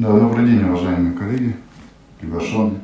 Да, добрый день, уважаемые коллеги, приглашенные.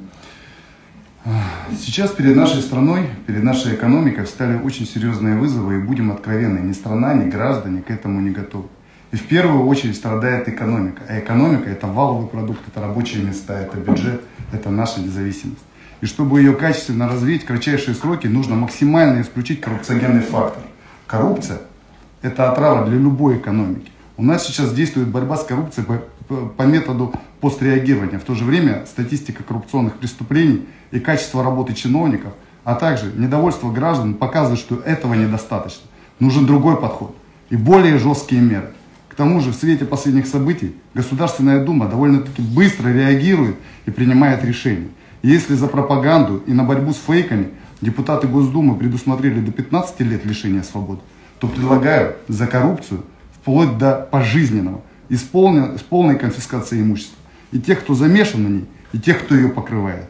Сейчас перед нашей страной, перед нашей экономикой встали очень серьезные вызовы, и будем откровенны, ни страна, ни граждане к этому не готовы. И в первую очередь страдает экономика. А экономика – это валовый продукт, это рабочие места, это бюджет, это наша независимость. И чтобы ее качественно развить в кратчайшие сроки, нужно максимально исключить коррупциогенный фактор. Коррупция – это отрава для любой экономики. У нас сейчас действует борьба с коррупцией по, методу постреагирования. В то же время статистика коррупционных преступлений и качество работы чиновников, а также недовольство граждан показывают, что этого недостаточно. Нужен другой подход и более жесткие меры. К тому же в свете последних событий Государственная Дума довольно-таки быстро реагирует и принимает решения. Если за пропаганду и на борьбу с фейками депутаты Госдумы предусмотрели до 15 лет лишения свободы, то предлагаю за коррупцию вплоть до пожизненного и с полной, с полной конфискацией имущества. И тех, кто замешан на ней, и тех, кто ее покрывает.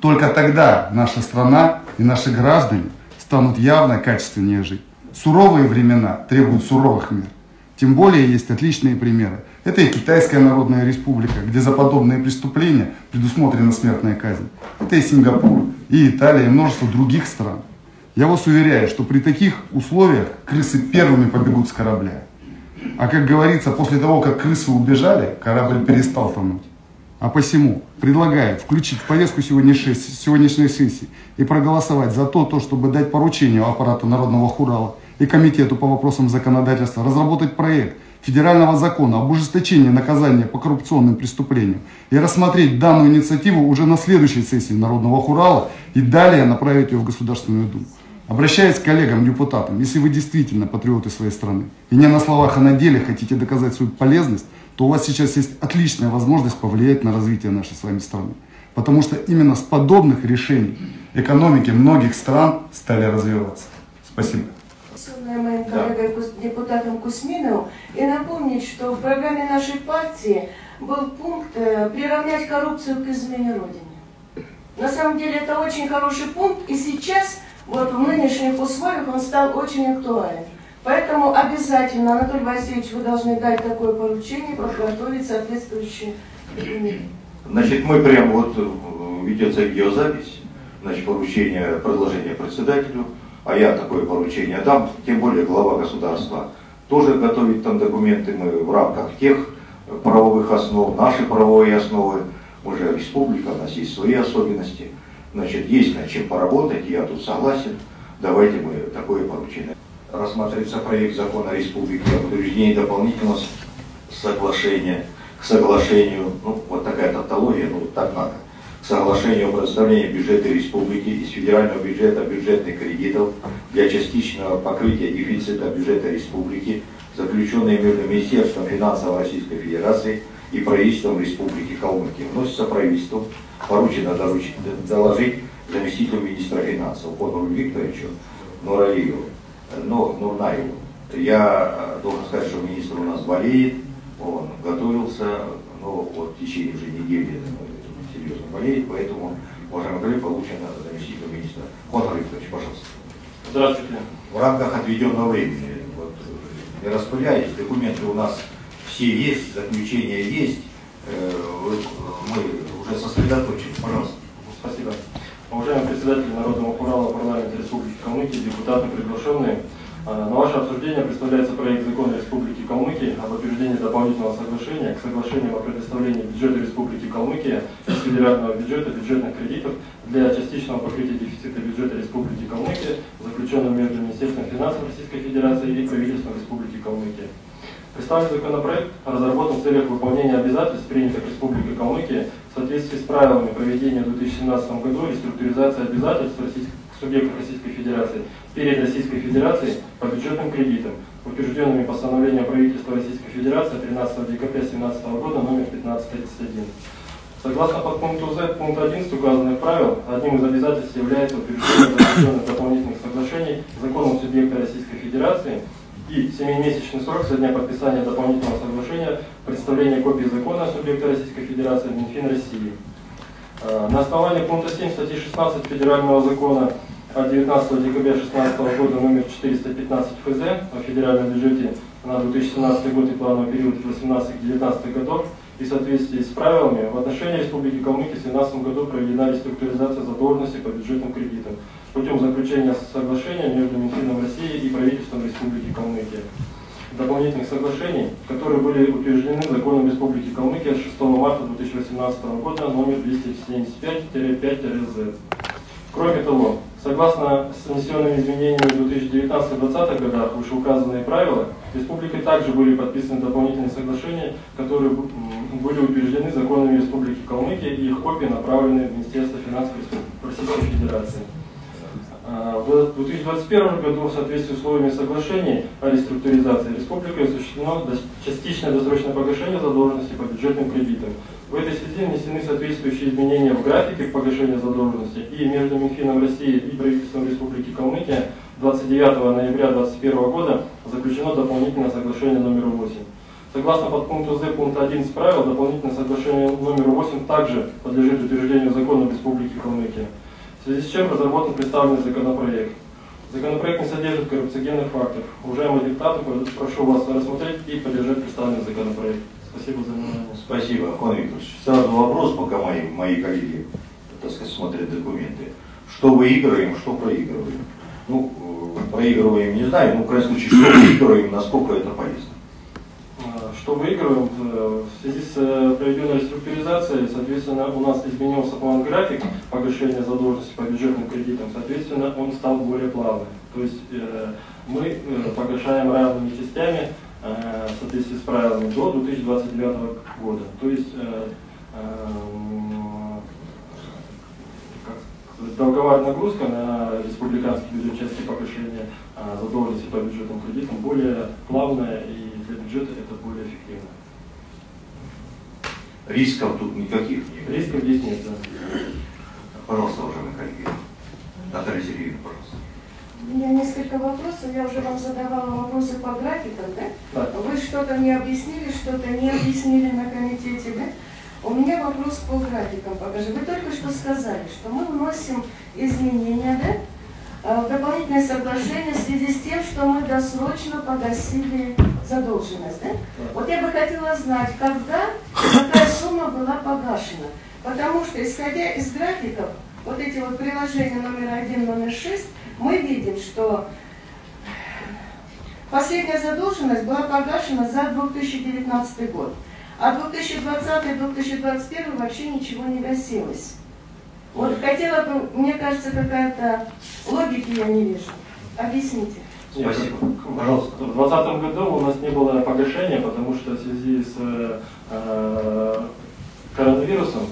Только тогда наша страна и наши граждане станут явно качественнее жить. Суровые времена требуют суровых мер. Тем более есть отличные примеры. Это и Китайская Народная Республика, где за подобные преступления предусмотрена смертная казнь. Это и Сингапур, и Италия, и множество других стран. Я вас уверяю, что при таких условиях крысы первыми побегут с корабля. А как говорится, после того, как крысы убежали, корабль перестал тонуть. А посему предлагаю включить в повестку сегодняшней, сегодняшней сессии и проголосовать за то, то, чтобы дать поручение аппарату Народного Хурала и Комитету по вопросам законодательства разработать проект федерального закона об ужесточении наказания по коррупционным преступлениям и рассмотреть данную инициативу уже на следующей сессии Народного Хурала и далее направить ее в Государственную Думу. Обращаясь к коллегам-депутатам, если вы действительно патриоты своей страны и не на словах, а на деле хотите доказать свою полезность, то у вас сейчас есть отличная возможность повлиять на развитие нашей с вами страны. Потому что именно с подобных решений экономики многих стран стали развиваться. Спасибо. моим коллегой депутатом Кусминовым и напомнить, что в программе нашей партии был пункт э, приравнять коррупцию к измене Родине. На самом деле это очень хороший пункт, и сейчас вот в нынешних условиях он стал очень актуален. Поэтому обязательно, Анатолий Васильевич, вы должны дать такое поручение, подготовить соответствующие документы. Значит, мы прямо вот э, ведется видеозапись, значит, поручение, предложение председателю, а я такое поручение дам, тем более глава государства тоже готовит там документы, мы в рамках тех правовых основ, наши правовые основы, мы же республика, у нас есть свои особенности. Значит, есть над чем поработать, я тут согласен. Давайте мы такое поручение. Рассматривается проект закона республики об утверждении дополнительного соглашения к соглашению, ну, вот такая тавтология, ну, так надо, к соглашению о предоставлении бюджета республики из федерального бюджета бюджетных кредитов для частичного покрытия дефицита бюджета республики, заключенные между Министерством финансов Российской Федерации и правительством Республики Калмыкия. Вносится правительству поручено доручить, доложить заместителю министра финансов Конору Викторовичу Нураеву, но Нурнаеву. Я должен сказать, что министр у нас болеет, он готовился, но вот в течение уже недели серьезно болеет, поэтому, уважаемый коллега, получено заместителю министра. Конор Викторович, пожалуйста. Здравствуйте. В рамках отведенного времени, вот, не распыляйтесь, документы у нас все есть, заключения есть, э, мы уже сосредоточен. Пожалуйста. Спасибо. Уважаемый председатель Народного Урала парламента Республики Калмыкия, депутаты приглашенные, а, на ваше обсуждение представляется проект закона Республики Калмыкия об утверждении дополнительного соглашения к соглашению о предоставлении бюджета Республики Калмыкия из федерального бюджета бюджетных кредитов для частичного покрытия дефицита бюджета Республики Калмыкия, заключенным между Министерством финансов Российской Федерации и правительством Республики Калмыкия. Представленный законопроект разработан в целях выполнения обязательств, принятых Республикой Калмыкия в соответствии с правилами проведения в 2017 году реструктуризации обязательств субъектов Российской Федерации перед Российской Федерацией по бюджетным кредитам, утвержденными постановлением правительства Российской Федерации 13 декабря 2017 года номер 1531. Согласно подпункту Z, пункт 11 указанных правил, одним из обязательств является утверждение дополнительных соглашений законом субъекта Российской Федерации и 7-месячный срок со дня подписания дополнительного соглашения представления копии закона субъекта Российской Федерации Минфин России. А, на основании пункта 7 статьи 16 Федерального закона от 19 декабря 2016 года номер 415 ФЗ о федеральном бюджете на 2017 год и плановый период 18-19 годов и в соответствии с правилами в отношении Республики Калмыкия в 2017 году проведена реструктуризация задолженности по бюджетным кредитам путем заключения соглашения между Минфином России и правительством Республики Калмыкия. Дополнительных соглашений, которые были утверждены законом Республики Калмыкия 6 марта 2018 года номер 275-5-Z. Кроме того, согласно с внесенными изменениями в 2019-2020 годах вышеуказанные правила, республикой также были подписаны дополнительные соглашения, которые были утверждены законами Республики Калмыкия и их копии направлены в Министерство финансов Российской Федерации. А, в 2021 году в соответствии с условиями соглашений о реструктуризации республикой осуществлено частичное досрочное погашение задолженности по бюджетным кредитам. В этой связи внесены соответствующие изменения в графике погашения задолженности и между Минфином России и правительством Республики Калмыкия 29 ноября 2021 года заключено дополнительное соглашение номер 8. Согласно подпункту З пункта 11 правил, дополнительное соглашение номер 8 также подлежит утверждению закона Республики Калмыкия связи с чем разработан представленный законопроект. Законопроект не содержит коррупциогенных фактов. Уважаемые депутаты, прошу вас рассмотреть и поддержать представленный законопроект. Спасибо за внимание. Спасибо, Антон Викторович. Сразу вопрос, пока мои, мои коллеги так сказать, смотрят документы. Что выигрываем, что проигрываем? Ну, э, проигрываем, не знаю, но в крайнем случае, что выигрываем, насколько это полезно что выигрываем э, в связи с э, проведенной реструктуризацией, соответственно, у нас изменился план график погашения задолженности по бюджетным кредитам, соответственно, он стал более плавным. То есть э, мы погашаем равными частями в соответствии с правилами до 2029 года. То есть долговая нагрузка на республиканский бюджет части погашения задолженности по бюджетным кредитам более плавная и бюджета это более эффективно. Рисков тут никаких нет? Рисков здесь нет, да. Пожалуйста, уважаемые коллеги. Наталья Сергеевна, пожалуйста. У меня несколько вопросов. Я уже вам задавала вопросы по графикам, да? Да. Вы что-то не объяснили, что-то не объяснили на комитете, да? У меня вопрос по графикам. Покажи. Вы только что сказали, что мы вносим изменения, да? Дополнительное соглашение в связи с тем, что мы досрочно погасили задолженность. Да? Вот я бы хотела знать, когда какая сумма была погашена. Потому что, исходя из графиков, вот эти вот приложения номер один, номер шесть, мы видим, что последняя задолженность была погашена за 2019 год. А 2020-2021 вообще ничего не гасилось. Вот хотела бы, мне кажется, какая-то логики я не вижу. Объясните. Спасибо. Пожалуйста. В 2020 году у нас не было погашения, потому что в связи с э, коронавирусом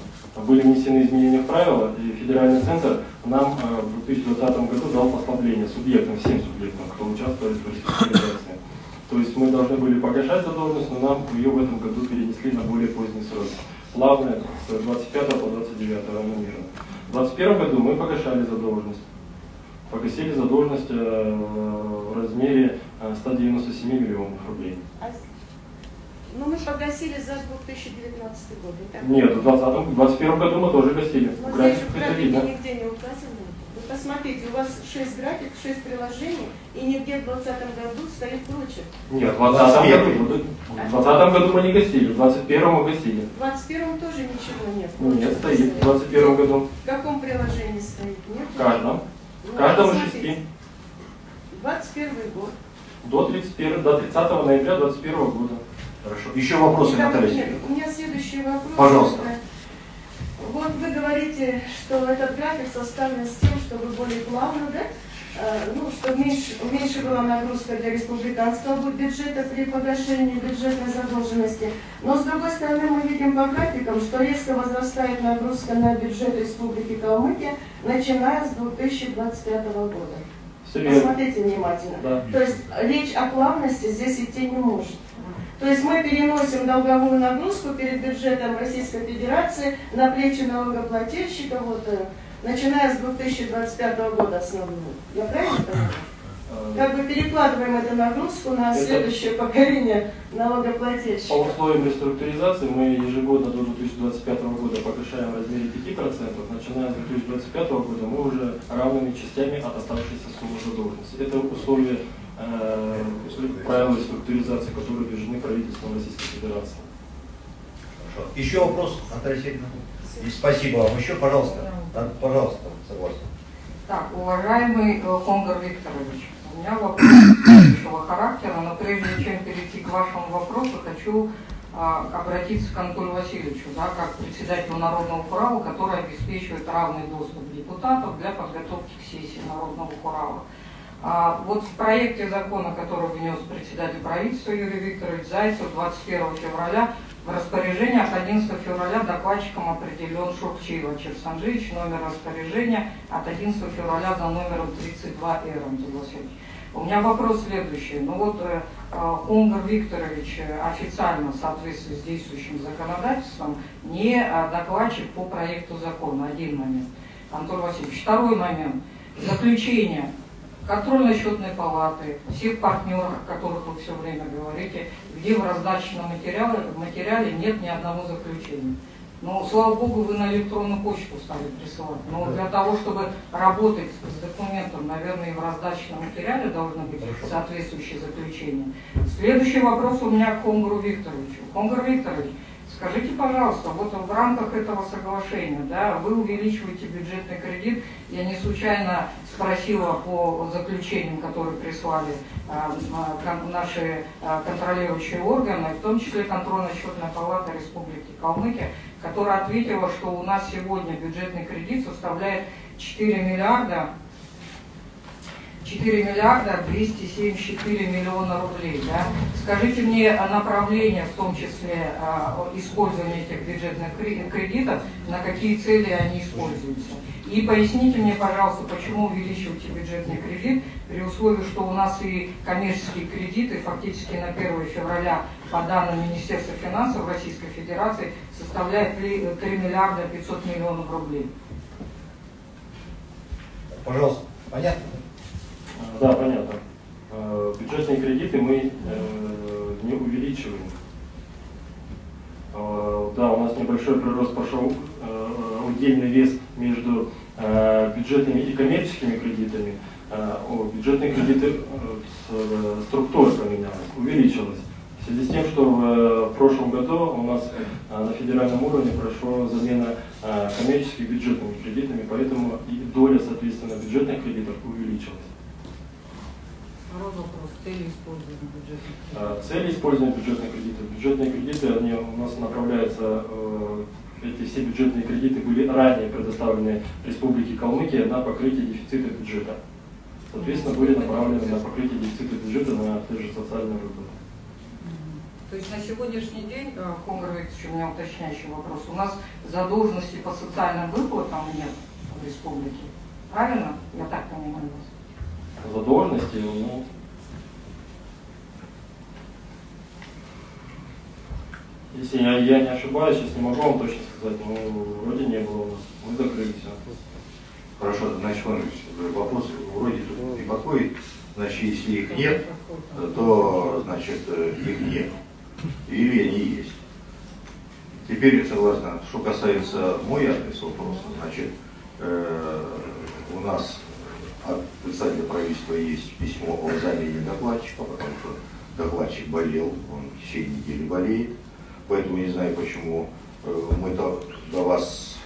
были внесены изменения в правила, и федеральный центр нам э, в 2020 году дал послабление субъектам, всем субъектам, кто участвует в реструктуризации. То есть мы должны были погашать задолженность, но нам ее в этом году перенесли на более поздний срок. Плавно с 25 по 29 равномерно. В 2021 году мы погашали задолженность. Погасили задолженность э, в размере 197 э, миллионов рублей. А ну, мы погасили за 2019 год. Нет, в 2021 году мы тоже гасили. Но здесь же нигде не указаны. Посмотрите, у вас 6 график, 6 приложений, и нигде в 2020 году стоит вычет. Нет, в 2020 году, в 2020 году мы не гасили, в 2021 мы гасили. В 2021 тоже ничего нет. Ну, нет, стоит в 2021 году. В каком приложении стоит? Нет? В каждом. В каждом из шести. 21 год. До, 31, до 30 ноября 2021 года. Хорошо. Еще вопросы, Наталья нет, У меня следующий вопрос. Пожалуйста. Вот вы говорите, что этот график составлен с тем, чтобы более плавно, да? Э, ну, чтобы меньше, меньше была нагрузка для республиканского бюджета при погашении бюджетной задолженности. Но с другой стороны мы видим по графикам, что резко возрастает нагрузка на бюджет Республики Калмыкия, начиная с 2025 года. Посмотрите внимательно. Да. То есть речь о плавности здесь идти не может. То есть мы переносим долговую нагрузку перед бюджетом Российской Федерации на плечи налогоплательщика, вот, э, начиная с 2025 года основную. Я правильно понимаю? Как бы перекладываем эту нагрузку на следующее поколение налогоплательщиков. По условиям реструктуризации мы ежегодно до 2025 года погашаем в размере 5%, начиная с 2025 года мы уже равными частями от оставшейся суммы задолженности. Это условия э, правила реструктуризации, которые утверждены правительством Российской Федерации. Хорошо. Еще вопрос, Наталья Сергеевна? Спасибо вам. Еще, пожалуйста. Да, Пожалуйста, согласен. Так, уважаемый э, Хонгар Викторович, у меня вопрос следующего характера, но прежде чем перейти к вашему вопросу, хочу а, обратиться к Анатолию Васильевичу, да, как председателю Народного хурала, который обеспечивает равный доступ депутатов для подготовки к сессии Народного хурала. А, вот в проекте закона, который внес председатель правительства Юрий Викторович Зайцев 21 февраля, в распоряжении от 11 февраля докладчиком определен Шурчиева Черсанжевич, номер распоряжения от 11 февраля за номером 32 Р. У меня вопрос следующий. Ну вот э, э, Хунгар Викторович э, официально в соответствии с действующим законодательством не э, докладчик по проекту закона. Один момент. Антон Васильевич. Второй момент. Заключение контрольно-счетной палаты, всех партнеров, о которых вы все время говорите, где в раздаченном материале, в материале нет ни одного заключения. Но, слава богу, вы на электронную почту стали присылать. Но для того, чтобы работать с документом, наверное, и в раздаченном материале должны быть соответствующие заключения. Следующий вопрос у меня к Хонгру Викторовичу. Хонгар Викторович, Скажите, пожалуйста, вот в рамках этого соглашения, да, вы увеличиваете бюджетный кредит. Я не случайно спросила по заключениям, которые прислали а, а, наши а, контролирующие органы, в том числе контрольно-счетная палата Республики Калмыкия, которая ответила, что у нас сегодня бюджетный кредит составляет 4 миллиарда 4 миллиарда 274 миллиона рублей. Да? Скажите мне направление, в том числе э, использования этих бюджетных кредитов, на какие цели они используются. И поясните мне, пожалуйста, почему увеличиваете бюджетный кредит при условии, что у нас и коммерческие кредиты фактически на 1 февраля по данным Министерства финансов Российской Федерации составляют 3 миллиарда 500 миллионов рублей. Пожалуйста, понятно? Да, понятно. Э, бюджетные кредиты мы э, не увеличиваем. Э, да, у нас небольшой прирост пошел, удельный вес между бюджетными и коммерческими кредитами. Бюджетные кредиты структура поменялась, увеличилась. В связи с тем, что в прошлом году у нас на федеральном уровне прошла замена коммерческих бюджетными кредитами, поэтому и доля, соответственно, бюджетных кредитов увеличилась. Второй вопрос. Цели использования бюджетных кредитов. А, цели использования бюджетных кредитов. Бюджетные кредиты, они у нас направляются, э, эти все бюджетные кредиты были ранее предоставлены Республике Калмыкия на покрытие дефицита бюджета. Соответственно, были направлены на покрытие дефицита бюджета на те же социальные выплаты. То есть на сегодняшний день, Конгр э, Викторович, у меня уточняющий вопрос, у нас задолженности по социальным выплатам нет в республике. Правильно? Я так понимаю вас задолженности, ну, если я, я не ошибаюсь, сейчас не могу вам точно сказать, но вроде не было у нас, мы закрыли все. Хорошо, значит, вопрос вроде тут беспокоит, значит, если их нет, то, значит, их нет. Или они есть. Теперь, согласно, что касается мой адрес вопроса, значит, э, у нас от председателя правительства есть письмо о замене докладчика, потому что докладчик болел, он в течение недели болеет. Поэтому не знаю, почему э, мы до вас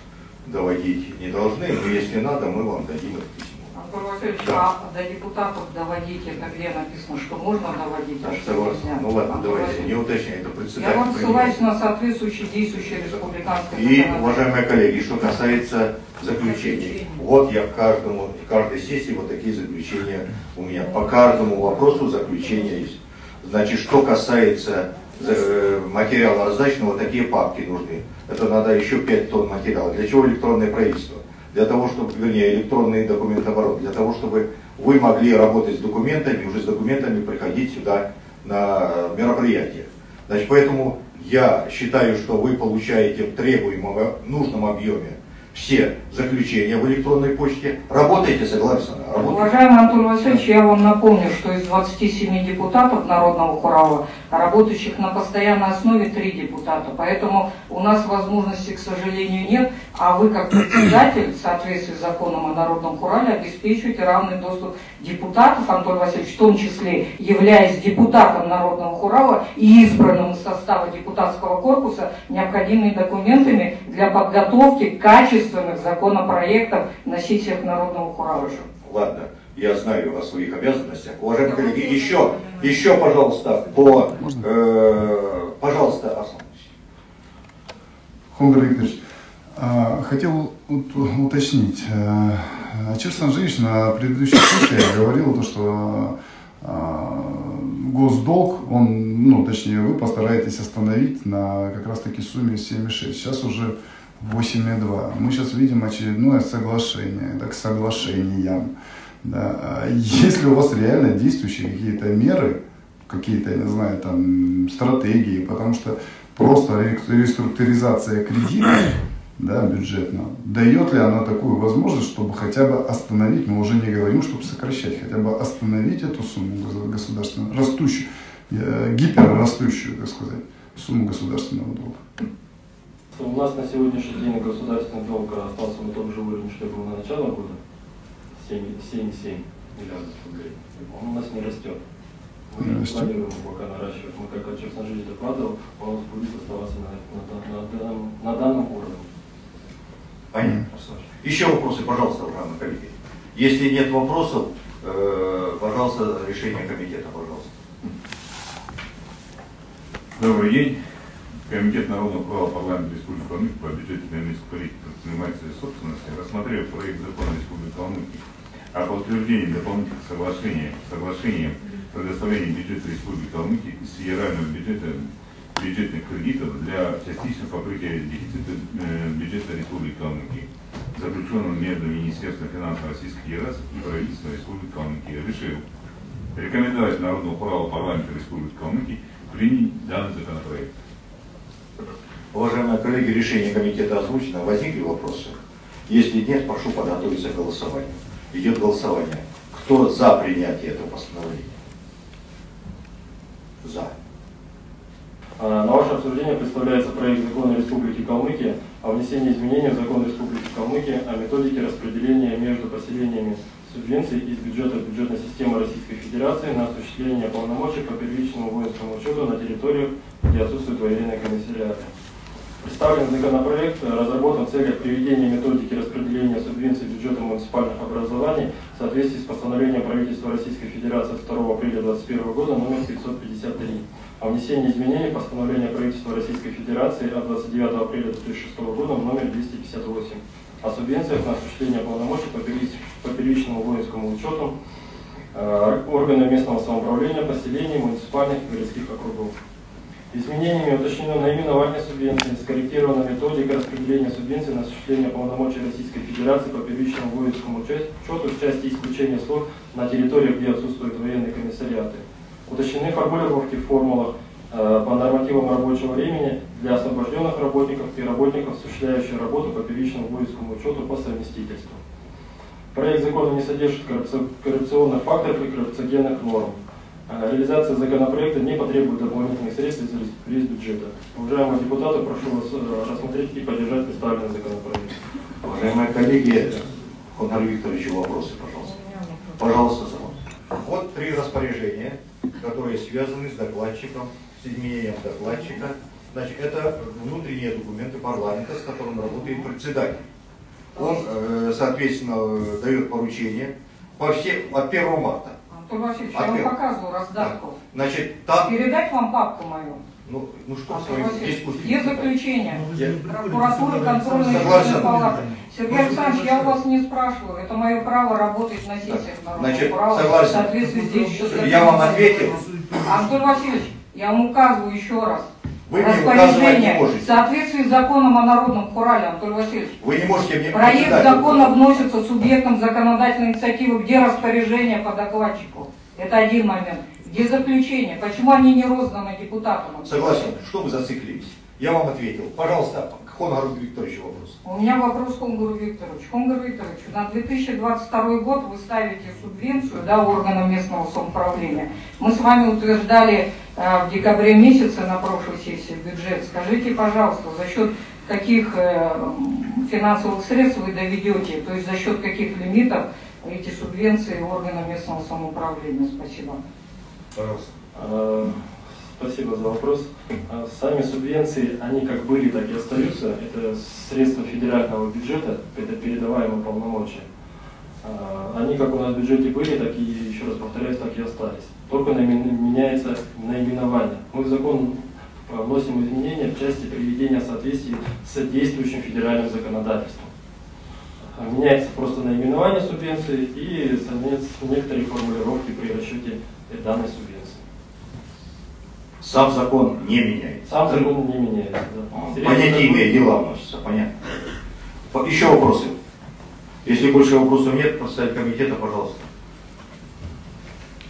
доводить не должны, но если надо, мы вам дадим это письмо. Антон Васильевич, а до депутатов доводить, это где написано, что можно доводить, а что нельзя? Ну ладно, Антон давайте, не уточняй, это председатель. Я вам ссылаюсь на соответствующие действующие республиканские И, уважаемые коллеги, что касается заключений. Вот я каждому, в каждой сессии вот такие заключения у меня. По каждому вопросу заключения есть. Значит, что касается э, материала раздачного, такие папки нужны. Это надо еще 5 тонн материала. Для чего электронное правительство? Для того, чтобы, вернее, электронный документооборот, для того, чтобы вы могли работать с документами, уже с документами приходить сюда на мероприятие. Значит, поэтому я считаю, что вы получаете в требуемом нужном объеме все заключения в электронной почте. Работайте, согласен? Работайте. Уважаемый Антон Васильевич, я вам напомню, что из 27 депутатов Народного хурала работающих на постоянной основе три депутата. Поэтому у нас возможности, к сожалению, нет, а вы, как председатель, в соответствии с законом о народном хурале, обеспечиваете равный доступ депутатов, Антон Васильевич, в том числе являясь депутатом народного хурала и избранным из состава депутатского корпуса необходимыми документами для подготовки качественных законопроектов сессиях народного. Хорошо. Ладно, я знаю о своих обязанностях. Уважаемые коллеги, еще, еще, пожалуйста, по, э, пожалуйста, Аслан. Хонгар Викторович, а, хотел уточнить. А, Чир Санжевич на предыдущей сессии говорил, то, что а, госдолг, он, ну, точнее, вы постараетесь остановить на как раз-таки сумме 7,6. Сейчас уже 8,2. Мы сейчас видим очередное соглашение, так соглашением. Да. Если у вас реально действующие какие-то меры, какие-то, я не знаю, там, стратегии, потому что просто реструктуризация кредита да, бюджетно, дает ли она такую возможность, чтобы хотя бы остановить, мы уже не говорим, чтобы сокращать, хотя бы остановить эту сумму государственную, растущую, э, гиперрастущую, так сказать, сумму государственного долга. У нас на сегодняшний день государственный долг остался на том же уровне, что был на начало года, 7,7 миллиардов рублей. Он у нас не растет. Мы не планируем пока наращивать. Мы, как отчет на жизнь докладывал, он у нас будет оставаться на, на, на, данном, на данном уровне. Понятно. Еще вопросы, пожалуйста, уважаемые коллеги. Если нет вопросов, э, пожалуйста, решение комитета, пожалуйста. Добрый день. Комитет народного права парламента Республики Калмыкия по бюджету экономической политики предпринимательской собственности рассмотрел проект закона Республики Калмыкия о подтверждении дополнительных соглашений, соглашением предоставления бюджета Республики Калмыкия с федерального бюджета бюджетных кредитов для частичного покрытия дефицита э, бюджета Республики Калмыкия, заключенного между Министерством финансов Российской Федерации и правительством Республики Калмыкия, решил рекомендовать Народному праву парламента Республики Калмыкия принять данный законопроект. Уважаемые коллеги, решение комитета озвучено. Возникли вопросы? Если нет, прошу подготовиться к голосованию. Идет голосование. Кто за принятие этого постановления? За. А, на ваше обсуждение представляется проект закона Республики Калмыкия о внесении изменений в закон Республики Калмыкия о методике распределения между поселениями субвенций из бюджета бюджетной системы Российской Федерации на осуществление полномочий по первичному воинскому учету на территориях, где отсутствует военные комиссариаты. Представленный законопроект разработан в целях приведения методики распределения субвенций бюджета муниципальных образований в соответствии с постановлением правительства Российской Федерации 2 апреля 2021 года номер 553 о внесении изменений постановления правительства Российской Федерации от 29 апреля 2006 года номер 258 о субвенциях на осуществление полномочий по первичному воинскому учету э, органов местного самоуправления, поселений, муниципальных и городских округов. Изменениями уточнено наименование субвенции, скорректирована методика распределения субвенций на осуществление полномочий Российской Федерации по первичному воинскому учету в части исключения слов на территориях, где отсутствуют военные комиссариаты. Уточнены формулировки в формулах э, по нормативам рабочего времени для освобожденных работников и работников, осуществляющих работу по первичному воинскому учету по совместительству. Проект закона не содержит коррупционных факторов и коррупциогенных норм. Э, реализация законопроекта не потребует дополнительных средств из бюджета. Уважаемые депутаты, прошу вас э, рассмотреть и поддержать представленный законопроект. Уважаемые коллеги, Хонар Викторович, вопросы, пожалуйста. Пожалуйста, Самон. Вот три распоряжения, которые связаны с докладчиком, с изменением докладчика. Значит, это внутренние документы парламента, с которым работает председатель. Он, э, соответственно, дает поручение по всем, от 1 марта Антон Васильевич, я вам показывал раздатку. Да. Значит, там... Передать вам папку мою? Ну, ну что с вами дискуссии? Есть заключение. Прокуратура контрольной палаты. Сергей Александрович, я у вас не спрашиваю. Это мое право работать на сессиях Значит, согласен. В соответствии здесь еще Я вам ответил. Антон Васильевич, я вам указываю еще раз. Вы мне указывать не можете. В соответствии с законом о народном хурале, Анатолий Васильевич. Вы не можете мне Проект закона вносится субъектом законодательной инициативы, где распоряжение по докладчику. Это один момент. Где заключение? Почему они не розданы депутатам? Согласен. Что вы зациклились? Я вам ответил. Пожалуйста, Хонгару Викторовичу вопрос. У меня вопрос к Хунгуру Викторовичу. Хунгур Викторович, на 2022 год вы ставите субвенцию да, органам местного самоуправления. Мы с вами утверждали э, в декабре месяце на прошлой сессии бюджет. Скажите, пожалуйста, за счет каких э, финансовых средств вы доведете, то есть за счет каких лимитов эти субвенции органам местного самоуправления? Спасибо. Пожалуйста. Спасибо за вопрос. А, Сами субвенции, они как были, так и остаются. Это средства федерального бюджета, это передаваемые полномочия. А, Они как у нас в бюджете были, так и, еще раз повторяюсь, так и остались. Только меняется наименование. Мы в закон а, вносим изменения в части приведения соответствий с действующим федеральным законодательством. Меняется просто наименование субвенции и некоторые формулировки при расчете данной субвенции. Сам закон не меняется. Сам закон не меняется. Да. А, Понятийные закон- дела вносятся, понятно. По- Еще вопросы? Если больше вопросов нет, представитель комитета, пожалуйста.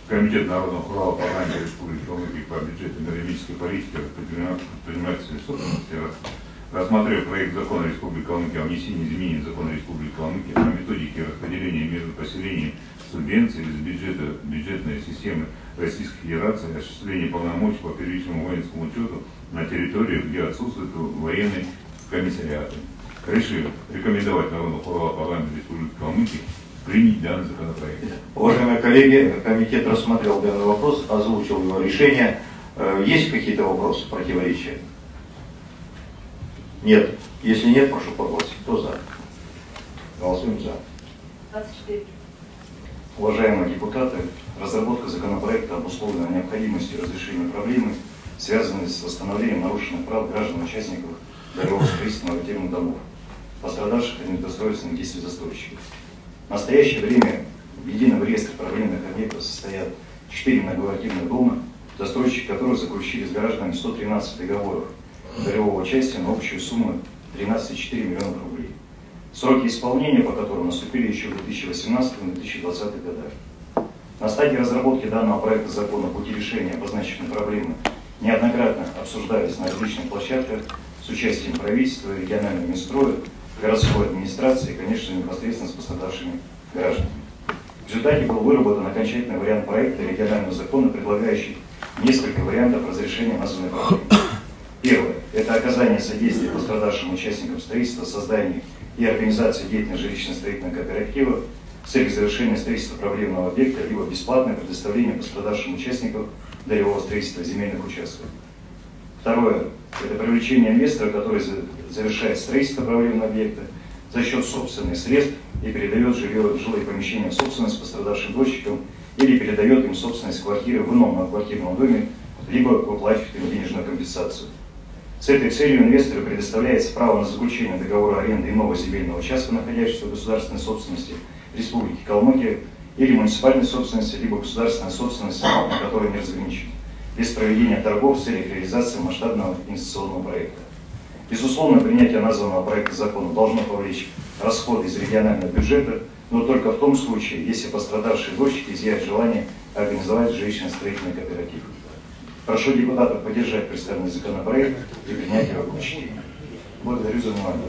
Комитет народного права парламента Республики Калмыкия по бюджету энергетической политики предпринимательской собственности рас- рассмотрев проект закона Республики Калмыкия о внесении изменений в закон Республики Калмыкия о методике распределения между поселениями субвенций из бюджета бюджетной системы Российской Федерации осуществления полномочий по первичному воинскому учету на территории, где отсутствуют военные комиссариаты. Решил рекомендовать народному права парламента Республики Калмыкия принять данный законопроект. Уважаемые коллеги, комитет рассмотрел данный вопрос, озвучил его решение. Э, Есть какие-то вопросы, противоречия? Нет. Если нет, прошу проголосовать. Кто за? Голосуем за. 24. Уважаемые депутаты, разработка законопроекта обусловлена необходимостью разрешения проблемы, связанной с восстановлением нарушенных прав граждан-участников долевого строительства многоквартирных домов, пострадавших от недостроительных действий застройщиков. В настоящее время в едином реестре проблемных объектов состоят 4 многоквартирных дома, застройщики которых заключили с гражданами 113 договоров долевого участия на общую сумму 13,4 миллионов рублей. Сроки исполнения по которым наступили еще в 2018-2020 годах. На стадии разработки данного проекта закона пути решения обозначенной проблемы неоднократно обсуждались на различных площадках с участием правительства, регионального Минстроя, городской администрации и, конечно, непосредственно с пострадавшими гражданами. В результате был выработан окончательный вариант проекта регионального закона, предлагающий несколько вариантов разрешения названной проблемы. Первое – это оказание содействия пострадавшим участникам строительства, создания и организации деятельности жилищно-строительного кооператива с целью завершения строительства проблемного объекта, либо бесплатное предоставление пострадавшим участникам долевого строительства земельных участков. Второе – это привлечение инвестора, который за- завершает строительство проблемного объекта за счет собственных средств и передает жилье, жилые помещения в собственность пострадавшим дольщикам или передает им собственность квартиры в ином многоквартирном доме, либо выплачивает им денежную компенсацию. С этой целью инвестору предоставляется право на заключение договора аренды иного земельного участка, находящегося в государственной собственности Республики Калмыкия или муниципальной собственности, либо государственной собственности, которая не разграничена, без проведения торгов в целях реализации масштабного инвестиционного проекта. Безусловно, принятие названного проекта закона должно повлечь расходы из регионального бюджета, но только в том случае, если пострадавшие дольщики изъявят желание организовать жилищно-строительный кооператив. Прошу депутатов поддержать представленный законопроект и принять его в. Благодарю за внимание.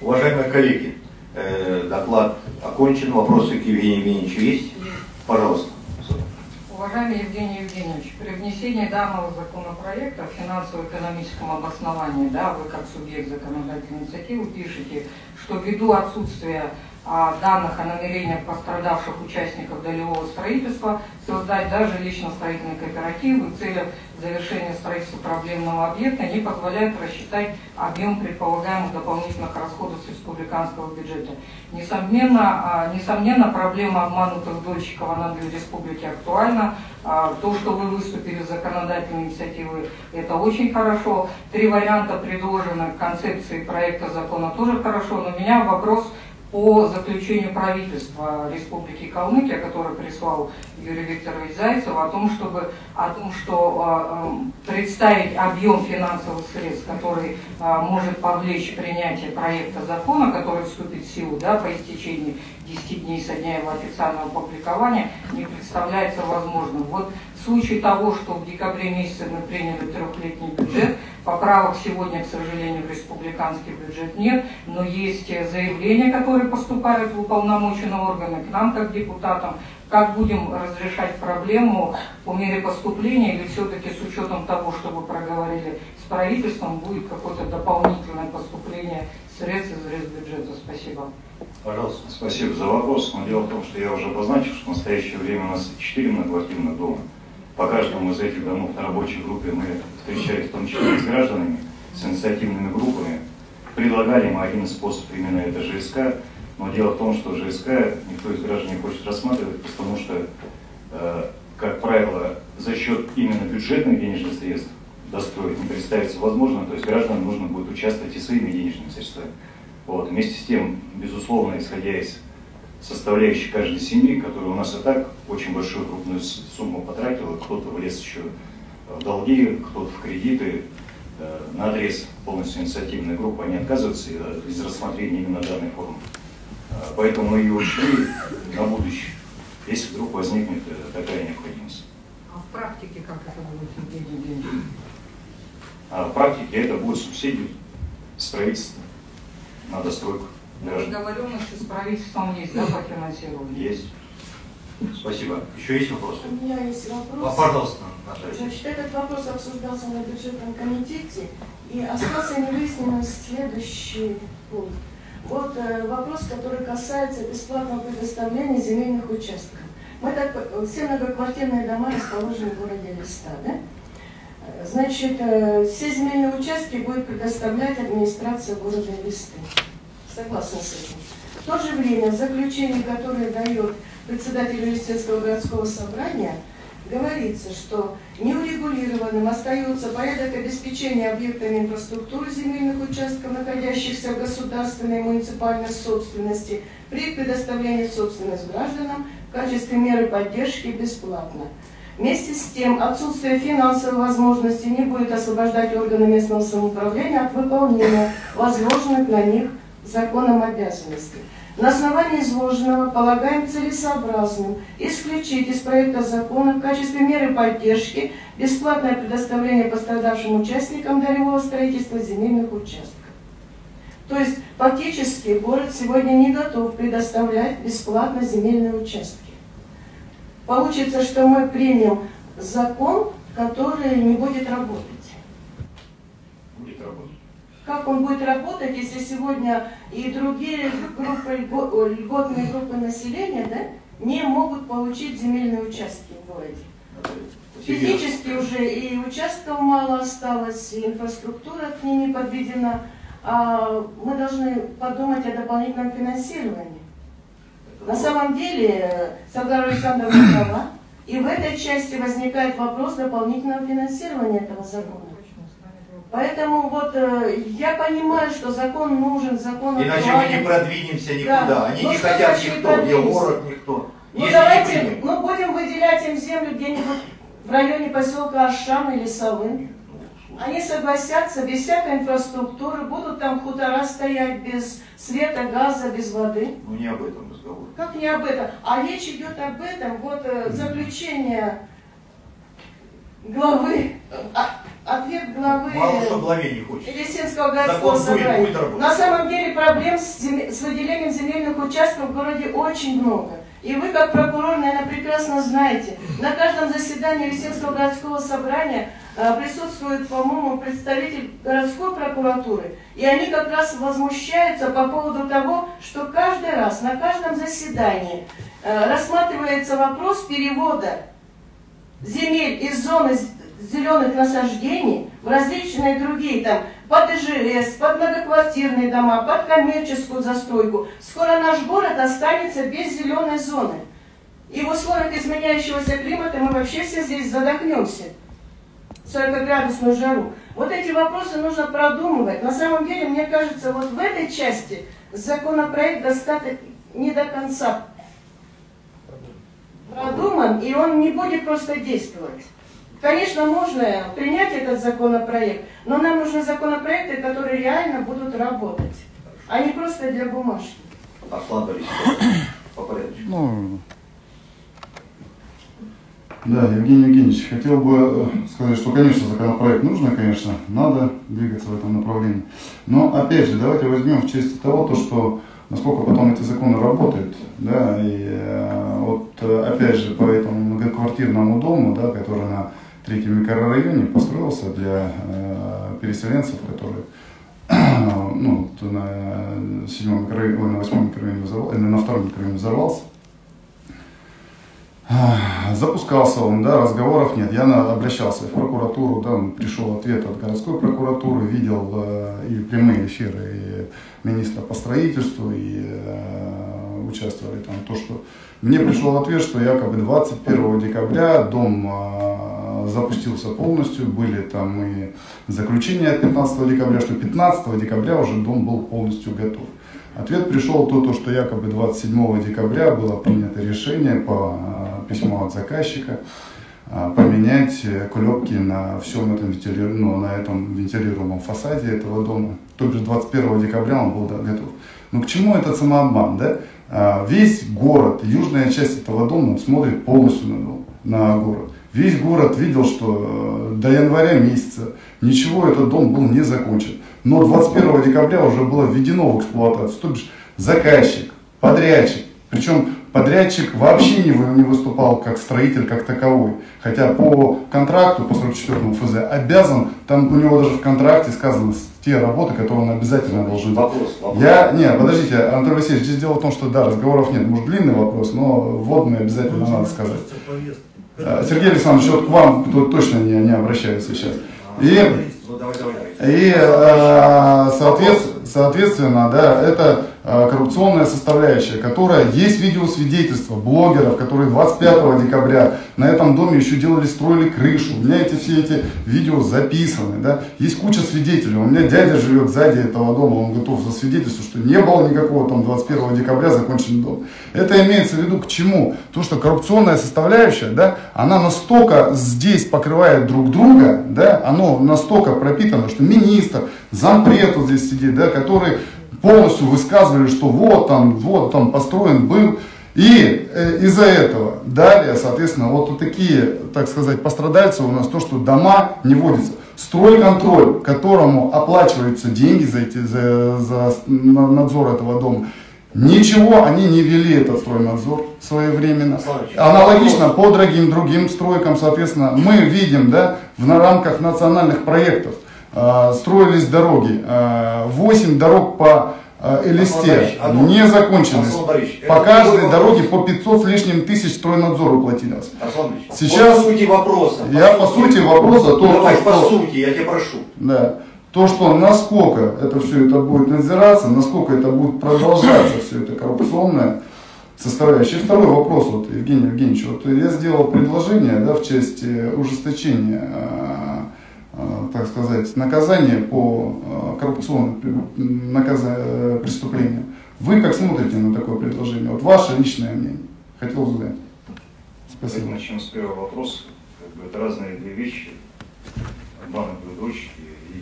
Уважаемые коллеги, э, доклад окончен. Вопросы к Евгению Евгеньевичу есть? Пожалуйста. Уважаемый Евгений Евгеньевич, при внесении данного законопроекта в финансово-экономическом обосновании, да, вы как субъект законодательной инициативы пишете, что ввиду отсутствия данных о намерениях пострадавших участников долевого строительства создать даже жилищно-строительные кооперативы в целях завершения строительства проблемного объекта не позволяет рассчитать объем предполагаемых дополнительных расходов с республиканского бюджета. Несомненно, а, несомненно проблема обманутых дольщиков она для республики актуальна. А, То, что вы выступили с законодательной инициативой, это очень хорошо. Три варианта предложены концепции проекта закона тоже хорошо, но у меня вопрос по заключению правительства Республики Калмыкия, который прислал Юрий Викторович Зайцев, о том, чтобы, о том что э, э, представить объем финансовых средств, который а, может повлечь принятие проекта закона, который вступит в силу да, по истечении 10 дней со дня его официального публикования, не представляется возможным. Вот в случае того, что в декабре месяце мы приняли трехлетний бюджет, поправок сегодня, к сожалению, в республиканский бюджет нет, но есть заявления, которые поступают в уполномоченные органы к нам, как депутатам, как будем разрешать проблему по мере поступления или все-таки с учетом того, что вы проговорили с правительством, будет какое-то дополнительное поступление средств из бюджета? Спасибо. Пожалуйста. Спасибо за вопрос. Но дело в том, что я уже обозначил, что в настоящее время у нас 4 многоквартирных дома. По каждому из этих домов на рабочей группе мы встречались в том числе с гражданами, с инициативными группами. Предлагали мы один из способов именно это ЖСК. Но дело в том, что ЖСК никто из граждан не хочет рассматривать, потому что, э, как правило, за счет именно бюджетных денежных средств достроить не представится возможно, то есть гражданам нужно будет участвовать и своими денежными средствами. Вот. Вместе с тем, безусловно, исходя из составляющей каждой семьи, которая у нас и так очень большую крупную сумму потратила, кто-то влез еще в долги, кто-то в кредиты, э, на адрес полностью инициативная группа, они отказываются из рассмотрения именно данной формы. Поэтому мы ее учли на будущее, если вдруг возникнет э, такая необходимость. А в практике как это будет деньги? А в практике это будет субсидии с правительства на достройку. Договоренности с правительством есть, да, по финансированию? Есть. Спасибо. Еще есть вопросы? У меня есть вопрос. А, пожалуйста, Наталья. Значит, этот вопрос обсуждался на бюджетном комитете и остался невыясненным следующий пункт. Вот э, вопрос, который касается бесплатного предоставления земельных участков. Мы так, все многоквартирные дома расположены в городе Листа, да? Значит, э, все земельные участки будет предоставлять администрация города Листы. Согласна с этим. В то же время в заключении, которое дает председатель Листинского городского собрания, говорится, что неурегулированным остается порядок обеспечения объектами инфраструктуры земельных участков, находящихся в государственной и муниципальной собственности, при предоставлении собственности гражданам в качестве меры поддержки бесплатно. Вместе с тем, отсутствие финансовой возможности не будет освобождать органы местного самоуправления от выполнения возложенных на них законом обязанностей. На основании изложенного полагаем целесообразным исключить из проекта закона в качестве меры поддержки бесплатное предоставление пострадавшим участникам долевого строительства земельных участков. То есть фактически город сегодня не готов предоставлять бесплатно земельные участки. Получится, что мы примем закон, который не будет работать. Будет работать. Как он будет работать, если сегодня и другие группы, льготные группы населения да, не могут получить земельные участки в городе? Физически уже и участков мало осталось, и инфраструктура к ним не подведена. А мы должны подумать о дополнительном финансировании. На самом деле, Сагара Александровна права, и в этой части возникает вопрос дополнительного финансирования этого закона. Поэтому вот э, я понимаю, что закон нужен, закон Иначе мы не продвинемся никуда. Да. Они Ну, не хотят никто, где продвинемся? город, никто. Ну Если давайте, не ну будем выделять им землю где-нибудь в районе поселка Ашан или Савын. Они согласятся без всякой инфраструктуры, будут там хутора стоять без света, газа, без воды. Ну не об этом. Как не об этом? А речь идет об этом. Вот э, заключение главы, а, ответ главы. Елисейского городского собрания. На самом деле проблем с, зем- с выделением земельных участков в городе очень много. И вы, как прокурор, наверное, прекрасно знаете, на каждом заседании Елисейского городского собрания э, присутствует, по-моему, представитель городской прокуратуры. И они как раз возмущаются по поводу того, что каждый раз, на каждом заседании э, рассматривается вопрос перевода земель из зоны зеленых насаждений в различные другие, там, под ИЖС, под многоквартирные дома, под коммерческую застройку. Скоро наш город останется без зеленой зоны. И в условиях изменяющегося климата мы вообще все здесь задохнемся. 40-градусную жару. Вот эти вопросы нужно продумывать. На самом деле, мне кажется, вот в этой части законопроект достаточно не до конца продуман, и он не будет просто действовать. Конечно, можно принять этот законопроект, но нам нужны законопроекты, которые реально будут работать, а не просто для бумажки. Аслан Борисович, по порядку. Ну, да, Евгений Евгеньевич, хотел бы э, сказать, что, конечно, законопроект нужно, конечно, надо двигаться в этом направлении. Но, опять же, давайте возьмем в части того, то, что насколько потом эти законы работают, да, и э, вот, э, опять же, по этому многоквартирному дому, да, который на третьем микрорайоне построился для э, переселенцев, которые ну, на седьмом микрорайоне, на восьмом микрорайоне взорвался, на втором микрорайоне взорвался, Запускался он, да, разговоров нет. Я обращался в прокуратуру, да, пришел ответ от городской прокуратуры, видел э, и прямые эфиры и министра по строительству, и э, участвовали там то, что... Мне пришел ответ, что якобы 21 декабря дом э, запустился полностью, были там и заключения от 15 декабря, что 15 декабря уже дом был полностью готов. Ответ пришел то, то, что якобы 27 декабря было принято решение по э, письму от заказчика э, поменять клепки на всем этом, ну, на этом вентилируемом фасаде этого дома. То бишь 21 декабря он был готов. Но к чему этот самообман? Да? Э, весь город, южная часть этого дома смотрит полностью на, дом, на город. Весь город видел, что до января месяца ничего этот дом был не закончен но 21 декабря уже было введено в эксплуатацию. То бишь заказчик, подрядчик, причем подрядчик вообще не, не выступал как строитель, как таковой. Хотя по контракту, по 44 ФЗ, обязан, там у него даже в контракте сказано те работы, которые он обязательно должен делать. Вопрос, вопрос. Я, не, подождите, Андрей Васильевич, здесь дело в том, что да, разговоров нет. Может длинный вопрос, но вводный обязательно надо сказать. Э, Сергей Александрович, вот к вам тут точно не, не обращаюсь сейчас. И, и э, соответственно, да, это коррупционная составляющая, которая есть видеосвидетельства блогеров, которые 25 декабря на этом доме еще делали, строили крышу. У меня эти все эти видео записаны, да. Есть куча свидетелей. У меня дядя живет сзади этого дома, он готов засвидетельствовать, что не было никакого там 21 декабря закончен дом. Это имеется в виду к чему? То, что коррупционная составляющая, да, она настолько здесь покрывает друг друга, да, оно настолько пропитано, что министр, зампред вот здесь сидит, да, который полностью высказывали, что вот там, вот там построен был. И э, из-за этого далее, соответственно, вот такие, так сказать, пострадальцы у нас то, что дома не вводятся. Стройконтроль, которому оплачиваются деньги за, эти, за, за надзор этого дома, Ничего они не вели этот стройнадзор своевременно. Аналогично по другим другим стройкам, соответственно, мы видим, да, в рамках национальных проектов строились дороги, э, 8 дорог по э, Элисте не закончены. По каждой дороге по 500 с лишним тысяч стройнадзору платилось. Сейчас по сути вопроса. Я по сути вопроса то, Давай, что, по сути, я тебя прошу. Да то, что насколько это все это будет надзираться, насколько это будет продолжаться, все это коррупционное составляющее. И второй вопрос, вот, Евгений Евгеньевич, вот я сделал предложение да, в части ужесточения, э, э, так сказать, наказания по э, коррупционным наказа, преступлениям. Вы как смотрите на такое предложение? Вот ваше личное мнение. Хотел задать. Спасибо. Давайте начнем с первого вопроса. Как бы это разные две вещи. Банок дочь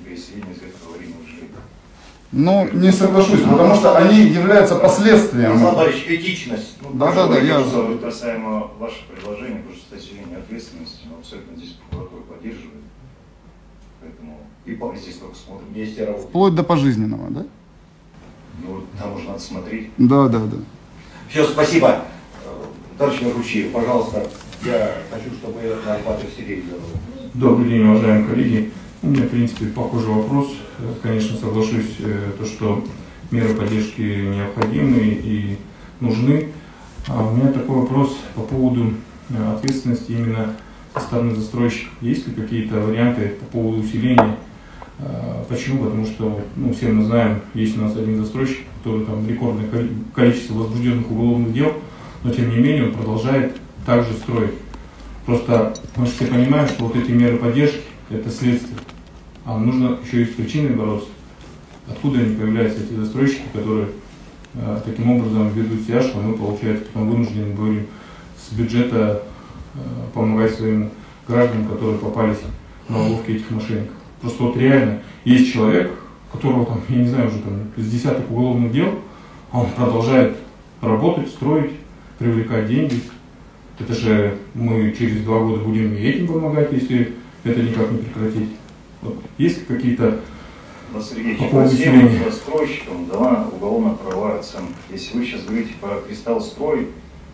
переселения из этого аварийного жилья. Ну, не соглашусь, потому что они являются последствием. Александр этичность. Ну, да, да, да, я... Касаемо ваше предложение по ужесточению ответственности, но абсолютно здесь прокуратура поддерживает. Поэтому и по здесь только смотрим. Есть Вплоть до пожизненного, да? Ну, там уже надо смотреть. Да, да, да. Все, спасибо. Товарищ Меркучиев, пожалуйста, я хочу, чтобы на Патер Сергей Добрый день, уважаемые коллеги. У меня, в принципе, похожий вопрос. Конечно, соглашусь, э, то, что меры поддержки необходимы и нужны. А у меня такой вопрос по поводу э, ответственности именно стороны застройщика. Есть ли какие-то варианты по поводу усиления? А, почему? Потому что, ну, все мы знаем, есть у нас один застройщик, который там рекордное количество возбужденных уголовных дел, но тем не менее он продолжает также строить. Просто мы все понимаем, что вот эти меры поддержки – это следствие а нужно еще и с причиной бороться. Откуда они появляются, эти застройщики, которые э, таким образом ведут себя, что мы, получается, потом вынуждены будем с бюджета помогать своему граждан, которые попались на уловки этих мошенников. Просто вот реально есть человек, которого там, я не знаю, уже там из десяток уголовных дел, а он продолжает работать, строить, привлекать деньги. Это же мы через два года будем и этим помогать, если это никак не прекратить. Вот. Есть какие-то Да, Сергей, По населения. застройщикам дала уголовно-правовая оценка. Если вы сейчас говорите про кристалл строй,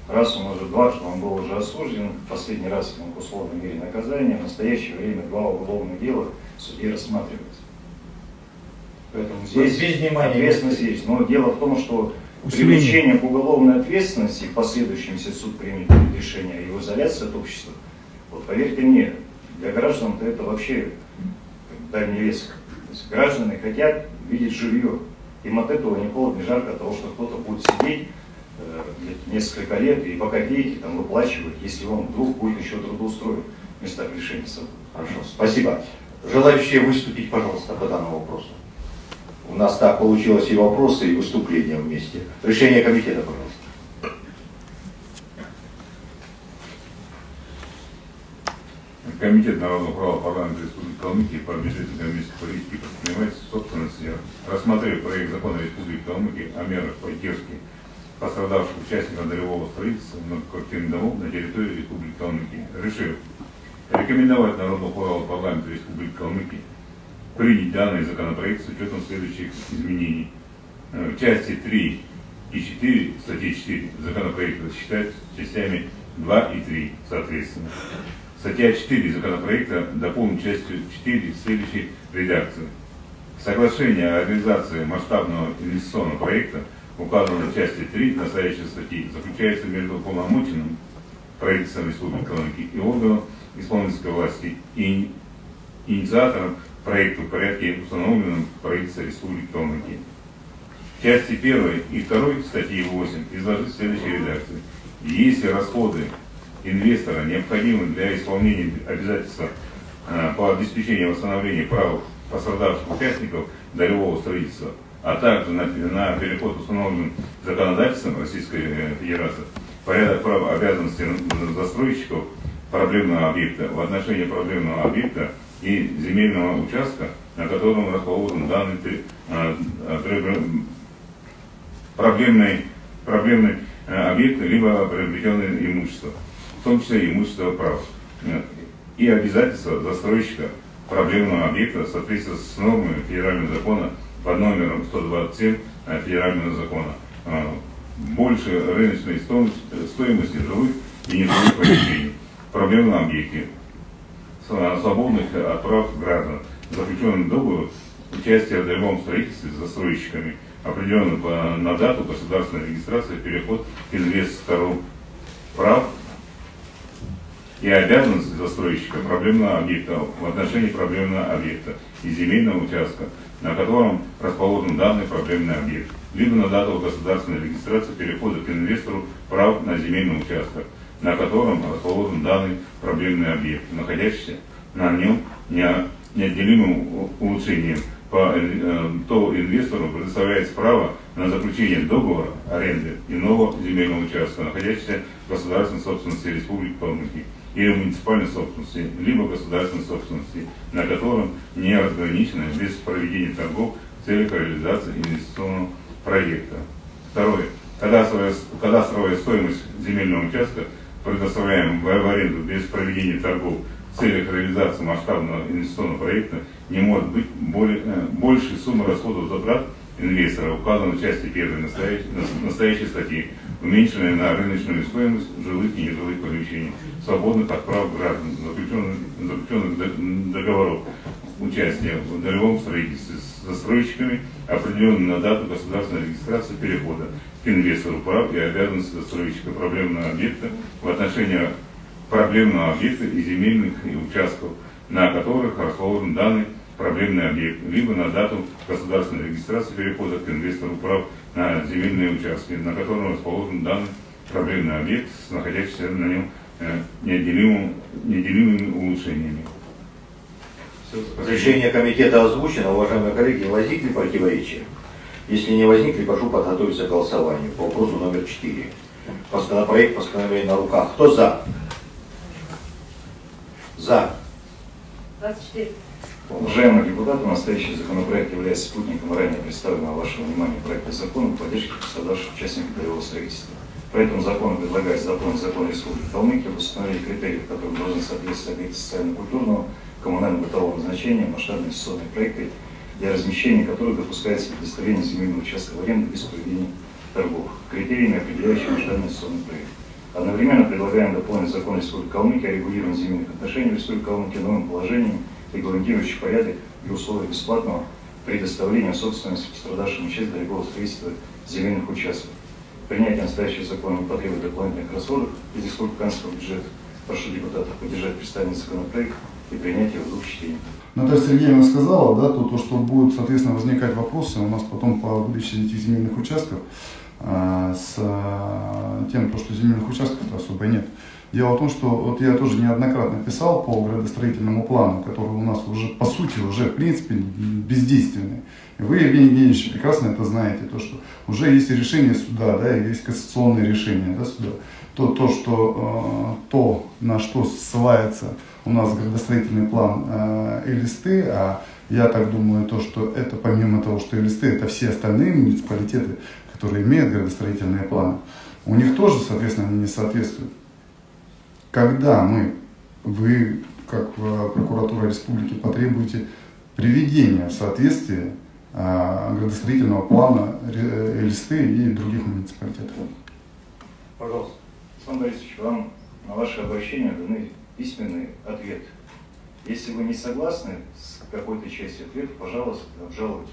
раз он уже дважды, он был уже осужден, последний раз ему к условной мере наказания, в настоящее время два уголовных дела в суде рассматривается. Поэтому здесь без внимания ответственность есть. Но дело в том, что Усиление. привлечение к уголовной ответственности, в последующем, если суд примет решение о его изоляции от общества, вот поверьте мне, для граждан это вообще дальний лес. То есть граждане хотят видеть жилье. Им от этого не холодно, не жарко, от того, что кто-то будет сидеть несколько лет и по копейке там выплачивать, если он вдруг будет еще трудоустроен в местах лишения свободы. Хорошо, спасибо. Желающие выступить, пожалуйста, по данному вопросу. У нас так получилось и вопросы, и выступления вместе. Решение комитета, пожалуйста. Комитет народного права парламента Республики Калмыкия по бюджету экономической политики предпринимательства собственности рассмотрев проект закона Республики Калмыкия о мерах поддержки пострадавших участников долевого строительства многоквартирных домов на территории Республики Калмыкия, решил рекомендовать народному права парламента Республики Калмыкия принять данный законопроект с учетом следующих изменений. Э, В части 3 и 4 статьи 4 законопроекта считать частями 2 и 3 соответственно. Статья 4 законопроекта дополнить частью 4 в следующей редакции. Соглашение о реализации масштабного инвестиционного проекта, указанного в части 3 настоящей статьи, заключается между полномоченным правительством Республики Калмыкия и органом исполнительской власти и инициатором проекта в порядке, установленном правительством Республики Калмыкия. В части 1 и 2 статьи 8 изложить следующей редакции. Если расходы инвестора необходимы для исполнения обязательства э, по обеспечению восстановления прав пострадавших участников долевого строительства, а также на, на переход установленным законодательством Российской э, Федерации, порядок прав обязанностей застройщиков проблемного объекта в отношении проблемного объекта и земельного участка, на котором расположен данный э, э, проблемный, проблемный объект, либо приобретенное имущество, в том числе имущество прав. И обязательства застройщика проблемного объекта в соответствии с нормами федерального закона под номером 127 э, федерального закона. Э, Больше рыночной стоимости, жилых и нежилых помещений. В проблемном объекте. Свободных от прав граждан, заключенный договор участия в долевом строительстве с застройщиками, определенный по- на дату государственной регистрации, переход к инвестору прав и обязанности застройщика. Проблемного объекта. В отношении проблемного объекта и земельного участка, на котором расположен данный проблемный объект, либо на дату государственной регистрации перехода к инвестору прав на земельный участок, на котором расположен данный проблемный объект, находящийся на нем не- неотделимым улучшением, по, э, то инвестору предоставляется право на заключение договора аренды иного земельного участка, находящегося в государственной собственности Республики Калмыкия или муниципальной собственности, либо государственной собственности, на котором не разграничено без проведения торгов в целях реализации инвестиционного проекта. Второе. Кадастровая, стоимость земельного участка, предоставляемого в аренду без проведения торгов в целях реализации масштабного инвестиционного проекта, не может быть более, э, больше суммы расходов затрат инвестора, указанной в части 1 настоящей, настоящей статьи, уменьшенной на рыночную стоимость жилых и нежилых помещений, свободных от прав граждан, заключенных, заключенных до- договоров участия в долевом строительстве с застройщиками, определенным на дату государственной регистрации перехода к инвестору прав и обязанностей застройщика проблемного объекта в отношении проблемного объекта и земельных и участков, на которых расположен данный проблемный объект, либо на дату государственной регистрации перехода к инвестору прав на земельные участки, на котором расположен данный проблемный объект с находящимся на нем неотделимым- неотделимыми улучшениями. Решение комитета озвучено. Уважаемые коллеги, возникли противоречия? Если не возникли, прошу подготовиться к голосованию по вопросу номер 4. Законопроект постановление на руках. Кто за? За. 24. Уважаемые депутаты, настоящий законопроект является спутником ранее представленного вашего внимания проекта закона о поддержке пострадавших участников боевого строительства. Проектом закона предлагается дополнить закон Республики Калмыкия в установлении критериев, которым должны соответствовать объекты социально-культурного, коммунально-бытового значения, масштабные инвестиционные проекты, для размещения которых допускается предоставление земельного участка в аренду без проведения торгов, критериями, определяющими масштабный инвестиционный проект. Одновременно предлагаем дополнить закон Республики Калмыкия о регулировании земельных отношений в Республике Калмыкия новым положением, регламентирующих порядок и условия бесплатного предоставления собственности пострадавшим часть дорогого строительства земельных участков. Принятие настоящего закона не потребует дополнительных расходов из республиканского бюджета. Прошу депутатов поддержать представленный законопроект и принять его в двух чтениях. Наталья Сергеевна сказала, да, то, то, что будут, соответственно, возникать вопросы у нас потом по выдаче этих земельных участков а, с а, тем, то, что земельных участков особо нет. Дело в том, что вот я тоже неоднократно писал по градостроительному плану, который у нас уже, по сути, уже, в принципе, бездейственный. Вы, Евгений Евгеньевич, прекрасно это знаете, то, что уже есть решение суда, да, есть кассационное решение да, суда. То, то, что, э, то, на что ссылается у нас градостроительный план э, и листы, а я так думаю, то, что это помимо того, что и листы, это все остальные муниципалитеты, которые имеют градостроительные планы, у них тоже, соответственно, они не соответствуют когда мы, вы, как прокуратура республики, потребуете приведения в соответствие градостроительного плана Элисты и других муниципалитетов. Пожалуйста. Александр Борисович, вам на ваше обращение даны письменный ответ. Если вы не согласны с какой-то частью ответа, пожалуйста, обжалуйте.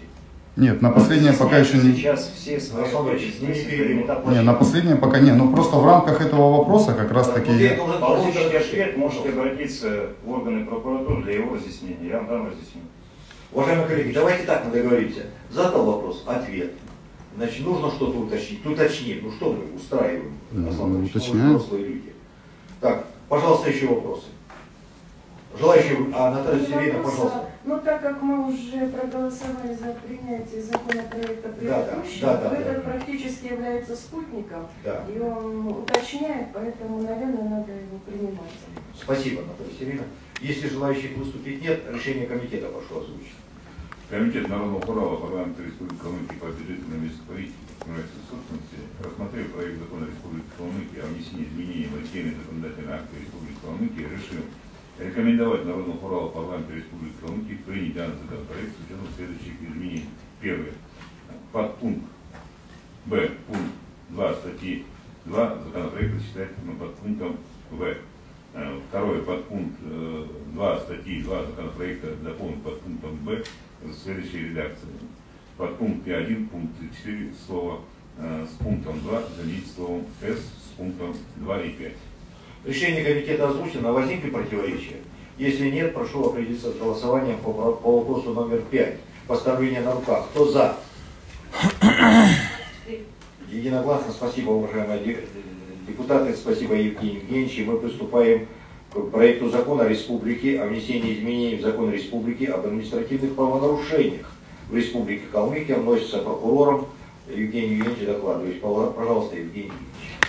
Нет, на последнее пока еще не... Сейчас все свои здесь, не, на последнее пока не. Но просто в рамках этого вопроса как раз таки... Ну, получите ответ, можете обратиться в органы прокуратуры для его разъяснения. Я вам дам разъяснение. Уважаемые коллеги, давайте так мы договоримся. Задал вопрос, ответ. Значит, нужно что-то уточнить. Уточним. Ну что мы устраиваем? Ну, уточняем. взрослые люди. Так, пожалуйста, еще вопросы. Желающие, а Наталья Сергеевна, пожалуйста. Ну, так как мы уже проголосовали за принятие законопроекта предыдущего, да, да, да, этот да. практически является спутником, Да. и он уточняет, поэтому, наверное, надо его принимать. Спасибо, Наталья Сергеевна. Если желающих выступить нет, решение комитета прошу озвучить. Комитет Народного права парламента Республики Калмыкия по бюджетной политики коммерческой собственности, рассмотрев проект закона Республики Калмыкия о внесении изменений в отдельные законодательные акты Республики Калмыкия, решил рекомендовать Народному права парламента Республики Калмыкия принять данный законопроект с учетом следующих изменений. Первое. Подпункт Б. Пункт 2 статьи 2 законопроекта считать подпунктом В. Э, второе. Подпункт 2 статьи 2 законопроекта дополнить подпунктом Б в следующей редакции. Подпункте 1, пункт 4 слова э, с пунктом 2 заменить словом С с пунктом 2 и 5. Решение комитета озвучено. Возникли противоречия? Если нет, прошу определиться с голосованием по, по вопросу номер 5. Поставление на руках. Кто за? Единогласно. Спасибо, уважаемые депутаты. Спасибо, Евгений Евгеньевич. Мы приступаем к проекту закона Республики о внесении изменений в закон Республики об административных правонарушениях в Республике Калмыкия. Вносится прокурором Евгений Евгеньевич докладывает. Пожалуйста, Евгений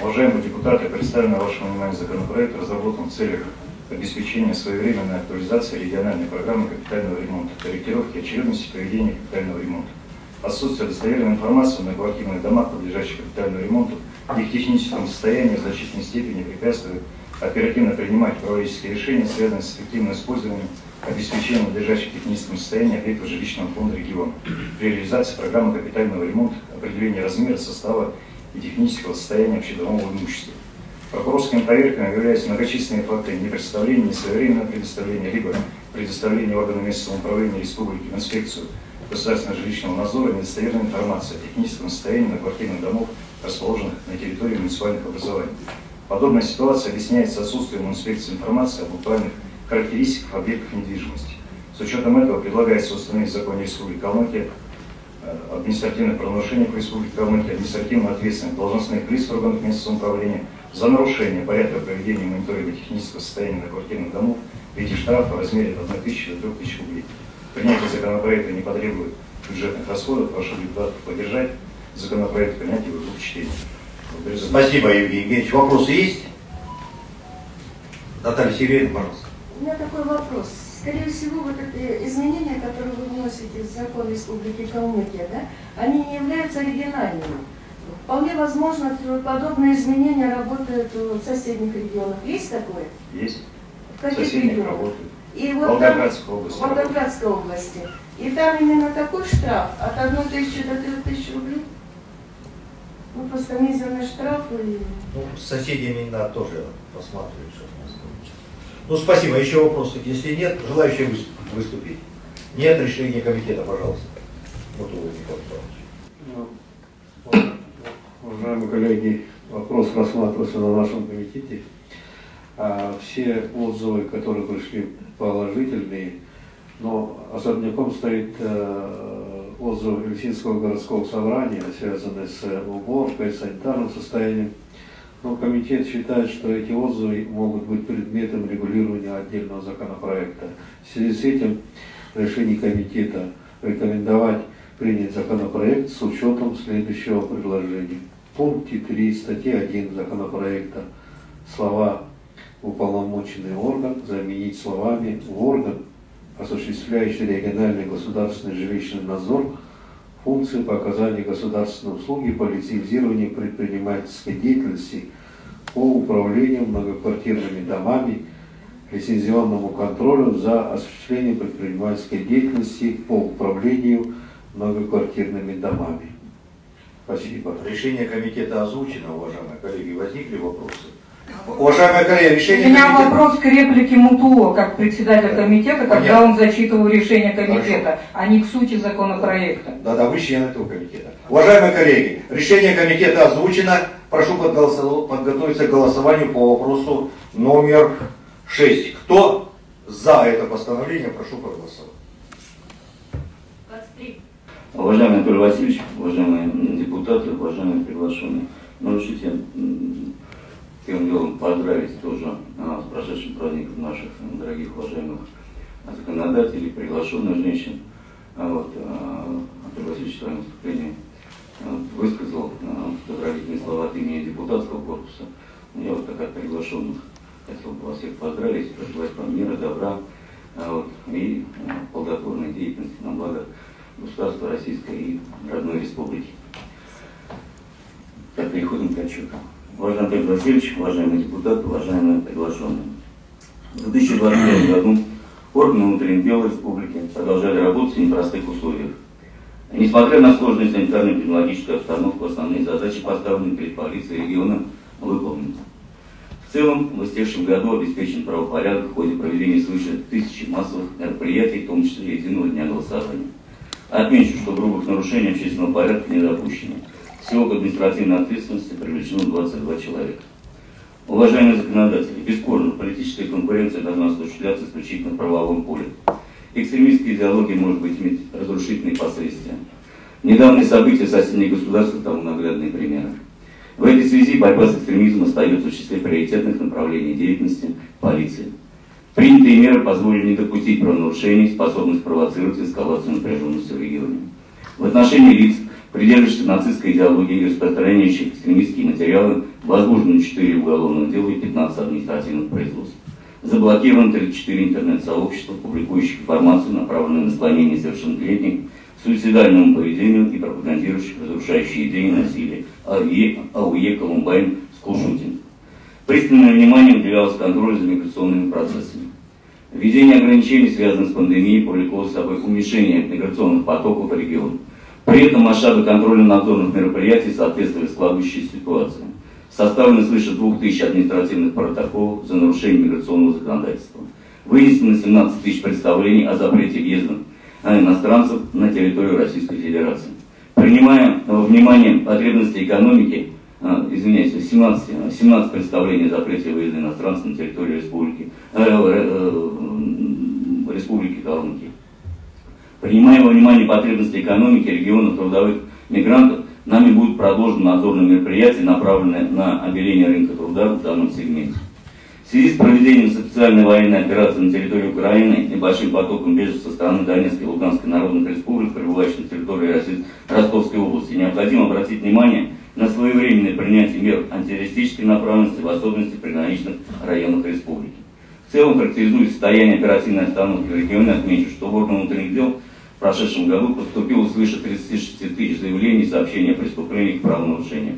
Уважаемые депутаты, представленный вашему вниманию законопроект разработан в целях обеспечения своевременной актуализации региональной программы капитального ремонта, корректировки очередности проведения капитального ремонта. Отсутствие достоверной информации на квартирных домах, подлежащих капитальному ремонту, их техническом состоянии в значительной степени препятствует оперативно принимать управленческие решения, связанные с эффективным использованием обеспечения надлежащих техническом состоянии объектов жилищного фонда региона при реализации программы капитального ремонта, определения размера, состава и технического состояния общедомового имущества. Прокурорскими проверками являются многочисленные факты непредставления, несвоевременного предоставления, либо предоставления органам местного управления республики в инспекцию государственного жилищного надзора недостоверной информации о техническом состоянии на квартирных домов, расположенных на территории муниципальных образований. Подобная ситуация объясняется отсутствием у инспекции информации об актуальных характеристиках объектов недвижимости. С учетом этого предлагается установить в законе Республики Калмыкия Э, административных правонарушений в Республике Калмыкия, административно ответственных должностных лиц в органах местного самоуправления за нарушение порядка проведения мониторинга технического состояния на квартирных домов в виде штрафа в размере от 1 тысячи до 3 тысяч рублей. Принятие законопроекта не потребует бюджетных расходов. Прошу депутатов поддержать законопроект, принять его в двух чтениях. Спасибо, Евгений Евгеньевич. Вопросы есть? Наталья Сергеевна, пожалуйста. У меня такой вопрос. Скорее всего, вот эти изменения, которые вы вносите в закон Республики Калмыкия, да, они не являются оригинальными. Вполне возможно, что подобные изменения работают в соседних регионах. Есть такое? Есть. В каких Соседних регионах? работают. И вот Волгоградской там, области в Волгоградской области. И там именно такой штраф от 1 тысячи до 3 тысяч рублей. Ну, просто штраф и... Ну, с соседями надо тоже посматривать, что у нас будет. Ну, спасибо. Еще вопросы? Если нет, желающие выс- выступить? Нет решения комитета, пожалуйста. Вот у Павловича. Ну, Уважаемые коллеги, вопрос рассматривался на нашем комитете. А все отзывы, которые пришли положительные, но особняком стоит э, отзыв Ельцинского городского собрания, связанный с уборкой, санитарным состоянием. Но комитет считает, что эти отзывы могут быть предметом регулирования отдельного законопроекта. В связи с этим решение комитета рекомендовать принять законопроект с учетом следующего предложения. В пункте 3 статьи 1 законопроекта слова «уполномоченный орган» заменить словами «в орган, осуществляющий региональный государственный жилищный надзор, функции по оказанию государственной услуги по лицензированию предпринимательской деятельности по управлению многоквартирными домами, лицензионному контролю за осуществлением предпринимательской деятельности по управлению многоквартирными домами. Спасибо. Решение комитета озвучено, уважаемые коллеги. Возникли вопросы? Уважаемые коллеги, У решение меня комитета... вопрос к реплике Мутуо, как председателя Да. комитета, когда Понятно. он зачитывал решение комитета, а не к сути законопроекта. Да-да, вы член этого комитета. Уважаемые коллеги, решение комитета озвучено. Прошу подготовиться к голосованию по вопросу номер 6. Кто за это постановление, прошу проголосовать. Уважаемый Анатолий Васильевич, уважаемые депутаты, уважаемые приглашенные, разрешите м, первым делом поздравить тоже а, с прошедшим праздником наших дорогих уважаемых законодателей, приглашенных женщин. А вот, а, Анатолий Васильевич в высказал а, поздравительные слова от имени депутатского корпуса. Я вот так от приглашенных хотел бы вас всех поздравить, пожелать вам мира, добра а, вот, и а, плодотворной деятельности на благо государства Российской и родной республики. Так, переходим к отчету. Уважаемый Анатолий Васильевич, уважаемые депутаты, уважаемые приглашенные. В 2021 году органы внутренних дел республики продолжали работать в непростых условиях. Несмотря на сложную санитарно-эпидемиологическую обстановку, основные задачи, поставленные перед полицией региона, выполнены. В целом, в истекшем году обеспечен правопорядок в ходе проведения свыше тысячи массовых мероприятий, в том числе единого дня голосования. Отмечу, что грубых нарушений общественного порядка не допущено. Всего к административной ответственности привлечено 22 человека. Уважаемые законодатели, бесспорно, политическая конкуренция должна осуществляться исключительно в правовом поле. Экстремистская идеология может быть иметь разрушительные последствия. Недавние события соседних государствах тому наглядные примеры. В этой связи борьба с экстремизмом остается в числе приоритетных направлений деятельности полиции. Принятые меры позволили не допустить правонарушений, способных спровоцировать эскалацию напряженности в регионе. В отношении лиц, придерживающихся нацистской идеологии и распространяющих экстремистские материалы, возбуждено 4 уголовных дела и 15 административных производств. Заблокировано 34 интернет-сообщества, публикующих информацию, направленную на склонение совершеннолетних к суицидальному поведению и пропагандирующих разрушающие идеи насилия АУЕ, АУЕ Колумбайн, Скулшутинг. Пристальное внимание уделялось контролю за миграционными процессами. Введение ограничений, связанных с пандемией, повлекло за собой уменьшение миграционных потоков в регион. При этом масштабы контрольно-надзорных мероприятий соответствовали складывающейся ситуации. Составлено свыше 2000 административных протоколов за нарушение миграционного законодательства. Вынесено 17 тысяч представлений о запрете въезда иностранцев на территорию Российской Федерации. Принимая во внимание потребности экономики, а, извиняюсь, 17, 17 представлений о запрете выезда иностранцев на территорию республики, э, э, республики Калмыкия. Принимая во внимание потребности экономики регионов трудовых мигрантов, нами будет продолжено надзорное мероприятие, направленное на обеление рынка труда в данном сегменте. В связи с проведением специальной военной операции на территории Украины и большим потоком беженцев со стороны Донецкой и Луганской народных республик, пребывающих на территории Ростовской области, необходимо обратить внимание на своевременное принятие мер антитеррористической направленности, в особенности в приграничных районах республики. В целом, характеризуя состояние оперативной обстановки в регионе, отмечу, что в органы внутренних дел прошедшем году поступило свыше 36 тысяч заявлений и сообщений о преступлениях и правонарушениях.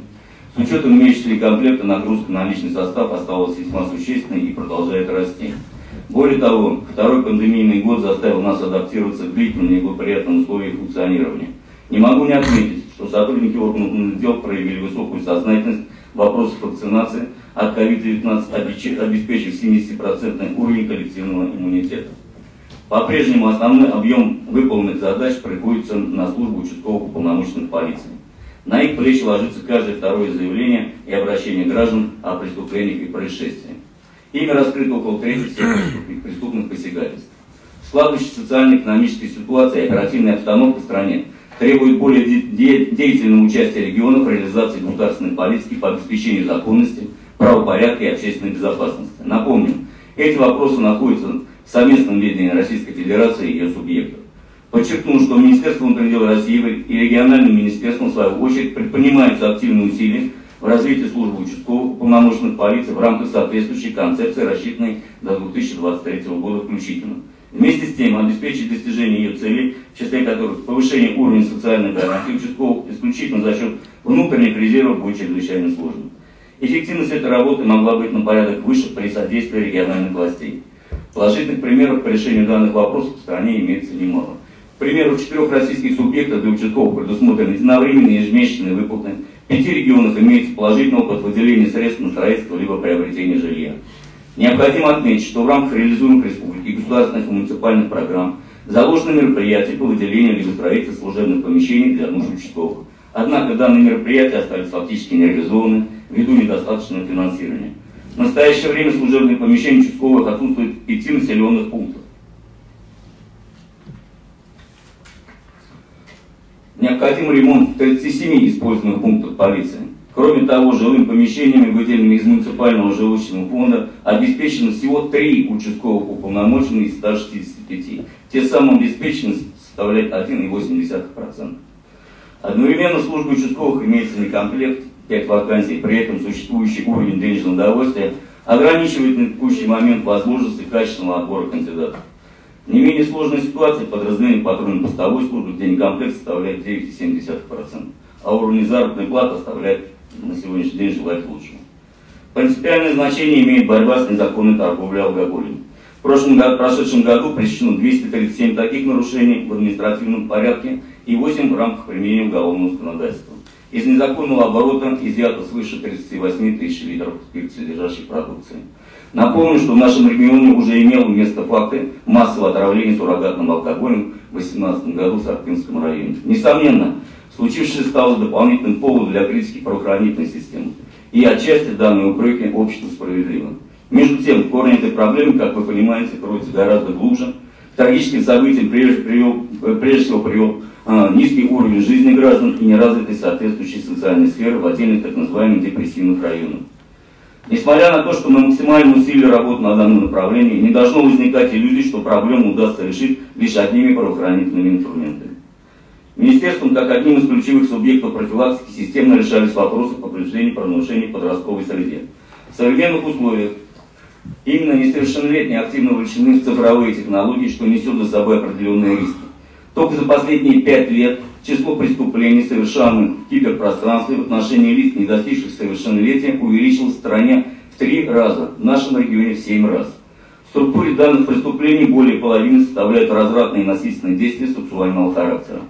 С учетом имеющегося комплекта нагрузка на личный состав осталась весьма существенной и продолжает расти. Более того, второй пандемийный год заставил нас адаптироваться к длительным и благоприятным условиям функционирования. Не могу не отметить, что сотрудники органов дел проявили высокую сознательность вопросов вакцинации от COVID-19, обеспечив 70% уровень коллективного иммунитета. По-прежнему основной объем выполненных задач приходится на службу участковых уполномоченных полиции. На их плечи ложится каждое второе заявление и обращение граждан о преступлениях и происшествиях. Ими раскрыто около трети всех преступных посягательств. Складывающаяся социально-экономическая ситуация и оперативная обстановка в стране требует более де деятельного участия регионов в реализации государственной политики по обеспечению законности, правопорядка и общественной безопасности. Напомню, эти вопросы находятся в совместном ведении Российской Федерации и ее субъектов. Подчеркну, что Министерство внутренних дел России и региональным министерством, в свою очередь, предпринимаются активные усилия в развитии службы участковых уполномоченных полиции в рамках соответствующей концепции, рассчитанной до 2023 года включительно. Вместе с тем обеспечить достижение ее целей, в числе которых повышение уровня социальной гарантии участковых исключительно за счет внутренних резервов будет чрезвычайно сложно. Эффективность этой работы могла быть на порядок выше при содействии региональных властей. Положительных примеров по решению данных вопросов в стране имеется немало. К примеру, в четырех российских субъектах для участковых предусмотрены единовременные ежемесячные выплаты в пяти регионах имеется положительный опыт выделения средств на строительство либо приобретение жилья. Необходимо отметить, что в рамках реализуемых республики государственных и муниципальных программ заложены мероприятия по выделению либо строительству служебных помещений для нужд участковых. Однако данные мероприятия остались фактически нереализованы ввиду недостаточного финансирования. В настоящее время служебные помещения участковых отсутствуют в пяти населенных пунктах. Необходим ремонт 37 используемых пунктов полиции. Кроме того, жилыми помещениями, выделенными из муниципального жилищного фонда, обеспечено всего 3 участковых уполномоченных из 165. Те самым обеспеченность составляет 1,8%. Одновременно в участковых имеется некомплект, 5 вакансий, при этом существующий уровень денежного удовольствия ограничивает на текущий момент возможности качественного отбора кандидатов. Не менее сложная ситуация подразделение патрульно-постовой службы, где некомплект составляет 9,7%, а уровень заработной платы составляет на сегодняшний день желать лучшего. Принципиальное значение имеет борьба с незаконной торговлей алкоголем. В прошлом году, прошедшем году пресечено 237 таких нарушений в административном порядке и 8 в рамках применения уголовного законодательства. Из незаконного оборота изъято свыше 38 тысяч литров спиртосодержащей продукции. Напомню, что в нашем регионе уже имело место факты массового отравления суррогатным алкоголем в 2018 году в Сарпинском районе. Несомненно, случившееся стало дополнительным поводом для критики правоохранительной системы. И отчасти данные упреки обществу справедливы. Между тем, корень этой проблемы, как вы понимаете, кроется гораздо глубже. К трагическим событиям прежде, привел, прежде всего привел низкий уровень жизни граждан и неразвитой соответствующей социальной сферы в отдельных так называемых депрессивных районах. Несмотря на то, что мы максимально усилили работу на данном направлении, не должно возникать иллюзий, что проблему удастся решить лишь одними правоохранительными инструментами. Министерством, как одним из ключевых субъектов профилактики, системно решались вопросы по предупреждению правонарушений в подростковой среде. В современных условиях именно несовершеннолетние активно вовлечены в цифровые технологии, что несет за собой определенные риски. Только за последние пять лет число преступлений, совершенных в киберпространстве в отношении лиц, не достигших совершеннолетия, увеличилось в стране в три раза, в нашем регионе в семь раз. В структуре данных преступлений более половины составляют развратные насильственные действия сексуального характера.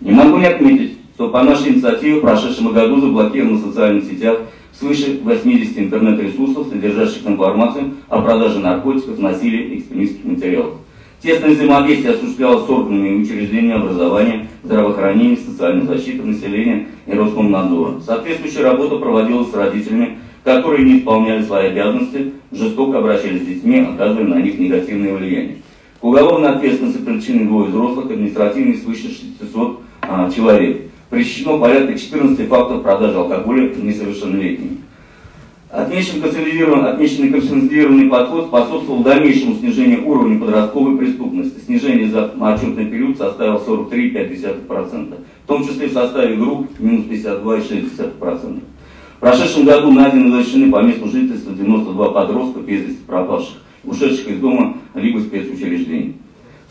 Не могу не отметить, что по нашей инициативе в прошедшем году заблокировано в социальных сетях свыше 80 интернет-ресурсов, содержащих информацию о продаже наркотиков, насилии и экстремистских материалов. Тесное взаимодействие осуществлялось с органами и учреждениями образования, здравоохранения, социальной защиты населения и Роскомнадзора. Соответствующая работа проводилась с родителями, которые не исполняли свои обязанности, жестоко обращались с детьми, оказывая на них негативное влияние. К уголовной ответственности привлечены двое взрослых, административных свыше 600 а, человек. Пресечено порядка 14 фактов продажи алкоголя несовершеннолетними. Отмечен консолидированный, отмеченный консолидированный подход способствовал дальнейшему снижению уровня подростковой преступности. Снижение за отчетный период составило 43,5%, в том числе в составе групп минус 52,6%. В прошедшем году найдены и защищены по месту жительства 92 подростка без вести пропавших. ушедших из дома либо спецучреждений.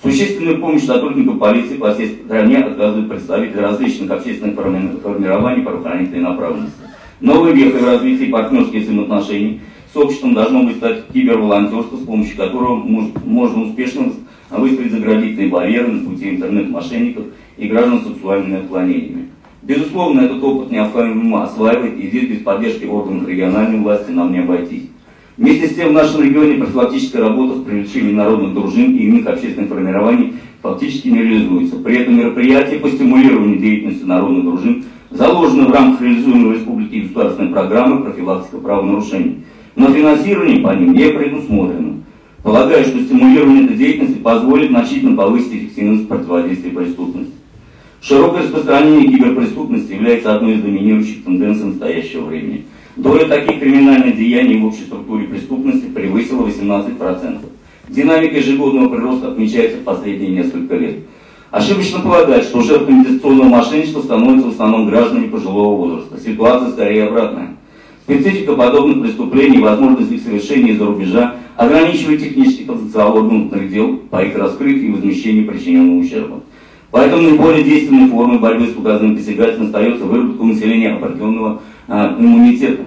Существенную помощь сотрудникам полиции по всей стране оказывают представители различных общественных формирований правоохранительной направленности. Новой вехой в развитии партнерских взаимоотношений с обществом должно быть стать киберволонтерство, с помощью которого можно успешно выставить заградительные барьеры на пути интернет-мошенников и граждан с сексуальными отклонениями. Безусловно, этот опыт необходимо осваивать, и здесь без поддержки органов региональной власти нам не обойтись. Вместе с тем в нашем регионе профилактическая работа с привлечением народных дружин и иных общественных формирований фактически не реализуется. При этом мероприятия по стимулированию деятельности народных дружин заложены в рамках реализуемой в Республике государственной программы профилактика правонарушений. Но финансирование по ним не предусмотрено. Полагаю, что стимулирование этой деятельности позволит значительно повысить эффективность противодействия преступности. Широкое распространение киберпреступности является одной из доминирующих тенденций настоящего времени. Доля таких криминальных деяний в общей структуре преступности превысила 18%. Динамика ежегодного прироста отмечается в последние несколько лет. Ошибочно полагать, что жертвами инвестиционного мошенничества становятся в основном граждане пожилого возраста. Ситуация скорее обратная. Специфика подобных преступлений и возможность их совершения из-за рубежа ограничивает технический потенциал органов дел по их раскрытию и возмещению причиненного ущерба. Поэтому наиболее действенной формой борьбы с указанным посягательством остается выработка населения определенного а, иммунитета.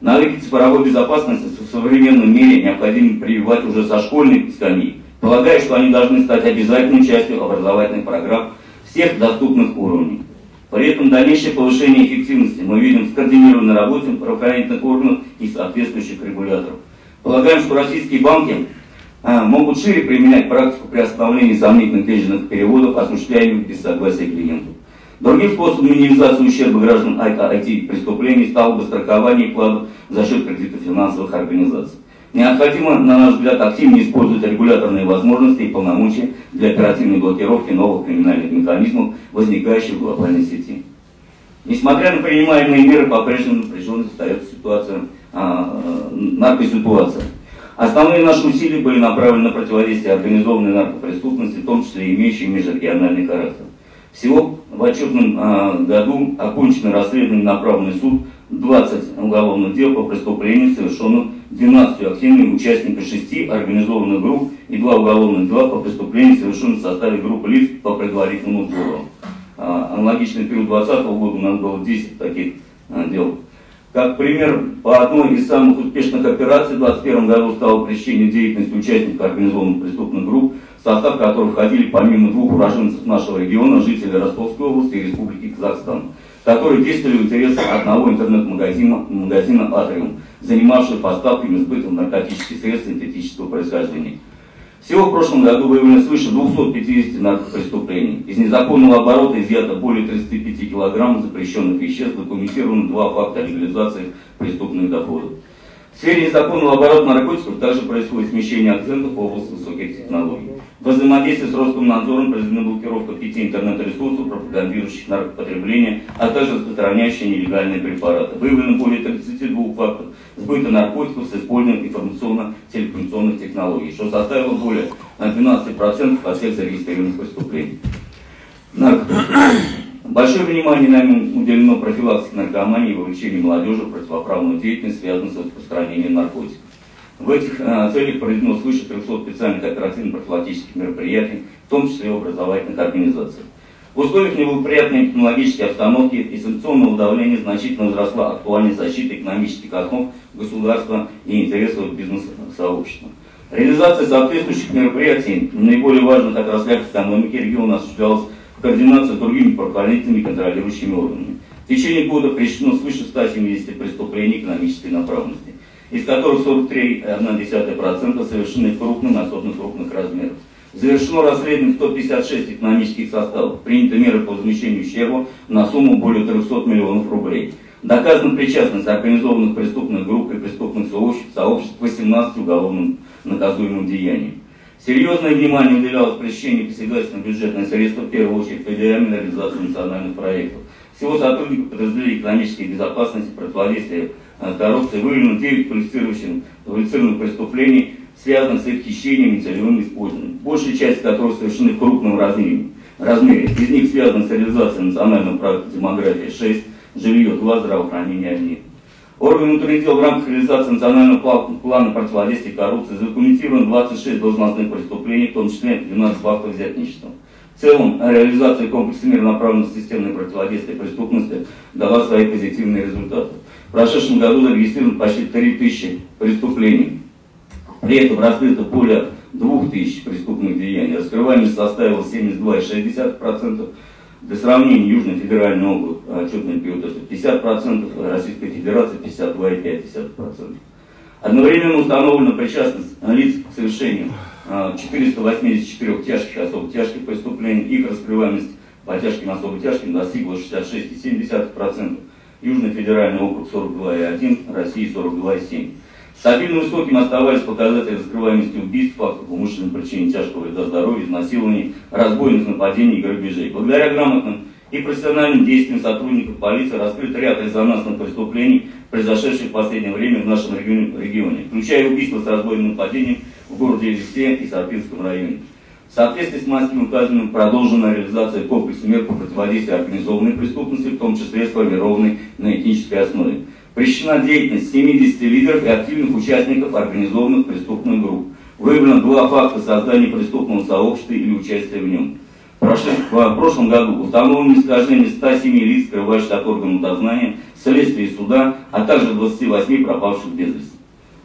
Навыки цифровой безопасности в современном мире необходимо прививать уже со школьной скамьи, полагая, что они должны стать обязательной частью образовательных программ всех доступных уровней. При этом дальнейшее повышение эффективности мы видим в скоординированной работе правоохранительных органов и соответствующих регуляторов. Полагаем, что российские банки а, могут шире применять практику при остановлении сомнительных денежных переводов, осуществляемых без согласия клиентов. Другим способом минимизации ущерба граждан IT-преступлений стало бы страхование вкладов за счет кредитов финансовых организаций. Необходимо, на наш взгляд, активнее использовать регуляторные возможности и полномочия для оперативной блокировки новых криминальных механизмов, возникающих в глобальной сети. Несмотря на принимаемые меры, по-прежнему напряженной остается ситуация, а, наркоситуация. Основные наши усилия были направлены на противодействие организованной наркопреступности, в том числе имеющей межрегиональный характер. Всего в отчетном э, году окончено расследование направленный суд 20 уголовных дел по преступлениям, совершенным 12 активными участниками 6 организованных групп и 2 уголовных дела по преступлениям, совершенным в составе группы лиц по предварительному сбору. Э, аналогичный период 2020 года у нас было 10 таких э, дел. Как пример, по одной из самых успешных операций в 2021 году стало пресечение деятельности участников организованных преступных групп, в состав которых входили помимо двух уроженцев нашего региона, жители Ростовской области и Республики Казахстан, которые действовали в интересах одного интернет-магазина магазина «Атриум», занимавшего поставками и сбытом наркотических средств синтетического происхождения. Всего в прошлом году выявлено свыше 250 наркопреступлений. Из незаконного оборота изъято более 35 килограммов запрещенных веществ, документировано два факта легализации преступных доходов. В сфере незаконного оборота наркотиков также происходит смещение акцентов в области высоких технологий. Во взаимодействии с Роскомнадзором произведена блокировка пяти интернет-ресурсов, пропагандирующих наркопотребление, а также распространяющих нелегальные препараты. Выявлено более 32 фактов сбыта наркотиков с использованием информационно-телекоммуникационных технологий, что составило более 12% от всех зарегистрированных преступлений. Большое внимание нами уделено профилактике наркомании и вовлечению молодежи в противоправную деятельность, связанную с распространением наркотиков. В этих э, целях проведено свыше 300 специальных оперативно-профилактических мероприятий, в том числе и образовательных организациях. В условиях неблагоприятной технологической обстановки и санкционного давления значительно возросла актуальность защиты экономических основ государства и интересов бизнес-сообщества. Реализация соответствующих мероприятий в наиболее важных отраслях экономики региона осуществлялась в координации с другими правоохранительными контролирующими органами. В течение года пресечено свыше 170 преступлений экономической направленности из которых 43,1% совершены в крупных, особенно крупных размерах. Завершено расследование 156 экономических составов, приняты меры по возмещению ущерба на сумму более 300 миллионов рублей. Доказана причастность организованных преступных групп и преступных сообществ, сообществ 18 уголовным наказуемым деяниям. Серьезное внимание уделялось пресечению посягательств на бюджетные средства, в первую очередь федеральной реализации национальных проектов. Всего сотрудников подразделений экономической безопасности, противодействия коррупции выявлено 9 квалифицированных преступлений, связанных с их хищением и целевым использованием, большая часть которых совершены в крупном размере. размере. Из них связаны с реализацией национального проекта «Демография-6», жилье 2, здравоохранение 1. Органы внутренних дел в рамках реализации национального плана противодействия коррупции задокументировано 26 должностных преступлений, в том числе 12 фактов взятничества. В целом, реализация комплекса мер, направленных на системное противодействие преступности, дала свои позитивные результаты. В прошедшем году зарегистрировано почти 3000 преступлений. При этом раскрыто более 2000 преступных деяний. Раскрывание составило 72,6%. Для сравнения, Южный федеральный округ, отчетный период это 50%, Российская Федерация 52,5%. Одновременно установлена причастность лиц к совершению 484 а, тяжких и особо тяжких преступлений. Их раскрываемость по тяжким и особо тяжким достигла 66,7%. Южный федеральный округ 42,1%, Россия 42,7%. Стабильно высоким оставались показатели раскрываемости убийств, фактов умышленного причинения тяжкого вреда здоровью, изнасилований, разбойных нападений и грабежей. Благодаря грамотным и профессиональным действиям сотрудников полиции раскрыт ряд резонансных преступлений, произошедших в последнее время в нашем регионе, регионе включая убийство с разбойным нападением в городе Элисте и Сарпинском районе. Соответствии с майским указанием продолжена реализация комплекса мер по противодействию организованной преступности, в том числе сформированной на этнической основе. Пресечена деятельность 70 лидеров и активных участников организованных преступных групп. Выявлено два факта создания преступного сообщества или участия в нем. В прошлом году установлено искажение 107 лиц, скрывающихся от органов дознания, следствия и суда, а также 28 пропавших без вести.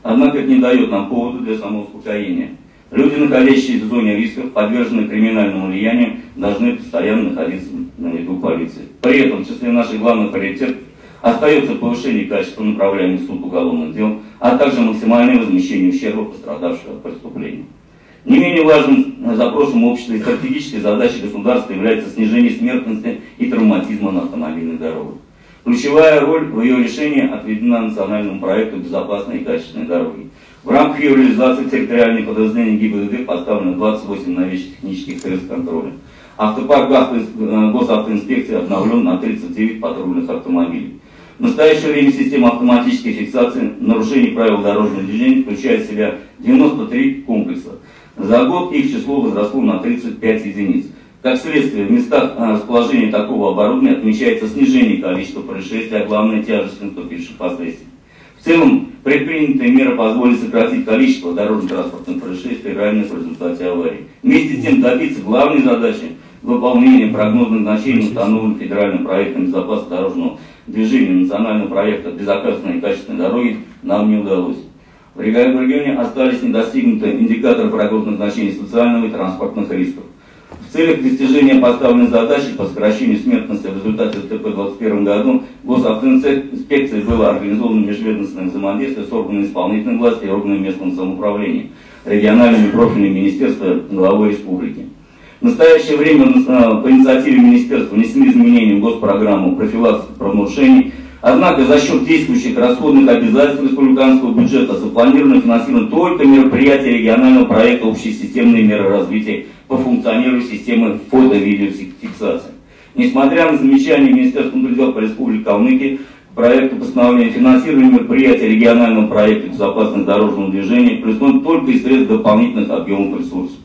Однако это не дает нам повода для самоуспокоения. Люди, находящиеся в зоне риска, подверженные криминальному влиянию, должны постоянно находиться на виду полиции. При этом в числе наших главных приоритетов остается повышение качества направляемых в суд уголовных дел, а также максимальное возмещение ущерба пострадавших от преступлений. Не менее важным запросом общества и стратегической задачей государства является снижение смертности и травматизма на автомобильных дорогах. Ключевая роль в ее решении отведена национальному проекту «Безопасные и качественные дороги». В рамках ее реализации территориальных подразделений ГИБДД поставлено 28 новейших технических средств контроля. Автопарк э, госавтоинспекции обновлен на 39 патрульных автомобилей. В настоящее время система автоматической фиксации нарушений правил дорожного движения включает в себя 93 комплекса. За год их число возросло на 35 единиц. Как следствие, в местах а, расположения такого оборудования отмечается снижение количества происшествий, а главное тяжесть наступивших последствий. В целом, предпринятые меры позволят сократить количество дорожно-транспортных происшествий, раненых в результате аварий. Вместе с тем добиться главной задачи выполнения прогнозных значений, установленных федеральным проектом безопасности дорожного движения национального проекта «Безопасные и качественные дороги» нам не удалось. В регионе остались недостигнуты индикаторы прогнозных значений социального и транспортных рисков. В целях достижения поставленной задачи по сокращению смертности в результате ДТП в 2021 году госавтоинспекцией было организовано межведомственное взаимодействие с органами исполнительной власти и органами местного самоуправления, региональными профильными министерствами главой республики. В настоящее время э, по инициативе министерства внесены изменения в госпрограмму профилактики правонарушений, Однако за счет действующих расходных обязательств республиканского бюджета запланировано финансирование только мероприятий регионального проекта «Общие системные меры развития» по функционированию системы фото-видеофиксации. Несмотря на замечания Министерства внутренних дел по Республике Калмыкия, проекту постановления финансирования мероприятий регионального проекта безопасности дорожного движения происходит только из средств дополнительных объемов ресурсов.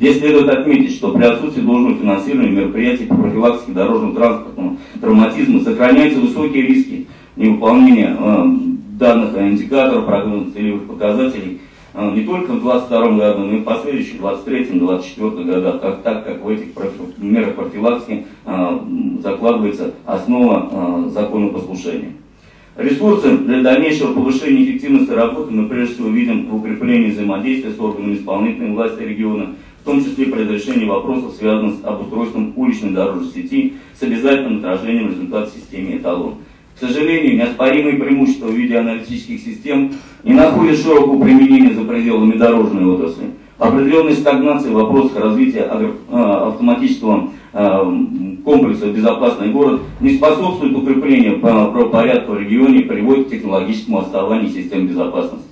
Здесь следует отметить, что при отсутствии должного финансирования мероприятий по профилактике дорожного транспортного травматизма сохраняются высокие риски невыполнения э, данных индикаторов, прогнозных целевых показателей э, не только в 2022 году, но и в последующих 2023-2024 годах, как, так как в этих мерах профилактики э, закладывается основа э, законопослушания. Ресурсы для дальнейшего повышения эффективности работы мы прежде всего видим в укреплении взаимодействия с органами исполнительной власти региона, в том числе при разрешении вопросов, связанных с обустройством уличной дорожной сети с обязательным отражением результатов в системе эталон. К сожалению, неоспоримые преимущества в виде аналитических систем не находят широкого применения за пределами дорожной отрасли. Определенной стагнации в вопросах развития а, автоматического а, комплекса «Безопасный город» не способствует укреплению правопорядка в регионе и приводит к технологическому отставанию систем безопасности.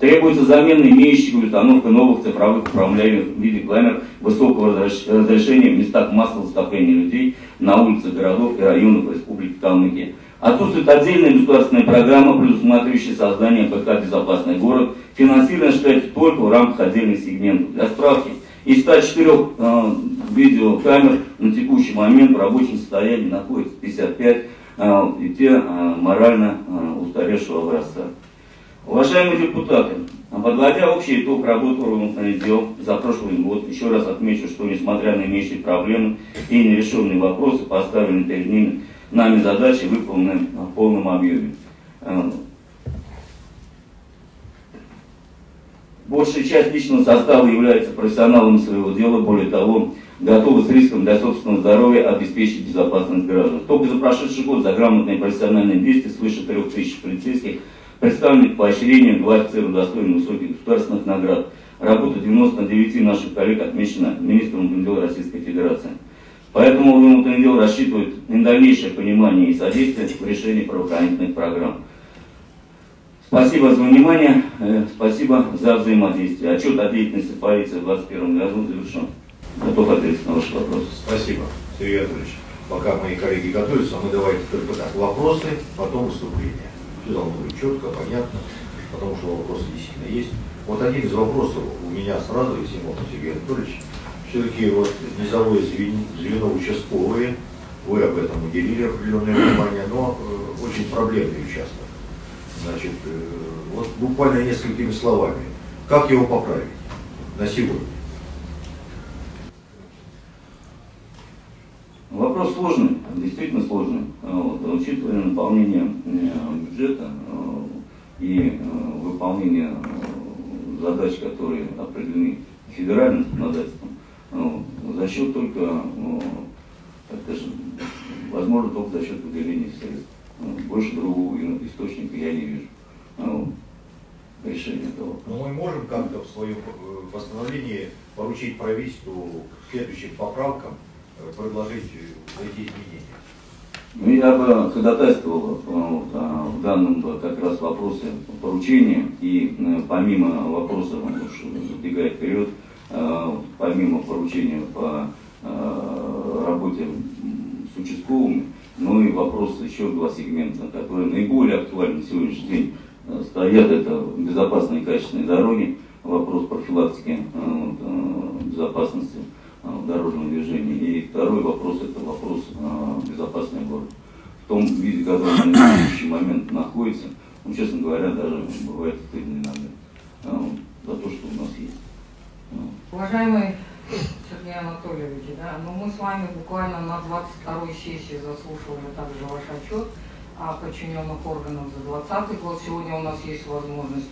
Требуется замена имеющих и установка новых цифровых управляемых в виде камер высокого разрешения в местах массового скопления людей на улицах городов и районов Республики Калмыкия. Отсутствует отдельная государственная программа, предусматривающая создание ПК «Безопасный город», финансирование осуществляется только в рамках отдельных сегментов. Для справки, из 104 э, видеокамер на текущий момент в рабочем состоянии находится 55, э, и те э, морально устаревшего образца. Уважаемые депутаты, подводя общий итог работы органов дел за прошлый год, еще раз отмечу, что несмотря на имеющие проблемы и нерешенные вопросы, поставленные перед ними, нами задачи выполнены в полном объеме. Большая часть личного состава является профессионалами своего дела, более того, готовы с риском для собственного здоровья обеспечить безопасность граждан. Только за прошедший год за грамотные профессиональные действия свыше 3000 полицейских представлены к поощрению два офицера достойны высоких государственных наград. Работа 99 наших коллег отмечена министром внутренних Российской Федерации. Поэтому внутреннее дел рассчитывает на дальнейшее понимание и содействие в решении правоохранительных программ. Спасибо за внимание, э, спасибо за взаимодействие. Отчет о деятельности полиции в 2021 году завершен. Готов ответить на ваши вопросы. Спасибо, Сергей Анатольевич. Пока мои коллеги готовятся, мы давайте только так. Вопросы, потом выступления. Должно быть четко, понятно, потому что вопросы действительно есть. Вот один из вопросов у меня сразу, если можно, Сергей Анатольевич, все-таки вот низовое звено, звено участковые, вы об этом уделили определенное внимание, но э, очень проблемный участок. Значит, э, вот буквально несколькими словами. Как его поправить на сегодня? Вопрос сложный, действительно сложный. Вот, учитывая наполнение э, бюджета э, и выполнение задач, которые определены федеральным законодательством, за счет только, так скажем, возможно, только за счет выделения средств. Больше другого источника я не вижу решения этого. Но мы можем как-то в своем э, постановлении поручить правительству к следующим поправкам э, предложить э, эти изменения. Ну, я бы ходатайствовал вот, а, в данном как раз вопросе поручения и помимо вопроса, уж забегая вперед, помимо поручения по работе с участковыми, ну и вопрос еще два сегмента, которые наиболее актуальны на сегодняшний день э, стоят. Это безопасные и качественные дороги, вопрос профилактики э, э, безопасности дорожного движения. И второй вопрос это вопрос безопасный город. В том виде, который он на текущий момент находится, ну, честно говоря, даже бывает стыдно иногда за то, что у нас есть. Уважаемый Сергей Анатольевич, да, но мы с вами буквально на 22-й сессии заслушивали также ваш отчет подчиненных органах за 2020 год. Сегодня у нас есть возможность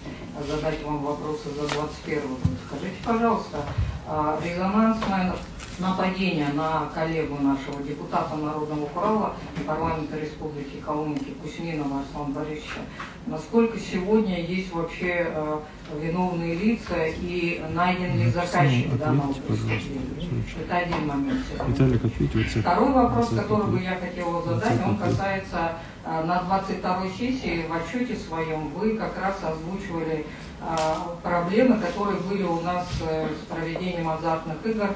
задать вам вопросы за 2021 год. Скажите, пожалуйста, а, резонансное нападение на коллегу нашего депутата Народного Урала парламента Республики Калмыкия Кузьминова Арслана Борисовича, насколько сегодня есть вообще э, виновные лица и найден ли заказчик данного преступления? Это один момент. Виталик, ответьте. Второй вопрос, который бы я хотела задать, он касается э, на 22-й сессии в отчете своем вы как раз озвучивали э, проблемы, которые были у нас с проведением азартных игр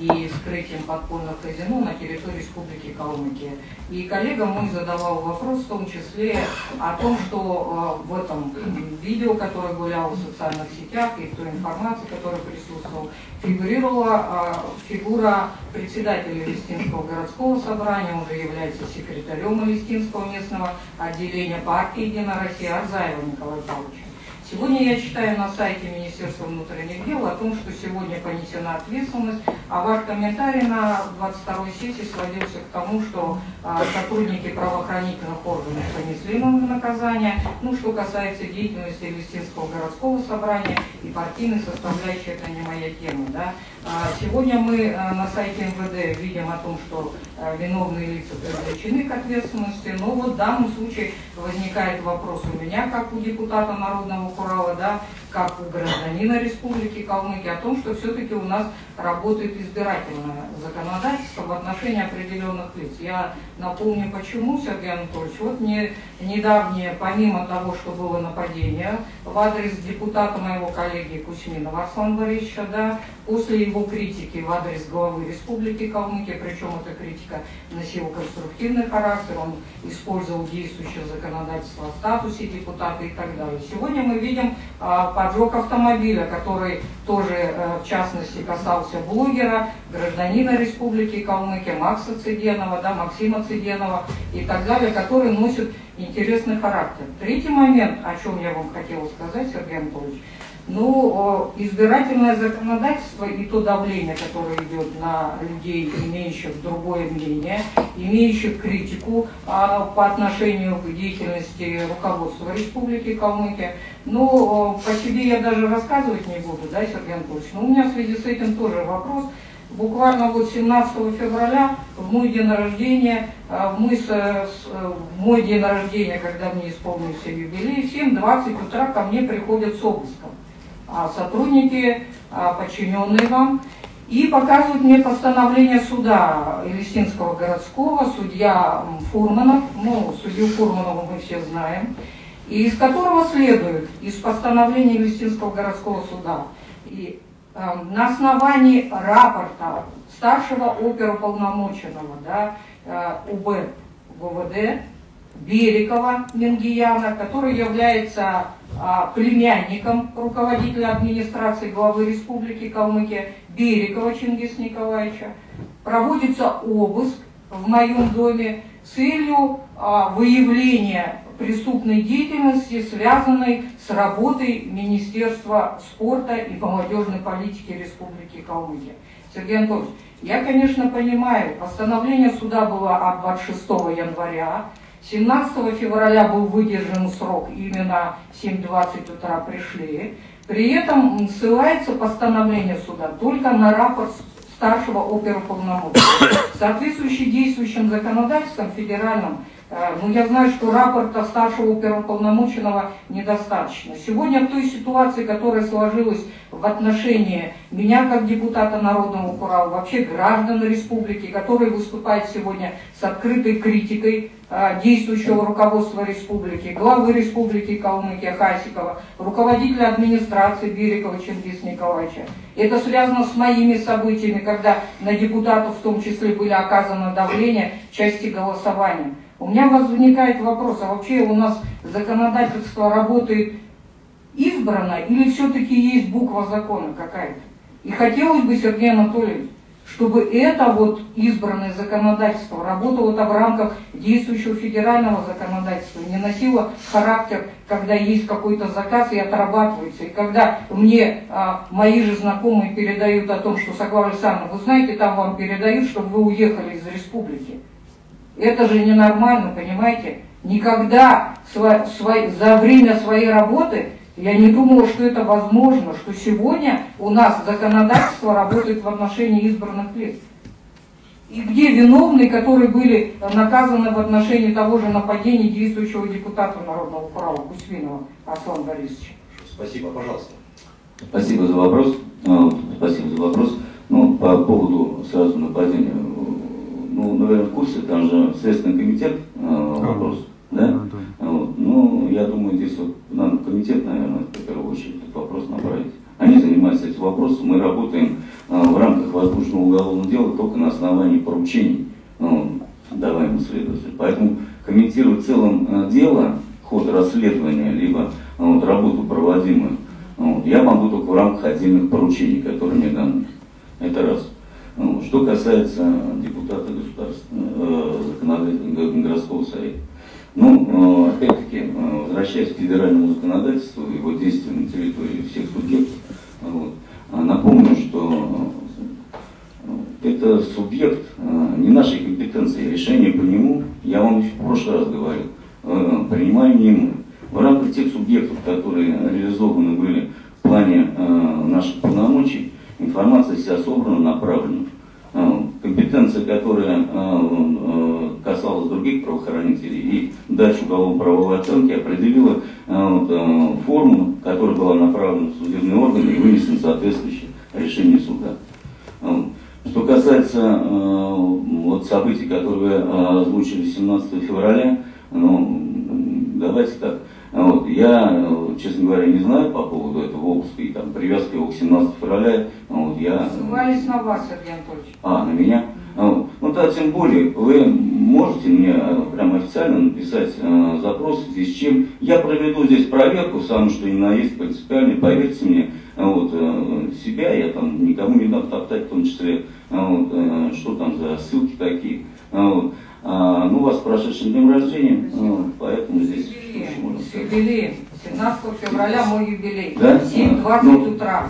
и скрытием подпольных казино на территории Республики Калмыкия. И коллега мой задавал вопрос в том числе о том, что э, в этом видео, которое гуляло в социальных сетях и в той информации, которая присутствовала, фигурировала э, фигура председателя Листинского городского собрания, он же является секретарем Листинского местного отделения партии «Единая Россия» Арзаева Николая Павловича. Сегодня я читаю на сайте Министерства внутренних дел о том, что сегодня понесена ответственность, а ваш комментарий на 22-й сессии сводился к тому, что а, сотрудники правоохранительных органов понесли новые наказания. Ну, что касается деятельности Листинского городского собрания и партийной составляющей, это не моя тема. Да? А, сегодня мы а, на сайте МВД видим о том, что а, виновные лица привлечены к ответственности, но вот в данном случае возникает вопрос у меня, как у депутата Народного Урала, да, как гражданина Республики Калмыкия, о том, что все-таки у нас работает избирательное законодательство в отношении определенных лиц. Я напомню, почему, Сергей Анатольевич. Вот мне недавнее, помимо того, что было нападение в адрес депутата моего коллеги Кузьминова Арслана Борисовича, да, после его критики в адрес главы Республики Калмыкия, причем эта критика носила конструктивный характер, он использовал действующее законодательство о статусе депутата и так далее. Сегодня мы видим а, поджог автомобиля, который тоже, э, в частности, касался блогера, гражданина Республики Калмыкия, Макса Цыденова, да, Максима Цыденова и так далее, которые носят интересный характер. Третий момент, о чем я вам хотела сказать, Сергей Анатольевич, ну, избирательное законодательство и то давление, которое идет на людей, имеющих другое мнение, имеющих критику а, по отношению к деятельности руководства Республики Калмыкия, ну, по себе я даже рассказывать не буду, да, Сергей Анатольевич, но у меня в связи с этим тоже вопрос. Буквально вот 17 февраля, в мой день рождения, а, мы с, с, в мой день рождения, когда мне исполнился юбилей, в 7.20 утра ко мне приходят с обыском. А, сотрудники, а, подчиненные вам, и показывают мне постановление суда Элистинского городского, судья Фурманов, ну, судью Фурманова мы все знаем, и из которого следует, из постановления Элистинского городского суда, и э, на основании рапорта старшего оперуполномоченного да, э, УБ ГУВД Берикова Мингияна, который является а, племянником руководителя администрации главы Республики Калмыкия Берикова Чингис Николаевича. Проводится обыск в моем доме с целью а, выявления преступной деятельности, связанной с работой Министерства спорта и молодежной политики Республики Калмыкия. Сергей Анатольевич, я, конечно, понимаю, постановление суда было от 26 января, 17 февраля был выдержан срок, именно в 7.20 утра пришли. При этом ссылается постановление суда только на рапорт старшего оперуполномоченного. Соответствующий действующим законодательством федеральным ну, я знаю, что рапорта старшего оперуполномоченного недостаточно. Сегодня в той ситуации, которая сложилась в отношении меня как депутата Народного Курала, вообще граждан республики, которые выступают сегодня с открытой критикой э, действующего руководства республики, главы республики Калмыкия Хасикова, руководителя администрации Берегова Чингис Николаевича. Это связано с моими событиями, когда на депутатов в том числе были оказано давление части голосования. У меня возникает вопрос, а вообще у нас законодательство работает избрано или все-таки есть буква закона какая-то? И хотелось бы, Сергей Анатольевич, чтобы это вот избранное законодательство работало в рамках действующего федерального законодательства, не носило характер, когда есть какой-то заказ и отрабатывается. И когда мне а, мои же знакомые передают о том, что Соглава Александровна, вы знаете, там вам передают, чтобы вы уехали из республики. Это же ненормально, понимаете? Никогда за время своей работы я не думала, что это возможно, что сегодня у нас законодательство работает в отношении избранных лиц. И где виновные, которые были наказаны в отношении того же нападения действующего депутата Народного права Кусвинова Аслана Борисовича? Спасибо, пожалуйста. Спасибо за вопрос. А, спасибо за вопрос. Ну, по поводу сразу нападения ну, наверное, в курсе, там же Следственный комитет э, вопрос, да? да. Вот. Ну, я думаю, здесь вот надо комитет, наверное, в первую очередь этот вопрос направить. Они занимаются этим вопросом, мы работаем э, в рамках возбужденного уголовного дела только на основании поручений, ну, даваемых следователю. Поэтому комментировать в целом э, дело, ход расследования, либо э, вот, работу проводимую, вот, я могу только в рамках отдельных поручений, которые мне даны. Это раз. Ну, что касается депутата э, городского совета. Ну, э, опять-таки, э, возвращаясь к федеральному законодательству, его действиям на территории всех субъектов, вот, напомню, что это субъект не нашей компетенции. Решение по нему, я вам в прошлый раз говорил, принимаем не мы. В рамках тех субъектов, которые реализованы были в плане наших полномочий, информация вся собрана, направлена. А, компетенция, которая а, а, касалась других правоохранителей и дальше уголовно-правовой оценки определила форму, которая была направлена в судебные органы и вынесена соответствующее решение суда. Что касается вот, событий, которые озвучили 17 февраля, ну, давайте так, вот. Я, честно говоря, не знаю по поводу этого обыска и там привязки его к 17 февраля. Вот, я... Ссылались на вас, Сергей Анатольевич. А, на меня? Вот. Ну да, тем более, вы можете мне прямо официально написать э, запрос, в связи с чем я проведу здесь проверку, сам что ни на есть принципиально, поверьте мне, вот, э, себя я там никому не дам топтать, в том числе, вот, э, что там за ссылки такие. Вот. А, ну, у вас прошедшим днем рождения, вот, поэтому здесь что еще можно сказать. Юбилей. 17 февраля мой юбилей. Да? 7.20 Ну, утра.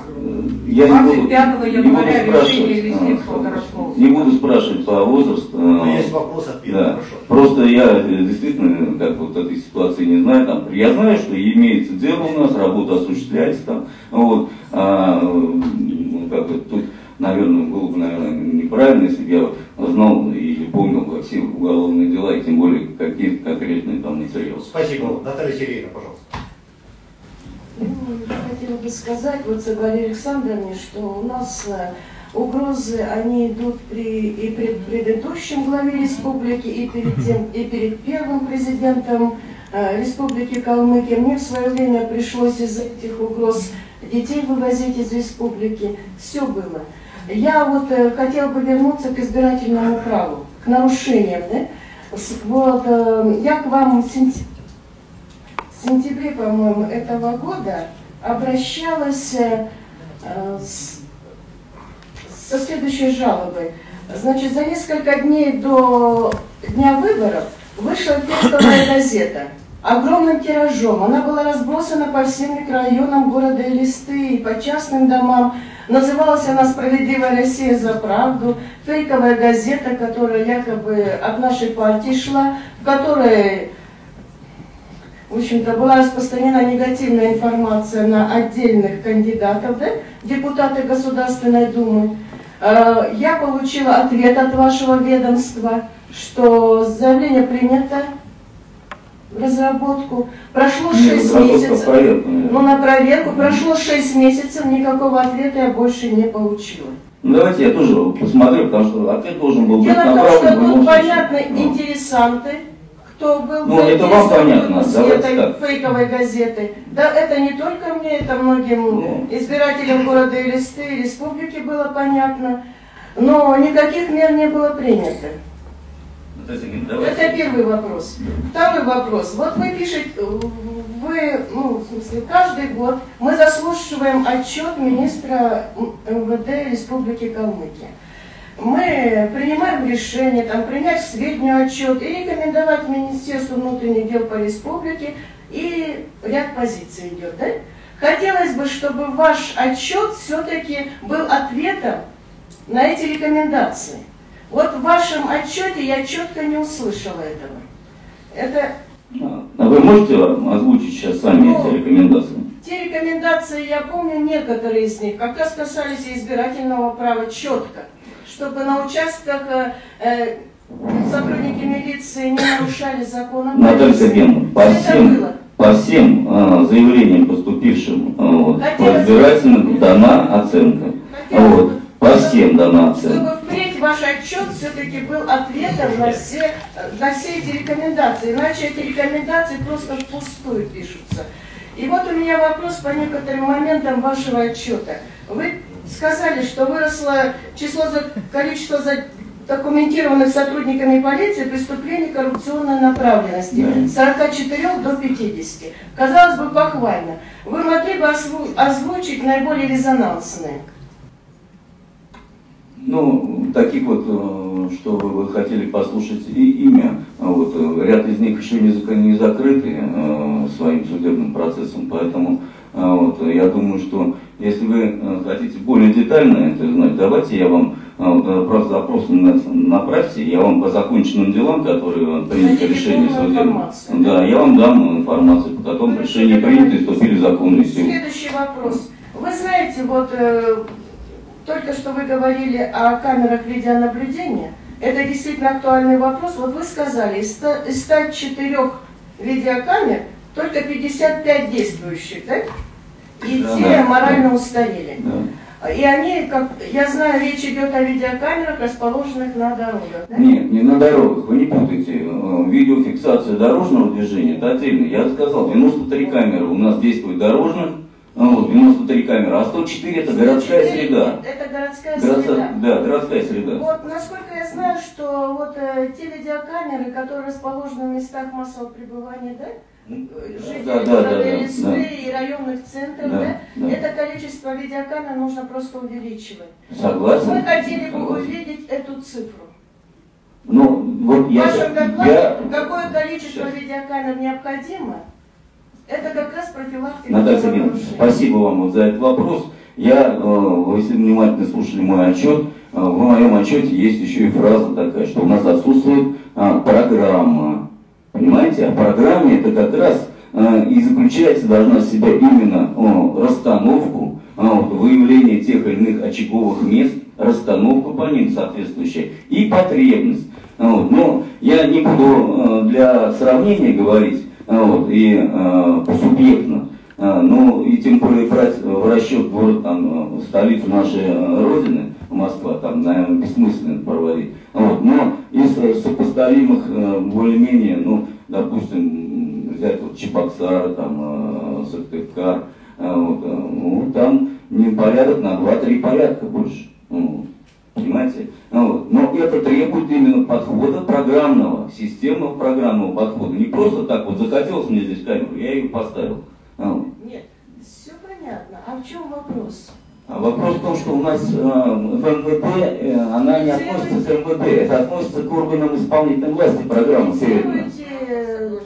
Я не буду, 25 не буду января решение Лесницкого а, городского не буду спрашивать по возрасту. Но а, Ну, есть вопрос-ответ, Да. хорошо. Просто я э, действительно как вот этой ситуации не знаю. Там, я знаю, что имеется дело у нас, работа осуществляется там. Вот, а, ну, как бы тут, наверное, было бы, наверное, неправильно, если бы я знал или помнил бы все уголовные дела, и тем более какие-то конкретные там материалы. Спасибо. Наталья Сергеевна, пожалуйста. Ну, я хотела бы сказать вот Согларе Александровне, что у нас э, угрозы, они идут при, и перед предыдущим главе республики, и перед, тем, и перед первым президентом э, республики Калмыкия. Мне в свое время пришлось из этих угроз детей вывозить из республики. Все было. Я вот э, хотела бы вернуться к избирательному праву, к нарушениям. Да? Вот, э, я к вам в сентя- в сентябре, по-моему, этого года обращалась э, с- со следующей жалобой. Значит, за несколько дней до дня выборов вышла текстовая газета огромным тиражом. Она была разбросана по всем микрорайонам города Элисты и по частным домам. Называлась она «Справедливая Россия за правду», фейковая газета, которая якобы от нашей партии шла, в которой в общем-то, была распространена негативная информация на отдельных кандидатов, да, депутаты Государственной Думы. Э, Я получила ответ от вашего ведомства, что заявление принято разработку. Прошло Нет, 6 разработка в месяцев. проверку. Ну, на проверку. Прошло 6 месяцев, никакого ответа я больше не получила. Ну, давайте я тоже посмотрю, потому что ответ должен был быть Дело в том, направлен что в любом тут случае. понятны Ну. интересанты, кто был Ну, это вам понятно, этой так. фейковой газетой. Да, это не только мне, это многим Ну. избирателям города Элисты и республики было понятно. Но никаких мер не было принято. Это первый вопрос. Второй вопрос. Вот вы пишете, вы, ну, в смысле, каждый год мы заслушиваем отчет министра МВД Республики Калмыкия. Мы принимаем решение, там, принять к сведению отчет и рекомендовать Министерству внутренних дел по республике, и ряд позиций идет, да? Хотелось бы, чтобы ваш отчет все-таки был ответом на эти рекомендации. Вот в вашем отчете я четко не услышала этого. Это А вы можете озвучить сейчас сами Ну, эти рекомендации? те рекомендации, я помню некоторые из них, как раз касались избирательного права четко, чтобы на участках э, э, сотрудники милиции не нарушали закон о Наталья. Сергеевна, по Это всем, было. по всем э, заявлениям, поступившим э, вот, по избирательным, дана оценка. Хотелось Вот, бы, по всем дана оценка. Ваш отчет все-таки был ответом на все, на все эти рекомендации. Иначе эти рекомендации просто впустую пишутся. И вот у меня вопрос по некоторым моментам вашего отчета. Вы сказали, что выросло число за, количество документированных сотрудниками полиции преступлений коррупционной направленности с 44 до 50. Казалось бы, похвально. Вы могли бы озвучить наиболее резонансные? Ну, таких вот, э, что вы хотели послушать и имя, вот, э, ряд из них еще не, зак- не закрыты э, своим судебным процессом, поэтому вот, я думаю, что если вы хотите более детально это знать, давайте я вам вот, запрос, запрос на- направьте, я вам по законченным делам, которые приняты решение информацию? да, я вам дам информацию, по которым решения приняты и вступили в законную силу. Следующий вопрос. Вы знаете, вот только что вы говорили о камерах видеонаблюдения. Это действительно актуальный вопрос. Вот вы сказали, из 100 из 104 видеокамер только 55 действующих, да? И Да, те да, морально да. устарели. Да. И они, как я знаю, речь идет о видеокамерах, расположенных на дорогах. да? Нет, не на дорогах, вы не путайте. Э, Видеофиксация дорожного движения, это отдельно. Я сказал, 93 камеры у нас действует дорожных, а вот, 93 камеры, а 104 это городская 104 среда. Это городская Городская- среда. да, городская среда. Вот, насколько я знаю, что вот э, те видеокамеры, которые расположены в местах массового пребывания, да, жителей Да, да, да, города да, Элисты да. и районных центров, Да, да, да. это количество видеокамер нужно просто увеличивать. Согласен. Мы хотели бы Согласен. увидеть эту цифру. Ну, вот В я, вашем докладе я, какое количество видеокамер необходимо, это как раз профилактика Наталья Сергеевна, спасибо вам за этот вопрос. Я, э, если внимательно слушали мой отчет, э, в моем отчете есть еще и фраза такая, что у нас отсутствует а, программа. Понимаете? А в программе это как раз э, и заключается, должна в себя именно расстановку, а, выявление тех или иных очаговых мест, расстановку по ним соответствующая и потребность. А. Но я не буду э, для сравнения говорить вот, и э, посубъектно, а, ну и тем более брать в расчет город, там, э, столицу нашей э, Родины, Москва, там, наверное, бессмысленно проводить. Вот. Но из э, сопоставимых э, более-менее, ну, допустим, взять вот Чебоксары, там, э, Сыктывкар, э, вот, э, ну, там не порядок на 2-3 порядка больше. Ну, Понимаете? Ну. Но это требует именно подхода программного, системного программного подхода. Не просто так вот захотелось мне здесь камеру, я ее поставил. Ну. Нет, все понятно. А в чем вопрос? А вопрос в том, что у нас э, в МВД, э, она не относится к МВД, это относится к органам исполнительной власти. Инициируйте э,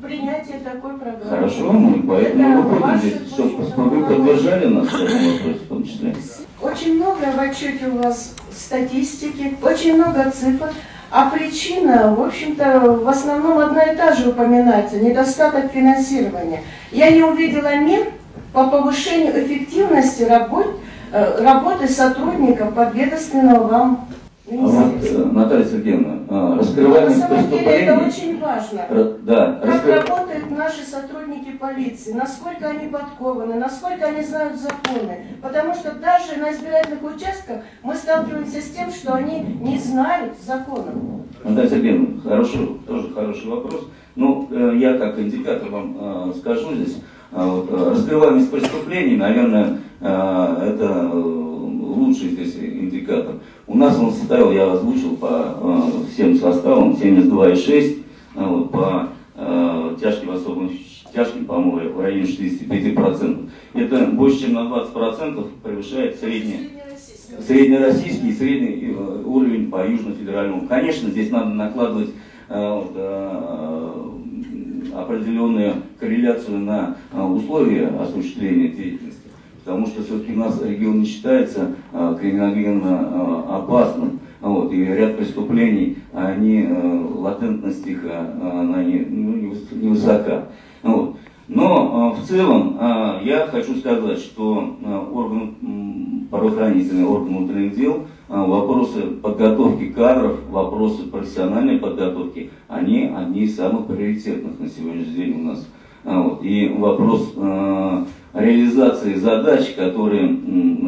принятие такой программы. Хорошо, мы поэтому Это выходим здесь, чтобы, вы поддержали нас в этом вопросе в том числе. Очень много в отчете у вас статистики, очень много цифр. А причина, в общем-то, в основном одна и та же упоминается, недостаток финансирования. Я не увидела мер по повышению эффективности работ, э, работы сотрудников подведомственного вам А министерства. э, Наталья Сергеевна, э, На раскрываемость самом деле это очень важно. Да, Как раскры- работают наши сотрудники полиции, насколько они подкованы, насколько они знают законы. Потому что даже на избирательных участках мы сталкиваемся с тем, что они не знают законов. Наталья Сергеевна, хороший, тоже хороший вопрос. Ну, э, я как индикатор вам э, скажу здесь. А вот, э, раскрываемость преступлений, наверное, э, это э, лучший здесь индикатор. У нас он составил, я озвучил по всем составам, 72,6, а вот, по тяжким особым тяжким, по-моему, в районе 65%. Это больше, чем на 20% превышает среднее среднероссийский и средний уровень по южно-федеральному. Конечно, здесь надо накладывать э, определенную корреляцию на э, условия осуществления деятельности, потому что все-таки у нас регион не считается э, криминогенно э, опасным. Вот, и ряд преступлений, они, э, латентность их, она не, ну, не выс- невысока. Вот. Но в целом я хочу сказать, что орган, правоохранительный орган внутренних дел, вопросы подготовки кадров, вопросы профессиональной подготовки, они одни из самых приоритетных на сегодняшний день у нас. А. И вопрос э, реализации задач, которые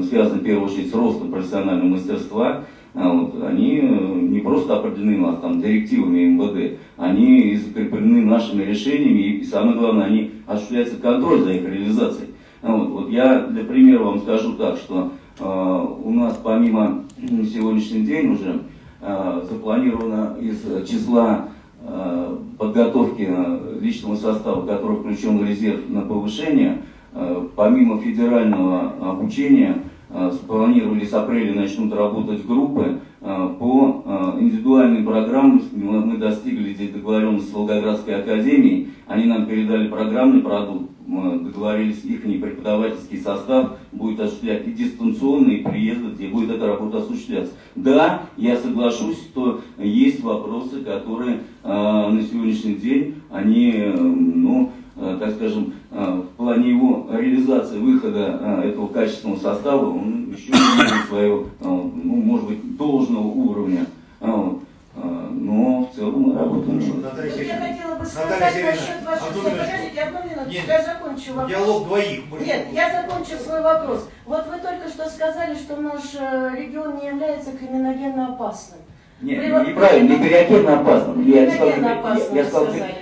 связаны в первую очередь с ростом профессионального мастерства, а, вот, они э, не просто определены нас там директивами МВД, они закреплены нашими решениями, и самое главное, они осуществляется контроль за их реализацией. А, Вот, вот я для примера вам скажу так, что э, у нас помимо м, сегодняшний день уже э, запланировано из числа э, подготовки э, личного состава, который включен в резерв на повышение, э, помимо федерального обучения, э, спланировали с апреля начнут работать группы э, по э, индивидуальным программам. Мы достигли здесь договоренности с Волгоградской академией. Они нам передали программный продукт. Мы договорились, их преподавательский состав будет осуществлять и дистанционные приезды, где будет эта работа осуществляться. Да, я соглашусь, что есть вопросы, которые э, на сегодняшний день, они, э, ну, э, так скажем, э, в плане его реализации выхода э, этого качественного состава, он еще не имеет своего, э, ну, может быть, должного уровня. А, вот. А, Но в целом мы работаем. Наталья Вот я хотела бы Наталья сказать Сергеевна, насчет Антон слов. Ильич, Подождите, одну минуту, нет, я закончу вопрос. Диалог двоих. Нет, я закончу свой вопрос. Вот вы только что сказали, что наш э, регион не является криминогенно опасным. Нет, При- неправильно, не криогенно опасно. Я сказал, я, я сказал, сказали.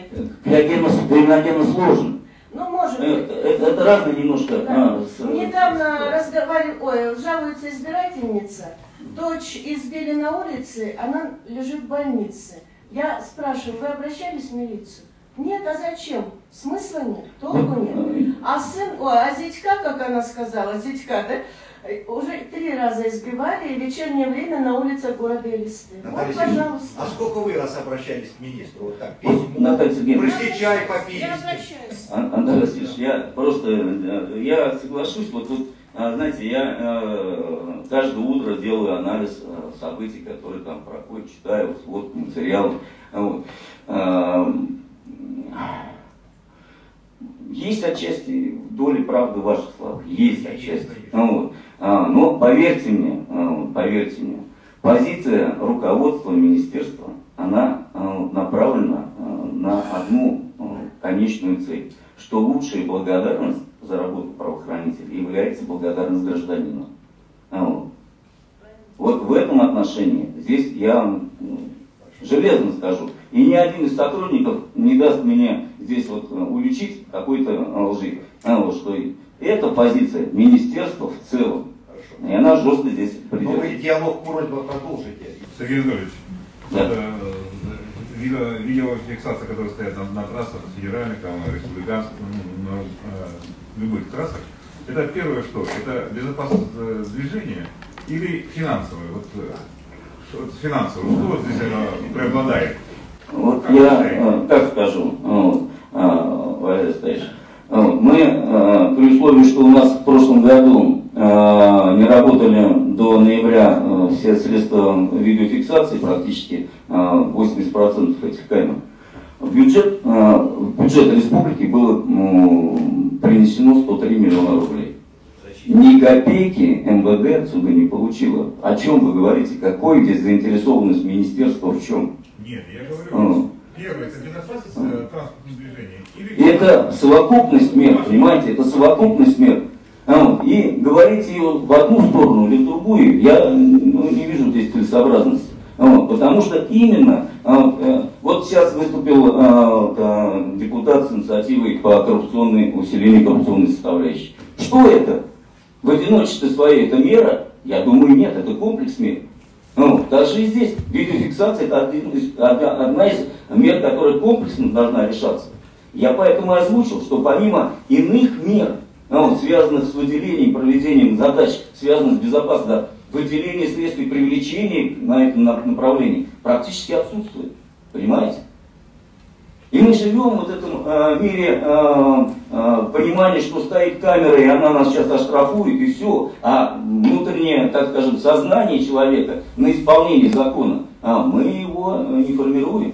криогенно, криминогенно сложен. Ну, может Это, быть. это, это разные немножко. Да. а, с- Недавно разговаривали, ой, жалуется избирательница, дочь избили на улице, она лежит в больнице. Я спрашиваю, вы обращались в милицию? Нет, а зачем? Смысла нет, толку нет. А сын, ой, а зятька, как она сказала, зятька, да, уже три раза избивали, и в вечернее время на улице города Элисты. Наталья Вот, Сергеевна, пожалуйста. а сколько вы раз обращались к министру? Вот так, Вот, письмо, Наталья Сергеевна. пришли чай попили. Я обращаюсь. Ан- Антон Васильевич, я просто, э, я соглашусь, вот тут, а, знаете, я э, каждое утро делаю анализ э, событий, которые там проходят, читаю сводку, материалы. Вот. Эм, Есть отчасти доли правды в ваших словах, есть отчасти. Вот. А, Но поверьте мне, а, вот, поверьте мне, позиция руководства министерства, она а, вот, направлена а, на одну а, конечную цель, что лучшая благодарность за работу правоохранителей является благодарность гражданина. А, Вот. Вот в этом отношении здесь я вам ну, железно скажу. И ни один из сотрудников не даст мне здесь вот э, уличить какой-то э, лжи. А, вот, что и- это позиция министерства в целом. И она жестко здесь Но вы придерживается. диалог просьба продолжите. Сергей Анатольевич, Да. э, видео, видеофиксация, которая стоит на, на трассах федеральных, там, республиканских, ну, на любых трассах, это первое что? Это безопасность э, движения или финансовое? Вот, э, вот финансовое, что вот здесь э, преобладает? Вот я э, так скажу, вот, а, Валерий. Вот, Мы, э, при условии, что у нас в прошлом году э, не работали до ноября э, все средства видеофиксации, практически э, 80% этих камер, в бюджет, э, в бюджет республики было м, принесено 103 миллиона рублей. Ни копейки МВД отсюда не получила. О чем вы говорите? Какой здесь заинтересованность министерства в чем? Нет, я говорю, А. первое, это безопасность э, транспортного движения. Или это совокупность мер, понимаете, это совокупность мер. А И говорить ее в одну сторону или в другую, я ну, не вижу здесь целесообразности. А потому что именно, а, вот, э, вот сейчас выступил а, депутат с инициативой по коррупционной, усилению коррупционной составляющей. Что это? В одиночестве своей это мера? Я думаю, нет, это комплекс мер. Ну, даже и здесь видеофиксация это одна, из мер, которая комплексно должна решаться. Я поэтому озвучил, что помимо иных мер, ну, связанных с выделением, проведением задач, связанных с безопасностью, выделение средств и привлечение на этом на- направлении практически отсутствует. Понимаете? И мы живем вот в этом э, мире э, э, понимания, что стоит камера, и она нас сейчас оштрафует, и все. А внутреннее, так скажем, сознание человека на исполнение закона, а мы его э, не формируем.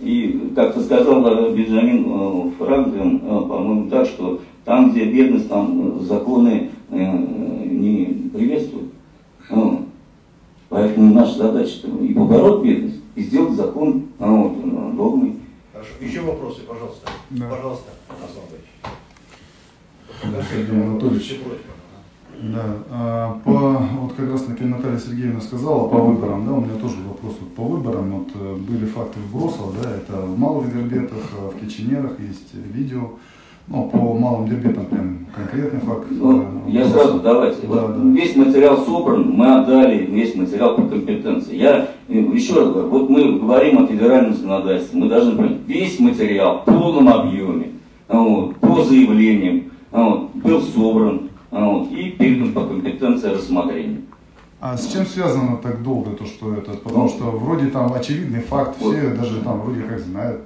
И, как-то сказал э, Бенджамин э, Франклин, по-моему, так, что там, где бедность, там законы не приветствуют. Вот. Поэтому наша задача и побороть бедность, и сделать закон а, вот, э, догмой. Хорошо. Еще вопросы, пожалуйста. Да. Пожалуйста, Сергей Анатольевич. Да, а, по, вот как раз таки Наталья Сергеевна сказала по выборам, да, у меня тоже вопрос вот по выборам, вот э, были факты вбросов, да, это в малых дербетах, а в Киченерах есть видео, ну, по малым дербетам прям конкретный факт. Ну, э, я вброса. сразу давайте. Да, вот да. Весь материал собран, мы отдали весь материал по компетенции. Я э, еще раз говорю, вот мы говорим о федеральном законодательстве, мы должны понять, весь материал в полном объеме, а, вот, по заявлениям, а, вот, был собран а, вот, и передан по компетенции рассмотрения. А с чем связано так долго то, что это? Потому что вроде там очевидный факт, все даже там вроде как знают,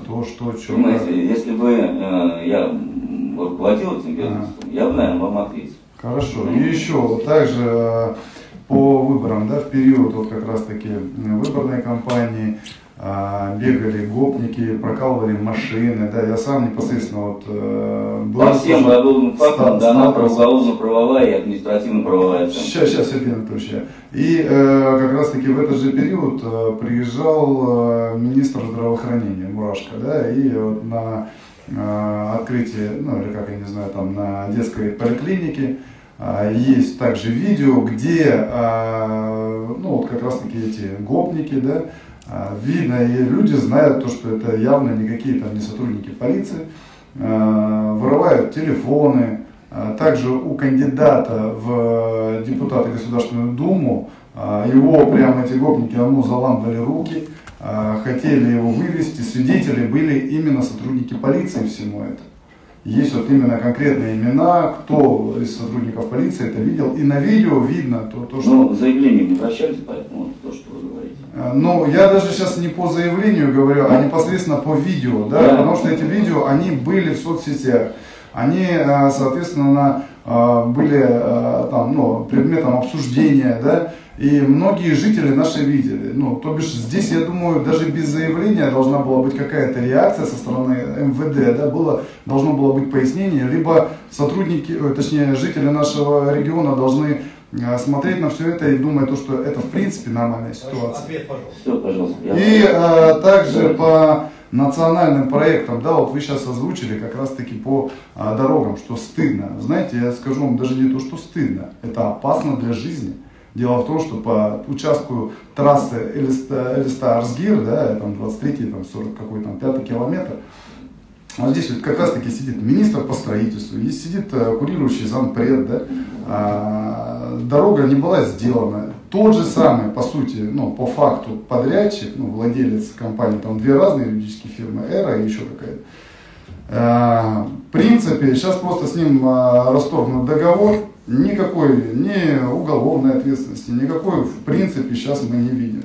кто, что, что. Понимаете, если бы э, я руководил этим ведомством, я бы, наверное, вам ответил. Хорошо. И еще вот также э, по выборам, да, в период вот как раз таки выборной кампании а, бегали гопники, прокалывали машины, да, я сам непосредственно вот э, был По всем уголовным фактам дана уголовно-правовая и административно-правовая. Сейчас, сейчас, Сергей Анатольевич. И э, как раз таки в этот же период э, приезжал э, министр здравоохранения Мурашко, да, и вот на э, открытии, ну или как я не знаю, там на детской поликлинике э, есть также видео, где, э, ну вот как раз таки эти гопники, да, видно, и люди знают то, что это явно никакие там не сотрудники полиции, э, вырывают телефоны, а, также у кандидата в депутаты Государственную Думу, а, его прямо эти гопники ему заламывали руки, а, хотели его вывести, свидетели были именно сотрудники полиции всему это. Есть вот именно конкретные имена, кто из сотрудников полиции это видел, и на видео видно то, то что... Ну, заявление не прощались, поэтому то, что вы говорите. Ну, я даже сейчас не по заявлению говорю, а непосредственно по видео, да, Да. потому что эти видео, они были в соцсетях, они, э, соответственно, э, были там, ну, предметом обсуждения, да, и многие жители наши видели. Ну, то бишь, здесь, я думаю, даже без заявления должна была быть какая-то реакция со стороны МВД, да, было, должно было быть пояснение, либо сотрудники, э, точнее, жители нашего региона должны э, смотреть на все это и думать, то, что это, в принципе, нормальная ситуация. Ответ, пожалуйста. Все, пожалуйста. я- И э, также по национальным проектам, да, вот вы сейчас озвучили как раз таки по а, дорогам, что стыдно. Знаете, я скажу вам даже не то, что стыдно, это опасно для жизни. Дело в том, что по участку трассы Элиста-Арсгир, да, там 23 там 40 какой там, 5 километр, а здесь вот как раз таки сидит министр по строительству, и сидит э, курирующий зампред, да, А, дорога не была сделана. Тот же самый, по сути, ну, по факту подрядчик, ну, владелец компании, там две разные юридические фирмы, Эра и еще какая-то. А, В принципе, сейчас просто с ним а, расторгнут договор, никакой ни уголовной ответственности, никакой, в принципе, сейчас мы не видим.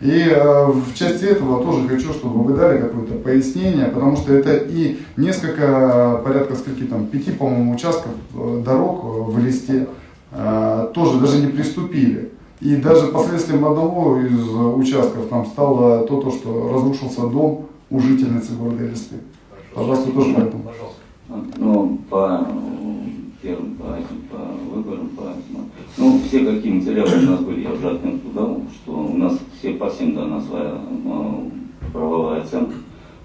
И э, в части этого тоже хочу, чтобы вы дали какое-то пояснение, потому что это и несколько, порядка скольки там, пяти, по-моему, участков э, дорог э, в листе э, тоже даже не приступили. И даже последствием одного из участков там стало то, то, что разрушился дом у жительницы города Элисты. Пожалуйста, тоже по этому. Пожалуйста. Ну, по первым, по этим, по выборам, по этим, ну, все какие материалы у нас были, я уже отметил туда, что у нас все по всем дана своя м, правовая оценка.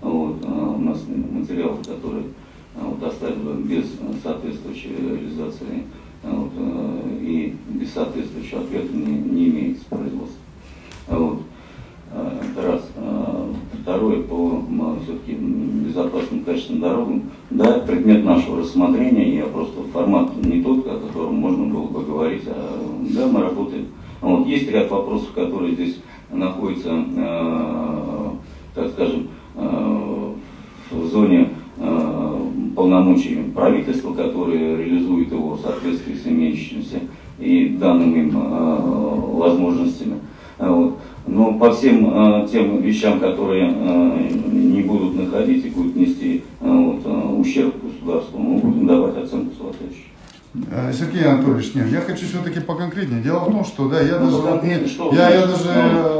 Вот, а у нас материалы, которые а, вот, оставили без соответствующей реализации а, вот, и без соответствующего ответа не, не имеется производства. Вот. А, Это раз. А, Второе, по все-таки безопасным качественным дорогам. Да, предмет нашего рассмотрения, я просто формат не тот, о котором можно было бы говорить, а да, мы работаем. Вот. Есть ряд вопросов, которые здесь находятся, э, так скажем, э, в зоне э, полномочий правительства, которое реализует его в соответствии с имеющимися и данными им э, возможностями. Вот. Но по всем э, тем вещам, которые э, не будут находить и будут нести э, вот, э, ущерб государству, мы будем давать оценку соответствующую. Э, Сергей Анатольевич, нет, я хочу все-таки поконкретнее. Дело в том, что да, я Ну, даже, конкретно что? я, я даже,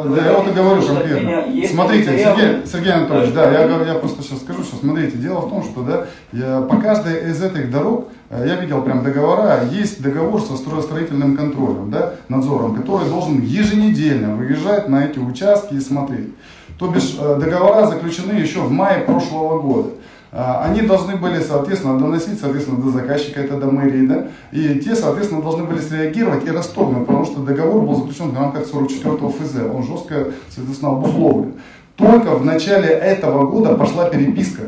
Ну, да, я вот и говорю конкретно. Смотрите. Сергей, Сергей Анатольевич, Да. да, я, я просто сейчас скажу, что смотрите, дело в том, что да, я, по каждой из этих дорог э, я видел прям договора, есть договор со строестроительным контролем, да, надзором, который должен еженедельно выезжать на эти участки и смотреть. То бишь э, договора заключены еще в мае прошлого года. А, Они должны были, соответственно, доносить, соответственно, до заказчика, это до мэрии, да, и те, соответственно, должны были среагировать и расторгнуть, потому что договор был заключен в рамках 44 ФЗ, он жестко, соответственно, обусловлен. Только в начале этого года пошла переписка,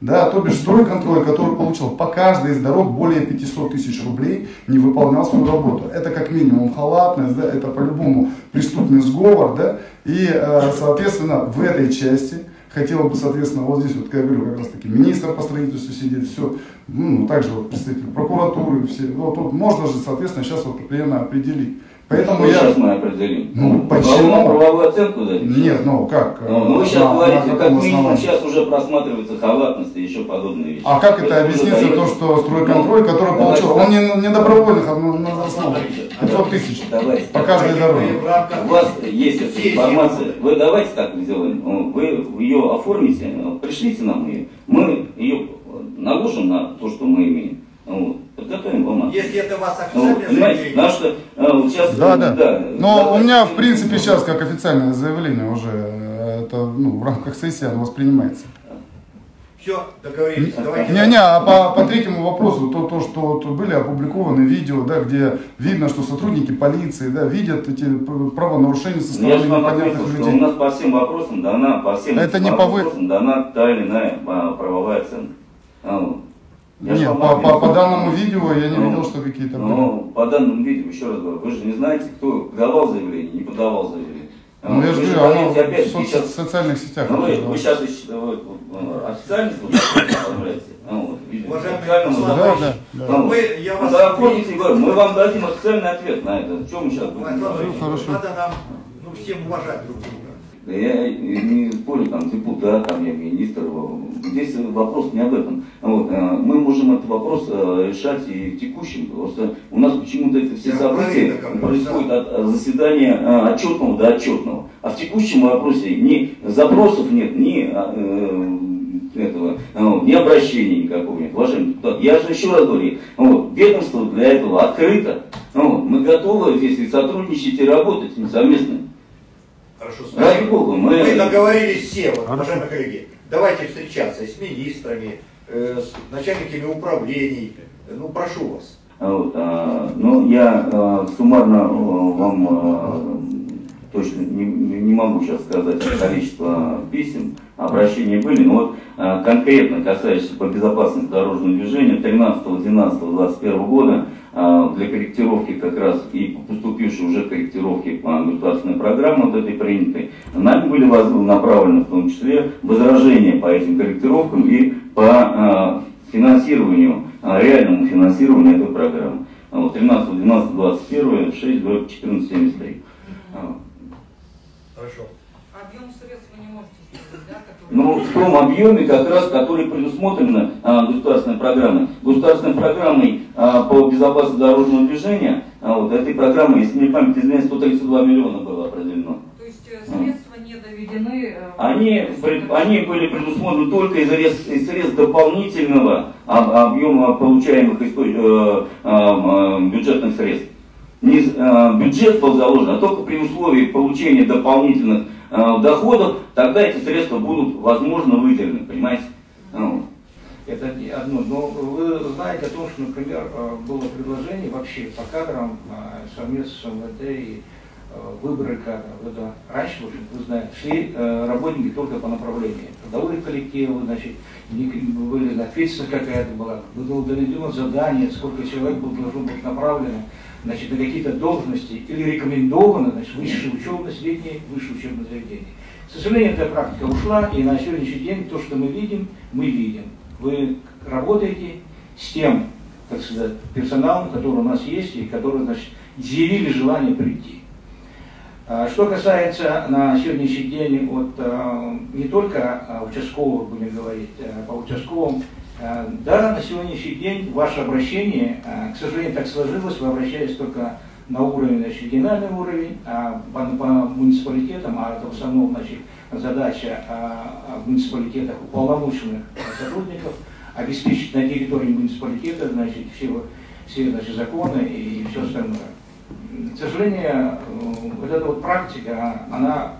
да, то бишь стройконтроль, который получил по каждой из дорог более 500 тысяч рублей, не выполнял свою работу. Это как минимум халатность, да, это по-любому преступный сговор, да, и, э, соответственно, в этой части хотел бы, соответственно, вот здесь, вот, как я говорю, как раз таки министр по строительству сидит, все, ну, также вот представитель прокуратуры, все, вот тут можно же, соответственно, сейчас вот примерно определить. Поэтому Что я... сейчас мы определим? Ну, почему? Правовую, правовую оценку дать? Нет, ну как? Ну, ну, вы сейчас на- на говорите, как каком минимум основании? сейчас уже просматривается халатность и еще подобные вещи. А как это вы объяснится, то, что стройконтроль, Ну, который получил, он не, не добровольных, а на- на заслугу. 500 тысяч Давайте. по каждой дороге. У вас есть эта информация. Вы давайте так сделаем. Ну, Вы ее оформите, пришлите нам ее. Мы ее наложим на то, что мы имеем. Вот. Подготовим вам. Если это вас Ну, официально потому сейчас... Да, да. Но у давайте. меня, в принципе, сейчас как официальное заявление уже, э, это ну, в рамках сессии оно воспринимается. Все, договорились. Давайте. Не-не, а по, по третьему вопросу, то, то, что вот были опубликованы видео, да, где видно, что сотрудники полиции да, видят эти правонарушения со Ну, Я стороны вам непонятных ответил, что у людей. нас по всем вопросам дана, по всем Это не по вы- вопросам дана та или иная а, правовая оценка. А. Я Нет, по, по, по данному видео я не Ну, видел, что какие-то были. Ну, по данному видео, еще раз говорю, вы же не знаете, кто подавал заявление, не подавал заявление. Ну, я же говорю, оно опять в соц- сейчас- социальных сетях. Ну, вы, вы сейчас случай оформляете? Ну, Уважаемый Да. Ну, Мы, я ну, вас да, говорю, мы вам дадим официальный ответ на это. Чем мы сейчас будем. Надо нам ну, всем уважать друг друга. Я не спорю, там, депутат, там, я министр, здесь вопрос не об этом. Вот, э, мы можем этот вопрос э, решать и в текущем, просто у нас почему-то это все Я события происходят от заседания э, отчетного до отчетного. А в текущем вопросе ни запросов нет, ни этого, ни обращений никакого нет. Уважаемый депутат, я же еще раз говорю, вот, ведомство для этого открыто. Вот, мы готовы, если сотрудничать и работать совместно. Хорошо, Ради спасибо. Бога, мы... Мы договорились все, вот, уважаемые коллеги. Давайте встречаться с министрами, э, с начальниками управлений. Ну, прошу вас. Вот, а, ну, я а, суммарно а, вам а, точно не, не могу сейчас сказать количество писем, обращения были, но вот а, конкретно касающиеся по безопасности дорожного движения 13-12-21 года а, для корректировки как раз и поступившей уже корректировки по государственной программе вот этой принятой, нами были направлены в том числе возражения по этим корректировкам и по а, финансированию, а, реальному финансированию этой программы. А Вот, 13, 12, 21, 6, 14, 73. А, Хорошо. Объем средств вы не можете сказать, да, который... Ну, в том объеме, как раз, который предусмотрено а, государственной программой. Государственной программой а, по безопасности дорожного движения, а, вот этой программой, если мне память не изменяет, 132 миллиона было определено. То есть э, средства не доведены... э, Они, пред- они были предусмотрены только из средств, из средств дополнительного об- объема получаемых э, э, э, бюджетных средств. Не э, бюджет был заложен, а только при условии получения дополнительных э, доходов, тогда эти средства будут, возможно, выделены, понимаете? Ну, Это одно. Но вы знаете о том, что, например, э, было предложение вообще по кадрам совместно с МВД и выборы кадров. Это раньше, в общем, вы знаете, шли работники только по направлению. Трудовые коллективы, значит, не- были ответственность какая-то была, было доведено задание, сколько человек было, должно быть направлено значит, на какие-то должности или рекомендовано, значит, высшее учебное, среднее, высшее учебное заведение. К сожалению, эта практика ушла, и на сегодняшний день то, что мы видим, мы видим. Вы работаете с тем, так сказать, персоналом, который у нас есть, и который, значит, изъявили желание прийти. А Что касается на сегодняшний день вот, а, не только а, участковых, будем говорить, по участковым, да, на сегодняшний день ваше обращение, а, к сожалению, так сложилось, вы обращаетесь только на уровень, значит, региональный уровень, а по, по муниципалитетам, а это в основном, значит, задача а, муниципалитетах уполномоченных сотрудников обеспечить на территории муниципалитета, значит, все, все значит, законы и все остальное. К сожалению, э, вот эта вот практика, она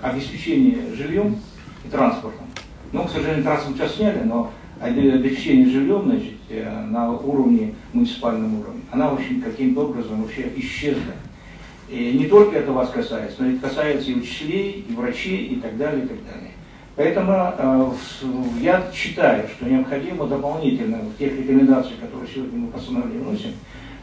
обеспечение жильем и транспортом. Ну, к сожалению, транспорт сейчас сняли, но обеспечение жильем, значит, э, на уровне, муниципальном уровне, она, в общем, каким-то образом вообще исчезла. И не только это вас касается, но это касается и учителей, и врачей, и так далее, и так далее. Поэтому э, я считаю, что необходимо дополнительно в тех рекомендациях, которые сегодня мы постановление вносим,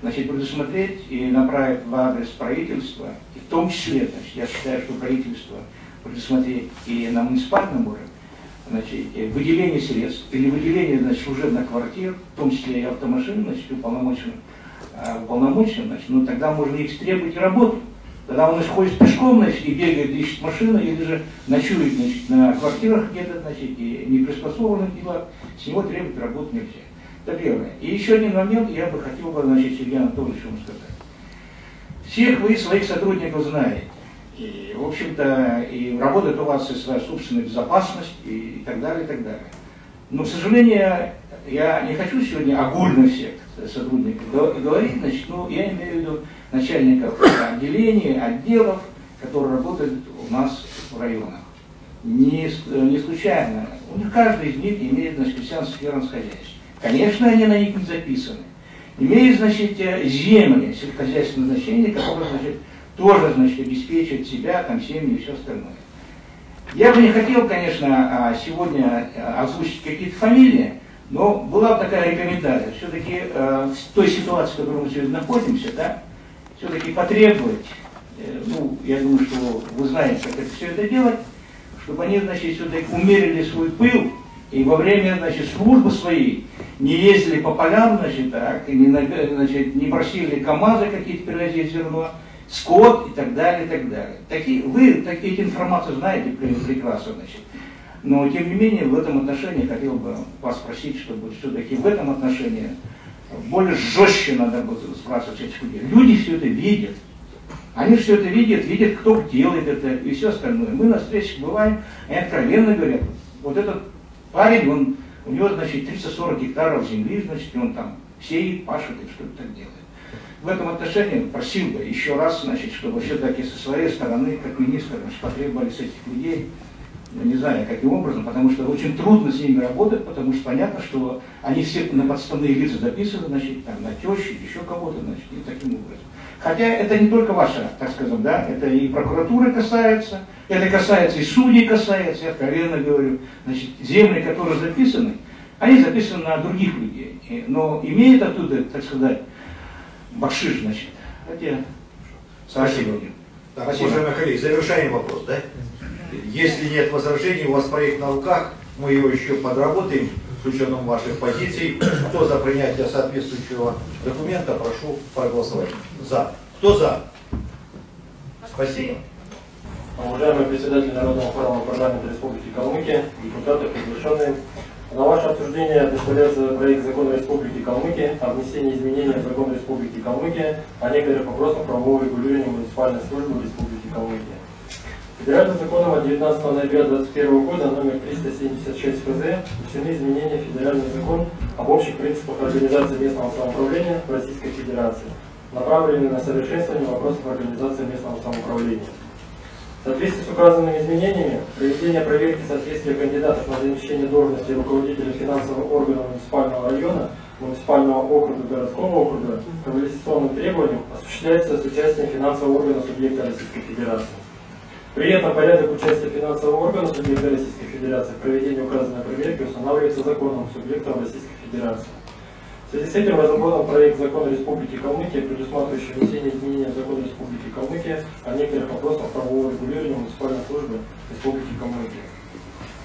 значит, предусмотреть и направить в адрес правительства, и в том числе, значит, я считаю, что правительство предусмотреть и на муниципальном уровне, значит, э, выделение средств или выделение значит, служебных квартир, в том числе и автомашин, значит, уполномоченным, а, уполномоченным, значит, ну тогда можно их требовать работу. Тогда он ходит пешком, значит, и бегает, ищет машину, или же ночует значит, на квартирах где-то, значит, и не приспособленных делах, с него требовать работу нельзя. Это первое. И еще один момент я бы хотел бы, значит, Сергей Анатольевич вам сказать. Всех вы своих сотрудников знаете. И, в общем-то, и работает у вас и своя собственная безопасность, и, и так далее, и так далее. Но, к сожалению, я не хочу сегодня огульно всех сотрудников го- говорить, значит, ну, я имею в виду начальников отделений, отделов, которые работают у нас в районах. Не, не случайно. У них каждый из них имеет значит, христианское хозяйство. Конечно, они на них не записаны. Имеют, значит, земли сельскохозяйственного значения, которые, значит, тоже, значит, обеспечивают себя, там, семьи и все остальное. Я бы не хотел, конечно, а, сегодня а, озвучить какие-то фамилии, Но была такая рекомендация, все-таки э, в той ситуации, в которой мы сегодня находимся, да, все-таки потребовать, э, ну, я думаю, что вы знаете, как это все это делать, чтобы они, значит, все-таки умерили свой пыл и во время, значит, службы своей не ездили по полям, значит, так, и не, значит, не просили КАМАЗы какие-то перевозить зерно, скот и так далее, и так далее. Такие, вы такие эти информации знаете прекрасно, значит. Но, тем не менее, в этом отношении хотел бы вас спросить, чтобы все-таки в этом отношении более жестче надо было спрашивать этих людей. Люди все это видят. Они все это видят, видят, кто делает это и все остальное. Мы на встречах бываем, и откровенно говорят, вот этот парень, он, у него, значит, 340 гектаров земли, значит, и он там сеет, пашет и что-то так делает. В этом отношении просил бы еще раз, значит, чтобы все-таки со своей стороны, как министр, значит, потребовали с этих людей я не знаю, каким образом, потому что очень трудно с ними работать, потому что понятно, что они все на подставные лица записаны, значит, там, на тещу, еще кого-то, значит, и таким образом. Хотя это не только ваша, так скажем, да, это и прокуратуры касается, это касается и судей касается, я откровенно говорю. Значит, земли, которые записаны, они записаны на других людей, но имеют оттуда, так сказать, бакшиш, значит. Хотя, спасибо. Так, Спасибо. уважаемые коллеги, завершаем вопрос, да? Если нет возражений, у вас проект на руках, мы его еще подработаем с учетом ваших позиций. Кто за принятие соответствующего документа, прошу проголосовать. За. Кто за? Спасибо. Уважаемый председатель Народного форума парламента Республики Калмыкия, депутаты, приглашенные, на ваше обсуждение представляется проект закона Республики Калмыкия о внесении изменений в закон Республики Калмыкия о некоторых вопросах правового регулирования муниципальной службы Республики Калмыкия. Федеральным законом от 19 ноября 2021 года номер 376 ФЗ внесены изменения в Федеральный закон об общих принципах организации местного самоуправления в Российской Федерации, направленные на совершенствование вопросов организации местного самоуправления. В соответствии с указанными изменениями, проведение проверки соответствия кандидатов на замещение должности руководителя финансового органа муниципального района, муниципального округа, городского округа организационным требованиям осуществляется с участием финансового органа субъекта Российской Федерации. При этом порядок участия финансового органа субъекта Российской Федерации в проведении указанной проверки устанавливается законом субъекта Российской Федерации. В связи с этим разработан проект закона Республики Калмыкия, предусматривающий внесение изменений в закон Республики Калмыкия о некоторых вопросах правового регулирования муниципальной службы Республики Калмыкия.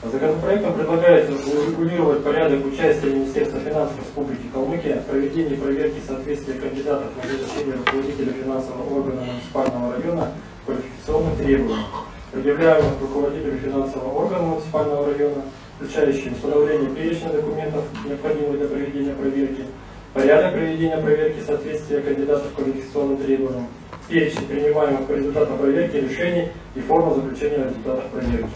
Законопроектом предлагается урегулировать порядок участия Министерства финансов Республики Калмыкия в проведении проверки соответствия кандидатов на назначение руководителя финансового органа муниципального района квалификационных требований, предъявляемых руководителю финансового органа муниципального района, включающие установление перечня документов, необходимых для проведения проверки, порядок проведения проверки соответствия кандидатов к квалификационным требованиям, перечень принимаемых по результатам проверки решений и форма заключения результатов проверки.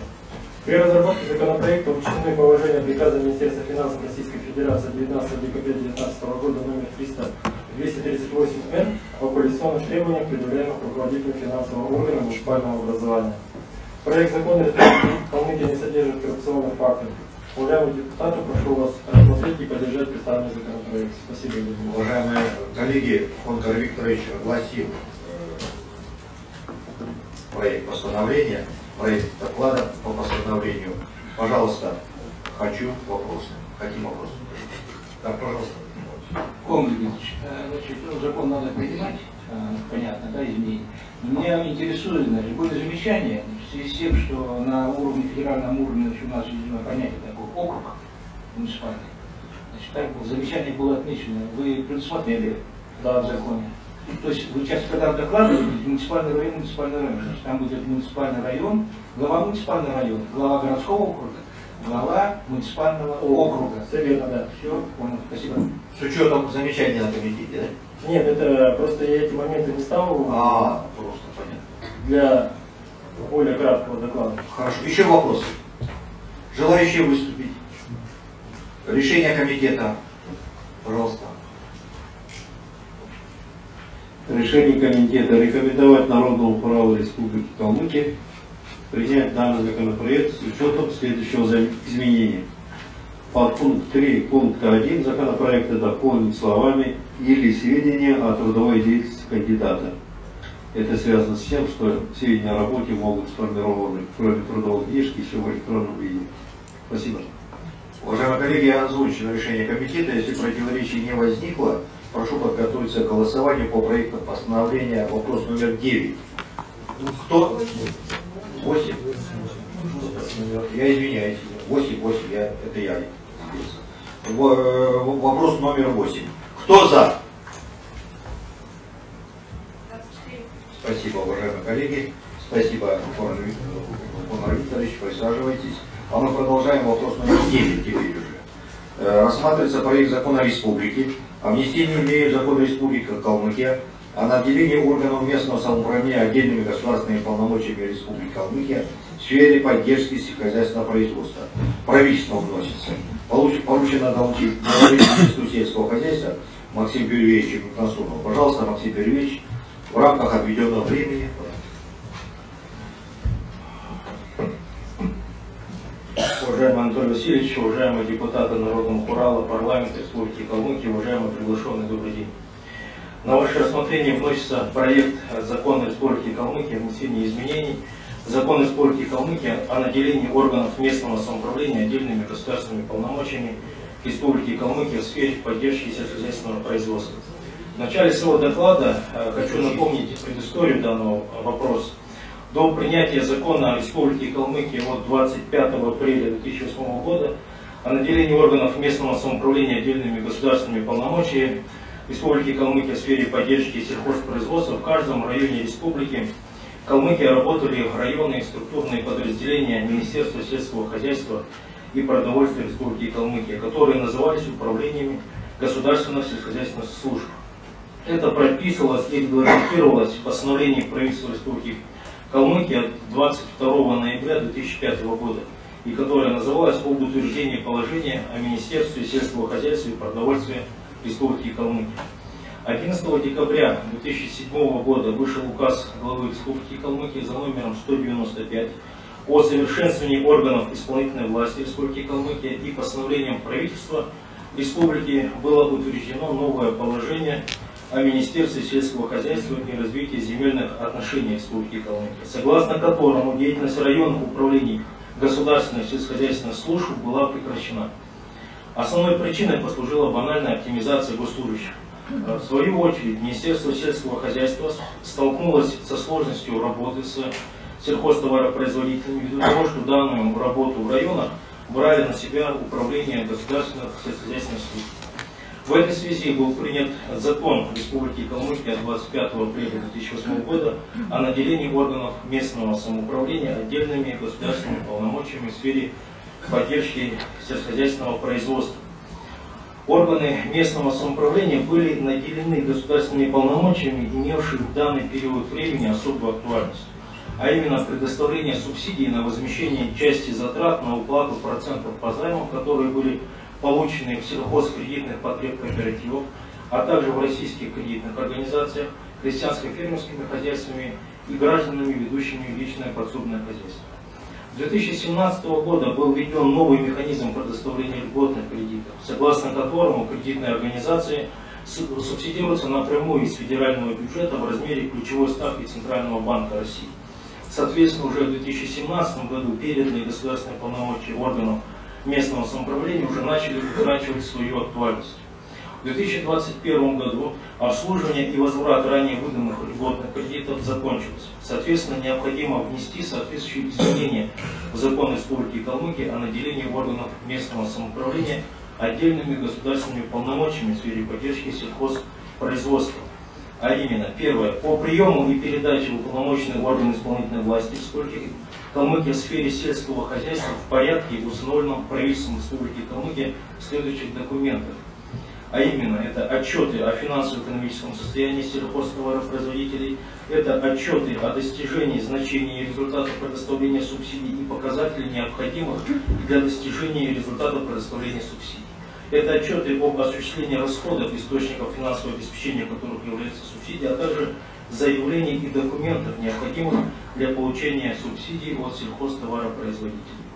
При разработке законопроекта учтены положения приказа Министерства финансов Российской Федерации 19 декабря 2019 года номер 300 238-Н о коалиционных требованиях, предъявляемых руководителю финансового органа муниципального образования. Проект закона не содержит коррупционных фактов. Уважаемые депутаты, прошу вас рассмотреть и поддержать представленный законопроект. Спасибо. Уважаемые коллеги, Фондор Викторович огласил проект постановления, проект доклада по постановлению. Пожалуйста, хочу вопросы. Хотим вопросы. Так, пожалуйста. Комплексович, э, значит, ну, закон надо принимать, э, понятно, да, изменить. Меня интересует, значит, были замечания в связи с тем, что на уровне, федеральном уровне значит, у нас есть понятие такой округ муниципальный. Значит, так было, замечание было отмечено. Вы предусмотрели да, в законе? То есть вы сейчас, когда докладываете, муниципальный район, муниципальный район, значит, там будет муниципальный район, глава муниципального района, глава городского округа, глава муниципального округа. Верно, да. Все, понял, спасибо. С учетом замечания на комитете, да? Нет, это просто я эти моменты не ставил. А, просто понятно. Для более краткого доклада. Хорошо. Еще вопросы? Желающие выступить? Решение комитета. Пожалуйста. Решение комитета рекомендовать Народному праву Республики Калмыкия принять данный законопроект с учетом следующего изменения. Под пункт 3 пункта 1 законопроекта дополнить словами или сведения о трудовой деятельности кандидата. Это связано с тем, что сведения о работе могут сформированы, кроме трудовой книжки, еще в электронном виде. Спасибо. Уважаемые коллеги, озвучено решение комитета. Если противоречий не возникло, прошу подготовиться к голосованию по проекту постановления. Вопрос номер 9. Кто? 8? Я извиняюсь. 8, 8, я, это я. Вопрос номер 8. Кто за? Спасибо, уважаемые коллеги. Спасибо, Конор Викторович. Присаживайтесь. А мы продолжаем вопрос номер 9 теперь уже. Э, рассматривается проект закона республики о внесении в закона республики Калмыкия о наделении органов местного самоуправления отдельными государственными полномочиями Республики Калмыкия в сфере поддержки сельскохозяйственного производства. Правительство вносится. Поручено доложить министру сельского хозяйства Максиму Юрьевичу Насунову. Пожалуйста, Максим Юрьевич, в рамках отведенного времени Уважаемый Анатолий Васильевич, уважаемые депутаты Народного Хурала, парламента Республики Калмыкия, уважаемые приглашенные, добрый день. На ваше рассмотрение вносится проект закона Республики Калмыкия о внесении изменений закон Республики Калмыкия о наделении органов местного самоуправления отдельными государственными полномочиями Республики Калмыкия в сфере поддержки сельскохозяйственного производства. В начале своего доклада э, хочу напомнить предысторию данного вопроса. До принятия закона Республики Калмыкия от 25 апреля 2008 года о наделении органов местного самоуправления отдельными государственными полномочиями Республики Калмыкия в сфере поддержки сельхозпроизводства в каждом районе республики Калмыкии работали районные структурные подразделения Министерства сельского хозяйства и продовольствия Республики Калмыкия, которые назывались управлениями государственных сельскохозяйственных служб. Это прописывалось и регламентировалось в постановлении правительства Республики Калмыкия от 22 ноября 2005 года, и которое называлось об утверждении положения о Министерстве сельского хозяйства и продовольствия Республики Калмыкия. 11 декабря 2007 года вышел указ главы Республики Калмыкия за номером 195 о совершенствовании органов исполнительной власти Республики Калмыкия и постановлением правительства Республики было утверждено новое положение о Министерстве сельского хозяйства и развития земельных отношений Республики Калмыкия, согласно которому деятельность районных управлений государственных сельскохозяйственных служб была прекращена. Основной причиной послужила банальная оптимизация госслужащих. В свою очередь, Министерство сельского хозяйства столкнулось со сложностью работы с сельхозтоваропроизводителями ввиду того, что данную работу в районах брали на себя управление государственных сельскохозяйственных служб. В этой связи был принят закон Республики Калмыкия 25 апреля 2008 года о наделении органов местного самоуправления отдельными государственными полномочиями в сфере поддержки сельскохозяйственного производства. Органы местного самоуправления были наделены государственными полномочиями, имевшие в данный период времени особую актуальность, а именно предоставление субсидий на возмещение части затрат на уплату процентов по займам, которые были полученные в сельхозкредитных потреб кооперативов, а также в российских кредитных организациях, крестьянско-фермерскими хозяйствами и гражданами, ведущими личное подсобное хозяйство. С 2017 года был введен новый механизм предоставления льготных кредитов, согласно которому кредитные организации субсидируются напрямую из федерального бюджета в размере ключевой ставки Центрального банка России. Соответственно, уже в 2017 году переданные государственные полномочия органов местного самоуправления уже начали утрачивать свою актуальность. В 2021 году обслуживание и возврат ранее выданных льготных кредитов закончилось. Соответственно, необходимо внести соответствующие изменения в закон Республики Калмыкия о наделении органов местного самоуправления отдельными государственными полномочиями в сфере поддержки сельхозпроизводства. А именно, первое, по приему и передаче в уполномоченные органы исполнительной власти Республики Калмыкия в сфере сельского хозяйства в порядке, установленном правительством Республики Калмыкия следующих документах. А именно, это отчеты о финансово-экономическом состоянии сельхозтоваропроизводителей, это отчеты о достижении значения и результатов предоставления субсидий и показателей, необходимых для достижения результатов предоставления субсидий. Это отчеты об осуществлении расходов источников финансового обеспечения, которых является субсидия, а также заявлений и документов, необходимых для получения субсидий от сельхозтоваропроизводителей.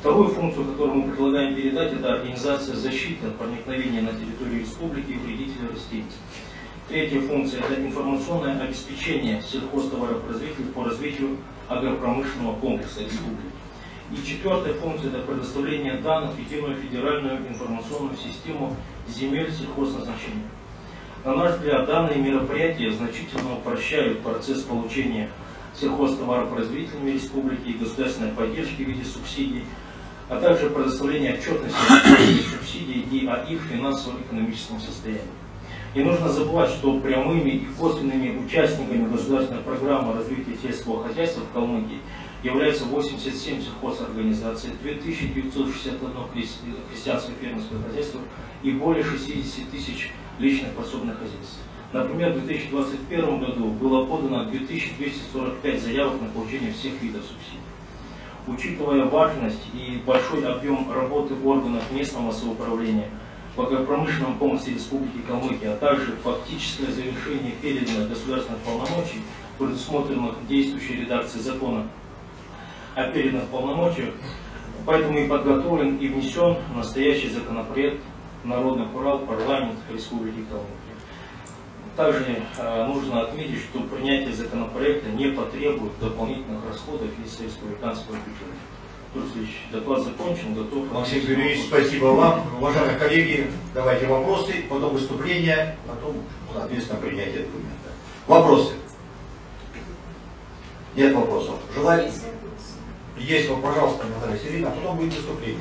Вторую функцию, которую мы предлагаем передать, это организация защиты от проникновения на территорию республики вредителей растений. Третья функция – это информационное обеспечение сельхозтоваропроизводителей по развитию агропромышленного комплекса республики. И четвертая функция – это предоставление данных в единую федеральную информационную систему земель сельхозназначения. На наш взгляд, данные мероприятия значительно упрощают процесс получения сельхозтоваропроизводителями республики и государственной поддержки в виде субсидий, а также предоставление отчетности субсидий и о их финансово-экономическом состоянии. Не нужно забывать, что прямыми и косвенными участниками государственной программы развития сельского хозяйства в Калмыкии являются 87 сельхозорганизаций, 2961 крестьянское фермерское хозяйство и более 60 тысяч личных подсобных хозяйств. Например, в 2021 году было подано 2245 заявок на получение всех видов субсидий. Учитывая важность и большой объем работы органов местного самоуправления в агропромышленном комплексе Республики Калмыкия, а также фактическое завершение переданных государственных полномочий, предусмотренных действующей редакцией закона о переданных полномочиях, поэтому и подготовлен и внесен настоящий законопроект Народный Урал, парламент Республики Калмыкия. Также э, нужно отметить, что принятие законопроекта не потребует дополнительных расходов из республиканского бюджета. Турцевич, доклад закончен, готов. Максим Юрьевич, спасибо вам. Уважаемые коллеги, давайте вопросы, потом выступление, потом, соответственно, принятие документа. Вопросы? Нет вопросов. Желаете? Есть, вот, пожалуйста, Наталья Сергеевна, а потом будет выступление.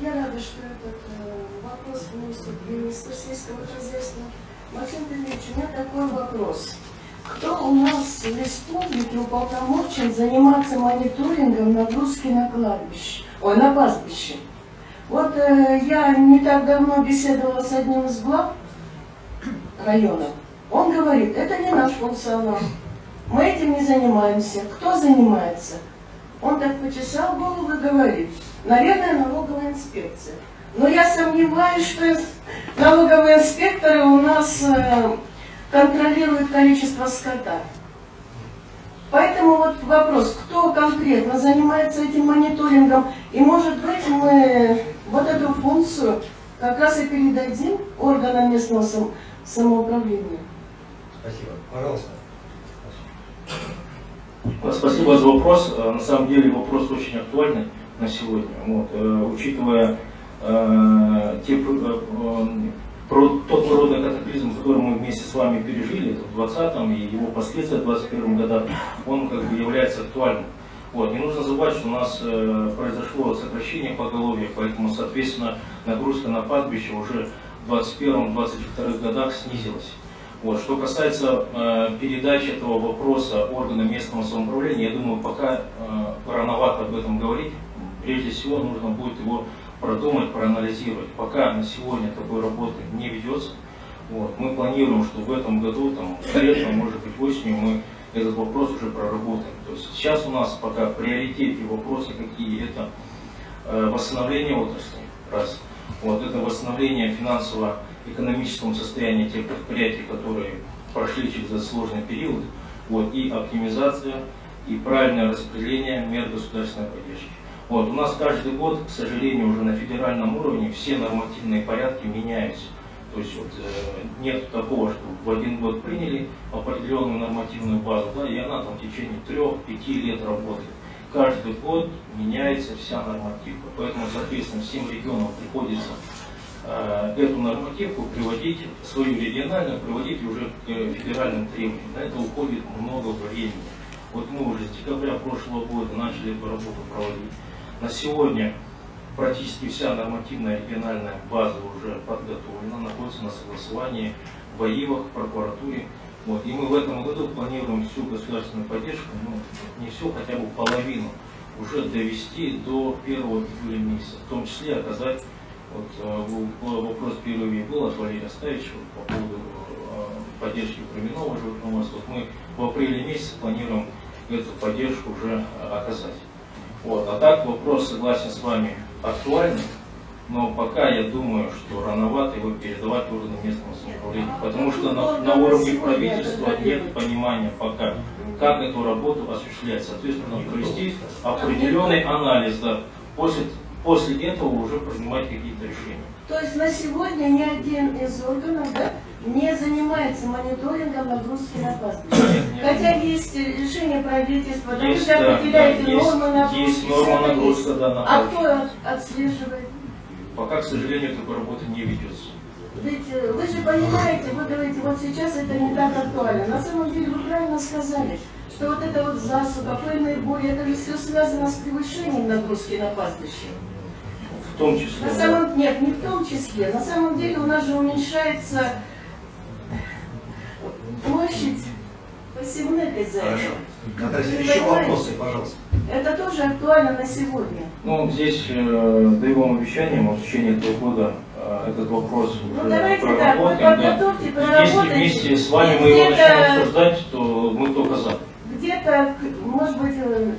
Я рада, что этот э, вопрос вносит министр сельского хозяйства. Максим Дмитриевич, у меня такой вопрос. Кто у нас в республике уполномочен заниматься мониторингом нагрузки на кладбище, ой, на пастбище? Вот э, я не так давно беседовала с одним из глав района. Он говорит, это не наш функционал. Мы этим не занимаемся. Кто занимается? Он так почесал голову и говорит, наверное, налоговая инспекция. Но я сомневаюсь, что налоговые инспекторы у нас э, контролируют количество скота. Поэтому вот вопрос, кто конкретно занимается этим мониторингом, и может быть мы вот эту функцию как раз и передадим органам местного сам, самоуправления. Спасибо. Пожалуйста. Спасибо за вопрос. Э, на самом деле вопрос очень актуальный на сегодня. Вот, э, учитывая э, те, э, про тот природный катаклизм, который мы вместе с вами пережили в 20-м и его последствия в 21 году, он как бы является актуальным. Вот. Не нужно забывать, что у нас э, произошло сокращение поголовья, поэтому, соответственно, нагрузка на пастбище уже в 21-22 годах снизилась. Вот. Что касается э, передачи этого вопроса органам местного самоуправления, я думаю, пока э, рановато об этом говорить. Прежде всего, нужно будет его продумать, проанализировать. Пока на сегодня такой работы не ведется. Вот. Мы планируем, что в этом году, там, летом, может быть, осенью мы этот вопрос уже проработаем. То есть сейчас у нас пока приоритет и вопросы какие это э, восстановление отрасли, раз. Вот, это восстановление финансового экономическому состоянию тех предприятий, которые прошли через этот сложный период, вот, и оптимизация, и правильное распределение мер государственной поддержки. Вот, у нас каждый год, к сожалению, уже на федеральном уровне все нормативные порядки меняются. То есть вот, э, нет такого, что в один год приняли определенную нормативную базу, да, и она там в течение трех-пяти лет работает. Каждый год меняется вся нормативка. Поэтому, соответственно, всем регионам приходится эту нормативку приводить, свою региональную, приводить уже к э, федеральным требованиям. На это уходит много времени. Вот мы уже с декабря прошлого года начали эту работу проводить. На сегодня практически вся нормативная региональная база уже подготовлена, находится на согласовании в АИВах, прокуратуре. Вот. И мы в этом году планируем всю государственную поддержку, ну, не всю, хотя бы половину, уже довести до 1 июля месяца, в том числе оказать вот э, вопрос первый был от Валерия Ставичева по поводу э, поддержки временного животноводства. Вот мы в апреле месяце планируем эту поддержку уже оказать. Вот. А так вопрос, согласен с вами, актуальный, но пока я думаю, что рановато его передавать органам местного самоуправления, потому что на, на уровне правительства нет понимания пока, как эту работу осуществлять. Соответственно, провести определенный анализ, да, после после этого уже принимать какие-то решения. То есть на сегодня ни один из органов да, не занимается мониторингом нагрузки на пастбище. Хотя есть решение правительства, да, Есть, вы да, определяете да, нормы нагрузки. есть норма есть. да, на А кто от- отслеживает? Пока, к сожалению, такой работы не ведется. Ведь э, вы же понимаете, вы говорите, вот сейчас это не так актуально. На самом деле вы правильно сказали, что вот это вот засуха, пыльные бури, это же все связано с превышением нагрузки на пастбище. Том числе. На да. самом нет, не в том числе. На самом деле у нас же уменьшается площадь посевных из-за этого. Наталья, еще вопросы, пожалуйста. Это тоже актуально на сегодня. Ну, здесь э, даю вам обещание, может, в течение этого года э, этот вопрос Ну, уже давайте проработаем. да. подготовьте, Если вместе с вами мы его начнем обсуждать, то мы только за. Где-то, может быть, э,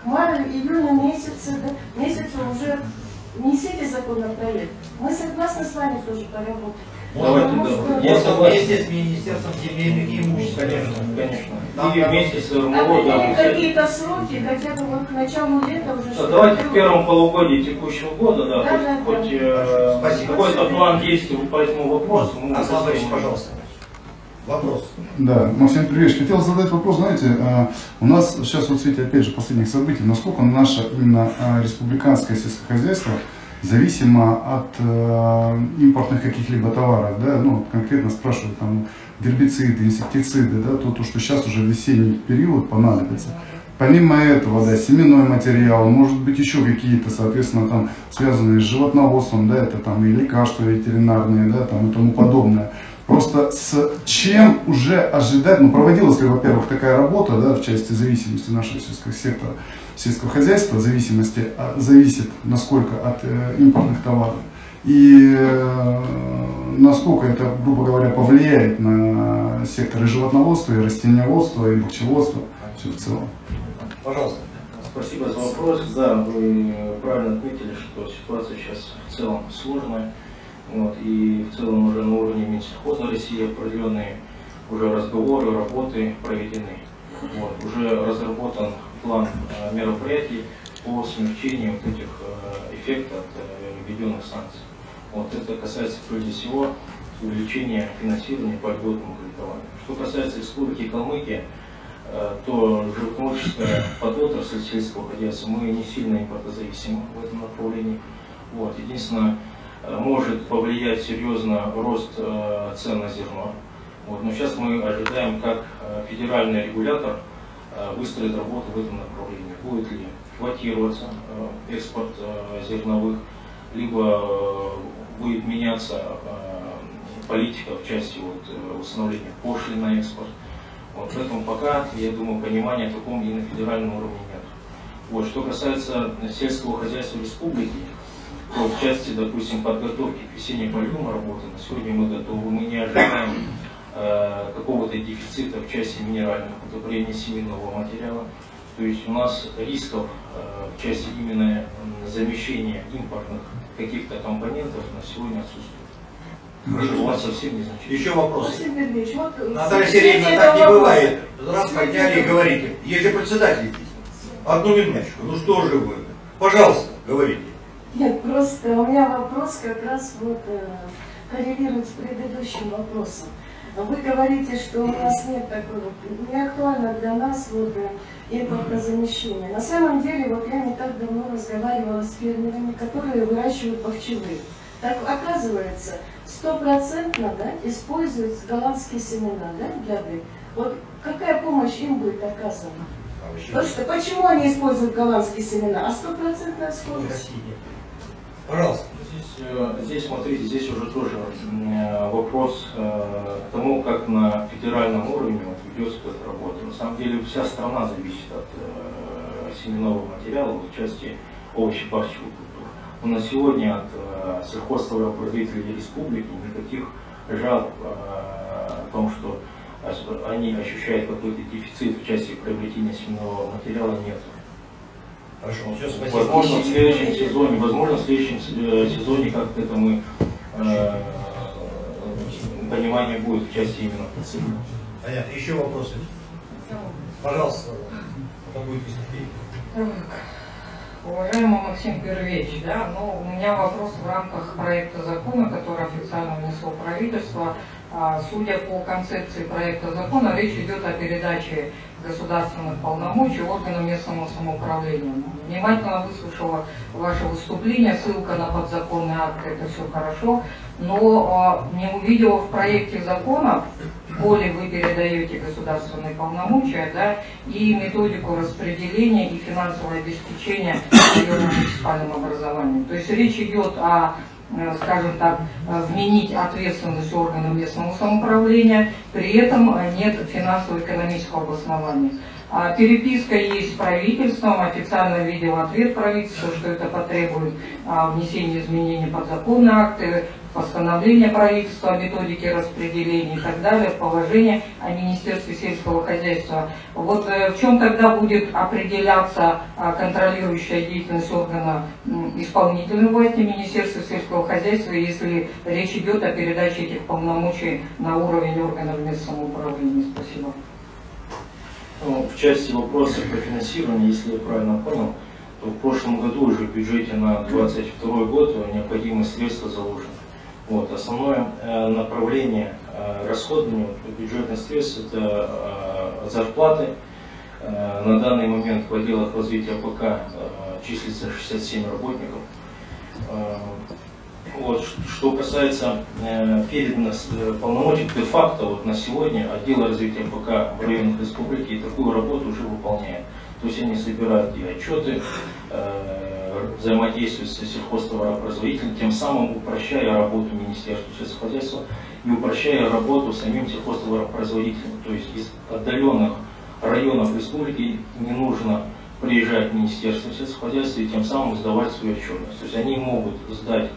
к маю, июню месяце, да, месяцу уже внесите законопроект. Мы согласны с вами тоже поработать. Давайте, да. что- Я согласен. Вместе с Министерством земельных имуществ. Конечно, конечно. И надо- вместе с РМО, да, какие-то сроки, хотя бы вот к началу лета уже Да, что-то давайте в первом полугодии текущего года, да, Да, хоть, да, да. хоть, э, Спасибо. какой-то план действий по этому вопросу. составим. пожалуйста. Вопрос. Да, Максим Петрович, хотел задать вопрос, знаете, а, у нас сейчас вот в свете, опять же, последних событий, насколько наше именно а, республиканское сельскохозяйство зависимо от э, импортных каких-либо товаров, да, ну, конкретно спрашивают там гербициды, инсектициды, да, то, то, что сейчас уже весенний период понадобится. Помимо этого, да, семенной материал, может быть еще какие-то, соответственно, там, связанные с животноводством, да, это там и лекарства ветеринарные, да, там и тому подобное. Просто с чем уже ожидать, ну, проводилась ли, во-первых, такая работа, да, в части зависимости нашего сельского сектора, сельского хозяйства, зависимости, а, зависит насколько от э, импортных товаров. И э, насколько это, грубо говоря, повлияет на секторы животноводства, и растениеводства, и бахчеводства, все в целом. Пожалуйста. Спасибо за вопрос. Да, вы правильно отметили, что ситуация сейчас в целом сложная. Вот, и в целом уже на уровне Минсельхоза России определенные уже разговоры, работы проведены. Вот, уже разработан план э, мероприятий по смягчению вот этих э, эффектов от э, введенных санкций. Вот, это касается прежде всего увеличения финансирования по льготному кредитованию. Что касается Республики Калмыкия, э, то животноводческая подотрасль сельского хозяйства, мы не сильно импортозависимы в этом направлении. Вот. Единственное, может повлиять серьезно рост э, цен на зерно. Вот. Но сейчас мы ожидаем, как э, федеральный регулятор э, выстроит работу в этом направлении. Будет ли квотироваться э, экспорт э, зерновых, либо э, будет меняться э, политика в части вот, э, установления пошлин на экспорт. Вот, поэтому пока, я думаю, понимания о таком и на федеральном уровне нет. Вот, что касается сельского хозяйства республики, то в части, допустим, подготовки к весенней полевым работам, на сегодня мы готовы, мы не ожидаем э, какого-то дефицита в части минеральных удобрений семенного материала. То есть у нас рисков э, в части именно замещения импортных каких-то компонентов на сегодня отсутствует. Хорошо, у вас совсем незначительно. Еще вопросы. Максим Петрович, вот в Наталья Сергеевна, так не бывает. Раз подняли и говорите. Есть же председатель здесь. Одну минуточку. Ну что же вы? Пожалуйста, говорите. Нет, просто у меня вопрос как раз вот э, коррелирует с предыдущим вопросом. Вы говорите, что у нас нет такой вот, не актуально для нас вот э, импортозамещение. На самом деле, вот я не так давно разговаривала с фермерами, которые выращивают бахчевые. Так оказывается, стопроцентно да, используют голландские семена да, для дыр. Вот какая помощь им будет оказана? Потому что почему они используют голландские семена? А стопроцентная скорость? Пожалуйста. Здесь, э, здесь, смотрите, здесь уже тоже э, вопрос э, к тому, как на федеральном уровне ведется эта работа. На самом деле вся страна зависит от семенного материала в части овощепарчевых культур. Но на сегодня от сельхозтоваропроизводителей республики никаких жалоб о том, что они ощущают какой-то дефицит в части приобретения семенного материала нет. Хорошо, ну все, спасибо. Возможно, в следующем сезоне, возможно, в следующем э, сезоне как-то это мы э, понимание будет в части именно. Понятно. Еще вопросы? Пожалуйста. Это будет выступление. Уважаемый Максим Первич, да, ну, у меня вопрос в рамках проекта закона, который официально внесло правительство А, Судя по концепции проекта закона, речь идет о передаче государственных полномочий органам местного самоуправления. Внимательно выслушала ваше выступление, ссылка на подзаконные акты, это все хорошо, но а, не увидела в проекте закона, коли вы передаете государственные полномочия, да, и методику распределения и финансовое обеспечение районным муниципальным образованием. То есть речь идет о скажем так, э, вменить ответственность органам местного самоуправления, при этом нет финансово-экономического обоснования. А переписка есть с правительством, официально видел ответ правительства, что это потребует а, внесения изменений под законные акты, постановление правительства о методике распределения и так далее, положение о Министерстве сельского хозяйства. Вот э, в чем тогда будет определяться а, контролирующая деятельность органа исполнительной власти Министерства сельского хозяйства, если речь идет о передаче этих полномочий на уровень органов местного самоуправления? Спасибо. Ну, в части вопроса про финансирование, если я правильно понял, то в прошлом году уже в бюджете на 2022 год необходимые средства заложены. Вот, основное э, направление э, расходования бюджетных средств это э, зарплаты. На данный момент в отделах развития АПК э, числится 67 работников. Вот, что касается э, переданных э, полномочий, де-факто вот на сегодня отдел развития АПК в районах республики такую работу уже выполняет. То есть они собирают и отчеты, э, взаимодействуют с сельхозтоваропроизводителем, тем самым упрощая работу Министерства сельского хозяйства и упрощая работу самим сельхозтоваропроизводителям. То есть из отдаленных районов республики не нужно приезжать в Министерство сельского хозяйства и тем самым сдавать свою отчетность. То есть они могут сдать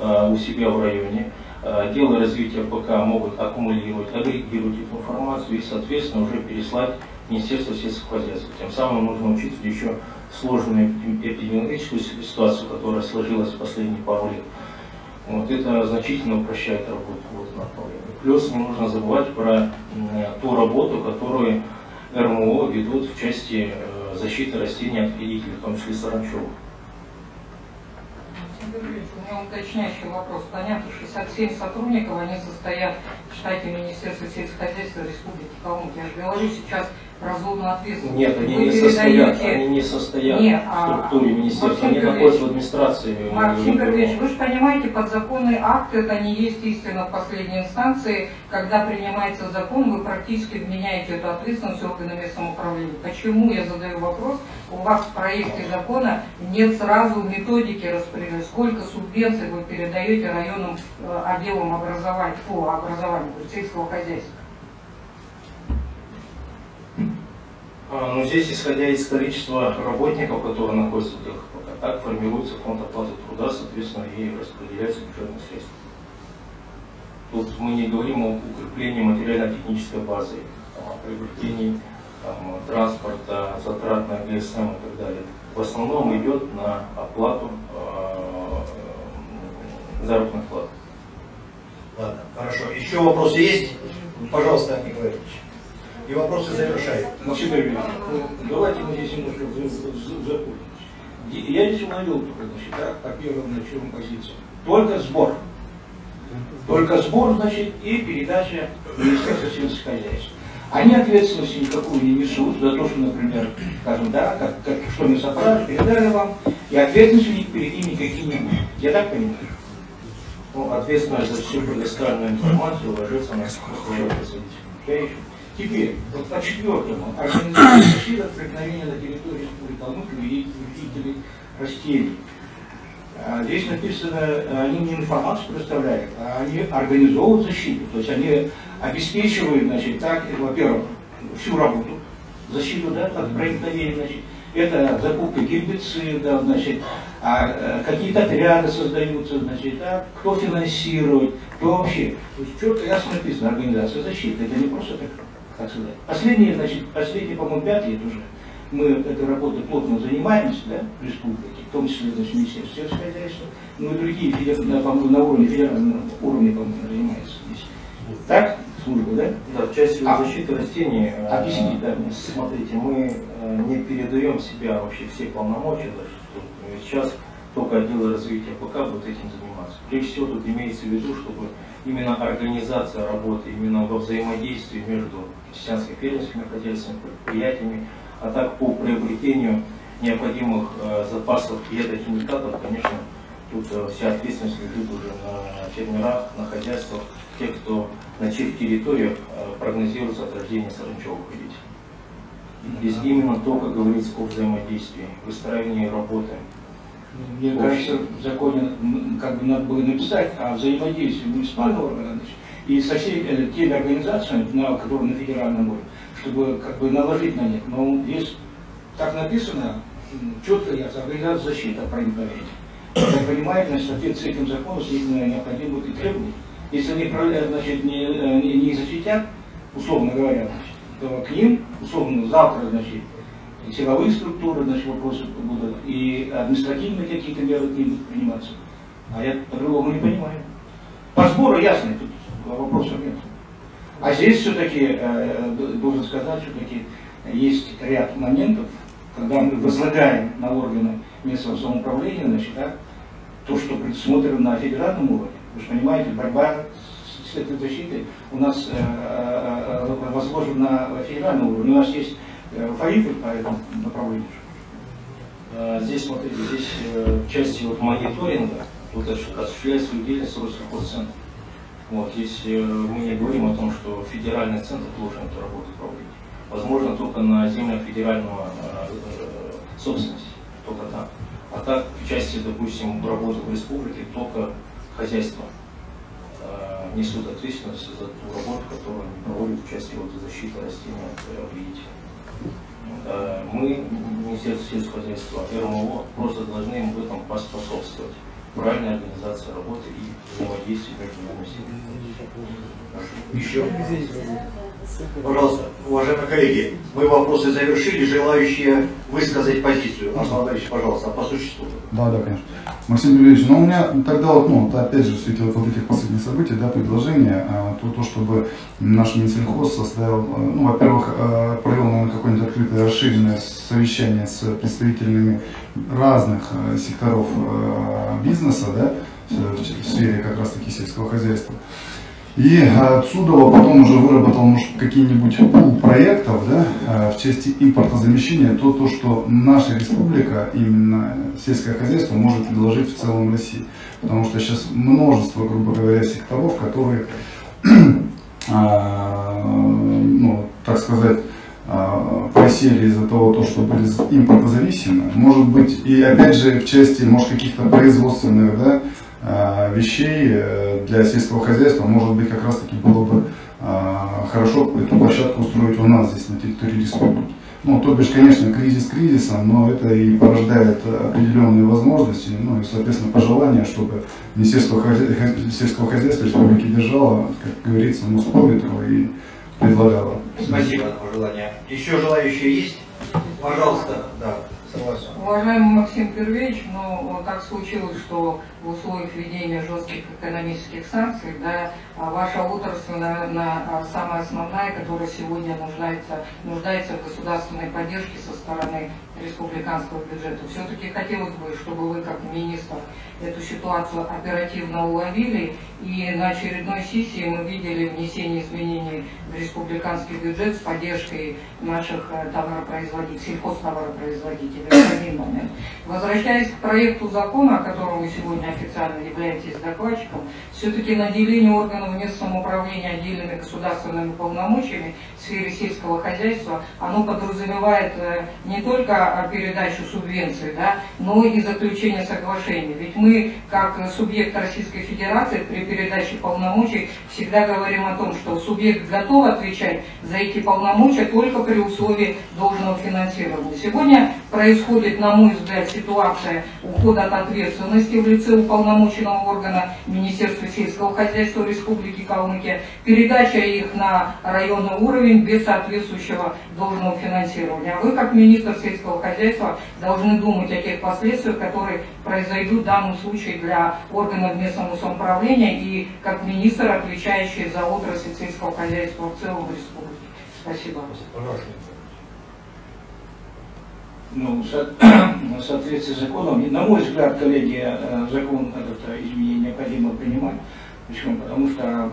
у себя в районе. Э, дело развития ПК могут аккумулировать, агрегировать эту информацию и, соответственно, уже переслать Министерство сельского хозяйства. Тем самым нужно учитывать еще сложную эпидемиологическую ситуацию, которая сложилась в последние пару лет. Вот это значительно упрощает работу в этом. Плюс не нужно забывать про ту работу, которую РМО ведут в части э, защиты растений от вредителей, в том числе саранчевых. У меня уточняющий вопрос. Понятно, 67 сотрудников, они состоят в штате Министерства сельскохозяйства Республики Калмыкия. Я же говорю сейчас разумно ответственно. Нет, они не состоят, они не состоят Нет, в а структуре министерства, они находятся в администрации. Максим Григорьевич, вы же понимаете, подзаконные акты, это не есть истина в последней инстанции. Когда принимается закон, вы практически вменяете эту ответственность органами самоуправления. Почему, я задаю вопрос, у вас в проекте закона нет сразу методики распределения, сколько субвенций вы передаете районным э, отделам образования, по образованию, сельского хозяйства? Ну, здесь, исходя из количества работников, которые находятся в ДХПК, так формируется фонд оплаты труда, соответственно, и распределяются бюджетные средства. Тут мы не говорим о укреплении материально-технической базы, о приобретении там, транспорта, затрат на ГСМ и так далее. В основном идет на оплату э, заработных плат. Ладно, хорошо. Еще вопросы есть? Пожалуйста, Николай Ильич и вопросы завершаем. Максим Григорьевич, ну, давайте мы здесь немножко запутаемся. Я здесь уловил только, значит, да, по первым началам позиции. Только сбор. Только сбор, значит, и передача Министерства сельского хозяйства. Они ответственности никакую не несут за то, что, например, скажем, да, как, как что мясоправ передали вам, и ответственности у них перед ними никакие не будет. Я так понимаю? Ну, ответственность за всю предоставленную информацию ложится на производителя. Теперь, вот по четвертому, организация защиты от проникновения на территории Республики Калмыкия вредителей растений. А, здесь написано, они не информацию представляют, а они организовывают защиту. То есть они обеспечивают, значит, так, во-первых, всю работу, защиту, да, от проникновения, значит, это закупка гербицидов, значит, а, э, какие-то отряды создаются, значит, да, кто финансирует, кто вообще. То есть четко ясно написано, организация защиты, это не просто так сказать. Последние, значит, последние, по-моему, пять лет уже мы этой работой плотно занимаемся, да, в республике, в том числе, значит, Министерство сельскохозяйства, ну и другие, на, на уровне федерального уровня, по-моему, занимаются здесь. Так, служба, да? Да, в части а, защиты растений, э, объясните, да. Смотрите, мы э, не передаем себя вообще все полномочия, даже, сейчас только отдел развития ПК будет этим заниматься. Прежде всего тут имеется в виду, чтобы именно организация работы, именно во взаимодействии между крестьянско-фермерскими хозяйствами, предприятиями, а так по приобретению необходимых э, запасов ядохимикатов, конечно, тут э, вся ответственность лежит уже на фермерах, на хозяйствах, тех, кто на чьих территориях э, прогнозируется отражение саранчевых вредителей. Здесь именно то, как говорится, о взаимодействии, выстраивании работы. Мне кажется, в законе как бы надо было написать о взаимодействии муниципального органа значит, и со всеми э, теми организациями, на, которые на федеральном уровне, чтобы как бы наложить на них. Но здесь так написано, четко ясно, организация защиты проникновения. Я понимаю, значит, в соответствии с этим законом действительно необходимо будет и требовать. Если они проявляют, значит, не, э, не, не защитят, условно говоря, значит, то к ним, условно, завтра, значит, и силовые структуры, значит, вопросы будут, и административные какие-то меры к ним будут приниматься. А я по-другому не понимаю. По сбору ясно, тут вопросов нет. А здесь все-таки, э, должен сказать, все-таки есть ряд моментов, когда мы возлагаем на органы местного самоуправления, значит, да, то, что предусмотрено на федеральном уровне. Вы же понимаете, борьба с этой защитой у нас э, э, э, возложена на федеральном уровне. У нас есть э, тарифы по этому направлению. Э, Здесь, смотрите, здесь э, в части вот мониторинга вот осу- осуществляет свою деятельность Россельхозцентр. Вот, здесь э, мы не говорим о том, что федеральный центр должен эту работу проводить. Возможно, только на землях федерального собственности, только так. А так, в части, допустим, работы в республике, только хозяйства э, несут ответственность за ту работу, которую проводят в части вот, защиты растений от вредителей. Э, Мы, Министерство сельского хозяйства, РМО, просто должны им в этом поспособствовать. Правильной организации работы и взаимодействия между нами всеми. Еще? Пожалуйста, уважаемые коллеги, мы вопросы завершили. Желающие высказать позицию. Борисович, пожалуйста, по существу. Да, да, конечно. Максим Юрьевич, ну у меня тогда вот, ну, опять же, в свете вот, вот этих последних событий, да, предложение, а, то, то, чтобы наш Минсельхоз составил, а, ну, во-первых, а, провел, наверное, какое-нибудь открытое, расширенное совещание с представителями разных секторов бизнеса, да, в сфере как раз-таки сельского хозяйства. И отсюда потом уже выработал, может, какие-нибудь пул проектов да, э, в части импортозамещения, то, то, что наша республика, именно сельское хозяйство, может предложить в целом России. Потому что сейчас множество, грубо говоря, секторов, которые, а, ну, так сказать, а, просели из-за того, то, что были импортозависимы. Может быть, и опять же в части, может, каких-то производственных, да, вещей э, для сельского хозяйства, может быть, как раз таки было бы а, хорошо эту площадку устроить у нас здесь, на территории республики. Ну, то бишь, конечно, кризис кризисом, но это и порождает определенные возможности, ну и, соответственно, пожелания, чтобы Министерство сельского хозяйства республики держало, как говорится, этого и предлагало. Спасибо за пожелания. Еще желающие есть? Пожалуйста, да, Уважаемый Максим Первеевич, ну так случилось, что в условиях введения жестких экономических санкций, да, ваша отрасль, наверное, а, самая основная, которая сегодня нуждается, нуждается в государственной поддержке со стороны республиканского бюджета. Все-таки хотелось бы, чтобы вы, как министр, эту ситуацию оперативно уловили, и на очередной сессии мы видели внесение изменений в республиканский бюджет с поддержкой наших э, товаропроизводителей, сельхозтоваропроизводителей. Один момент. Возвращаясь к проекту закона, о котором вы сегодня официально являетесь докладчиком, все-таки наделение органов местного самоуправления отдельными государственными полномочиями сфере сельского хозяйства, оно подразумевает э, не только э, передачу субвенций, да, но и заключение соглашений. Ведь мы, как э, субъект Российской Федерации, при передаче полномочий всегда говорим о том, что субъект готов отвечать за эти полномочия только при условии должного финансирования. Сегодня происходит, на мой взгляд, ситуация ухода от ответственности в лице уполномоченного органа Министерства сельского хозяйства Республики Калмыкия, передача их на районный уровень без соответствующего должного финансирования. А вы, как министр сельского хозяйства, должны думать о тех последствиях, которые произойдут в данном случае для органов местного самоуправления и как министр, отвечающий за отрасль сельского хозяйства в целом в республике. Спасибо. ну, в соответствии с законом. На мой взгляд, коллеги, э, закон этот э, изменение необходимо принимать. Почему? Потому что,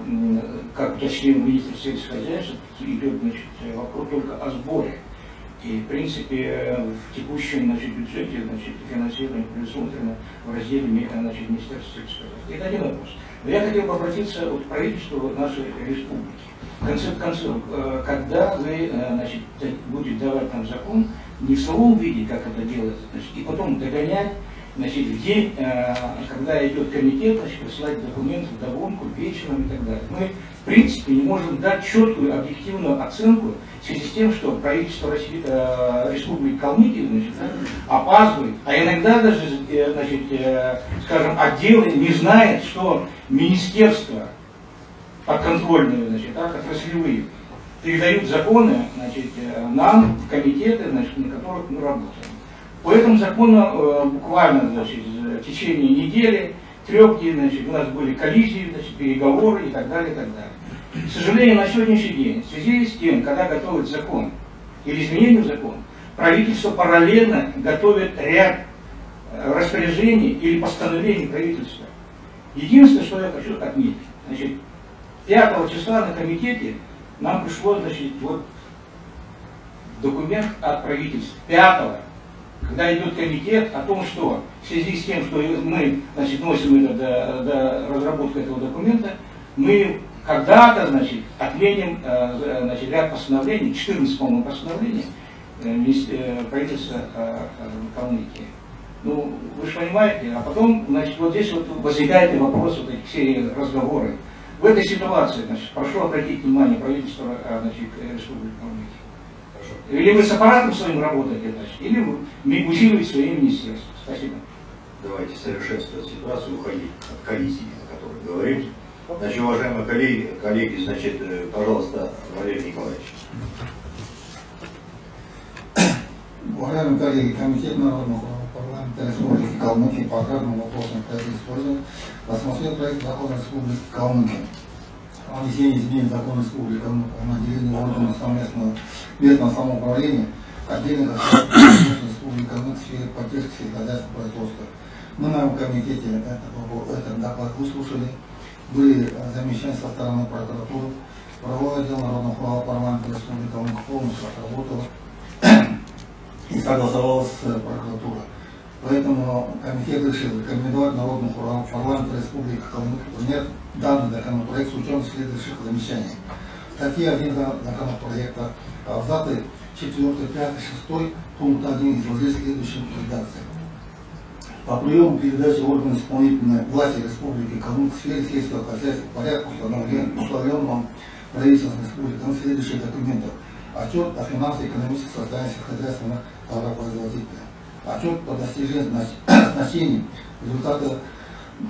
как уточнил министр сельского хозяйства, идет значит, вопрос только о сборе. И, в принципе, в текущем значит, бюджете значит, финансирование предусмотрено в разделе значит, Министерства сельского хозяйства. Это один вопрос. Но я хотел бы обратиться вот, к правительству нашей республики. В конце концов, э, когда вы э, значит, будете давать нам закон, не в словом виде, как это делается, значит, и потом догонять, значит, день, э, когда идет комитет, значит, присылать документы в догонку, вечером и так далее. Мы, в принципе, не можем дать четкую, объективную оценку в связи с тем, что правительство России, э, Республики Калмыкия значит, опаздывает, а иногда даже, э, значит, э, скажем, отделы не знают, что министерство подконтрольные, значит, так, отраслевые, передают законы значит, нам в комитеты, значит, на которых мы работаем. По этому закону э, буквально значит, в течение недели, трех дней значит, у нас были коллизии, значит, переговоры и так далее, и так далее. К сожалению, на сегодняшний день, в связи с тем, когда готовят закон или изменение закон, правительство параллельно готовит ряд э, распоряжений или постановлений правительства. Единственное, что я хочу отметить, значит, 5 числа на комитете нам пришло, значит, вот документ от правительства. 5 когда идет комитет о том, что в связи с тем, что мы значит, носим это до, до разработки этого документа, мы когда-то значит, отменим э, значит, ряд постановлений, 14, по-моему, постановлений э, э, правительства Калмыкии. Ну, вы же понимаете, а потом, значит, вот здесь вот возникает вопрос, вот эти все разговоры. В этой ситуации, значит, прошу обратить внимание правительства значит, Республики Калмыкия. Или вы с аппаратом своим работаете, значит, или вы усиливаете свои министерства. Спасибо. Давайте совершенствовать ситуацию, уходить от коллизии, о которой говорим. Значит, уважаемые коллеги, коллеги, значит, э, пожалуйста, Валерий Николаевич. Уважаемые коллеги, Комитет народного парламента Республики Калмыкия по аграрным вопросам использует рассмотрел проект закона Республики Калмыкия о внесении изменений в закон Республики о наделении органов совместного местного самоуправления отдельных Республики Калмыкия в сфере поддержки сельскохозяйственного производства. Мы на комитете это, этот доклад выслушали, были э, замечания со стороны прокуратуры, правовой отдел народного права парламента Республики полностью отработал и согласовал с э, прокуратурой. Поэтому комитет решил рекомендовать Народному парламенту Республики Калмыкия данный законопроект с учетом следующих замечаний. Статья 1 за- законопроекта, абзацы 4, 5, 6, пункт 1 изложить следующим редакцией. По приему передачи органов исполнительной власти Республики Калмык в сфере сельского хозяйства в установлен- установленном правительством Республики Калмык следующих документов. Отчет о финансово-экономическом состоянии сельскохозяйственных товаропроизводителя. Отчет по достижению знач- значений результата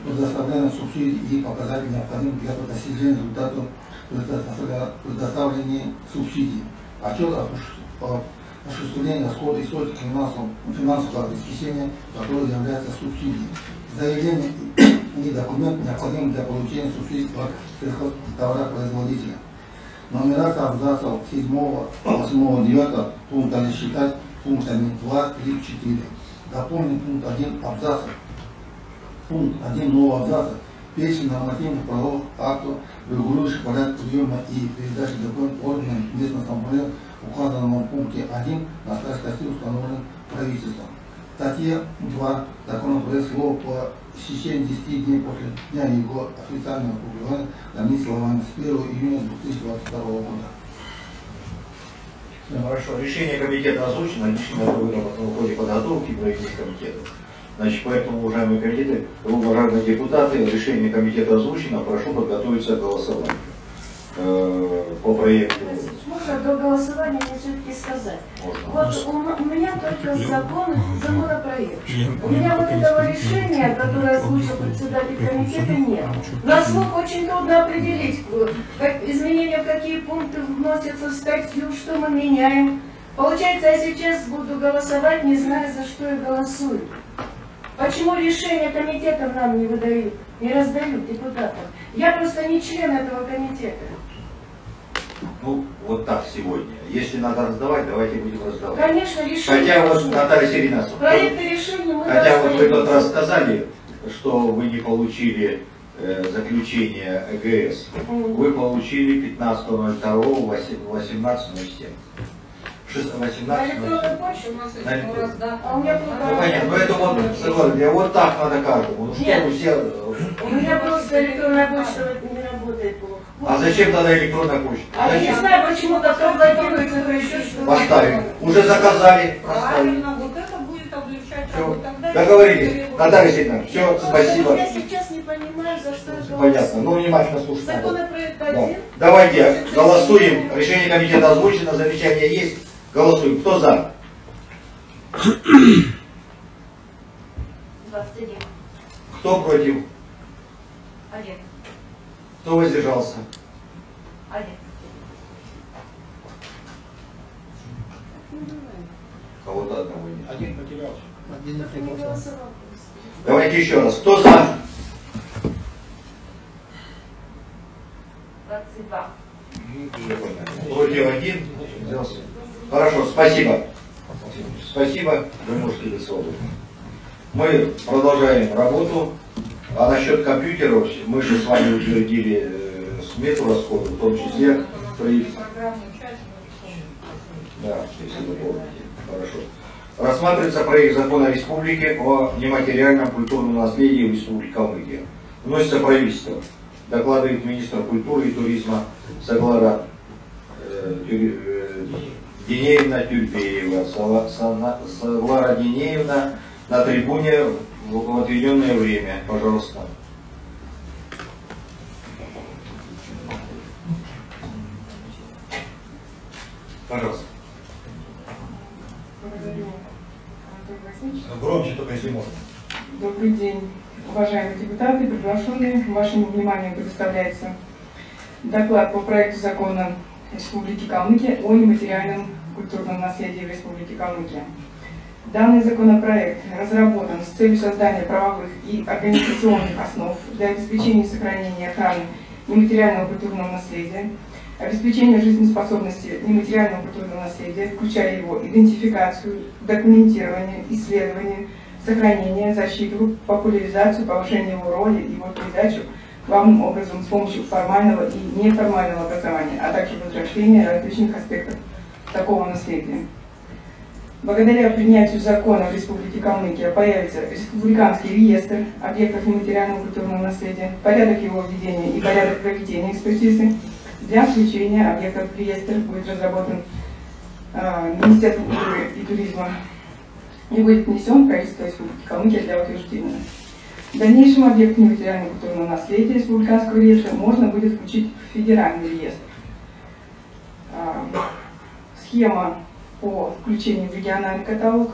предоставления субсидий и показателей необходимых для достижения предоставля- предоставления субсидий. Отчет о осуществ- о осуществлении расхода источника финансового, финансового обеспечения, который является субсидией. Заявление и документ необходимы для получения субсидий от сельхозтоваропроизводителя. Нумерация абзацев 7, 8, 9 пункта считать пунктами 2, 3, 4. Дополнить пункт 1 абзаца. Пункт 1 нового абзаца. Перечень нормативных правовых актов, регулирующих порядок приема и передачи документов органам местного самоуправления, указанного в пункте 1 на статье установлен правительством. В статье 2 законопроект слово по истечении 10 дней после дня его официального опубликования заменить словами с 1 июня 2022 года. Ну, Хорошо, решение комитета озвучено, лично выработано в ходе подготовки проектных комитетов. Значит, поэтому, уважаемые комитеты, уважаемые депутаты, решение комитета озвучено, прошу подготовиться к голосованию. Э, По проекту Можно до голосования мне все-таки сказать. Вот у, у меня только закон, законопроект. У меня вот этого решения, которое озвучил председатель комитета, нет. На слух очень трудно определить, э, как, изменения в какие пункты вносятся в статью, что мы меняем. Получается, я сейчас буду голосовать, не зная, за что я голосую. Почему решения комитета нам не выдают, не раздают депутатам? Я просто не член этого комитета. Ну, вот так сегодня. Если надо раздавать, давайте будем раздавать. Конечно, решение. Хотя вот Наталья Серина, Проекты решений мы хотя вот вы тот раз сказали, что вы не получили э, заключение ЭГС. Мгм. Вы получили 15.02.18.07. Шест- 18.07. На электронную почту На электронную. А у меня было... Ну понятно, но это вот, согласен, вот так надо каждому. Ну Нет. все... У меня просто электронная почта не работает. А зачем тогда электронная почта? А я не знаю, почему то блокируется, то еще что-то. Поставим. Уже заказали. Правильно, вот это будет облегчать Все. работу. Тогда Договорились. Наталья Сергеевна, все, спасибо. Я сейчас не понимаю, за что это Понятно. Ну, внимательно слушать надо. Законопроект Да. один. Давайте голосуем. Решение комитета озвучено, замечания есть. Голосуем. Кто за? 21. Кто против? Один. Кто воздержался? Один. Кого-то одного нет. Один потерялся. Один не. Давайте еще раз. Кто за? 22. Против один. Взялся. Хорошо, спасибо. Спасибо, вы можете быть свободны. Мы продолжаем работу. А насчет компьютеров, мы же с вами утвердили э, смету расходов, в том числе при... Да, если вы помните. Хорошо. Рассматривается проект закона республики о нематериальном культурном наследии в Республике Калмыкия. Вносится правительство. Докладывает министр культуры и туризма Саглара э, Тюр- э, Сана- Саглара Денеевна на трибуне в отведенное время. Пожалуйста. Пожалуйста. Благодарю, Анатолий Васильевич. Громче только если можно. Добрый день, уважаемые депутаты, приглашенные. Вашему вниманию предоставляется доклад по проекту закона Республики Калмыкия о нематериальном культурном наследии в Республике Калмыкия. Данный законопроект разработан с целью создания правовых и организационных основ для обеспечения сохранения охраны нематериального культурного наследия, обеспечения жизнеспособности нематериального культурного наследия, включая его идентификацию, документирование, исследование, сохранение, защиту, популяризацию, повышение его роли и его передачу главным образом с помощью формального и неформального образования, а также возрождения различных аспектов такого наследия. Благодаря принятию закона в Республике Калмыкия появится республиканский реестр объектов нематериального культурного наследия, порядок его введения и порядок проведения экспертизы. Для включения объектов в реестр будет разработан э, Министерством культуры и туризма и будет внесен в правительство Республики Калмыкия для утверждения. В дальнейшем объект нематериального культурного наследия республиканского реестра можно будет включить в федеральный реестр. А, Схема по включению в региональный каталог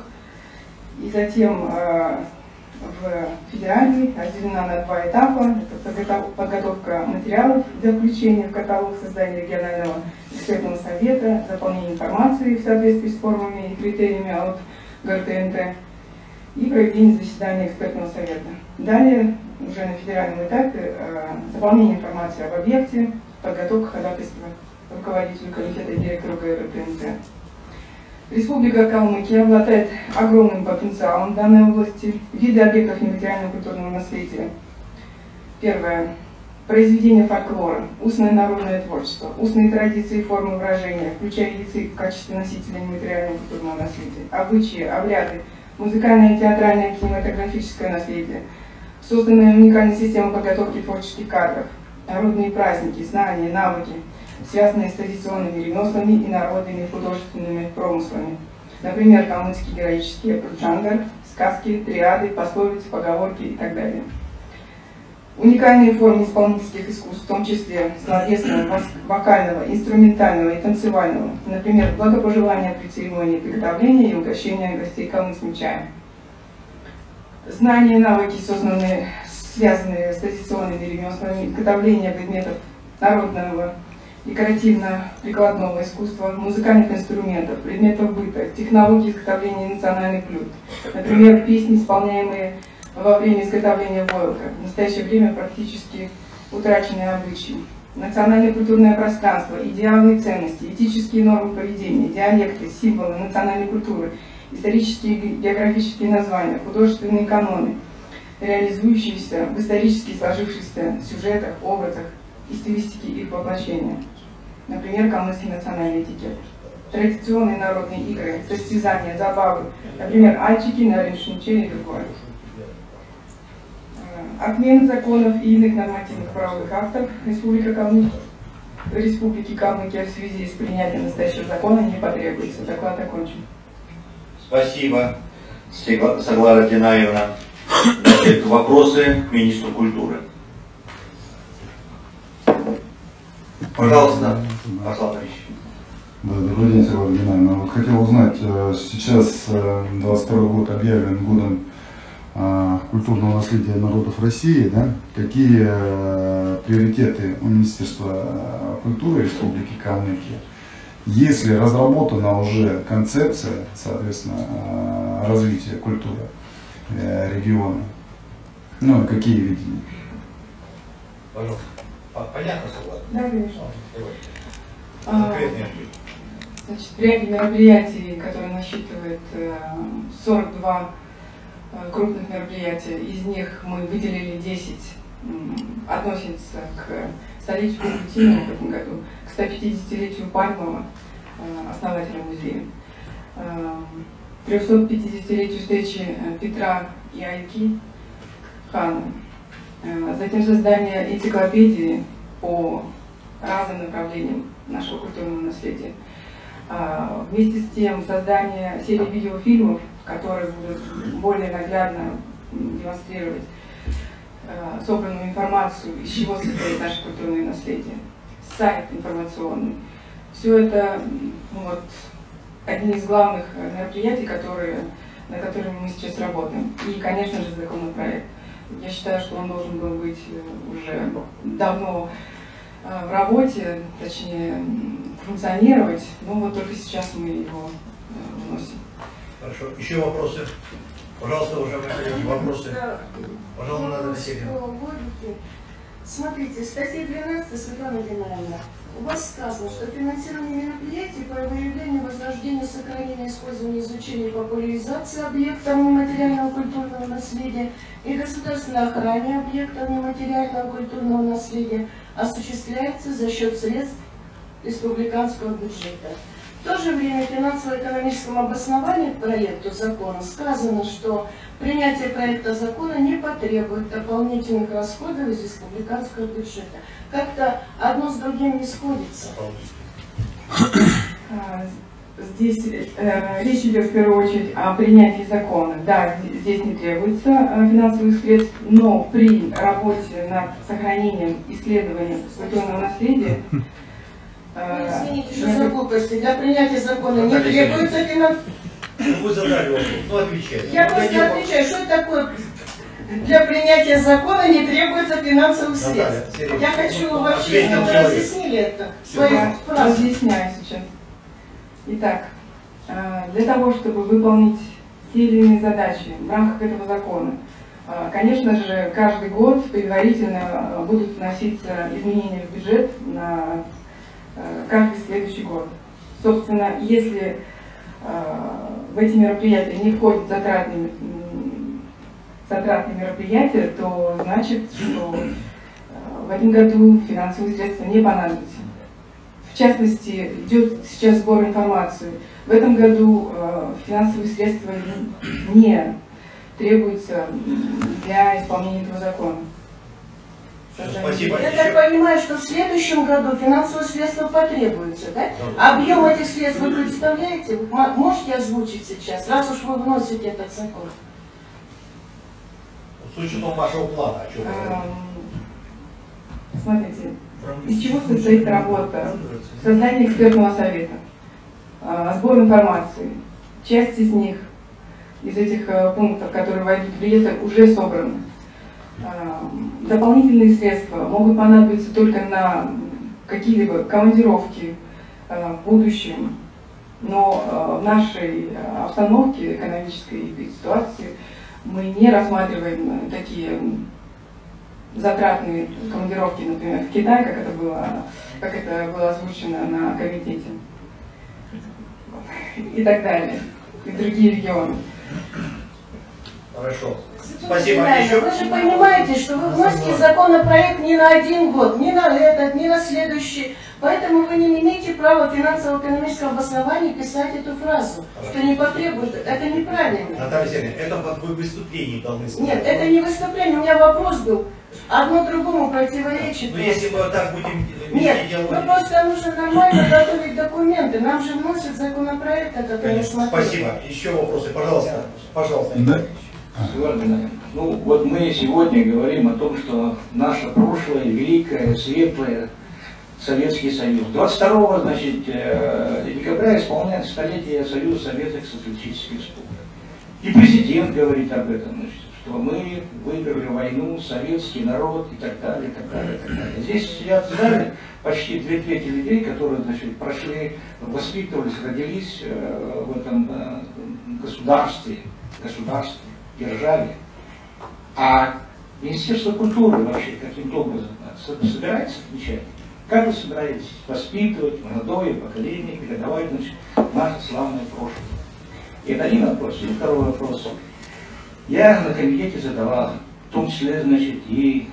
и затем э, в федеральный разделена на два этапа. Это подготов- подготовка материалов для включения в каталог, создание регионального экспертного совета, заполнение информации в соответствии с формами и критериями от ГРТНТ и проведение заседания экспертного совета. Далее, уже на федеральном этапе, э, заполнение информации об объекте, подготовка ходатайства руководителю комитета и директору ГРТНТ. Республика Калмыкия обладает огромным потенциалом в данной области. Виды объектов нематериального культурного наследия. Первое. Произведение фольклора, устное народное творчество, устные традиции и формы выражения, включая язык в качестве носителя нематериального культурного наследия, обычаи, обряды, музыкальное, театральное, кинематографическое наследие, созданная уникальная система подготовки творческих кадров, народные праздники, знания, навыки, связанные с традиционными ремеслами и народными художественными промыслами. Например, калмыцкие героические пручангар, сказки, триады, пословицы, поговорки и так далее. Уникальные формы исполнительских искусств, в том числе словесного, вокального, инструментального и танцевального, например, благопожелания при церемонии приготовления и угощения гостей калмыцким чаем. Знания и навыки, созданные, связанные с традиционными ремеслами, изготовление предметов народного, декоративно-прикладного искусства, музыкальных инструментов, предметов быта, технологий изготовления национальных блюд. Например, песни, исполняемые во время изготовления войлока. В настоящее время практически утраченные обычаи. национальное культурное пространство, идеалы и ценности, этические нормы поведения, диалекты, символы национальной культуры, исторические и географические названия, художественные каноны, реализующиеся в исторически сложившихся сюжетах, образах и стилистике их воплощения. Например, калмыцкий национальный этикет. Традиционные народные игры, состязания, забавы, например, альчики, нариншниче и другое. Отмена законов и иных нормативных правовых актов Республика Калмыкия Республики Калмыкия в связи с принятием настоящего закона не потребуется. Доклад окончен. Спасибо, Соглара Динаевна. Значит, вопросы к министру культуры. Пожалуйста, Аслан Ильич. Да, добрый день, Соглара Геннадьевна. Вот хотел узнать, э, сейчас 22 э, год объявлен годом э, культурного наследия народов России, да? Какие приоритеты у Министерства культуры Республики Калмыкия? Есть ли разработана уже концепция, соответственно, развития культуры региона? Ну, какие видения? Пожалуйста. Понятно, согласен? Да, конечно. А, значит, в ряде мероприятий, которые насчитывает 42 э, э, крупных мероприятия, из них мы выделили 10, относятся к столетию Путина в этом году, к 150-летию Пальмова, э, основателя музея, 350-летию встречи Петра и Айки Хана, затем создание энциклопедии по разным направлениям нашего культурного наследия. А, вместе с тем создание серии видеофильмов, которые будут более наглядно демонстрировать э, собранную информацию, из чего состоит наше культурное наследие, сайт информационный. Все это ну, вот, одни из главных мероприятий, которые, на которыми мы сейчас работаем. И, конечно же, законопроект. Я считаю, что он должен был быть э, уже давно э, в работе, точнее, функционировать, но вот только сейчас мы его э, вносим. Хорошо. Еще вопросы? Пожалуйста, уважаемые коллеги, вопросы. Пожалуйста, Васильевна. Смотрите, статья 12, Светлана Геннадьевна. У вас сказано, что финансирование мероприятий по выявлению, возрождению, сохранению, использованию, изучению и популяризации объектов нематериального культурного наследия и государственной охране объектов нематериального культурного наследия осуществляется за счет средств республиканского бюджета. В то же время в финансово-экономическом обосновании проекту закона сказано, что принятие проекта закона не потребует дополнительных расходов из республиканского бюджета. Как-то одно с другим не сходится. А, здесь э, речь идет в первую очередь о принятии закона. Да, здесь не требуется э, финансовых средств, но при работе над сохранением исследованием культурного наследия вы извините, что за глупости. Для принятия закона не требуется финансовых ну, вы задали вопрос, ну отвечайте. Я просто отвечаю, что это такое для принятия закона не требуется финансовых средств. Я хочу вообще, чтобы вы разъяснили это. Я разъясняю сейчас. Итак, э, для того, чтобы выполнить те или иные задачи в рамках этого закона, э, конечно же, каждый год предварительно э, будут вноситься изменения в бюджет на каждый следующий год. Собственно, если в эти мероприятия не входят затратные, затратные мероприятия, то значит, что в этом году финансовые средства не понадобятся. В частности, идет сейчас сбор информации. В этом году финансовые средства не требуются для исполнения этого закона. Спасибо. Я так понимаю, что в следующем году финансовые средства потребуются, да? Объем этих средств вы представляете? Можете озвучить сейчас, раз уж вы вносите этот закон? С учетом вашего плана, о чем вы Смотрите, из чего состоит работа? Создание экспертного совета, а, сбор информации. Часть из них, из этих э, пунктов, которые войдут в реестр, уже собраны. Дополнительные средства могут понадобиться только на какие-либо командировки э, в будущем, но э, в нашей обстановке экономической ситуации мы не рассматриваем такие затратные командировки, например, в Китай, как это было, как это было озвучено на комитете. И так далее. И другие регионы. Хорошо. Спасибо. Да, Еще? Вы же понимаете, что вы вносите законопроект не на один год, не на этот, не на следующий. Поэтому вы не имеете права финансово-экономического обоснования писать эту фразу, что не потребует. Это неправильно. Наталья Сергеевна, это вот вы в выступлении должны сказать. Нет, это не выступление, у меня вопрос был. Одно другому противоречит. Ну, если мы так будем Нет, диалог. ну просто нужно нормально готовить документы. Нам же вносят законопроект, этот смотрю. Спасибо. Еще вопросы, пожалуйста. Пожалуйста. Эдуард ну вот мы сегодня говорим о том, что наше прошлое великое, светлое, Советский Союз. 22 значит, э, декабря исполняется столетие Союза Советских Социалистических Республик. И президент говорит об этом, значит, что мы выиграли войну, советский народ и так далее, и так далее, и так далее. Здесь сидят в зале почти две трети людей, которые значит, прошли, воспитывались, родились э, в этом э, государстве, государстве, державе. А Министерство культуры вообще каким-то образом собирается отвечать? Как вы собираетесь воспитывать молодое поколение, передавать значит, наше славное прошлое? И это один вопрос. И второй вопрос. Я на комитете задавал, в том числе, значит, и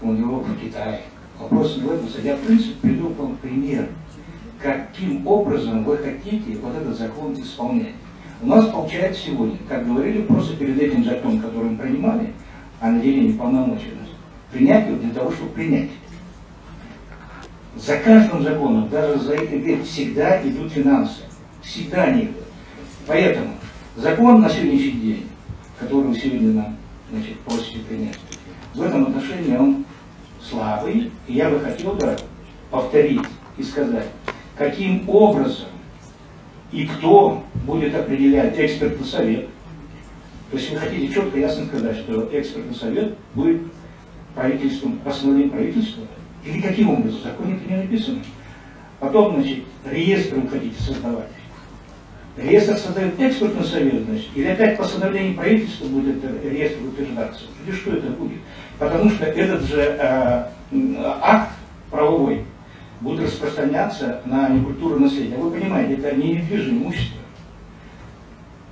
командировку в Китай. Вопрос не в этом. Я, в принципе, приведу вам пример, каким образом вы хотите вот этот закон исполнять. У нас получается сегодня, как говорили, просто перед этим законом, который мы принимали, о наделении полномочий, принять его для того, чтобы принять. За каждым законом, даже за этим всегда идут финансы. Всегда они идут. Поэтому закон на сегодняшний день, который вы сегодня нам значит, просите принять, в этом отношении он слабый. И я бы хотел бы повторить и сказать, каким образом и кто будет определять экспертный совет. То есть вы хотите четко, ясно сказать, что экспертный совет будет правительством, постановлением правительства, или каким образом? В законе это не написано. Потом, значит, реестр вы хотите создавать. Реестр создает экспертный совет, значит, или опять постановление правительства будет реестр утверждаться. Или что это будет? Потому что этот же э, акт правовой будет распространяться на некультуру наследия. Вы понимаете, это не недвижимое имущество.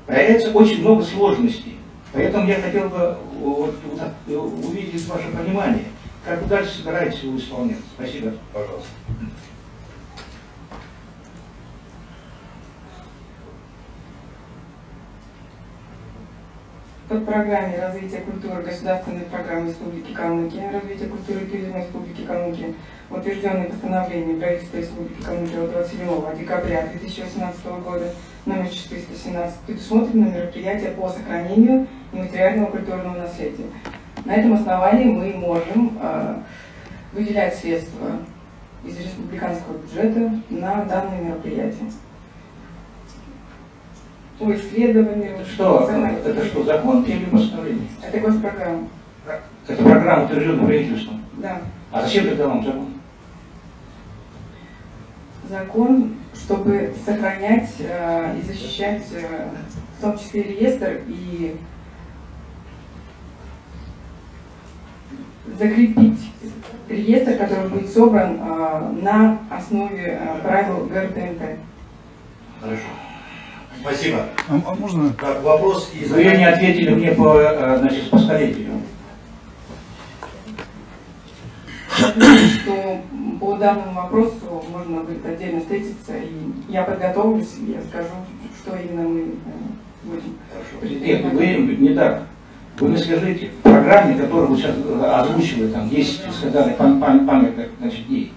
Появляется очень много сложностей. Поэтому я хотел бы вот, вот, увидеть ваше понимание. Как вы дальше собираетесь его исполнять? Спасибо. Пожалуйста. Под программе развития культуры государственной программы Республики Калмыкия, развитие культуры и туризма Республики Калмыкия, утвержденное постановление правительства Республики Калмыкия от 27 декабря 2018 года номер 417 предусмотрено мероприятие по сохранению нематериального культурного наследия. На этом основании мы можем э, выделять средства из республиканского бюджета на данные мероприятия. По исследованию. Что? Это что, закон или постановление? Это госпрограмма. Это программа, утвержденная правительством? Да. А зачем тогда вам закон? Закон, чтобы сохранять э, и защищать э, в том числе реестр и закрепить реестр, который будет собран э, на основе э, правил ГРТНТ. Хорошо. Спасибо. А, а можно? Так, вопрос из... Вы не ответили мне по, э, значит, по столетию. что по данному вопросу можно будет отдельно встретиться, и я подготовлюсь, и я скажу, что именно мы э, будем. Нет, вы не так. Вы мне скажите, в программе, которую вы сейчас озвучивали, там, 10, сказали, пам пам памятных значит, дней,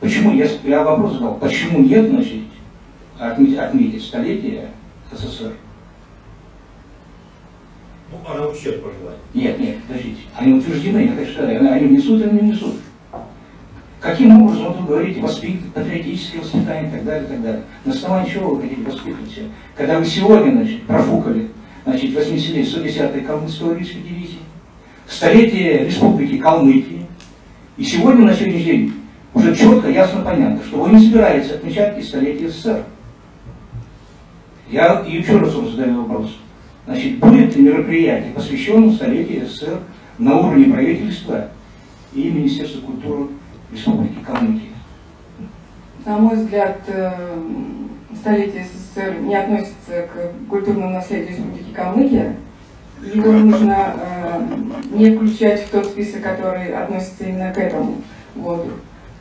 почему, я, я вопрос задал, почему нет, значит, отметить, столетие СССР? Ну, а на ущерб пожелать. Нет, нет, подождите. Они утверждены, я так считаю, они внесут или не внесут. Каким образом вы говорите воспитывать, патриотическое воспитание и так далее, и так далее? На основании чего вы хотите воспитывать себя? Когда вы сегодня, значит, профукали, значит, 80 110-й Калмыцкой Уральской дивизии, столетие Республики Калмыкия, и сегодня, на сегодняшний день, уже четко, ясно, понятно, что вы не собираетесь отмечать и столетие СССР. Я еще раз вам задаю вопрос. Значит, будет ли мероприятие, посвященное столетию СССР на уровне правительства и Министерства культуры Республики Калмыкия. На мой взгляд, э, столетие СССР не относится к культурному наследию Республики Калмыкия. Его нужно э, не включать в тот список, который относится именно к этому году.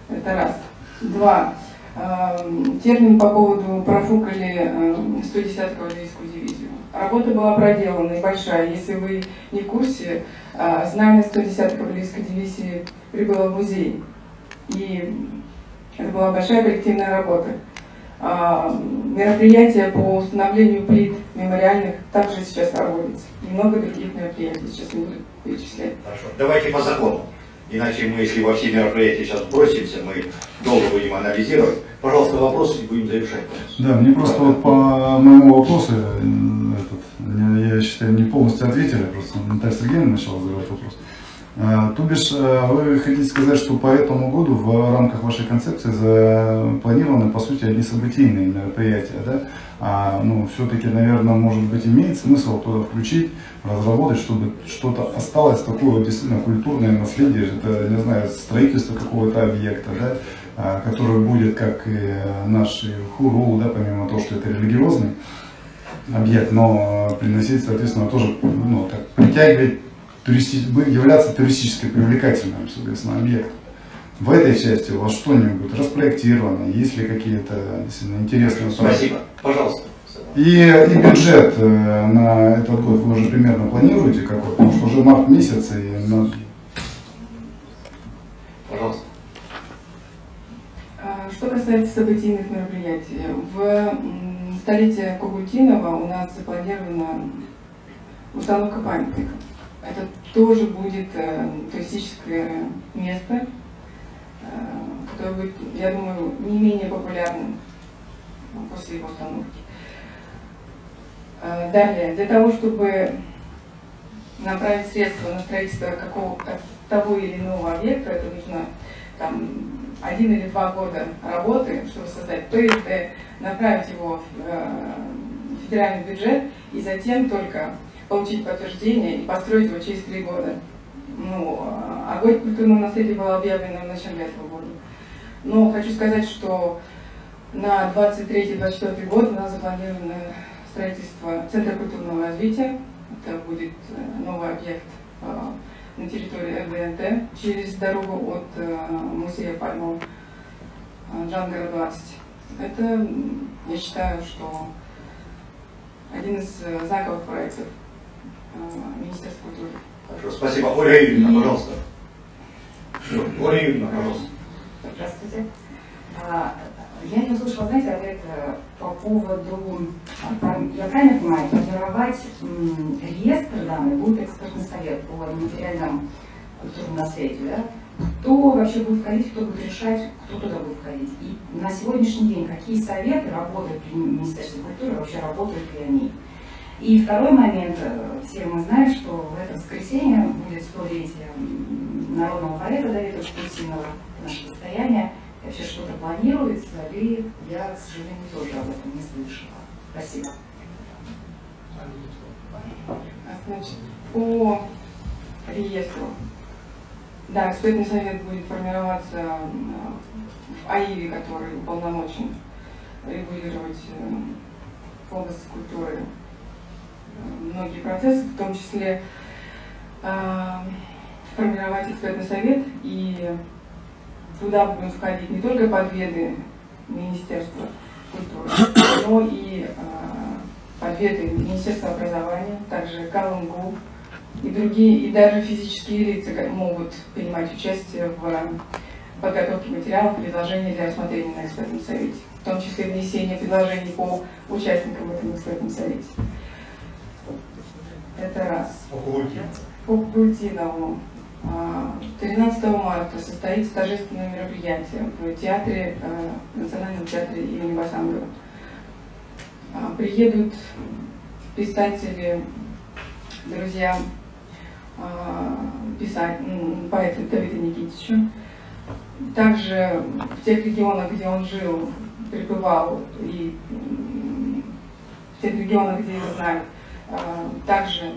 Это раз. Два. Э, термин по поводу профукали 110-ю кавалерийскую дивизию. Работа была проделана и большая. Если вы не в курсе, знамя 110-й кавалерийской дивизии прибыло в музей. И это была большая коллективная работа. А, мероприятия по установлению плит мемориальных также сейчас проводятся. И много других мероприятий сейчас не буду перечислять. Хорошо. Давайте по закону. Иначе мы, если во все мероприятия сейчас бросимся, мы долго будем анализировать. Пожалуйста, вопросы будем завершать. Да, мне просто вот по моему вопросу, э, этот, я считаю, не полностью ответили, просто Наталья Сергеевна начала задавать то бишь, э, вы хотите сказать, что по этому году в рамках вашей концепции запланированы, по сути, одни событийные мероприятия, да? А, ну, все-таки, наверное, может быть, имеет смысл туда включить, разработать, чтобы что-то осталось, такое действительно культурное наследие, это, не знаю, строительство какого-то объекта, да? А, который будет, как и наш хуру, да, помимо того, что это религиозный объект, но приносить, соответственно, тоже, ну, так, притягивать туристи... являться туристически привлекательным, соответственно, объектом. В этой части у вас что-нибудь распроектировано, есть ли какие-то действительно интересные Спасибо. Пожалуйста. И, и бюджет э, на этот год вы уже примерно планируете какой? Потому что уже март месяц и на... Пожалуйста. А, что касается событийных мероприятий, в столетие Кугутинова у нас запланирована установка памятника. Это тоже будет э, туристическое место, э, которое будет, я думаю, не менее популярным после его установки. Э, далее, для того, чтобы направить средства на строительство какого того или иного объекта, это нужно там, один или два года работы, чтобы создать ПСД, направить его в э, федеральный бюджет и затем только получить подтверждение и построить его через три года. Ну, а год культурного наследия был объявлен в начале этого года. Но хочу сказать, что на 23-24 год у нас запланировано строительство Центра культурного развития. Это будет э, новый объект э, на территории РДНТ через дорогу от э, музея Пальмов Джангара 20. Это, я считаю, что один из знаковых проектов Министерства культуры. Хорошо, спасибо. Ольга Юрьевна, пожалуйста. Ольга Юрьевна, пожалуйста. Здравствуйте. А, я не услышала, знаете, ответ э, по поводу, я правильно понимаю, формировать реестр данный будет экспертный совет по материальному культурному наследию, да? Кто вообще будет входить, кто будет решать, кто туда будет входить. И на сегодняшний день какие советы работают при Министерстве культуры, вообще работают ли они? И второй момент, э, все мы знаем, что в это воскресенье будет столетие народного поэта Давида Шпусинова, наше состояние. Вообще что-то планируется, или я, к сожалению, тоже об этом не слышала. Спасибо. Значит, по реестру. Да, экспертный совет будет формироваться в АИВе, который уполномочен регулировать э, область культуры многие процессы, в том числе э, формировать экспертный совет, и туда будут входить не только подведы Министерства культуры, но и э, подведы Министерства образования, также Калунгу и другие, и даже физические лица могут принимать участие в подготовке материалов, предложений для рассмотрения на экспертном совете, в том числе внесение предложений по участникам этом экспертном совете. Это раз. По Культинову. 13 марта состоится торжественное мероприятие в театре, э, Национальном театре имени Басангова. А, приедут писатели, друзья а, писать, поэта Давида Никитича. Также в тех регионах, где он жил, пребывал, и в тех регионах, где его знали, а, также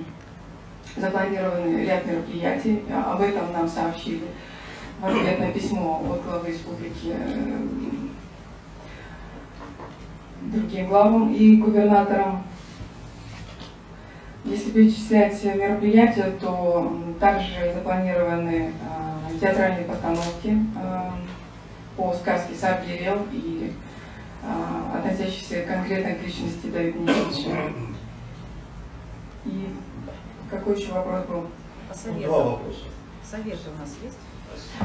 запланированы ряд мероприятий, об этом нам сообщили в ответное письмо от главы республики э, другим главам и губернаторам. Если перечислять мероприятия, то также запланированы э, театральные постановки по сказке «Сабьерел» и относящиеся конкретно к личности Давида Никитича. И какой еще вопрос был? Два вопроса. Советы у нас есть?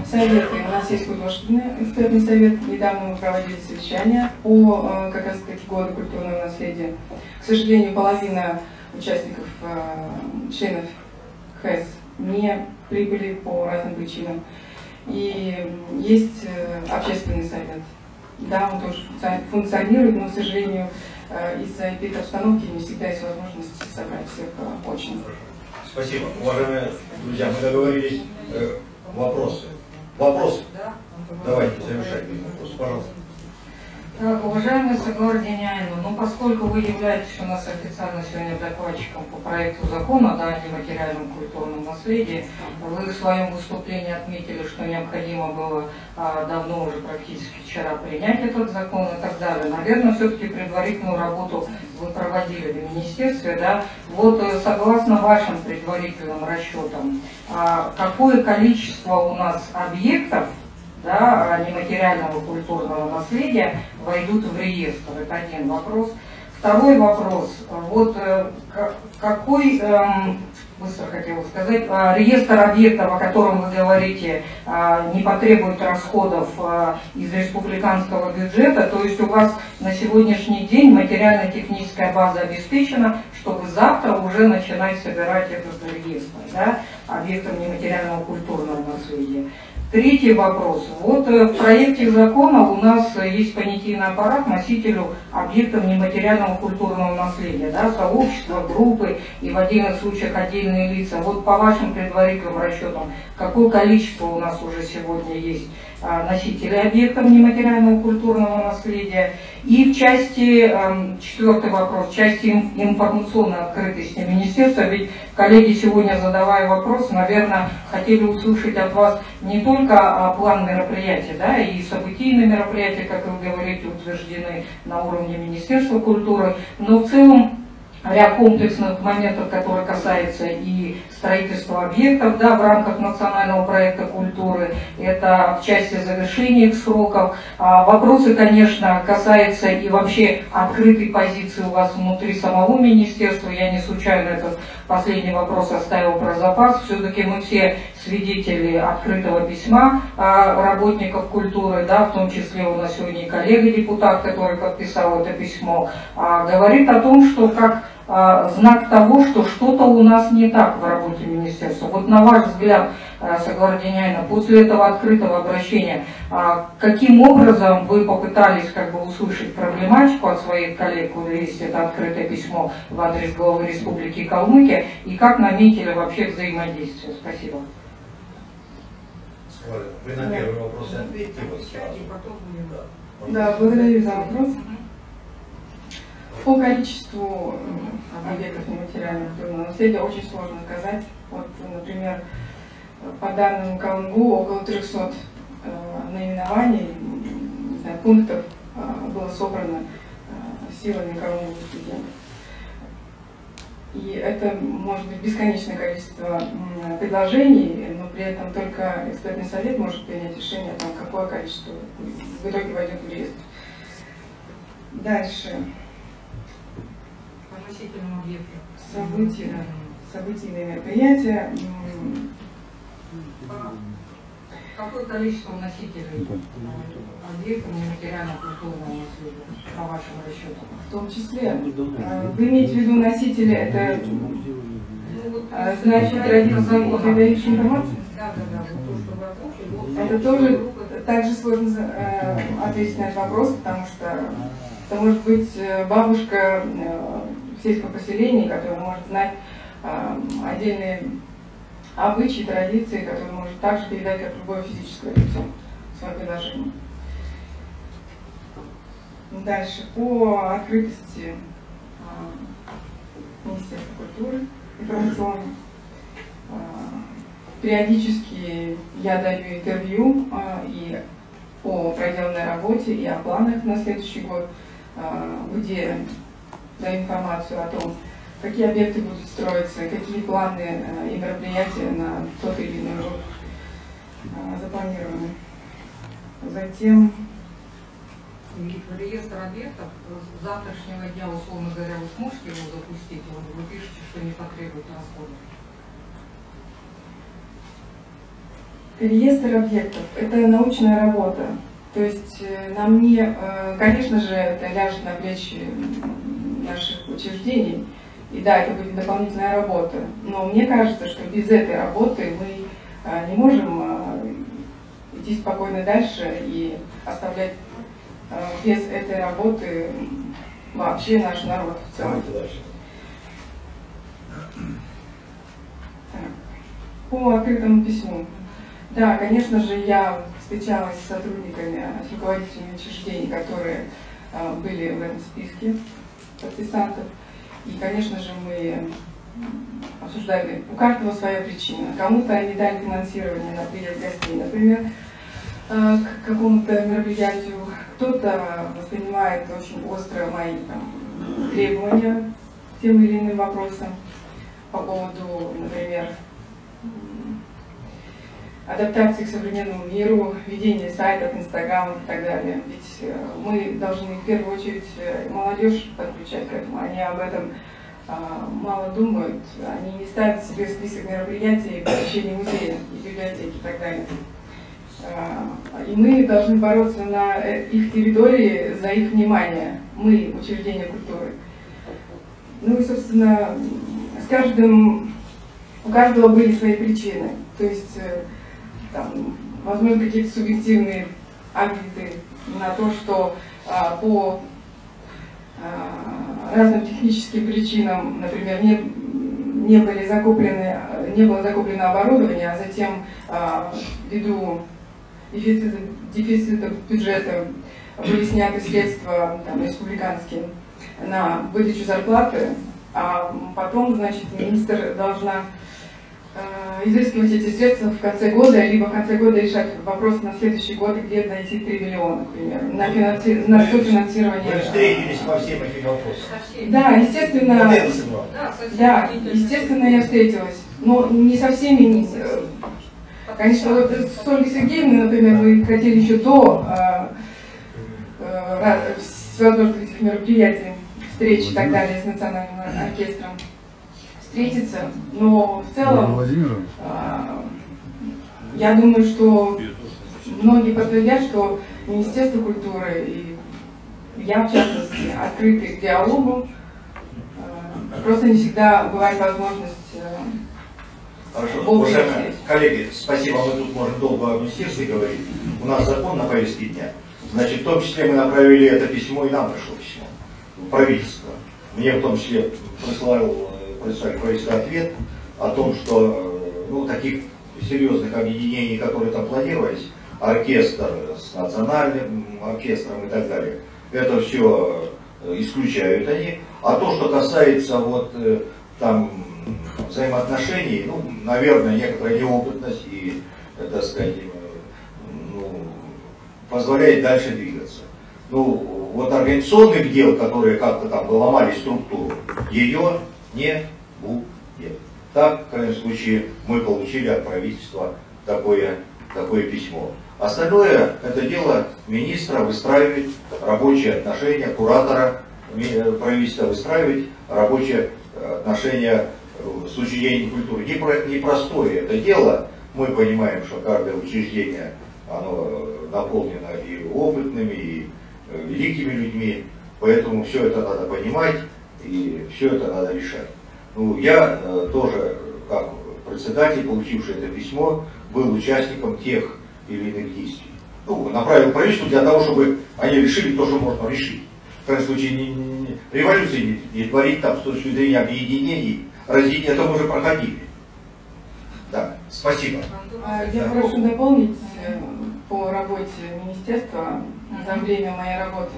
Советы. У нас есть художественный экспертный совет. Недавно мы проводили совещание по э, как раз таки году культурного наследия. К сожалению, половина участников, э, членов ХЭС не прибыли по разным причинам. И есть э, общественный совет. Да, он тоже функционирует, но, к сожалению, из-за эпид-обстановки не всегда есть возможность собрать всех очно. Спасибо. Уважаемые друзья, мы договорились. Вопросы? Вопросы? Давайте, завершайте вопрос, пожалуйста. Так, уважаемый Саглар Деняйну, ну поскольку вы являетесь у нас официально сегодня докладчиком по проекту закона да, о нематериальном культурном наследии, вы в своем выступлении отметили, что необходимо было а, давно уже практически вчера принять этот закон и так далее. Наверное, все-таки предварительную работу вы проводили в министерстве, да? Вот э, согласно вашим предварительным расчетам, а, какое количество у нас объектов да, нематериального культурного наследия войдут в реестр. Это один вопрос. Второй вопрос. Вот э, какой, эм, быстро хотела сказать, э, реестр объектов, о котором вы говорите, э, не потребует расходов из республиканского бюджета, то есть у вас на сегодняшний день материально-техническая база обеспечена, чтобы завтра уже начинать собирать этот реестр да, объектов нематериального культурного наследия. Третий вопрос. Вот э, в проекте закона у нас есть понятийный аппарат носителю объектов нематериального культурного наследия, да, сообщества, группы и в отдельных случаях отдельные лица. Вот по вашим предварительным расчетам, какое количество у нас уже сегодня есть а, носителей объектов нематериального культурного наследия. И в части, эм, четвертый вопрос, в части информационной открытости министерства, ведь коллеги сегодня, задавая вопрос, наверное, хотели услышать от вас не только план мероприятий, да, и событийные мероприятия, как вы говорите, утверждены на уровне Министерства культуры, но в целом ряд комплексных моментов, которые касаются и строительства объектов да, в рамках национального проекта культуры, это в части завершения их сроков. А вопросы, конечно, касаются и вообще открытой позиции у вас внутри самого министерства. Я не случайно этот последний вопрос оставил про запас. Все-таки мы все свидетели открытого письма а, работников культуры, да, в том числе у нас сегодня и коллега-депутат, который подписал это письмо, а, говорит о том, что как знак того, что что-то у нас не так в работе министерства. Вот на ваш взгляд, а, Сагвардиняйна, после этого открытого обращения, а, каким образом вы попытались как бы услышать проблематику от своих коллег, есть это открытое письмо в адрес главы Республики Калмыкия, и как наметили вообще взаимодействие? Спасибо. Вы на первый вопрос ответьте вот сразу. Да, благодарю за вопрос. По количеству объектов нематериального культурного наследия очень сложно сказать. Вот, например, по данным КЛНГУ около 300 э, наименований, не знаю, пунктов э, было собрано э, силами КЛНГУ студентов. И это может быть бесконечное количество предложений, но при этом только экспертный совет может принять решение о том, какое количество в итоге войдет в реестр. Дальше носительным объектом. События, событийные мероприятия. Какое количество носителей объектов нематериального культурного наследия, по вашим расчетам? В том числе, э, вы имеете в виду носители, это э, значит родители, передающие информацию? Да, да, да. Это тоже также сложно э, ответить на этот вопрос, потому что это может быть бабушка сельском поселении, который может знать э, отдельные обычаи, традиции, которые может также передать как любое физическое лицо свое предложение. Дальше, по открытости э, Министерства культуры информационной. периодически я даю интервью а, и о проделанной работе, и о планах на следующий год, а, где даю информацию о том, какие объекты будут строиться, какие планы а, и мероприятия на тот или иной год запланированы. Затем реестр объектов с завтрашнего дня, условно говоря, вы сможете его запустить, вот вы пишете, что не потребует расходов? Реестр объектов – это научная работа. То есть э, нам не, э, конечно же, это ляжет на плечи наших учреждений, и да, это будет дополнительная работа. Но мне кажется, что без этой работы мы э, не можем идти спокойно дальше и оставлять без этой работы вообще наш народ в целом. По открытому письму. Да, конечно же, я встречалась с сотрудниками, с руководителями учреждений, которые были в этом списке подписантов. И, конечно же, мы обсуждали, у каждого своя причина. Кому-то они дали финансирование на приезд гостей, например, э, к какому-то мероприятию. Кто-то воспринимает очень остро мои там, требования к тем или иным вопросам по поводу, например, адаптации к современному миру, ведение сайтов, инстаграмов и так далее. Ведь э, мы должны в первую очередь э, молодежь подключать к этому. Они об этом а, мало думают, они не ставят себе список мероприятий, посещения музея и библиотеки и так далее. А, и мы должны бороться на э, их территории за их внимание, мы, учреждения культуры. Ну и, собственно, с каждым, у каждого были свои причины. То есть там, возможно, какие-то субъективные обиды на то, что а, по а, разным техническим причинам, например, не, не, были закуплены, не было закуплено оборудование, а затем а, ввиду дефицита, дефицита бюджета были сняты средства там, республиканские на выдачу зарплаты, а потом, значит, министр должна изыскивать эти средства в конце года, либо в конце года решать вопрос на следующий год, где найти 3 миллиона, к примеру, на, финанси... на софинансирование. Вы встретились по всем этим вопросам? Да, естественно, да, естественно, я встретилась, но не со всеми, не, конечно, вот с Ольгой Сергеевной, например, мы хотели еще до э, э, всевозможных этих мероприятий, встреч и так далее с национальным оркестром встретиться, но в целом а, я думаю, что многие подтвердят, что Министерство культуры и я, в частности, открыты к диалогу. А, просто не всегда бывает возможность а, Хорошо, уважаемые коллеги, спасибо, мы тут можем долго о министерстве говорить. У нас закон на повестке дня. Значит, в том числе мы направили это письмо, и нам пришло письмо, правительство. Мне в том числе прислал правительство ответ о том, что э, ну, таких серьезных объединений, которые там планировались, оркестр с национальным оркестром и так далее, это все э, исключают они. А то, что касается вот э, там взаимоотношений, ну, наверное, некоторая неопытность и, так сказать, ну, позволяет дальше двигаться. Ну, вот организационных дел, которые как-то там ломали структуру, ее не будет. Так, в крайнем случае, мы получили от правительства такое, такое письмо. Остальное это дело министра выстраивать рабочие отношения, куратора э, правительства выстраивать рабочие э, отношения э, с учреждением культуры. Непростое это дело. Мы понимаем, что каждое учреждение оно наполнено и опытными, и великими людьми, поэтому все это надо понимать и все это надо решать. Ну, я э, тоже, как председатель, получивший это письмо, был участником тех или иных действий. Ну, направил правительству для того, чтобы они решили то, что можно решить. В крайнем случае, не, не, не, революции не, не творить там с точки зрения объединений, разделения, это мы уже проходили. Да, спасибо. А, я прошу дополнить э, по работе министерства за время моей работы.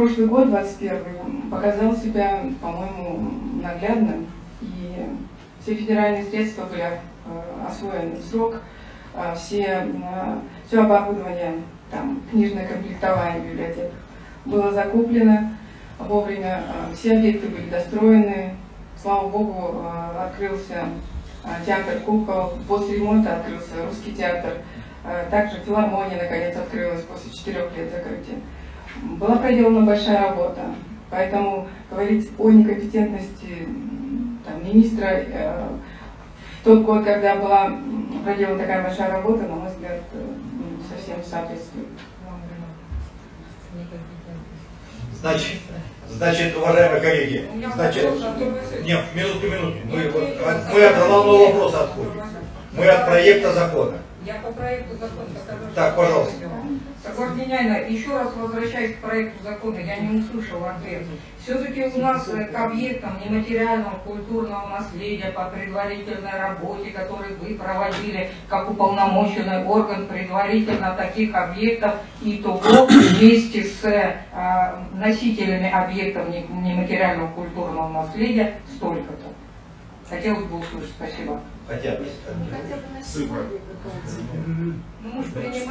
Прошлый год, 21 показал себя, по-моему, наглядным. И все федеральные средства были э, освоены в срок, э, все, э, все оборудование, там, книжное комплектование библиотек было закуплено вовремя, все объекты были достроены, слава богу, открылся театр кукол, после ремонта открылся русский театр, также филармония наконец открылась после четырех лет закрытия. Была проделана большая работа, поэтому говорить о некомпетентности там, министра э, в тот год, когда была проделана такая большая работа, на мой взгляд, э, не совсем соответствует. Значит, значит, уважаемые коллеги, значит, нет, минутку, минутку, мы, мы от головного вопроса отходим. Мы от проекта закона. Я по проекту закона Так, пожалуйста. Согласно еще раз возвращаясь к проекту закона, я не услышал ответ. Все-таки у нас э, к объектам нематериального культурного наследия по предварительной работе, которую вы проводили как уполномоченный орган предварительно таких объектов и того вместе с э, носителями объектов нематериального культурного наследия столько-то. Хотелось бы услышать. Спасибо. Хотя бы. Цифры. Ну,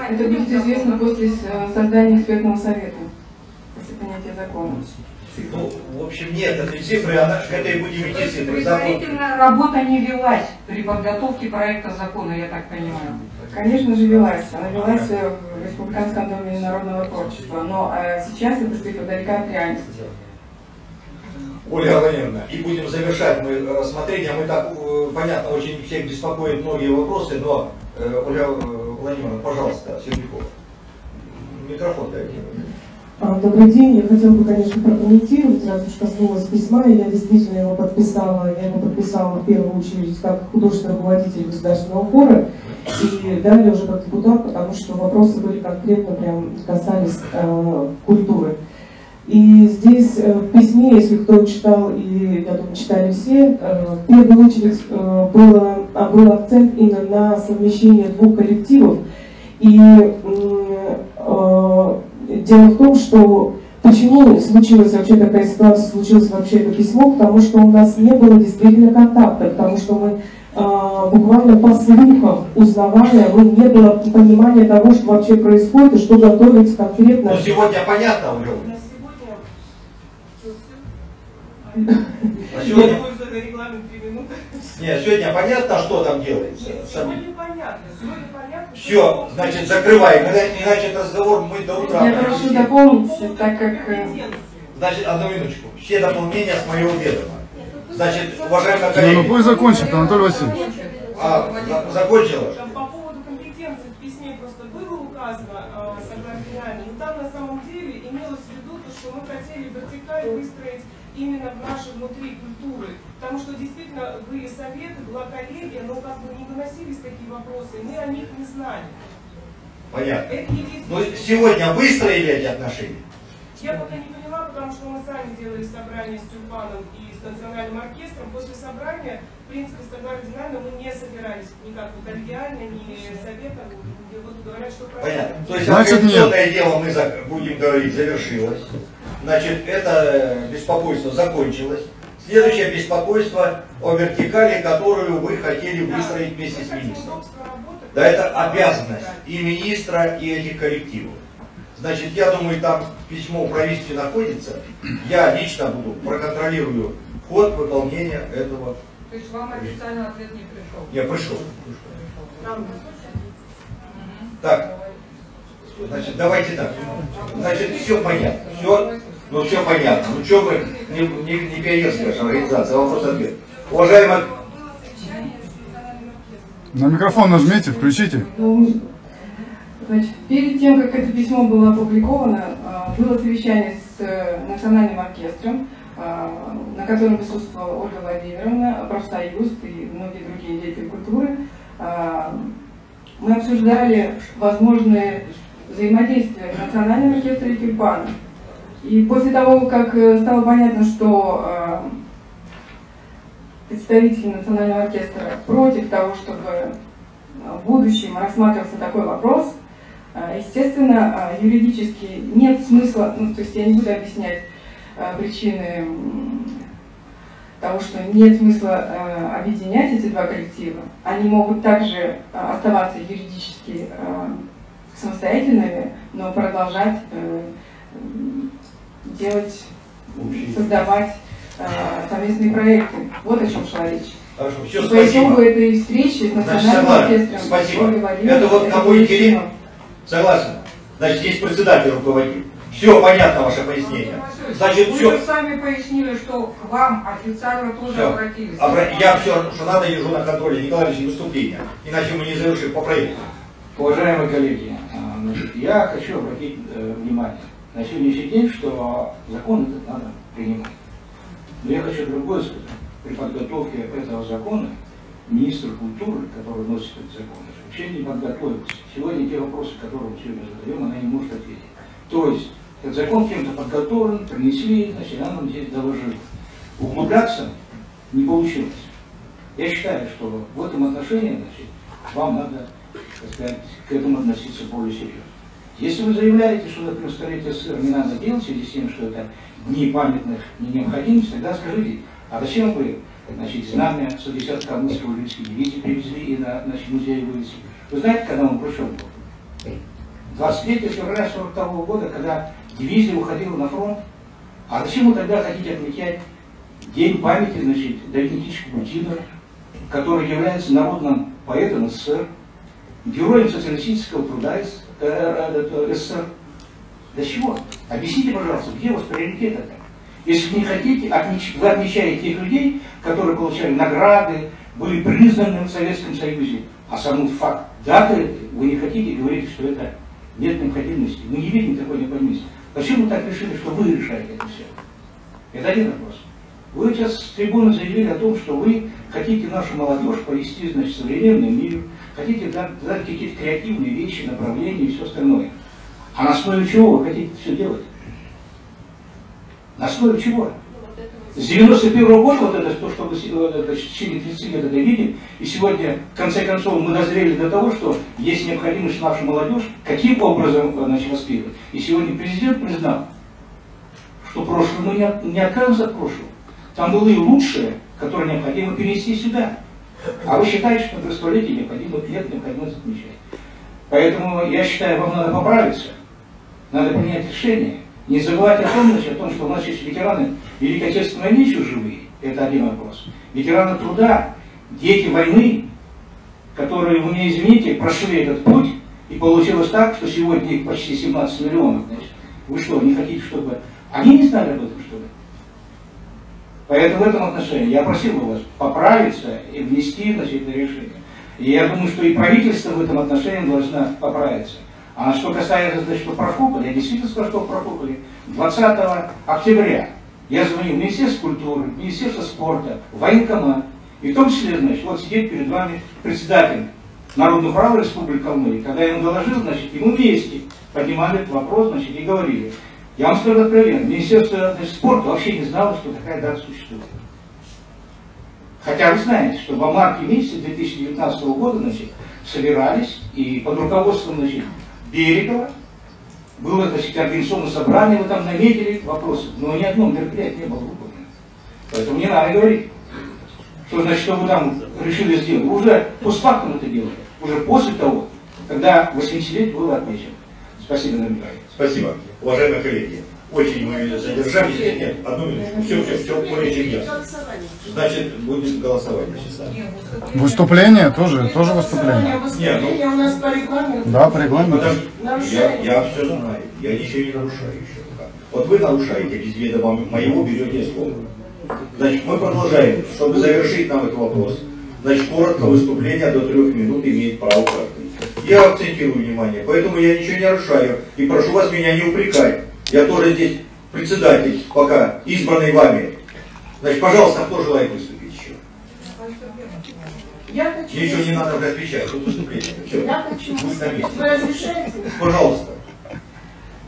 Это будет известно после э, создания экспертного совета, после принятия закона. Ну, в общем, нет этой цифры, она к этой будем идти цифры. Предварительная работа не велась при подготовке проекта закона, я так понимаю. Конечно же велась. Она велась в Республиканском доме народного творчества, но э, сейчас эта цифра далека от реальности. Ольга Владимировна, и будем завершать мы рассмотрение. Мы так, э, понятно, очень всех беспокоят многие вопросы, но, э, Ольга Владимировна, пожалуйста, Сердюкова, микрофон дайте. А, добрый день. Я хотела бы, конечно, прокомментировать, раз уж коснулась письма, и я действительно его подписала, я его подписала в первую очередь как художественный руководитель государственного хора, и далее уже как депутат, потому что вопросы были конкретно прям касались э, культуры. И здесь э, в письме, если кто читал, и я думаю, читали все, э, в первую очередь э, было, а, был акцент именно на совмещение двух коллективов. И дело в том, что почему случилась вообще такая ситуация, случилось вообще это письмо, потому что у нас не было действительно контакта, потому что мы буквально по слухам узнавали, мы не было понимания того, что вообще происходит и что готовится конкретно. Но ну, сегодня понятно уже. А сегодня... Нет, сегодня понятно, что там делается? Сегодня понятно, сегодня понятно. Все, значит, закрываем, иначе разговор мы до утра. Я прошу дополнить, так как... Э, значит, одну минуточку. Все дополнения с моего ведома. Значит, уважаемые коллеги... Ну, пусть закончит, Анатолий Васильевич. А, закончила? По поводу компетенции в письме просто было указано, а, согласно но там на самом деле имелось в виду, что мы хотели вертикаль выстроить именно в нашей внутри культуры. Потому что действительно были советы, была коллегия, но как бы не выносились такие вопросы, мы о них не знали. Понятно. Но сегодня выстроили эти отношения? Я пока не поняла, потому что мы сами делали собрание с Тюльпаном и с национальным оркестром. После собрания, в принципе, с ординально мы не собирались никак вот коллегиально, ни советом, вот говорят, что Понятно. То есть организационное дело мы будем говорить завершилось. Значит, это беспокойство закончилось. Следующее беспокойство о вертикали, которую вы хотели выстроить вместе с министром. Да, это обязанность и министра, и этих коллективов. Значит, я думаю, там письмо в правительстве находится. Я лично буду, проконтролирую ход выполнения этого. То есть вам официальный ответ не пришел? Я пришел. пришел. Так, значит, давайте так. Значит, все понятно. Все, ну все понятно. Ну что вы, не, не, не пионерская организация, вопрос-ответ. Уважаемые... На микрофон нажмите, включите. Ну, значит, перед тем, как это письмо было опубликовано, а, было совещание с э, Национальным оркестром, на котором присутствовала Ольга Владимировна, профсоюз и многие другие деятели культуры. А, мы обсуждали возможные взаимодействия Национального оркестра и тюльпана. И после того, как э, стало понятно, что э, представители Национального оркестра против того, чтобы в будущем рассматривался такой вопрос, естественно, юридически нет смысла, ну, то есть я не буду объяснять причины потому что нет смысла э, объединять эти два коллектива. Они могут также э, оставаться юридически э, самостоятельными, но продолжать э, делать, создавать э, совместные проекты. Вот о чем шла речь. Хорошо, все, спасибо. итогу этой встречи с Значит, национальным согласен. оркестром Спасибо. Это вот кому интересно? Согласен. Значит, здесь председатель руководит. Все, понятно ваше пояснение. Значит, Вы все. же сами пояснили, что к вам официально тоже Всё. обратились. Обра- Я все, что надо, держу на контроле. Николай Ильич, выступление. Иначе мы не завершим по проекту. Уважаемые коллеги, значит, я хочу обратить э, внимание на сегодняшний день, что закон этот надо принимать. Но я хочу другое сказать. При подготовке этого закона министр культуры, который вносит этот закон, вообще не подготовился. Сегодня те вопросы, которые мы сегодня задаем, она не может ответить. То есть этот закон кем-то подготовлен, принесли, значит, нам здесь доложила. Углубляться не получилось. Я считаю, что в этом отношении, значит, вам надо, так сказать, к этому относиться более серьезно. Если вы заявляете, что, например, столетие СССР не надо делать в связи с тем, что это дни памятных не необходимости, тогда скажите, а зачем вы, значит, знамя 110 Калмыцкого Уральской дивизии привезли и на значит, музей вывезли? Вы знаете, когда он был? 23 февраля 42 года, когда дивизия уходила на фронт, а зачем вы тогда хотите отмечать День памяти, значит, Давида Никитича Кутина, который является народным поэтом СССР, героем социалистического труда э, э, э, СССР. Для чего? Объясните, пожалуйста, где у вас приоритет это? Если вы не хотите, отмеч- вы отмечаете тех людей, которые получали награды, были признаны в Советском Союзе, а сам факт даты вы не хотите и говорите, что это нет необходимости. Мы не видим такой необходимости. Почему так решили, что вы решаете это все? Это один вопрос. Вы сейчас с трибуны заявили о том, что вы хотите нашу молодежь повести, значит, в современный мир, хотите дать, дать какие-то креативные вещи, направления и все остальное. А на основе чего вы хотите все делать? На основе чего? С 91 года вот это то, что вы вот это, в течение 30 лет это видим, и сегодня, в конце концов, мы дозрели до того, что есть необходимость нашу молодежь каким образом значит, воспитывать. И сегодня президент признал, что прошлое мы не, от- не отказываемся от прошлого. Там было и лучшее, которое необходимо перенести сюда. А вы считаете, что на столетие необходимо, нет необходимости отмечать. Поэтому я считаю, вам надо поправиться, надо принять решение. Не забывать о том, значит, о том, что у нас есть ветераны Великой Отечественной еще живые. Это один вопрос. Ветераны труда, дети войны, которые, вы меня извините, прошли этот путь, и получилось так, что сегодня их почти 17 миллионов. Значит, вы что, не хотите, чтобы... Они не знали об этом, что ли? Поэтому в этом отношении я просил бы вас поправиться и внести значит, это решение. И я думаю, что и правительство в этом отношении должно поправиться. А что касается, значит, что профукали, я действительно скажу, что профукали. 20 октября я звонил Министерство культуры, Министерство спорта, военкомат. И в том числе, значит, вот сидит перед вами председатель Народного права Республики Калмыкия. Когда я ему доложил, значит, мы вместе поднимали этот вопрос, значит, и говорили. Я вам скажу откровенно, Министерство значит, спорта вообще не знало, что такая дата существует. Хотя вы знаете, что в марте месяце 2019 года значит, собирались и под руководством значит, Берегова было значит, организовано собрание, вы там наметили вопросы, но ни одно мероприятие не было выполнено. Поэтому не надо говорить, что значит, что вы там решили сделать. Вы уже постфактум это делали, уже после того, когда 80 было отмечено. Спасибо, Николаевич. Спасибо. Уважаемые коллеги, очень мы задержались. Нет, одну минуту. Все, все, все более чем ясно. Значит, будет голосование сейчас. Выступление тоже, тоже выступление. Нет, ну, у нас по регламенту. Да, по регламенту. Я, я все знаю, я ничего не нарушаю еще. Вот вы нарушаете, без ведома моего берете слово. Значит, мы продолжаем, чтобы завершить нам этот вопрос. Значит, коротко выступление до трех минут имеет право каждый. Я акцентирую внимание, поэтому я ничего не нарушаю. И прошу вас меня не упрекать. Я тоже здесь председатель, пока избранный вами. Значит, пожалуйста, кто желает выступить еще? Я хочу... Еще не надо отвечать, тут выступление. Все, Я хочу... будь на месте. Вы разрешаете? Пожалуйста.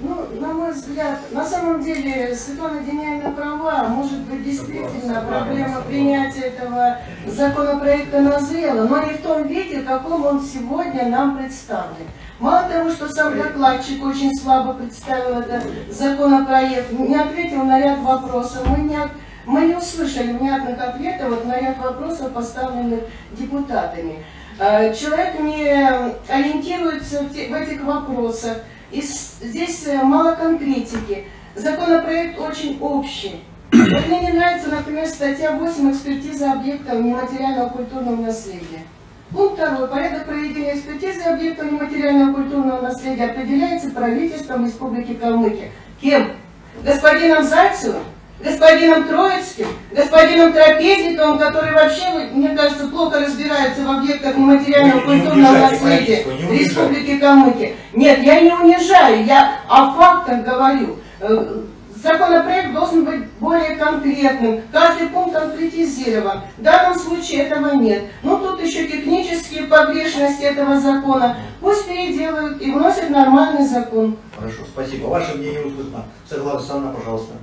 Ну, на мой взгляд, на самом деле Светлана Деняевна права. Может быть, действительно проблема принятия этого законопроекта назрела, но не в том виде, в каком он сегодня нам представлен. Мало того, что сам докладчик очень слабо представил этот законопроект, не ответил на ряд вопросов, мы не, Мы не услышали внятных ответов вот на ряд вопросов, поставленных депутатами. Э, человек не ориентируется в этих вопросах, и здесь э, мало конкретики. Законопроект очень общий. Вот мне не нравится, например, статья 8 «Экспертиза объектов нематериального культурного наследия». Пункт второй. Порядок проведения экспертизы объектов нематериального культурного наследия определяется правительством Республики Калмыкия. Кем? Господином Зайцевым? Господином Троицким? Господином Трапезниковым, который вообще, мне кажется, плохо разбирается в объектах нематериального культурного наследия Республики Калмыкия. Нет, я не унижаю, я о фактах говорю. Законопроект должен быть более конкретным, каждый пункт конкретизирован. В данном случае этого нет. Ну тут еще технические погрешности этого закона. Пусть переделают и вносят нормальный закон. Хорошо, спасибо. Ваше мнение услышано. Согласна, Анна, пожалуйста.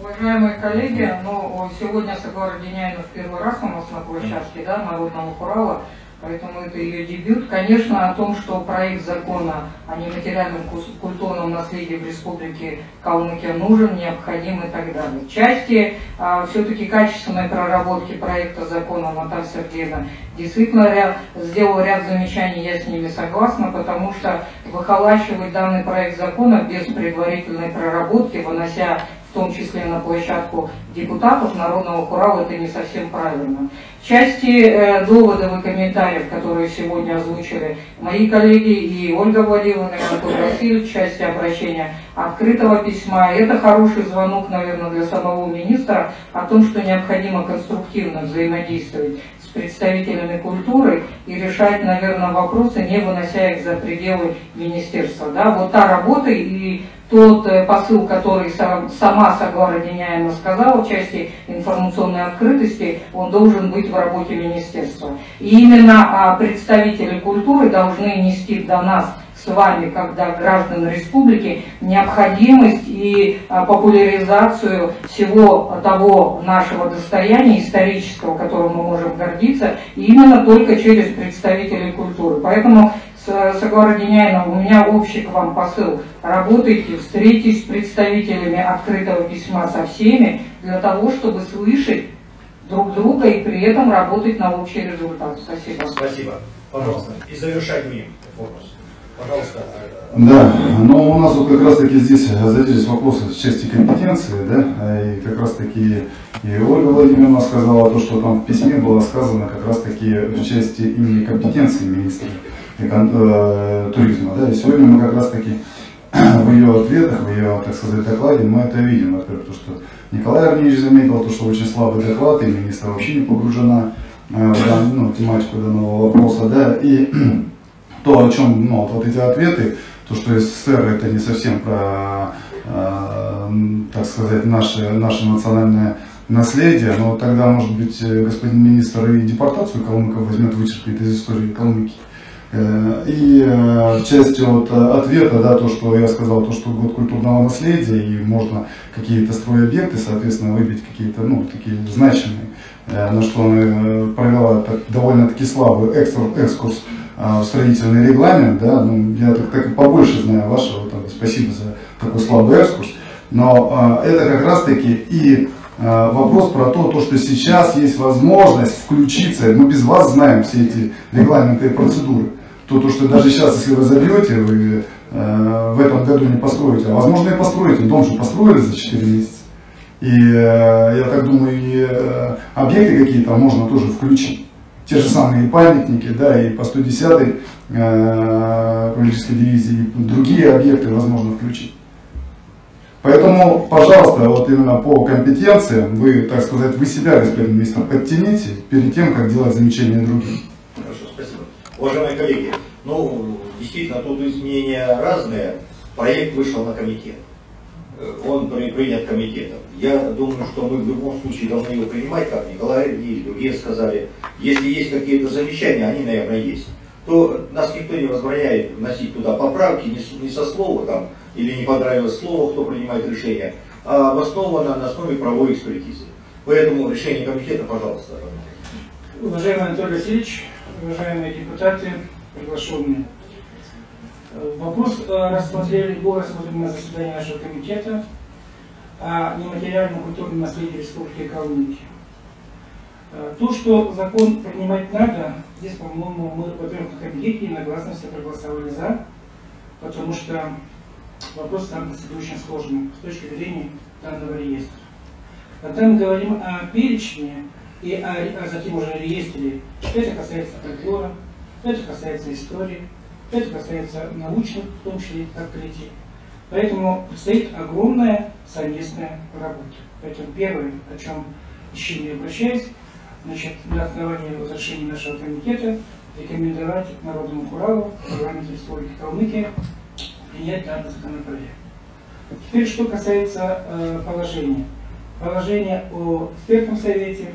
Уважаемые коллеги, ну, сегодня Саглара Деняйна в первый раз у нас на площадке да, Народного Урала Поэтому это ее дебют. Конечно, о том, что проект закона о нематериальном культурном наследии в Республике Калмыкия нужен, необходим и так далее. Части а, все-таки качественной проработки проекта закона Наталья Сергеевна действительно ряд, сделала ряд замечаний, я с ними согласна, потому что выхолачивать данный проект закона без предварительной проработки, вынося в том числе на площадку депутатов Народного Курала, это не совсем правильно. Части э, доводов и комментариев, которые сегодня озвучили мои коллеги и Ольга Владимировна, и в части обращения открытого письма, это хороший звонок, наверное, для самого министра о том, что необходимо конструктивно взаимодействовать с представителями культуры и решать, наверное, вопросы, не вынося их за пределы министерства. Да? Вот та работа и тот э, посыл, который сама Саглара Деняевна сказала в части информационной открытости, он должен быть в работе министерства. И именно а, представители культуры должны нести до нас с вами, когда граждан республики, необходимость и а, популяризацию всего того нашего достояния исторического, которым мы можем гордиться, именно только через представителей культуры. Поэтому Саглара Деняйна, у меня общий к вам посыл. Работайте, встретитесь с представителями открытого письма со всеми, для того, чтобы слышать друг друга и при этом работать на общий результат. Спасибо. Спасибо. Пожалуйста. И завершать будем вопрос. Пожалуйста. Да, но у нас вот как раз таки здесь задержались вопросы в части компетенции, да, и как раз таки и Ольга Владимировна сказала то, что там в письме было сказано как раз таки в части именно компетенции министра э, туризма, да, и сегодня мы как раз таки в ее ответах, в ее, так сказать, докладе мы это видим, во-первых, то, что Николай Арнильевич заметил, то, что очень слабый доклад, и министр вообще не погружена э, в ну, тематику данного вопроса, да, и то, о чем, ну, вот, вот эти ответы, то, что СССР это не совсем про, э, так сказать, наше, наше национальное наследие, но тогда, может быть, господин министр и депортацию калмыков возьмет, вычеркнет из истории Калмыкии. Э, и э, частью вот ответа, да, то, что я сказал, то, что год культурного наследия, и можно какие-то стройобъекты, соответственно, выбить какие-то, ну, такие значимые, э, на что она провела так, довольно-таки слабый экскурс в строительный регламент, да, ну, я так, так и побольше знаю вашего, там, спасибо за такой слабый экскурс, но это как раз-таки и вопрос про то, то, что сейчас есть возможность включиться, мы без вас знаем все эти регламенты и процедуры, то, то что даже сейчас, если вы забьете, вы э, в этом году не построите, а возможно и построите, дом же построили за 4 месяца. И э, я так думаю, и э, объекты какие-то можно тоже включить. Те же самые памятники, да, и по 110-й э, кавалерийской дивизии, и другие объекты возможно включить. Поэтому, пожалуйста, вот именно по компетенциям, вы, так сказать, вы себя, господин министр, подтяните перед тем, как делать замечания другим. Уважаемые коллеги, ну, действительно, тут изменения разные. Проект вышел на комитет. Э, он принят комитетом. Я думаю, что мы в любом случае должны его принимать, как Николай и другие сказали. Если есть какие-то замечания, они, наверное, есть. То нас никто не возбраняет вносить туда поправки, не со слова там, или не понравилось слово, кто принимает решение, а обосновано на основе правовой экспертизы. Поэтому решение комитета, пожалуйста. Уважаемый Анатолий Васильевич, уважаемые депутаты, приглашенные. Вопрос рассмотрели, был рассмотрен на заседании нашего комитета. о нематериальном культурном наследии Республики Калмыкия. Э, то, что закон принимать надо, здесь, по-моему, мы, во-первых, на комитете единогласно все проголосовали за, потому что вопрос сам по очень сложный с точки зрения данного реестра. Когда мы говорим о перечне и о, а затем реестре, это касается фольклора, это касается истории, это касается научных, в том числе, открытий. Поэтому предстоит огромная совместная работа. Поэтому первое, о чем еще не обращаюсь, значит, на основании возвращения нашего комитета рекомендовать Народному Куралу, парламенту Республики Калмыкия, принять данный законопроект. Теперь, что касается э, положения. Положение о экспертном совете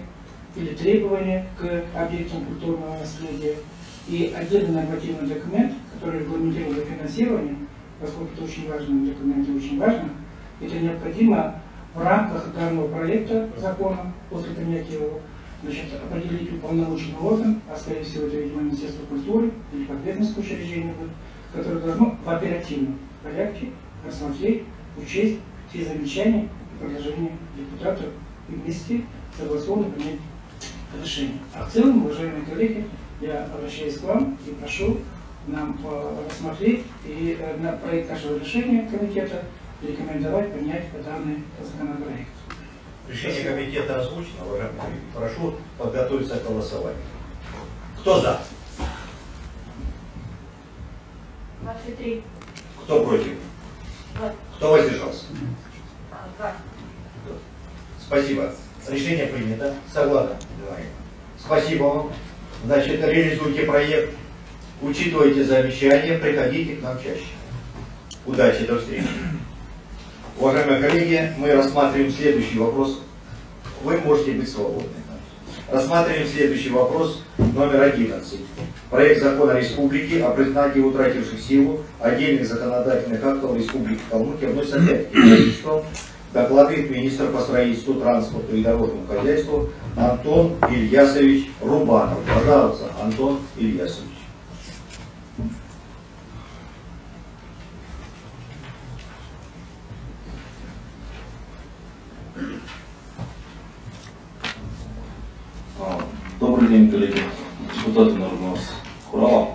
или требования к объектам культурного наследия. И отдельный нормативный документ, который регламентирует финансирование, поскольку это очень важный документ и очень важно, это необходимо в рамках данного проекта закона после принятия его значит, определить уполномоченный орган, а скорее всего это, видимо, Министерство культуры или подведомственное учреждение которое должно в оперативном порядке рассмотреть, учесть те замечания и предложения депутатов и вместе согласованно принять решение. А в целом, уважаемые коллеги, я обращаюсь к вам и прошу нам э, рассмотреть и э, на проект нашего решения комитета рекомендовать принять данный законопроект. Решение комитета озвучено, уважаемые коллеги. Прошу подготовиться к голосованию. Кто за? 23. Кто против? Кто воздержался? Спасибо. Решение принято. Согласна. Спасибо вам. Значит, реализуйте проект, учитывайте замечания, приходите к нам чаще. Удачи, до встречи. Уважаемые коллеги, мы рассматриваем следующий вопрос. Вы можете быть свободны. Рассматриваем следующий вопрос номер 11. Проект закона Республики о признании утративших силу отдельных законодательных актов Республики Калмыкия вносится опять правительством. Докладывает министр по строительству, транспорту и дорожному хозяйству Антон Ильясович Рубанов. Пожалуйста, Антон Ильясович. Добрый день, коллеги, депутаты Народного Хурала.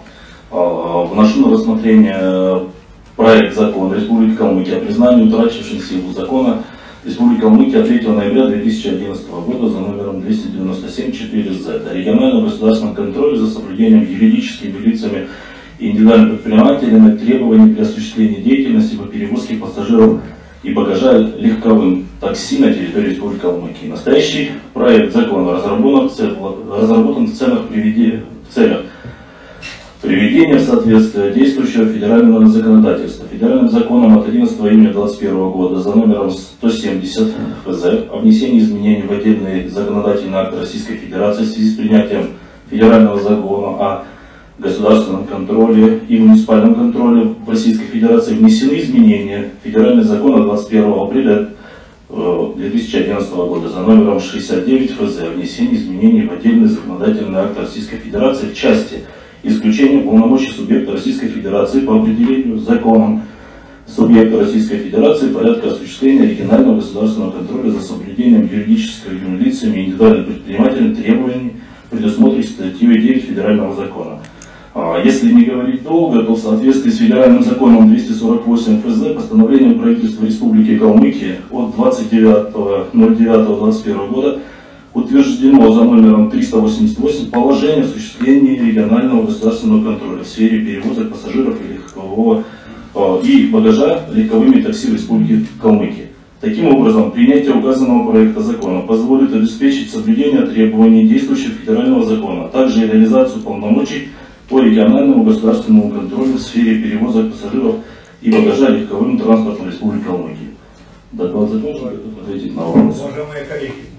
А, вношу на рассмотрение проект закона Республики Калмыкия о признании утратившей силу закона Республики Калмыкия 3 ноября 2011 года за номером 297-4Z о региональном государственном контроле за соблюдением юридическими лицами и индивидуальными предпринимателями требований при осуществлении деятельности по перевозке пассажиров и багажа легковым такси на территории Республики Калмыкия. Настоящий проект закона разработан в, целях, разработан в целях приведения в соответствие действующего федерального законодательства. Федеральным законом от 11 июня 2021 года за номером 170 ФЗ о внесении изменений в отдельные законодательные акты Российской Федерации в связи с принятием федерального закона о государственном контроле и муниципальном контроле в Российской Федерации внесены изменения в федеральный закон от 21 апреля 2011 года за номером 69 ФЗ о внесении изменений в отдельный законодательный акт Российской Федерации в части исключения полномочий субъекта Российской Федерации по определению законом субъекта Российской Федерации порядка осуществления регионального государственного контроля за соблюдением юридическими лицами и индивидуальным предпринимателям требований, предусмотренных статьей 9 Федерального закона. А, если не говорить долго, то в соответствии с федеральным законом 248 ФЗ постановлением правительства Республики Калмыкия от 29.09.21 года утверждено за номером 388 положение осуществления регионального государственного контроля в сфере перевозок пассажиров и легкового а, и багажа легковыми такси в Республике Калмыкия. Таким образом, принятие указанного проекта закона позволит обеспечить соблюдение требований действующего федерального закона, а также реализацию полномочий по региональному государственному контролю в сфере перевозок пассажиров и багажа легковым транспортом Республики Калмыкия. Доклад закончен, готов ответить на вопросы. Уважаемые коллеги, э,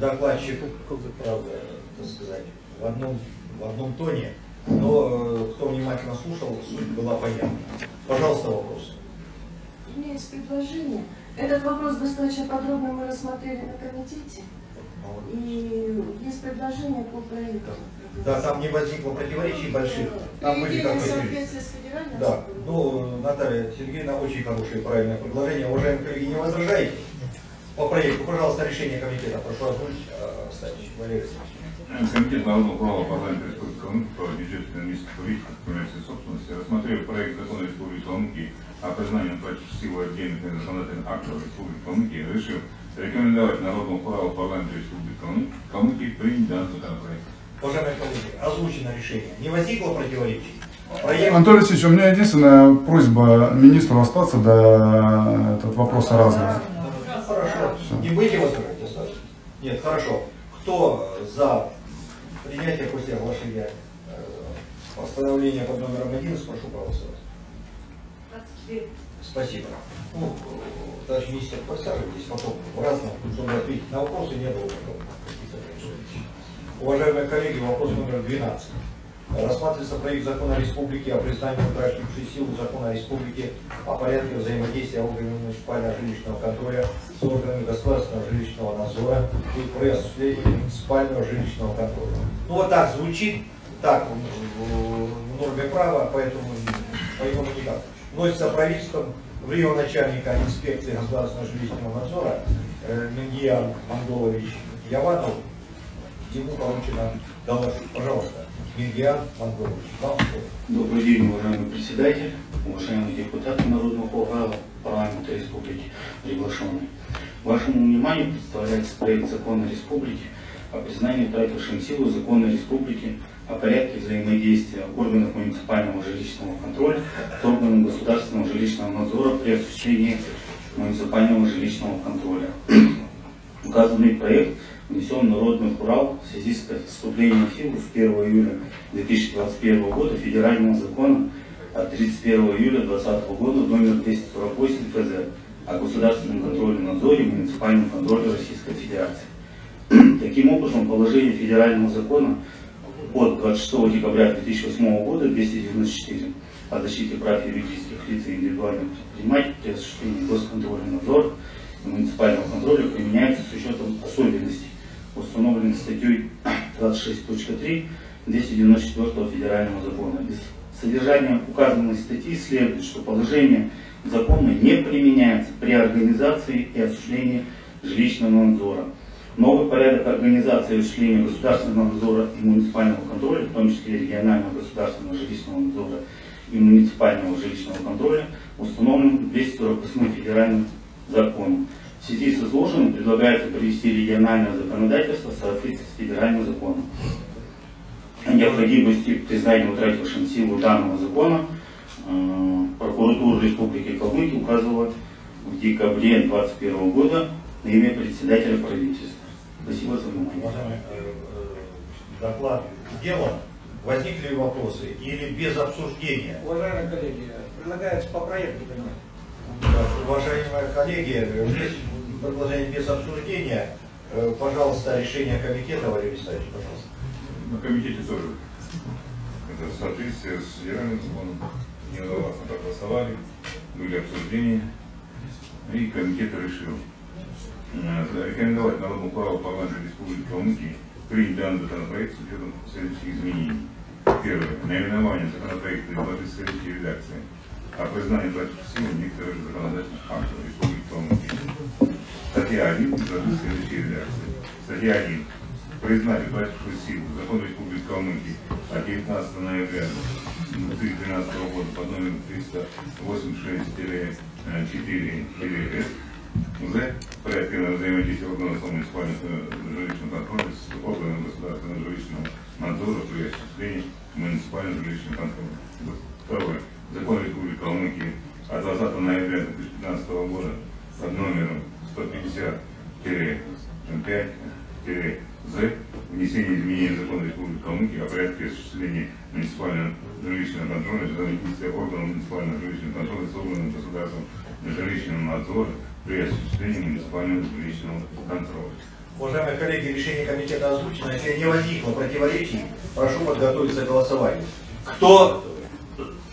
докладчик, правда, так сказать, в одном, в одном тоне, но э, кто внимательно слушал, суть была понятна. Пожалуйста, вопрос. У меня есть предложение. Этот вопрос достаточно подробно мы рассмотрели на комитете. И если предложения по проекту. Да, там не возникло противоречий больших. Там были как Да, ну, Наталья Сергеевна, очень хорошее и правильное предложение. Уважаемые коллеги, не возражаете? По проекту, пожалуйста, решение комитета. Прошу озвучить, э, Ставич Валерий Алексеевич. Комитет народного права парламента Республики Калмыкия по бюджету экономической политики и коммерции собственности рассмотрел проект закона Республики Калмыкия о признании силы отдельных законодательных актов Республики Калмыкия и решил рекомендовать народному праву парламента Республики Калмы- Калмыкия принять данный законопроект. Уважаемые коллеги, озвучено решение. Не возникло противоречий? Проект Анатолий Алексеевич, у меня единственная просьба министру остаться до этот вопроса разного. Хорошо. Не будете возражать, достаточно? Нет, хорошо. Кто за принятие после оглашения э, постановления под номером 11, прошу проголосовать. Спасибо. Ну, товарищ министр, присаживайтесь потом в разном, чтобы ответить на вопросы, не было потом каких-то. Уважаемые коллеги, вопрос номер 12. Рассматривается проект закона Республики о признании утратившей силу закона Республики о порядке взаимодействия органов муниципального жилищного контроля с органами государственного жилищного надзора и при муниципального жилищного контроля. Ну вот так звучит, так в, норме права, поэтому по-иному никак. Вносится правительством в Рио начальника инспекции государственного жилищного надзора э, Мингиян Мандолович Яванов ему поручено доложить. Пожалуйста, Вам слово. Добрый день, уважаемый председатель, уважаемые депутаты Народного права парламента Республики, приглашенные. Вашему вниманию представляется проект закона Республики о признании утратившим силу закона Республики о порядке взаимодействия органов муниципального жилищного контроля с органом государственного жилищного надзора при осуществлении муниципального жилищного контроля. Указанный проект внесен Народный Урал в связи с вступлением в силу с 1 июля 2021 года федерального закона от 31 июля 2020 года номер 248 ФЗ о государственном контроле надзоре и муниципальном контроле Российской Федерации. Таким образом, положение федерального закона от 26 декабря 2008 года 294 о защите прав юридических лиц и индивидуальных предпринимателей при осуществлении госконтроля надзора и муниципального контроля применяется с учетом особенностей, установленных статьей 26.3 294 федерального закона. Из содержания указанной статьи следует, что положение закона не применяется при организации и осуществлении жилищного надзора. Новый порядок организации и осуществления государственного надзора и муниципального контроля, в том числе регионального государственного жилищного надзора и муниципального жилищного контроля, установлен в 248 федеральным законом. В связи с изложенным предлагается привести региональное законодательство в соответствии с федеральным законом. О необходимости признания утратившим силу данного закона э, прокуратура Республики Калмыкия указывала в декабре 2021 года на имя председателя правительства. Спасибо за внимание. Уважаемый, э, э, доклад сделан. Возникли ли вопросы или без обсуждения? Уважаемые коллеги, предлагается по проекту принимать. Да, Уважаемые коллеги, здесь предложение без обсуждения. Э, Пожалуйста, решение комитета, Валерий Витальевич, пожалуйста. На комитете тоже. Это в соответствии с федеральным законом. Единогласно проголосовали, были обсуждения, и комитет решил э, рекомендовать Народному праву парламента Республики Калмыкия принять данный законопроект с учетом следующих изменений. Первое. Наименование законопроекта изложить в следующей редакции. О признании против силы некоторых законодательных актов Республики Калмыкия. Статья 1 изложить в следующей редакции. Статья 1 признать утратившую силу закон Республики Калмыкия от 19 ноября 2012 года под номером 386-4-С З. Порядке на взаимодействие органов муниципальных э, жилищного контроля с органами государственного жилищного надзора при осуществлении муниципального жилищного контроля. Второе. Закон Республики Калмыкия от 20 ноября 2015 года под номером 150-5-З внесение изменений в закон Республики Калмыкия о порядке осуществления муниципального жилищного контроля, взаимодействия органов муниципального жилищного контроля с органами государственного жилищного надзора при осуществлении муниципального жилищного контроля. Уважаемые коллеги, решение комитета озвучено. Если не возникло противоречий, прошу подготовиться к голосованию. Кто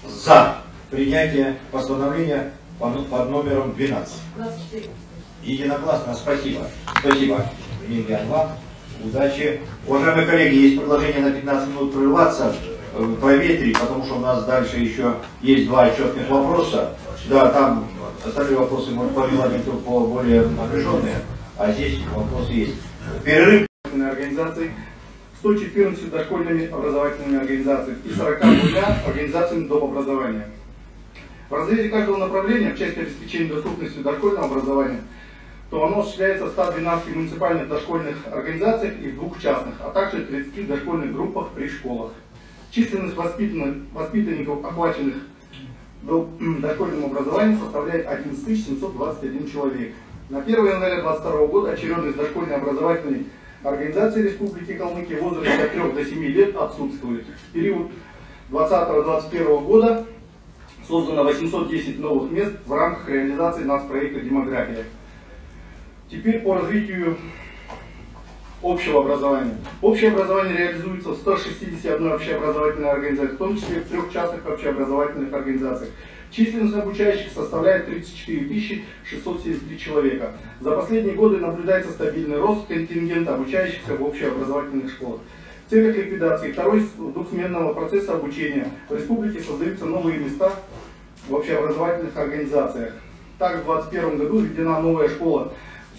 за принятие постановления под номером 12? Единогласно, спасибо. Спасибо, Емельян, вам. Удачи. Уважаемые коллеги, есть предложение на 15 минут прерваться, э, проветрить, потому что у нас дальше еще есть два отчетных вопроса. Да, там остальные вопросы мы повели по более напряженные, а здесь вопросы есть. Перерыв организаций, 114 дошкольными образовательными организациями и 42 организациями доп. образования. В разрезе каждого направления в части обеспечения доступности дошкольного образования – то оно осуществляется в 112 муниципальных дошкольных организациях и двух частных, а также 30 дошкольных группах при школах. Численность воспитанников, охваченных дошкольным образованием, составляет 11 721 человек. На 1 января 2022 года очередность дошкольной образовательной организации Республики Калмыкия в возрасте от 3 до 7 лет отсутствует. В период 2020-2021 года создано 810 новых мест в рамках реализации нацпроекта «Демография». Теперь по развитию общего образования. Общее образование реализуется в 161 общеобразовательной организации, в том числе в трех частных общеобразовательных организациях. Численность обучающих составляет 34 673 человека. За последние годы наблюдается стабильный рост контингента обучающихся в общеобразовательных школах. В целях ликвидации второй двухсменного процесса обучения в республике создаются новые места в общеобразовательных организациях. Так, в 2021 году введена новая школа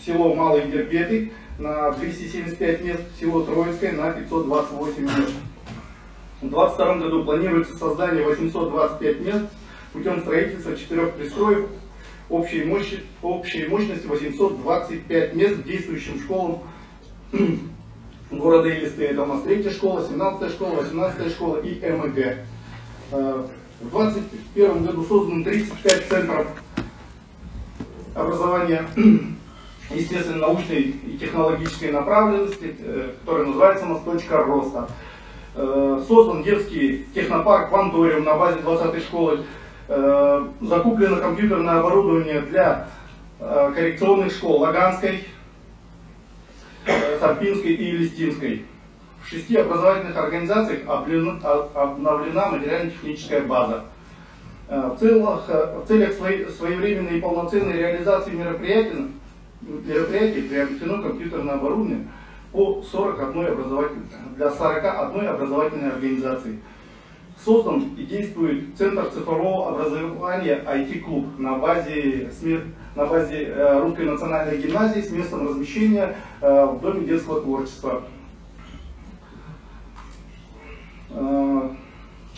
село Малый Дербеты на 275 мест, село Троицкое на 528 мест. В 2022 году планируется создание 825 мест путем строительства четырех пристроек общей, мощи, общей мощности 825 мест действующим школам города Елисты. Это у нас третья школа, 17 школа, 18 школа и МГ. Э, в 2021 году создано 35 центров образования естественно, научной и технологической направленности, э, которая называется у нас «Точка роста». Э, создан детский технопарк «Ванториум» на базе 20-й школы. Э, закуплено компьютерное оборудование для коррекционных школ Лаганской, Сарпинской и Листинской. В шести образовательных организациях обновлена материально-техническая база. В целях, в целях своевременной и полноценной реализации мероприятий мероприятий приобретено компьютерное оборудование по 41 образовательной, для 41 образовательной организации. Создан и действует Центр цифрового образования IT-клуб на базе, на базе э, Русской национальной гимназии с местом размещения э, в Доме детского творчества. Э,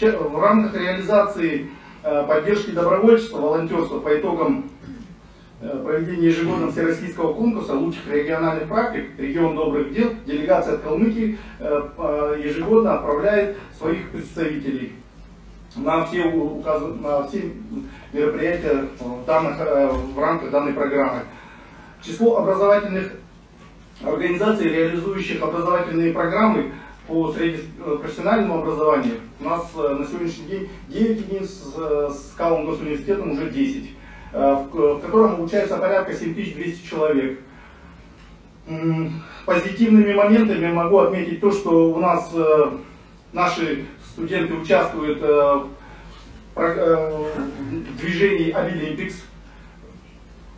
в рамках реализации поддержки добровольчества, волонтерства по итогам Э, проведения ежегодного всероссийского конкурса лучших региональных практик «Регион добрых дел» делегация от Калмыкии э, ежегодно отправляет своих представителей на все, на все мероприятия в, данных, э, в рамках данной программы. Число образовательных организаций, реализующих образовательные программы по среднепрофессиональному образованию у нас на сегодняшний день 9 единиц с Калом госуниверситетом уже 10. Э, в котором обучается порядка 7200 человек. Позитивными моментами могу отметить то, что у нас э, наши студенты участвуют э, в движении Abilimpix,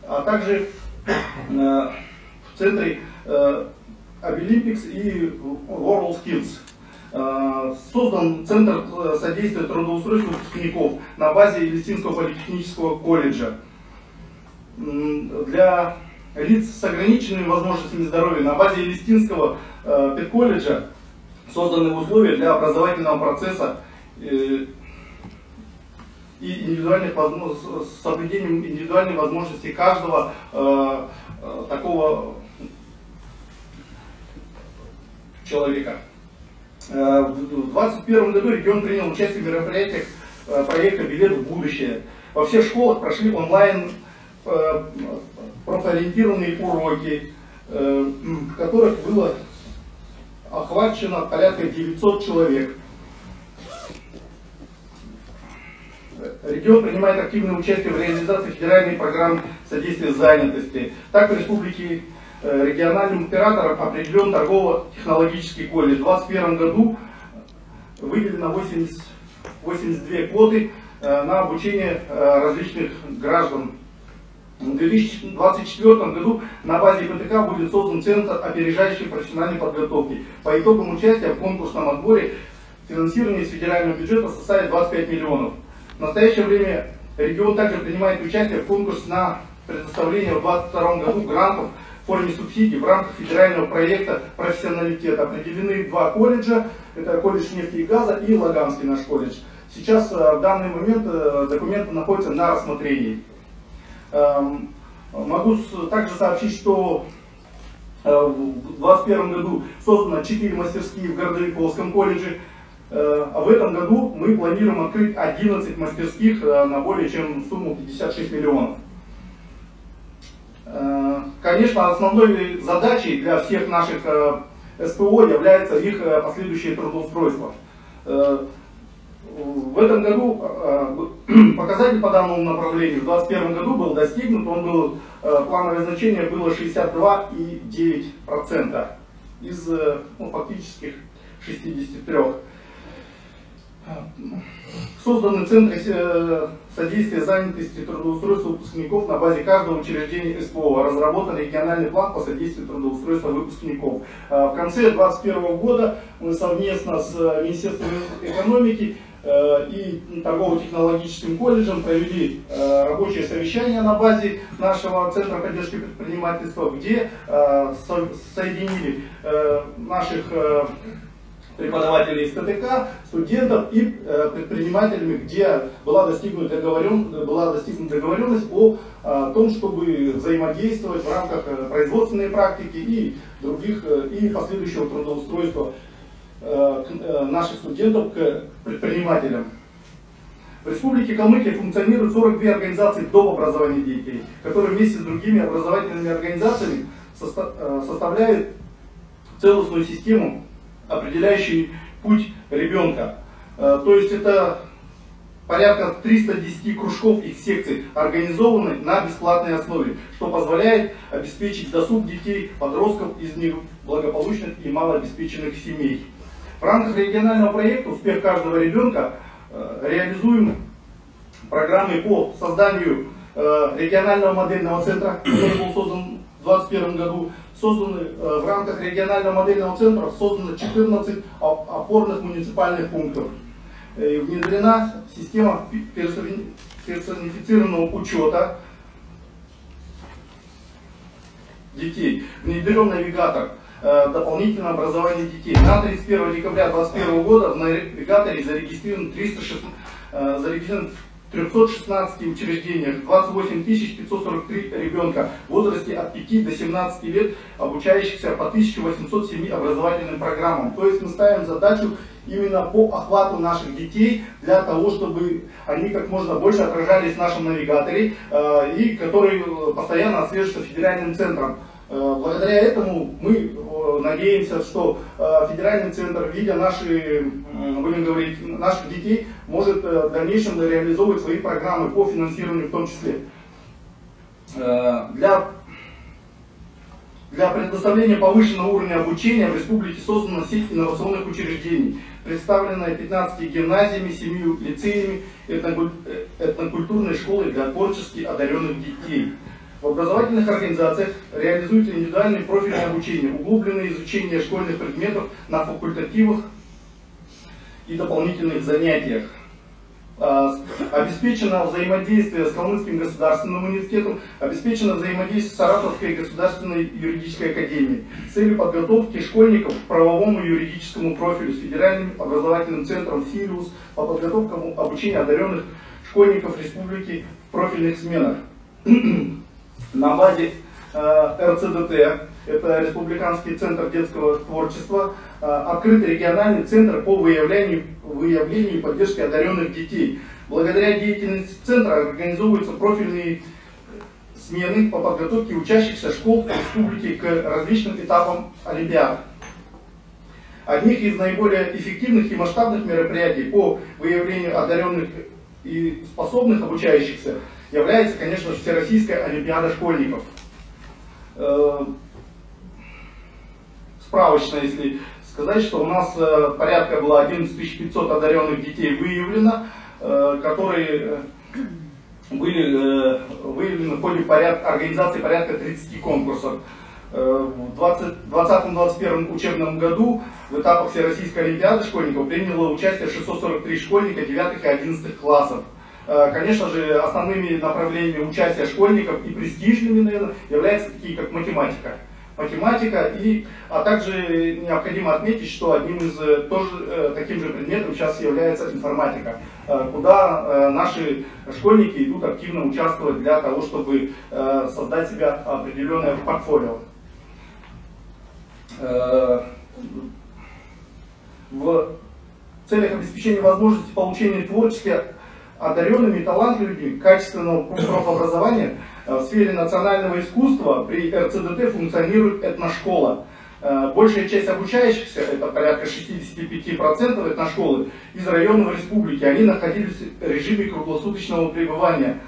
а также в центре Abilimpix и World Skills. Создан Центр содействия трудоустройству выпускников на базе Елисинского политехнического колледжа для лиц с ограниченными возможностями здоровья на базе Елистинского э, педколледжа созданы условия для образовательного процесса э, и индивидуальных с соблюдением индивидуальной возможности каждого э, э, такого человека. Э, в 2021 году регион принял участие в мероприятиях э, проекта «Билет в будущее». Во всех школах прошли онлайн Э, профориентированные уроки, в которых было охвачено порядка 900 человек. Регион принимает активное участие в реализации федеральной программы содействия занятости. Так в республике региональным оператором определен торгово-технологический колледж. В 2021 году выделено 80, 82 квоты на обучение различных граждан В 2024 году на базе ПТК будет создан Центр опережающей профессиональной подготовки. По итогам участия в конкурсном отборе финансирование из федерального бюджета составит 25 миллионов. В настоящее время регион также принимает участие в конкурсе на предоставление в 2022 году грантов форме субсидий в рамках федерального проекта профессионалитет. Определены два колледжа, это колледж нефти и газа и Лаганский наш колледж. Сейчас в данный момент документы находятся на рассмотрении. Эм, могу также сообщить, что э, в 2021 году создано 4 мастерские в Городовиковском колледже, э, а в этом году мы планируем открыть 11 мастерских э, на более чем сумму 56 миллионов. Конечно, основной задачей для всех наших СПО является их последующее трудоустройство в этом году показатель по данному направлению в 2021 году был достигнут, он был, плановое значение было 62,9% из ну, фактических 63. Созданы центры э, содействия занятости и трудоустройства выпускников на базе каждого учреждения СПО. Разработан региональный план по содействию трудоустройства выпускников. В конце 2021 года мы совместно с э, Министерством экономики Э, и торгово-технологическим колледжем провели э, рабочее совещание на базе нашего Центра поддержки предпринимательства, где э, соединили наших преподавателей из ТТК, студентов и предпринимателями, где была достигнута, договорен, была достигнута договоренность о, о том, чтобы взаимодействовать в рамках производственной практики и других и последующего трудоустройства Э, э, наших студентов к предпринимателям. В Республике Калмыкия функционируют 42 организации доп. образования детей, которые вместе с другими образовательными организациями э, составляют целостную систему, определяющую путь ребенка. То есть это порядка 310 кружков и секций, организованы на бесплатной основе, что позволяет обеспечить досуг детей, подростков из неблагополучных и малообеспеченных семей. В рамках регионального проекта «Успех каждого ребенка» э, реализуем программы по созданию э, регионального модельного центра, который был создан в 2021 году. Созданы э, в рамках регионального модельного центра создано 14 опорных муниципальных пунктов. Внедрена система персонифицированного учета детей. Внедрен навигатор Э, дополнительное образование детей. На 31 декабря 2021 года в навигаторе зарегистрировано 306, э, зарегистрировано 316 учреждениях, 28 543 ребенка в возрасте от 5 до 17 лет, обучающихся по 1807 образовательным программам. То есть мы ставим задачу именно по охвату наших детей, для того, чтобы они как можно больше отражались в нашем навигаторе, э, и который постоянно отслеживается федеральным центром. Э, благодаря этому мы э, надеемся, что э, федеральный центр, видя наши, будем говорить, наших детей, может в дальнейшем реализовывать свои программы по финансированию в том числе. Для, для предоставления повышенного уровня обучения в республике создана сеть инновационных учреждений, представленная 15 гимназиями, 7 лицеями, этнокультурной школой для творчески одаренных детей. В образовательных организациях реализуется индивидуальное профильное обучение, углубленное изучение школьных предметов на факультативах и дополнительных занятиях. А, обеспечено взаимодействие с Калмыцким государственным университетом, обеспечено взаимодействие с Саратовской государственной юридической академией с целью подготовки школьников к правовому юридическому профилю с федеральным образовательным центром «Сириус» по подготовке обучения одаренных школьников республики в профильных сменах на базе э, РЦДТ, это Республиканский центр детского творчества, э, открыт региональный центр по выявлению, выявлению и поддержке одаренных детей. Благодаря деятельности центра организовываются профильные смены по подготовке учащихся школ республики к различным этапам Олимпиад. Одних из наиболее эффективных и масштабных мероприятий по выявлению одаренных и способных обучающихся является, конечно, Всероссийская Олимпиада школьников. Э, справочно, если сказать, что у нас э, порядка было 11 500 одаренных детей выявлено, э, которые были выявлены в ходе поряд, организации порядка 30 конкурсов. В 2020-2021 учебном году в этапах Всероссийской Олимпиады школьников приняло участие 643 школьника 9 и 11 классов. Конечно же, основными направлениями участия школьников и престижными, наверное, являются такие, как математика математика, и, а также необходимо отметить, что одним из э, тоже э, таким же предметом сейчас является информатика, э, куда наши школьники идут активно участвовать для того, чтобы создать себе определенное портфолио. В целях обеспечения возможности получения творческих одаренными и талантливыми качественного профобразования Э, в сфере национального искусства при РЦДТ функционирует этношкола. Э, большая часть обучающихся, это порядка 65% этношколы, из районов республики, они находились в режиме круглосуточного пребывания.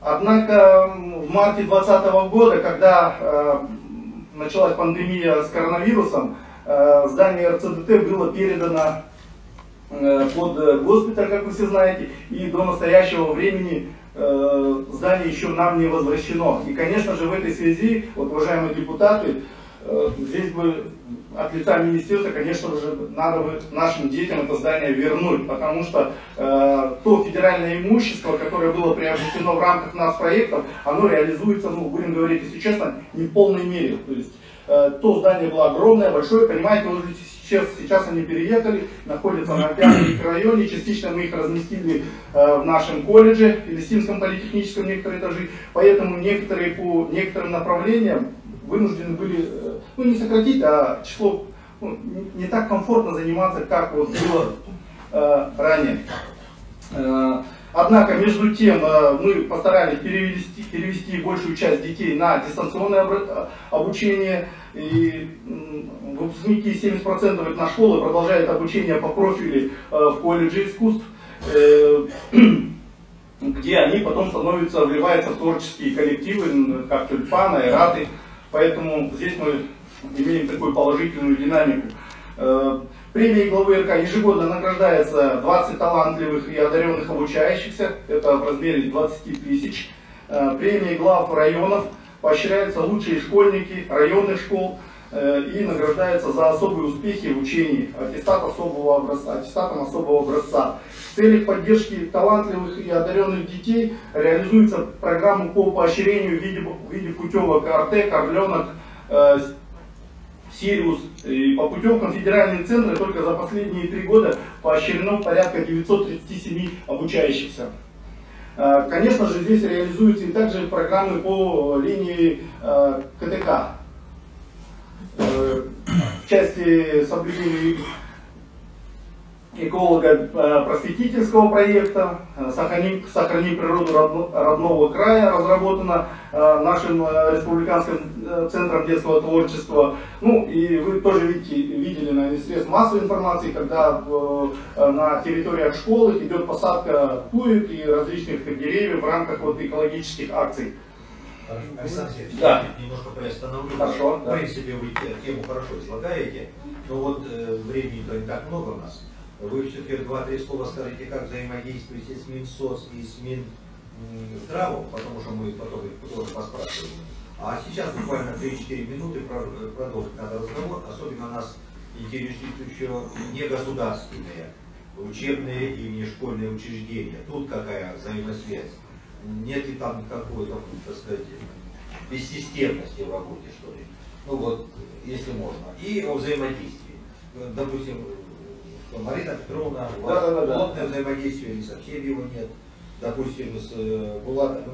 Однако в марте 2020 года, когда э, началась пандемия с коронавирусом, здание РЦДТ было передано под госпиталь, как вы все знаете, и до настоящего времени Э, здание еще нам не возвращено. И, конечно же, в этой связи, вот, уважаемые депутаты, э, здесь бы от лица министерства, конечно же, надо бы нашим детям это здание вернуть, потому что э, то федеральное имущество, которое было приобретено в рамках нас проектов, оно реализуется, ну, будем говорить, если честно, не в полной мере. То есть э, то здание было огромное, большое, понимаете, вот Сейчас, сейчас они переехали, находятся на пятом микрорайоне. Частично мы их разместили э, в нашем колледже, Палестинском политехническом некоторые этажи. Поэтому некоторые по некоторым направлениям вынуждены были, э, ну не сократить, а число ну, не, не так комфортно заниматься, как вот было э, ранее. Э, Однако, между тем, э, мы постарались перевести, перевести большую часть детей на дистанционное обучение. И выпускники 70% на школы продолжают обучение по профилю э, в колледже искусств, э, где они потом становятся, вливаются в творческие коллективы, как тюльпаны, айраты. Поэтому здесь мы имеем такую положительную динамику. Э, Премией главы РК ежегодно награждается 20 талантливых и одаренных обучающихся, это в размере 20 тысяч. Премией глав районов поощряются лучшие школьники районных школ, Э, и награждается за особые успехи в учении, аттестат особого образца, аттестатом особого образца. В целях поддержки талантливых и одаренных детей реализуется программа по поощрению в виде, в виде путевок Артек, Орленок, э, Сириус. И по путевкам федеральные центры только за последние три года поощрено порядка 937 обучающихся. Э, конечно же, здесь реализуются и также программы по линии э, КТК, в части соблюдения эколого-просветительского проекта «Сохраним, «Сохраним природу родного края» разработана э, нашим э, республиканским э, центром детского творчества. Ну и вы тоже видите, видели на средств массовой информации, когда на территориях школ идет посадка туек и различных деревьев в рамках вот экологических акций. Александр Сергеевич, да. немножко приостановлю. Хорошо, в принципе, вы тему хорошо излагаете, но вот э, времени-то не так много у нас. Вы все-таки два-три слова скажите, как взаимодействуете с Минсоц и с Минздравом, потому что мы потом их тоже поспрашиваем. А сейчас буквально 3-4 минуты продолжить надо разговор, особенно нас интересуют еще не государственные учебные и не школьные учреждения. Тут какая взаимосвязь? нет ли там какой-то, так сказать, бессистемности в работе, что ли. Ну вот, если можно. И о взаимодействии. Допустим, что Марина Петровна, да, да, да, плотное да. взаимодействие или совсем его нет допустим, с э, Булатом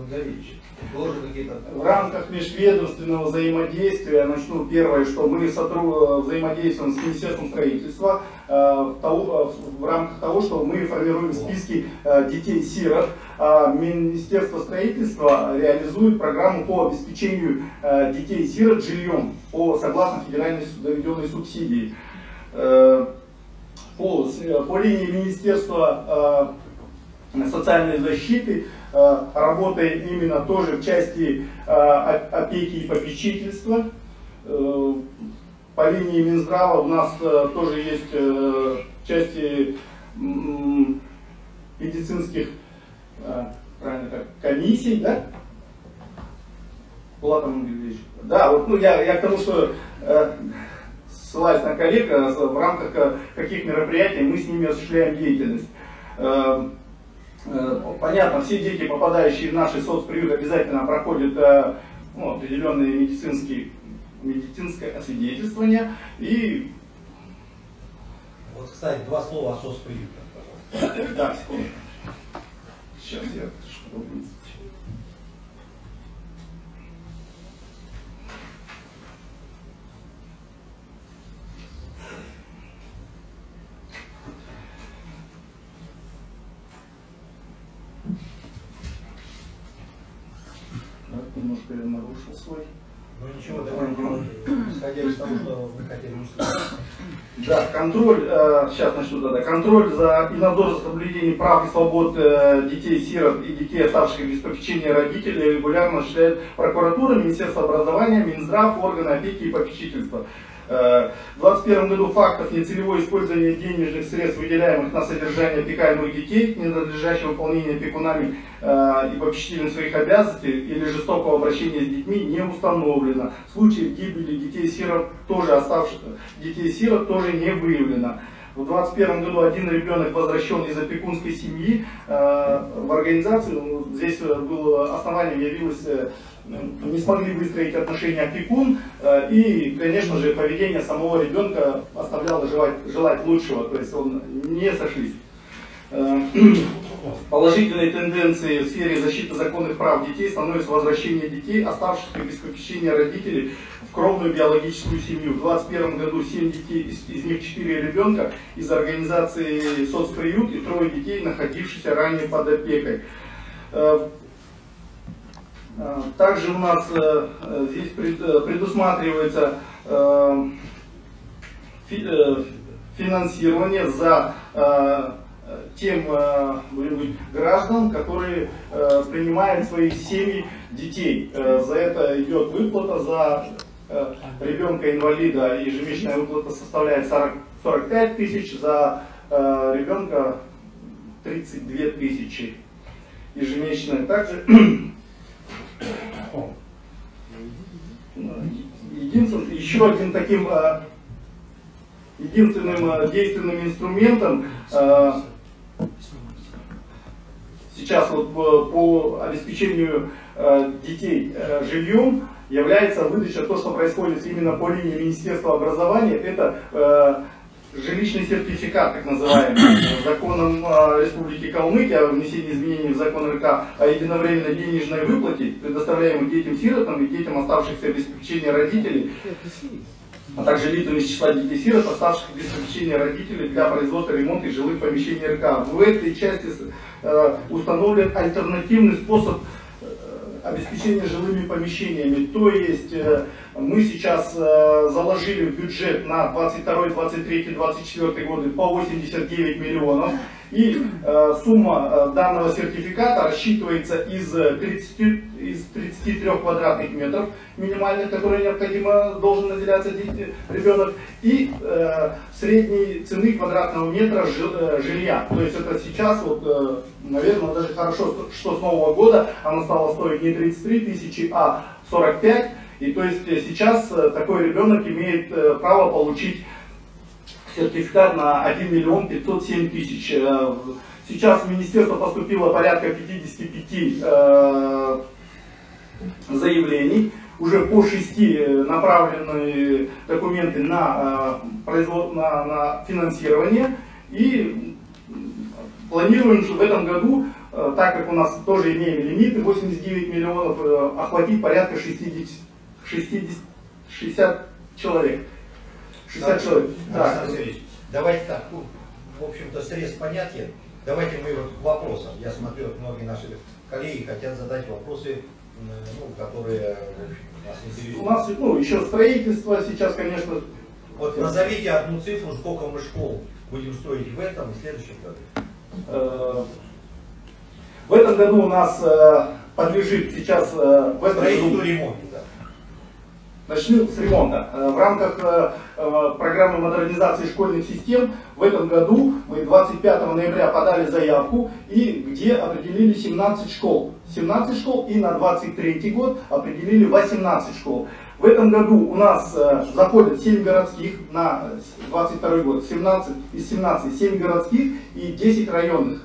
тоже какие-то... В рамках межведомственного взаимодействия, начну первое, что мы сотруд... взаимодействуем с Министерством строительства э, в, того, в рамках того, что мы формируем списки э, детей-сирот, а Министерство строительства реализует программу по обеспечению детей-сирот жильем по согласно федеральной доведенной субсидии. По, по линии Министерства социальной защиты, э, работая именно тоже в части э, опеки и попечительства. Э, по линии Минздрава у нас тоже есть части медицинских правильно как, комиссий, да? Булатом Ильич. Да, вот ну, я, я к тому, что э, ссылаясь на коллег, э, в рамках э, каких мероприятий мы с ними осуществляем деятельность. Э, э, понятно, все дети, попадающие в наши соцприют, обязательно проходят ну, определенные медицинские медицинское освидетельствование и Вот, кстати, два слова о пожалуйста. Да, секунду. Сейчас я чтобы Немножко я нарушил свой. Ну ничего, давайте, исходя из того, что вы хотели. Да, контроль, э, сейчас начну тогда, контроль за и надзор за соблюдением прав и свобод э, детей-сирот и детей, оставшихся без попечения родителей, регулярно осуществляет прокуратура, Министерство образования, Минздрав, органы опеки и попечительства. Э, В 2021 году фактов нецелевого использования денежных средств, выделяемых на содержание опекаемых детей, ненадлежащего выполнения опекунами э, и попечителем своих обязанностей или жестокого обращения с детьми не установлено. Случаев гибели детей-сирот тоже оставшихся детей-сирот тоже не выявлено. В 2021 году один ребенок возвращен из опекунской семьи э, в организацию. Ну, Здесь э, было основанием явилось не смогли выстроить отношения опекун, э, и, конечно же, поведение самого ребенка оставляло желать, желать лучшего, то есть он не сошлись. Э, Положительной тенденцией в сфере защиты законных прав детей становится возвращение детей, оставшихся без попечения родителей, в кровную биологическую семью. В 2021 году 7 детей, из, из них 4 ребенка из организации соцприют и трое детей, находившихся ранее под опекой. Э, э, Также у нас э, э, здесь пред- э, предусматривается э, фи- э, финансирование за э, тем э, будем говорить, граждан, которые э, принимают свои семьи детей. Э, За это идет выплата, за э, ребенка-инвалида ежемесячная выплата составляет 40, 45 тысяч, за э, ребенка 32 тысячи ежемесячно. Также единственным, еще один таким э, единственным э, действенным инструментом э, сейчас вот по, по обеспечению э, детей э, жильем является выдача, то, что происходит именно по линии Министерства образования, это э, жилищный сертификат, так называемый, законом э, Республики Калмыкия о внесении изменений в закон РК о единовременной денежной выплате, предоставляемой детям-сиротам и детям, оставшихся без попечения родителей, а также лицам из числа детей-сирот, оставшихся без попечения родителей для производства ремонта и жилых помещений РК. В этой части э, установлен альтернативный способ э, обеспечения жилыми помещениями. То есть э, мы сейчас э, заложили в бюджет на 22, 23, 24 годы по 89 миллионов. И э, сумма э, данного сертификата рассчитывается из, э, 30, из 33 квадратных метров минимальных, которые необходимо должен наделяться дети- ребенок, и э, средней цены квадратного метра э, жилья. То есть это сейчас, вот, э, наверное, даже хорошо, что с Нового года оно стало стоить не 33 тысячи, а 45. И то есть э, сейчас э, такой ребенок имеет э, право получить сертификат на 1 миллион 507 тысяч. Сейчас в министерство поступило порядка 55 э, заявлений. Уже по шести направлены документы на, на, на финансирование. И планируем, что в этом году, так как у нас тоже имеем лимиты 89 миллионов, охватить порядка 60, 60, 60 человек. 60 человек. Да. Александр давайте так, ну, в общем-то, срез понятен. Давайте мы вот к вопросам. Я смотрю, многие наши коллеги хотят задать вопросы, ну, которые в общем, нас интересуют. У нас ну, еще строительство сейчас, конечно. Вот назовите одну цифру, сколько мы школ будем строить в этом и следующем году. Э, В этом году у нас э, подлежит сейчас э, в этом году- ремонту, да. Начну с ремонта. Э, в рамках э, э, программы модернизации школьных систем в этом году мы 25 ноября подали заявку и где определили 17 школ. 17 школ и на 23 год определили 18 школ. В этом году у нас заходят 7 городских на 22 год, 17, из 17 7 городских и 10 районных.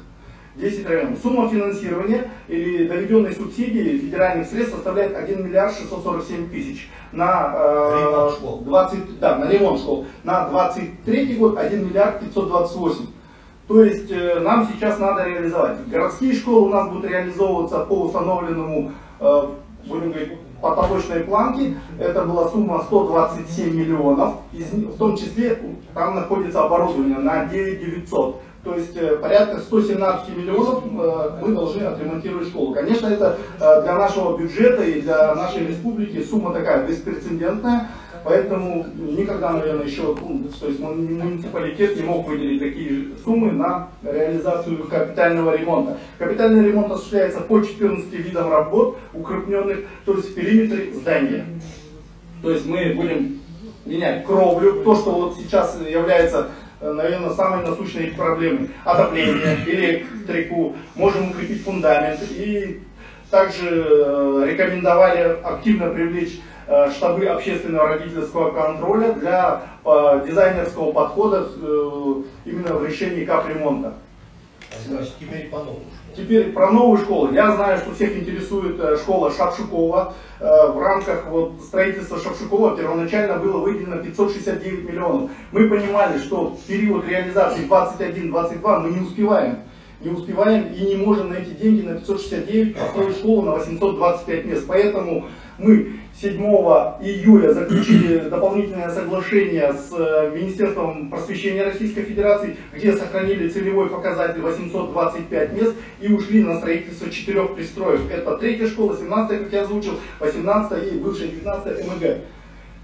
10 районов. Сумма финансирования или доведенной субсидии федеральных средств составляет 1 миллиард 647 тысяч. На, э, 20, да, на ремонт школ. На 23 год 1 миллиард 528. То есть э, нам сейчас надо реализовать. Городские школы у нас будут реализовываться по установленному, э, будем говорить, потолочной планки. Это была сумма 127 миллионов. Из, в том числе там находится оборудование на 9 900. То есть э, порядка 117 миллионов э, мы должны отремонтировать школу. Конечно, это э, для нашего бюджета и для нашей республики сумма такая беспрецедентная. Поэтому никогда, наверное, еще ну, то есть муниципалитет не мог выделить такие суммы на реализацию капитального ремонта. Капитальный ремонт осуществляется по 14 видам работ, укрепленных, то есть в периметре здания. То есть мы будем менять кровлю, то, что вот сейчас является наверное, самой насущной проблемы. Отопление, электрику, можем укрепить фундамент. И также э, рекомендовали активно привлечь э, штабы общественного родительского контроля для дизайнерского подхода именно в решении капремонта. Теперь по-новому. Теперь про новую школу. Я знаю, что всех интересует э, школа Шапшукова. Э, в рамках вот, строительства Шапшукова первоначально было выделено 569 миллионов. Мы понимали, что в период реализации 21-22 мы не успеваем. Не успеваем и не можем на эти деньги на 569 построить школу на 825 мест. Поэтому мы 7 июля заключили дополнительное соглашение с э, Министерством просвещения Российской Федерации, где сохранили целевой показатель 825 мест и ушли на строительство четырех пристроек. Это третья школа, 17 как я озвучил, 18 и бывшая 19 МГ.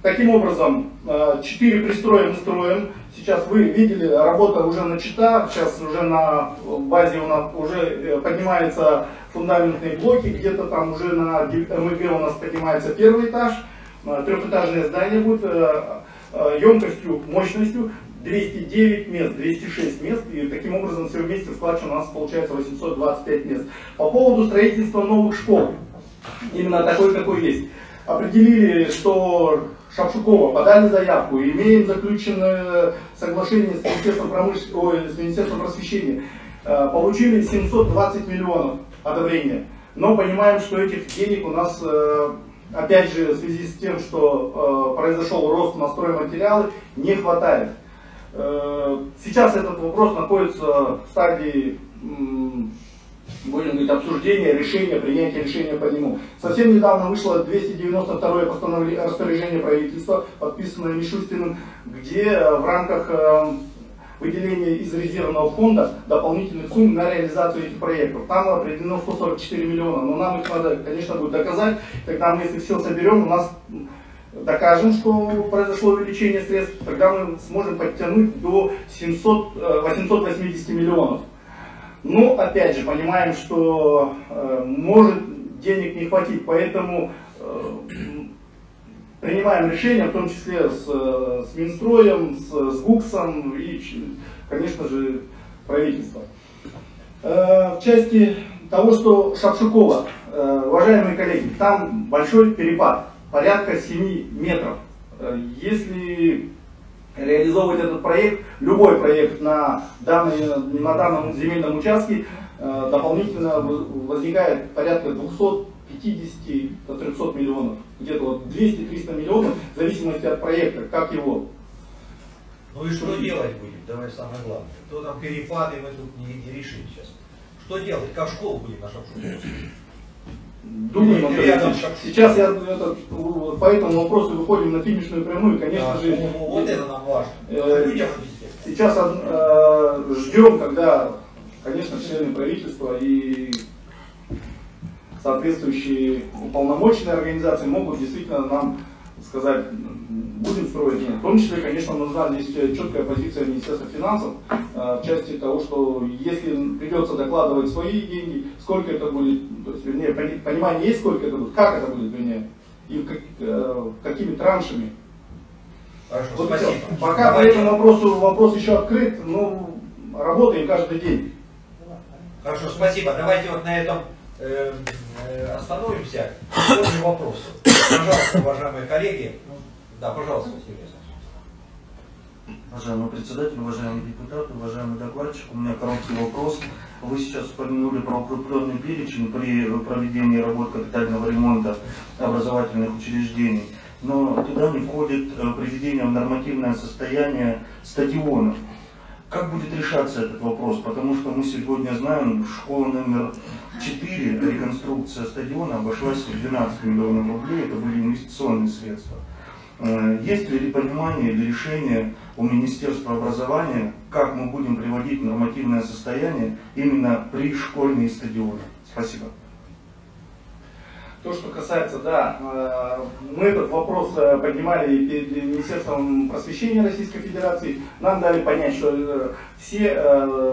Таким образом, э, четыре пристроя мы строим. Сейчас вы видели, работа уже начата. Сейчас уже на базе у нас уже э, поднимаются фундаментные блоки. Где-то там уже на МГ у нас поднимается первый этаж. Э, трехэтажное здание будет емкостью, мощностью 209 мест, 206 мест, и таким образом все вместе в складче у нас получается 825 мест. По поводу строительства новых школ, именно такой, какой есть. Определили, что Шапшукова подали заявку, имеем заключенное соглашение с Министерством, промыш... Ой, с Министерством просвещения, э, получили 720 миллионов одобрения, но понимаем, что этих денег у нас, э, опять же, в связи с тем, что э, произошел рост на стройматериалы, не хватает. Сейчас этот вопрос находится в стадии будем говорить, обсуждения, решения, принятия решения по нему. Совсем недавно вышло 292 постановление, распоряжение правительства, подписанное Мишустиным, где э, в рамках э, выделения из резервного фонда дополнительных сумм на реализацию этих проектов. Там определено 144 миллиона, но нам их надо, конечно, будет доказать. Тогда мы, если все соберем, у нас докажем, что произошло увеличение средств, тогда мы сможем подтянуть до 700, 880 э, миллионов. Но, опять же, понимаем, что э, может денег не хватить, поэтому э, принимаем решение, в том числе с, с Минстроем, с, с ГУКСом и, конечно же, правительством. Э, в части того, что Шапшукова, э, уважаемые коллеги, там большой перепад, порядка 7 метров. Э, если реализовывать этот проект, любой проект на, данный, на данном земельном участке, э, дополнительно возникает порядка 250 до 300 миллионов. Где-то вот 200-300 миллионов, в зависимости от проекта, как его. Ну и что делать будем? Давай самое главное. То там перепады мы тут не, не решим сейчас. Что делать? Как школу будем на шапшу Думаем, Сейчас я это, по этому вопросу выходим на финишную прямую, конечно да, же. Ну, вот это нам важно. Э, сейчас э, ждем, когда, конечно, члены правительства и соответствующие уполномоченные организации могут действительно нам сказать, будем строить. Нет. В том числе, конечно, нужна здесь четкая позиция Министерства финансов э, в части того, что если придется докладывать свои деньги, сколько это будет, то есть, вернее, понимание есть, сколько это будет, как это будет, вернее, и как, э, какими траншами. Хорошо, Вот спасибо. всё. Пока по этому вопросу вопрос еще открыт, ну, работаем каждый день. Хорошо, спасибо. Давайте вот на этом э, э, остановимся. После вопроса. Пожалуйста, уважаемые коллеги. Да, пожалуйста, Сергей. Уважаемый председатель, уважаемые депутаты, уважаемый докладчик, у меня короткий вопрос. Вы сейчас упомянули про укрепленный перечень при проведении работ капитального ремонта образовательных учреждений, но туда не входит э, приведение в нормативное состояние стадионов. Как будет решаться этот вопрос? Потому что мы сегодня знаем, школа номер 4, реконструкция стадиона обошлась в 12 миллионов рублей, это были инвестиционные средства. Э, Есть ли понимание или решение у Министерства образования, как мы будем приводить нормативное состояние именно при школьные стадионы? Спасибо. То, что касается, да, э, мы этот вопрос э, поднимали перед Министерством просвещения Российской Федерации. Нам дали понять, что э, все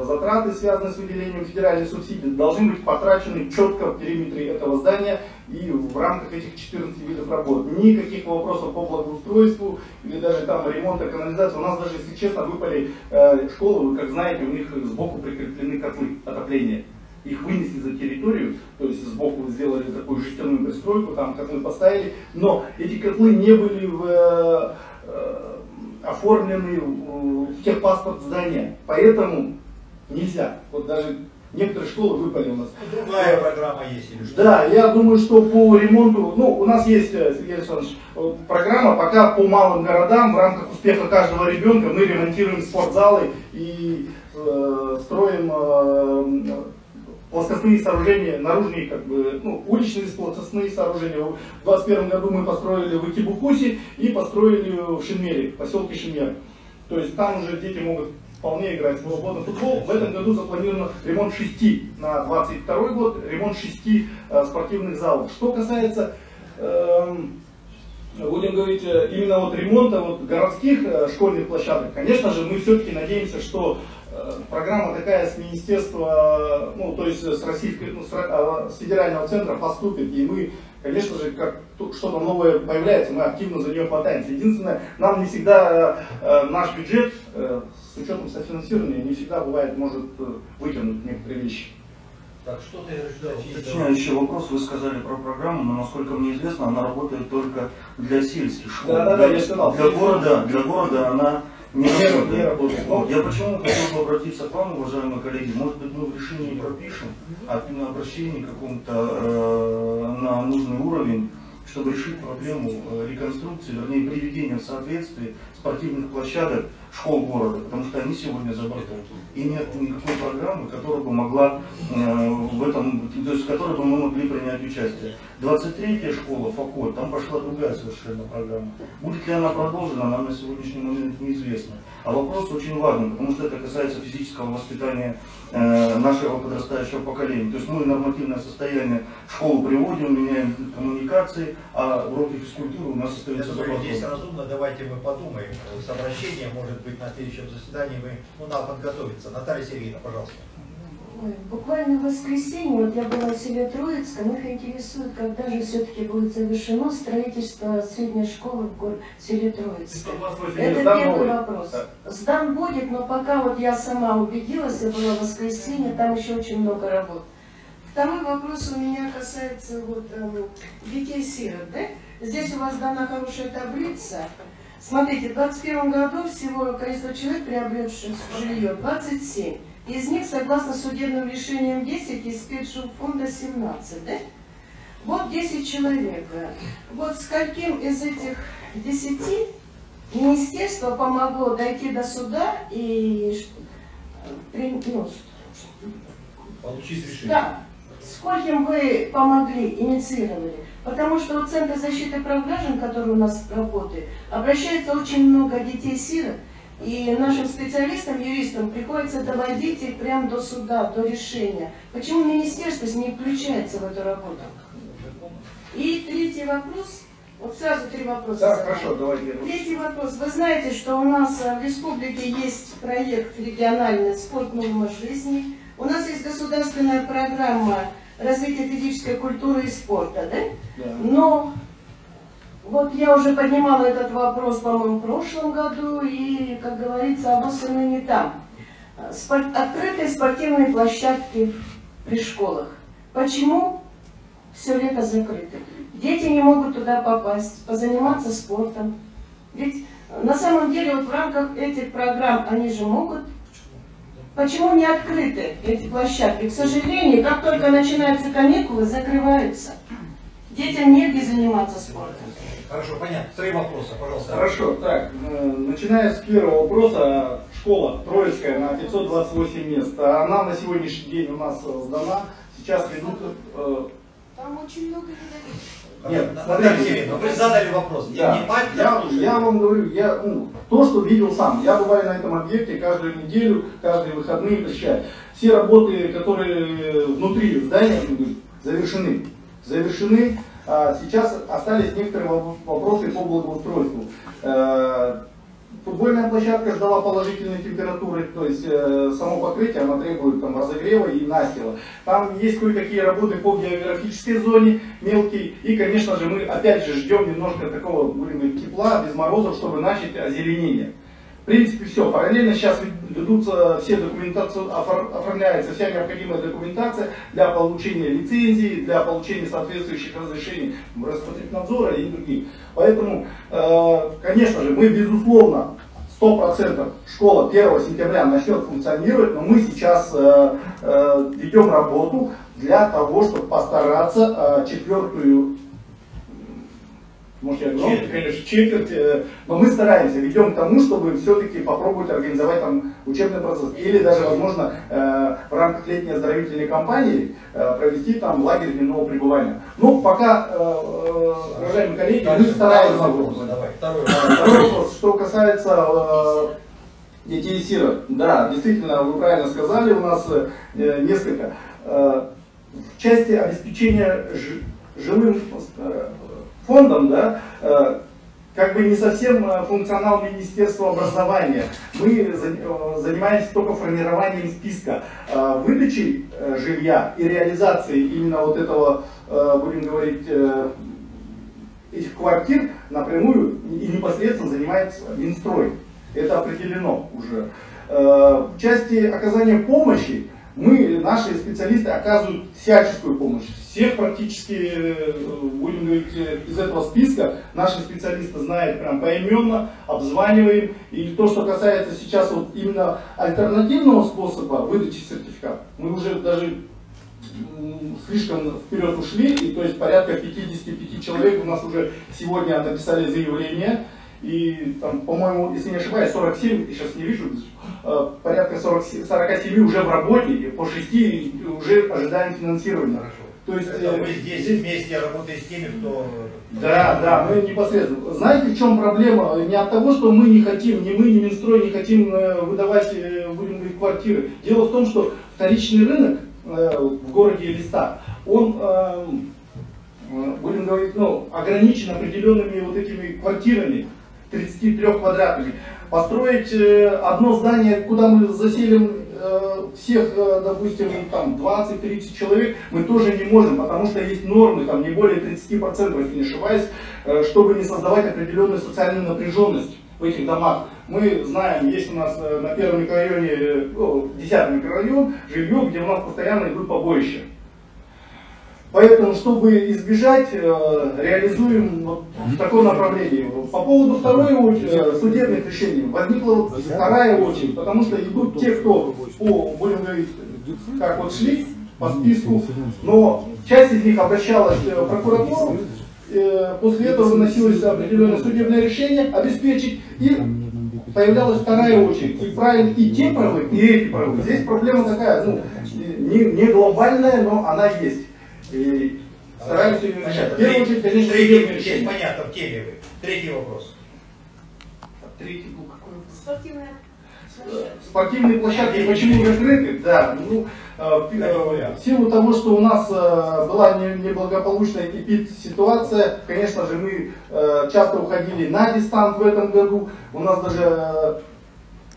затраты, связанные с выделением федеральной субсидии, должны быть потрачены четко в периметре этого здания и в рамках этих 14 видов работ. Никаких вопросов по благоустройству или даже там ремонта канализации. У нас даже, если честно, выпали школы, вы как знаете, у них сбоку прикреплены котлы отопления их вынесли за территорию, то есть сбоку сделали такую жестяную пристройку, там котлы поставили, но эти котлы не были в, э, э, оформлены в, в техпаспорт здания, поэтому нельзя. Вот даже некоторые школы выпали у нас. Другая программа есть или что? Да, я думаю, что по ремонту, ну, у нас есть, э, Сергей Александрович, э, программа, пока по малым городам в рамках успеха каждого ребенка мы ремонтируем спортзалы и э, строим э, плоскостные сооружения, наружные, как бы, ну, уличные плоскостные сооружения. В 2021 году мы построили в Икибукусе и построили в Шенмере, в поселке Шенмер. То есть там уже дети могут вполне играть в свободный футбол. В этом году запланирован ремонт шести на 22 год, ремонт шести э, спортивных залов. Что касается эм, будем говорить, э, именно вот ремонта вот городских э, школьных площадок, конечно же, мы все-таки надеемся, что э, программа такая с министерства, ну, то есть с российской, ну, с, с федерального центра поступит, и мы, конечно же, как что-то новое появляется, мы активно за нее хватаемся. Единственное, нам не всегда э, э, наш бюджет, э, с учетом софинансирования, не всегда бывает, может э, вытянуть некоторые вещи. Так, что ты ждал? Уточняющий вопрос. Вы сказали про программу, но насколько мне известно, она работает только для сельских школ. Да-да-да, для, я сказал. для города, для города она не, Не работает. не работает. Вот. Я почему хотел бы обратиться к вам, уважаемые коллеги. Может быть, мы в решении пропишем от обращения каком-то э, на нужный уровень, чтобы решить проблему э, реконструкции, вернее, приведения в соответствие спортивных площадок школ города, потому что они сегодня за бортом. И нет никакой программы, которая бы могла э, в этом, то есть в которой бы мы могли принять участие. 23-я школа, ФАКО, там пошла другая совершенно программа. Будет ли она продолжена, нам на сегодняшний момент неизвестно. А вопрос очень важный, потому что это касается физического воспитания э, нашего подрастающего поколения. То есть мы нормативное состояние в школу приводим, меняем коммуникации, а уроки физкультуры у нас остаются за здесь разумно, давайте мы подумаем. С обращением, может быть, на следующем заседании мы, ну, надо подготовиться. Наталья Сергеевна, пожалуйста. Ой, Буквально в воскресенье, вот я была в селе Троицком, их интересует, когда же все-таки будет завершено строительство средней школы в гор- селе Троицком. Это первый вопрос. Да. Сдан будет, но пока вот я сама убедилась, я была в воскресенье, там еще очень много работ. Второй вопрос у меня касается вот, эм, детей-сирот. Да? Здесь у вас дана хорошая таблица. Смотрите, в 2021 году всего количество человек, приобретших жилье, 27. Из них, согласно судебным решениям, 10, из спецжилфонда 17. Да? Вот 10 человек. Вот скольким из этих 10 министерство помогло дойти до суда и ну, Получить решение. да. Скольким вы помогли, инициировали? Потому что вот Центр защиты прав граждан, который у нас работает, обращается очень много детей-сирот, и нашим специалистам, юристам приходится доводить их прямо до суда, до решения. Почему министерство не включается в эту работу? И третий вопрос, вот сразу три вопроса. Да, задам. хорошо, давайте Третий вопрос. Вы знаете, что у нас э, в республике есть проект региональный «Спорт норма жизни». У нас есть государственная программа развития физической культуры и спорта, да? Да. Но Вот я уже поднимала этот вопрос, по-моему, в прошлом году, и, как говорится, обоссаны не там. Спор- Открытые спортивные площадки при школах. Почему все лето закрыты? Дети не могут туда попасть, позаниматься спортом. Ведь на самом деле вот в рамках этих программ они же могут. Почему не открыты эти площадки? К сожалению, как только начинаются каникулы, закрываются. Детям негде заниматься спортом. Хорошо, понятно. Три вопроса, пожалуйста. Хорошо, так, э, начиная с первого вопроса, школа Троицкая на 528 мест. Она на сегодняшний день у нас сдана. Сейчас ведут... э, Там очень много Нет, смотрите. Сергеевна, вы задали вопрос. Не Да. внимательно Я, я вам говорю, я, ну, то, что видел сам. Я бываю на этом объекте каждую неделю, каждые выходные посещаю. Все работы, которые внутри здания завершены. Завершены. А сейчас остались некоторые во- вопросы по благоустройству. Э, Футбольная площадка ждала положительной температуры, то есть э, само покрытие, оно требует там, разогрева и настила. Там есть кое-какие работы по географической зоне, мелкие, и, конечно же, мы опять же ждем немножко такого, говорить, тепла, без морозов, чтобы начать озеленение. В принципе, все. Параллельно сейчас ведутся все документации, офор- оформляется вся необходимая документация для получения лицензии, для получения соответствующих разрешений Роспотребнадзора и других. Поэтому, э, конечно же, мы безусловно 100% школа 1 сентября начнет функционировать, но мы сейчас э, э, ведем работу для того, чтобы постараться четвертую может я громко, Четверть. конечно, четверть, э, но мы стараемся, ведем к тому, чтобы все-таки попробовать организовать там учебный процесс. Или даже, возможно, э, в рамках летней оздоровительной кампании э, провести там лагерь дневного пребывания. Ну, пока, уважаемые коллеги, мы стараемся. второй вопрос, давай, второй Второй вопрос, что касается детей и сирот. Да, действительно, вы правильно сказали, у нас несколько. В части обеспечения жи- жилым фондом, да, э, как бы не совсем э, функционал Министерства образования. Мы э, занимаемся только формированием списка выдачи э, жилья и реализации именно вот этого, будем говорить, этих квартир напрямую и непосредственно занимается Минстрой. Это определено уже. В части оказания помощи мы, наши специалисты, оказывают всяческую помощь. Всех практически, э, будем говорить, э, из этого списка наши специалисты знают прям поименно, обзваниваем. И то, что касается сейчас вот именно альтернативного способа выдачи сертификата, мы уже даже слишком вперед ушли, и то есть порядка 55 человек у нас уже сегодня написали заявление, и там, по-моему, если не ошибаюсь, 47, я сейчас не вижу, э, порядка 40, 47 уже в работе, и по 6 уже ожидаем финансирования. То есть, Это э, вы здесь вместе работаете с теми, кто... да, да, мы непосредственно. Знаете, в чем проблема? Не от того, что мы не хотим, ни мы, ни Минстрой не хотим э, выдавать, э, будем говорить, квартиры. Дело в том, что вторичный рынок э, в городе Листа, он, э, э, будем говорить, ну, ограничен определенными вот этими квартирами, 33 квадратными. Построить э, одно здание, куда мы заселим э, всех, э, допустим, там 20-30 человек, мы тоже не можем, потому что есть нормы, там не более 30%, если не ошибаюсь, э, чтобы не создавать определенную социальную напряженность в этих домах. Мы знаем, есть у нас э, на первом микрорайоне, э, ну, 10 микрорайон, жилье, где у нас постоянно идут побоища. Поэтому, чтобы избежать, э, реализуем вот в таком направлении. По поводу второй очереди, э, судебных решений, возникла вторая очередь, потому что идут те, кто по, будем говорить, как вот шли по списку, но часть из них обращалась в прокуратуру, э, после этого выносилось определенное судебное решение обеспечить, и появлялась вторая очередь. И правильно и те правы, и эти правы. Здесь проблема такая, ну, не, не глобальная, но она есть. И стараемся ее конечно, судебные Третий, понятно, в теме вы. Третий вопрос. Третий, ну какой? Спортивная Спортивные площадки почему закрыты? Да, ну, э, э, в силу того, что у нас э, была не- неблагополучная эпид-ситуация, конечно же, мы э, часто уходили на дистант в этом году. У нас даже, э,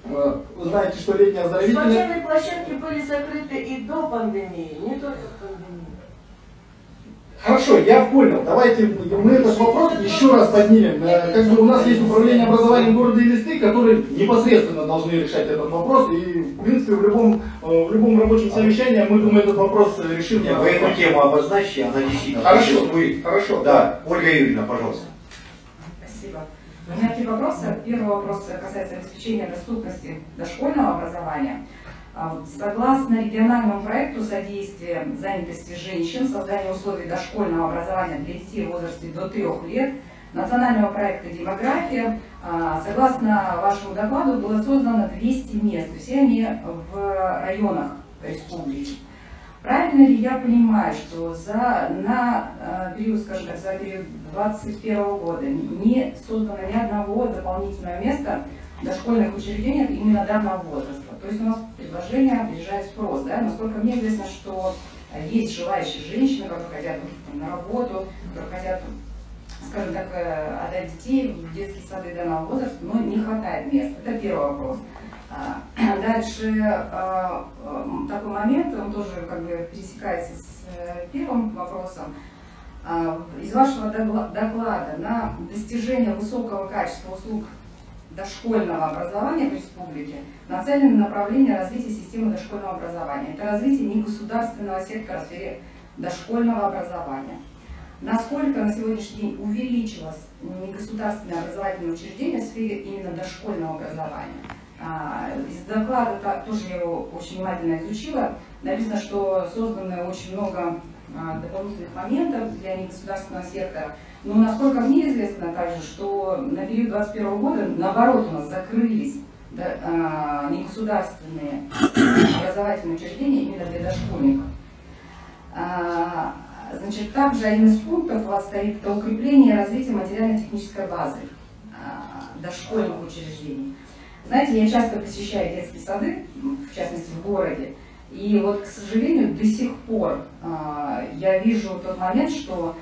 э, вы знаете, что летняя оздоровительная... Спортивные площадки были закрыты и до пандемии, не только в пандемии. Хорошо, я понял. Давайте мы этот вопрос еще раз поднимем. Э, Как бы у нас есть управление образованием города Елисты, которые непосредственно должны решать этот вопрос. И, в принципе, в любом, э, в любом рабочем совещании мы, думаю, этот вопрос решим. Нет, вы эту тему обозначьте, она действительно Хорошо, существует. хорошо. Да, Ольга Юрьевна, пожалуйста. Спасибо. У меня три вопроса. Первый вопрос касается обеспечения доступности дошкольного образования. А, Согласно региональному проекту содействия занятости женщин, создания условий дошкольного образования для детей в возрасте до трех лет, национального проекта «Демография», а, согласно вашему докладу, было создано 200 мест, все они в районах республики. Правильно ли я понимаю, что за, на э, период, скажем так, за период 2021 года не создано ни одного дополнительного места в дошкольных учреждениях именно данного возраста? То есть у нас предложение опережает спрос, да? Насколько мне известно, что э, есть желающие женщины, которые хотят ну, на работу, которые хотят, скажем так, э, отдать детей в детские сады данного возраста, но не хватает мест. Это первый вопрос. А, Дальше а, такой момент, он тоже как бы пересекается с э, первым вопросом. А, Из вашего доклада на достижение высокого качества услуг дошкольного образования в республике нацелены направления развития системы дошкольного образования. Это развитие негосударственного сектора в сфере дошкольного образования. Насколько на сегодняшний день увеличилось негосударственное образовательное учреждение в сфере именно дошкольного образования? А, Из доклада тоже я его очень внимательно изучила. Написано, что создано очень много а, дополнительных моментов для негосударственного сектора. Но насколько мне известно также, что на период 2021 года, наоборот, у нас закрылись да, а, негосударственные образовательные учреждения именно для дошкольников. А, Значит, также один из пунктов у вас стоит это укрепление и развитие материально-технической базы а, дошкольных учреждений. Знаете, я часто посещаю детские сады, в частности в городе, и вот, к сожалению, до сих пор а, я вижу тот момент, что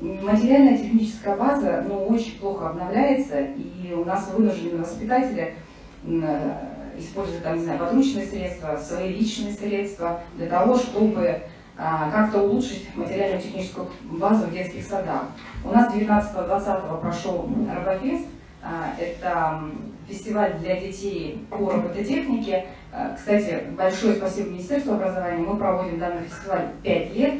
материальная техническая база ну, очень плохо обновляется, и у нас вынуждены воспитатели э, использовать там, не знаю, подручные средства, свои личные средства для того, чтобы а, как-то улучшить материально-техническую базу в детских садах. У нас 19-20 прошел Робофест, а, это фестиваль для детей по робототехнике. А, Кстати, большое спасибо Министерству образования. Мы проводим данный фестиваль 5 лет.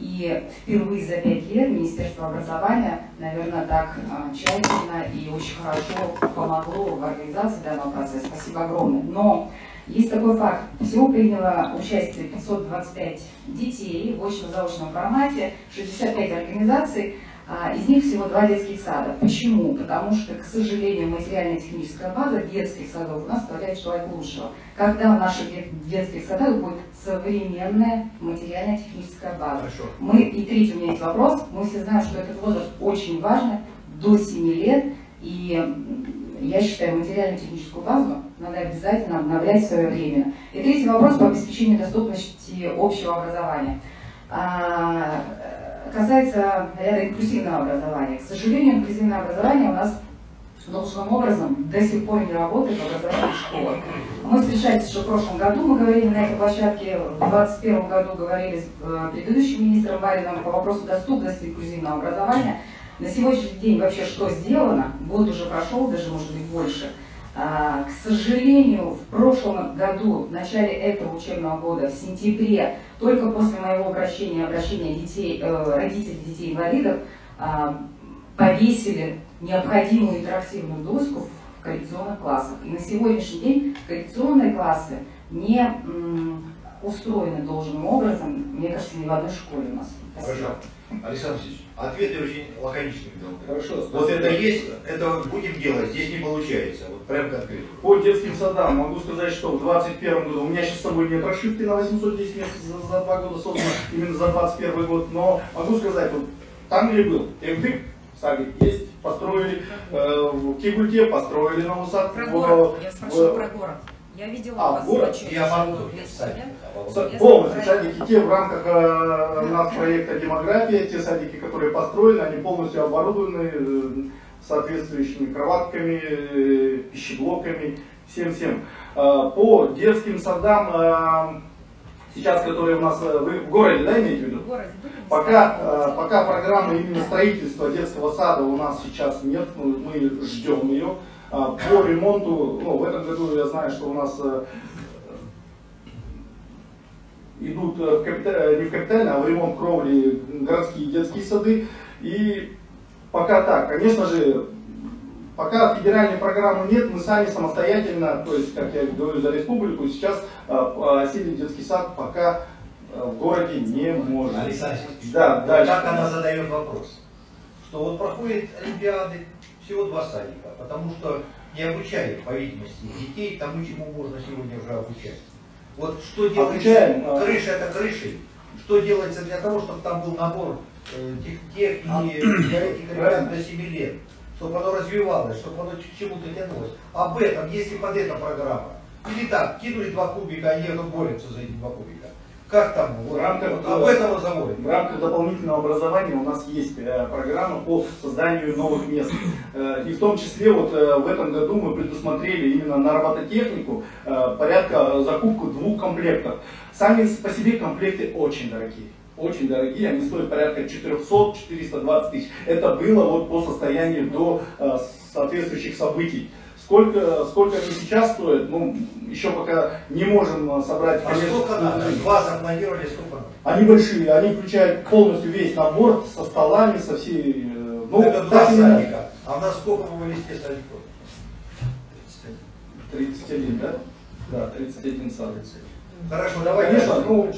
И впервые за 5 лет Министерство образования, наверное, так а, тщательно и очень хорошо помогло в организации данного процесса. Спасибо огромное. Но есть такой факт. Всего приняло участие 525 детей в очно-заочном формате, 65 организаций. А, Из них всего два детских сада. Почему? Потому что, к сожалению, материально-техническая база детских садов у нас оставляет желать лучшего. Когда в наших дет- детских садах будет современная материально-техническая база? Мы, и третий у меня есть вопрос. Мы все знаем, что этот возраст очень важный, до 7 лет. И я считаю, материально-техническую базу надо обязательно обновлять в свое время. И третий вопрос по обеспечению доступности общего образования. Э, касается ряда инклюзивного образования. К сожалению, инклюзивное образование у нас должным образом до сих пор не работает в образовании школы. Мы встречались еще в прошлом году, мы говорили на этой площадке, в 2021 году говорили с э, предыдущим министром Барином по вопросу доступности инклюзивного образования. На сегодняшний день вообще что сделано? Год уже прошел, даже может быть больше. А, К сожалению, в прошлом году, в начале этого учебного года, в сентябре, только после моего обращения, обращения детей, э, родителей детей-инвалидов, а, повесили необходимую интерактивную доску в коррекционных классах. И на сегодняшний день коррекционные классы не устроены должным образом, мне кажется, ни в одной школе у нас. Спасибо. Александр Васильевич, ответы очень лаконичные. Хорошо, Вот это есть, это будем делать, здесь не получается. Вот прям конкретно. По детским садам могу сказать, что в 2021 году, у меня сейчас с собой нет прошивки на 810 мест за, за два года создано, именно за 2021 год, но могу сказать, вот там где был, садик есть, построили, э, в Кигульте построили новый сад. Про в- город. Я в- спрашиваю про город. Я видела А, вас город? Са- Я Полностью садики, те в рамках э, у нас проекта демография, те садики, которые построены, они полностью оборудованы э, соответствующими кроватками, э, пищеблоками, всем-всем. Э, По детским садам э, сейчас, которые у нас э, вы в городе, да, имеете в виду? Пока, э, пока программы именно строительства детского сада у нас сейчас нет, мы, мы ждем ее. А, По ремонту, ну, в этом году я знаю, что у нас э, идут э, в э, не в капитальный, а в ремонт кровли городские детские сады. И пока так, конечно же, пока федеральной программы нет, мы сами самостоятельно, то есть, как я говорю за республику, сейчас осилить детский сад пока в городе не можем. Александр Да, дальше. как она задает вопрос, что вот проходит Олимпиады, всего два садика, потому что не обучают, по видимости, детей тому, чему можно сегодня уже обучать. Вот что делается, а- крыша это крышей, что делается для того, чтобы там был набор э, тех, техники для этих ребят до 7 лет, чтобы оно развивалось, чтобы оно к чему-то тянулось. Об этом, если под эта программа, или так, кинули два кубика, они вот борются за эти два кубика. Как там? Вот, В рамках, вот об этом разговоре. в рамках дополнительного образования у нас есть э, программа по созданию новых мест. Э, и в том числе вот э, в этом году мы предусмотрели именно на робототехнику порядка закупку двух комплектов. Сами по себе комплекты очень дорогие. Очень дорогие, они стоят порядка 400-420 тысяч. Это было вот по состоянию до э, соответствующих событий. Сколько, сколько они сейчас стоят, ну, еще пока не можем э, собрать. А сколько надо? Два запланировали, сколько? Они большие, они включают полностью весь набор со столами, со всей... э, Ну, это два садика. А у нас сколько в листе садиков? 31, да? Да, 31 сад. Хорошо, давай. Конечно, ну,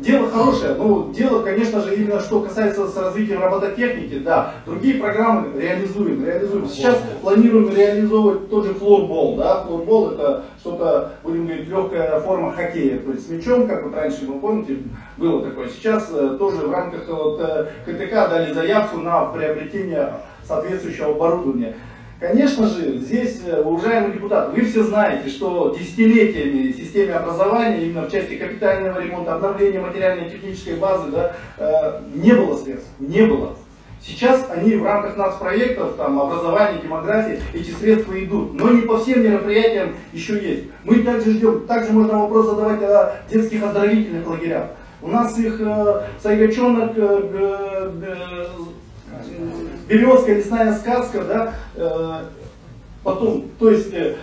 дело хорошее, ну, дело, конечно же, именно что касается с развитием робототехники, да, другие программы реализуем, реализуем. Сейчас планируем реализовывать тот же флорбол, да, флорбол это что-то, будем говорить, легкая форма хоккея, то есть с мячом, как вот раньше, вы помните, было такое. Сейчас э, тоже в рамках вот, э, КТК дали заявку на приобретение соответствующего оборудования. Конечно же, здесь, э, уважаемые депутаты, вы все знаете, что десятилетиями системе образования, именно в части капитального ремонта, обновления материально-технической базы, да, э, не было средств, не было. Сейчас они в рамках нацпроектов, там, образования, демографии, эти средства идут. Но не по всем мероприятиям еще есть. Мы также ждем, также можно вопрос задавать о детских оздоровительных лагерях. У нас их э, Сайгачонок, э, г- Березка, лесная сказка, да, э, потом, то есть, э,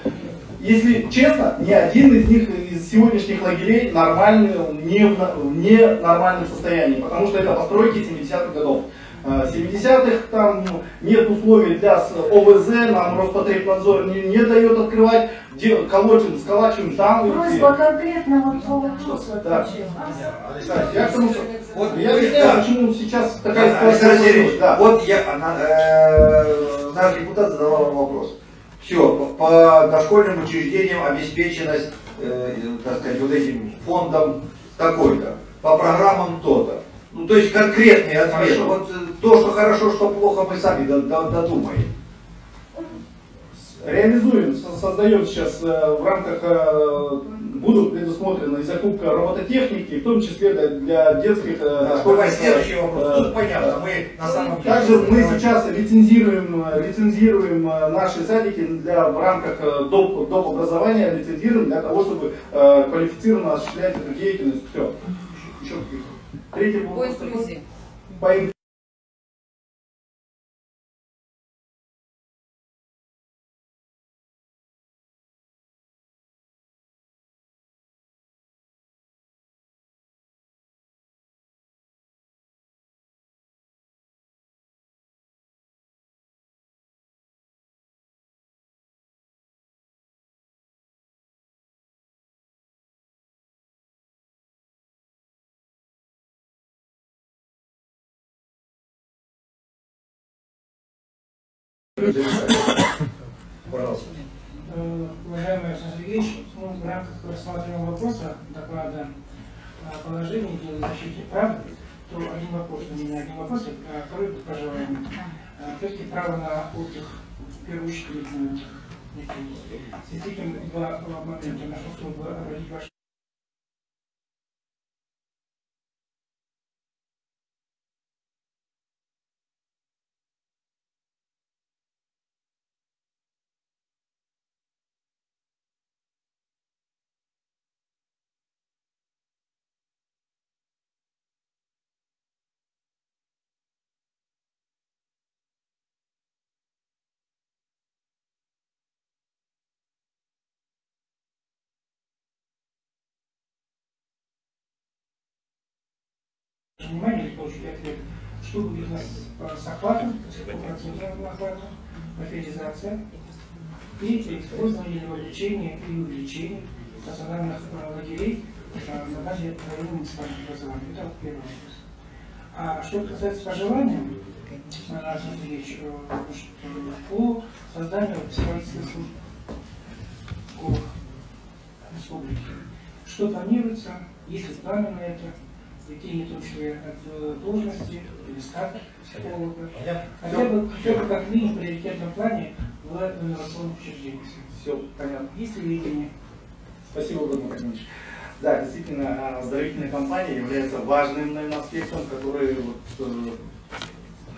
если честно, ни один из них, из сегодняшних лагерей нормальный, не в, на- в ненормальном состоянии, потому что это постройки 70-х годов. Э, 70-х там ну, нет условий для ОВЗ, нам Роспотребнадзор не, не дает открывать, дел- колотим, сколачиваем там. Просьба конкретно вот по вопросу Да. Я, к тому, что- Вот я вы- объясняю, да. почему сейчас такая Да, ситуация. Александр Сергеевич, Да. вот я, она, э, наш депутат задавал вопрос. Все, по, по дошкольным учреждениям обеспеченность, э, так сказать, вот этим фондом такой-то, по программам то-то. Ну, то есть конкретный ответ. Хорошо. Вот э, то, что хорошо, что плохо, мы сами до- до- додумаем. Реализуем, со- создаем сейчас э, в рамках, э, будут предусмотрена и закупка робототехники, в том числе для, детских Да, давай следующий вопрос. Тут понятно, мы на самом деле... Также мы сейчас лицензируем, лицензируем наши садики для, в рамках доп, доп. образования, лицензируем для того, чтобы квалифицированно осуществлять эту деятельность. Все. Еще Третий По инклюзии. По ин- Пожалуйста. Уважаемый Александр Сергеевич, ну, в рамках рассматриваемого вопроса доклада о положении дела о защите прав, то один вопрос у меня, один вопрос, а второй пожелаем. Все-таки право на отдых, в первую очередь, на отдых. С этим два момента. Нашу службу обратить ваше внимание или получить ответ, что будет у нас с охватом, по процентному охвату, профилизация и использование или увеличение и увеличение стационарных э, лагерей э, на базе районного муниципального образования. Это первый вопрос. А что касается пожелания, Наш Андреевич, по созданию психологической службы по республике. Что планируется, есть ли планы на это, какие точки от должности или статус психолога, хотя бы, хотя бы как минимум в приоритетном плане в инновационных учреждениях. Все, понятно. Есть ли видение? Спасибо, Владимир Владимирович. Да, действительно, оздоровительная кампания является важным, наверное, аспектом, который вот, э,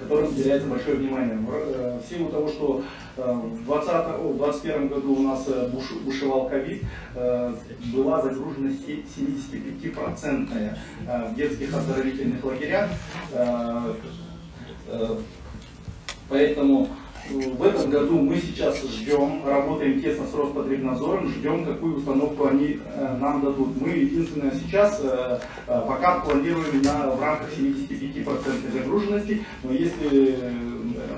которым уделяется большое внимание. В силу того, что в 2021 году у нас бушевал ковид, была загруженность 75% в детских оздоровительных лагерях. Поэтому в этом году мы сейчас ждем, работаем тесно с Роспотребнадзором, ждем, какую установку они э, нам дадут. Мы единственное сейчас э, э, пока планируем на, в рамках 75% загруженности, но если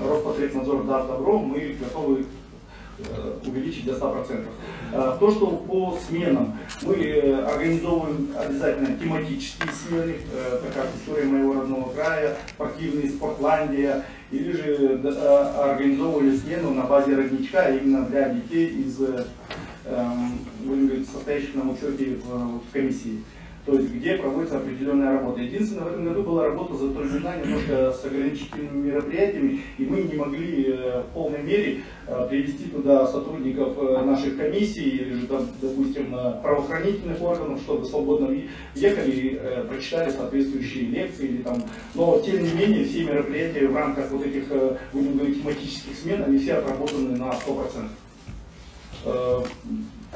Роспотребнадзор даст добро, мы готовы увеличить до 100%. То, что по сменам, мы организовываем обязательно тематические смены, это как история моего родного края, спортивные, Спортландия, или же организовывали смену на базе родничка именно для детей из, будем говорить, состоящих на учете в комиссии то есть где проводится определенная работа. Единственное, в этом году была работа затруднена немножко с ограничительными мероприятиями, и мы не могли э, в полной мере э, привести туда сотрудников э, наших комиссий или же, там, допустим, правоохранительных органов, чтобы свободно ехали и прочитали соответствующие лекции. Или, там. Но, тем не менее, все мероприятия в рамках вот этих, будем говорить, тематических смен, они все отработаны на 100%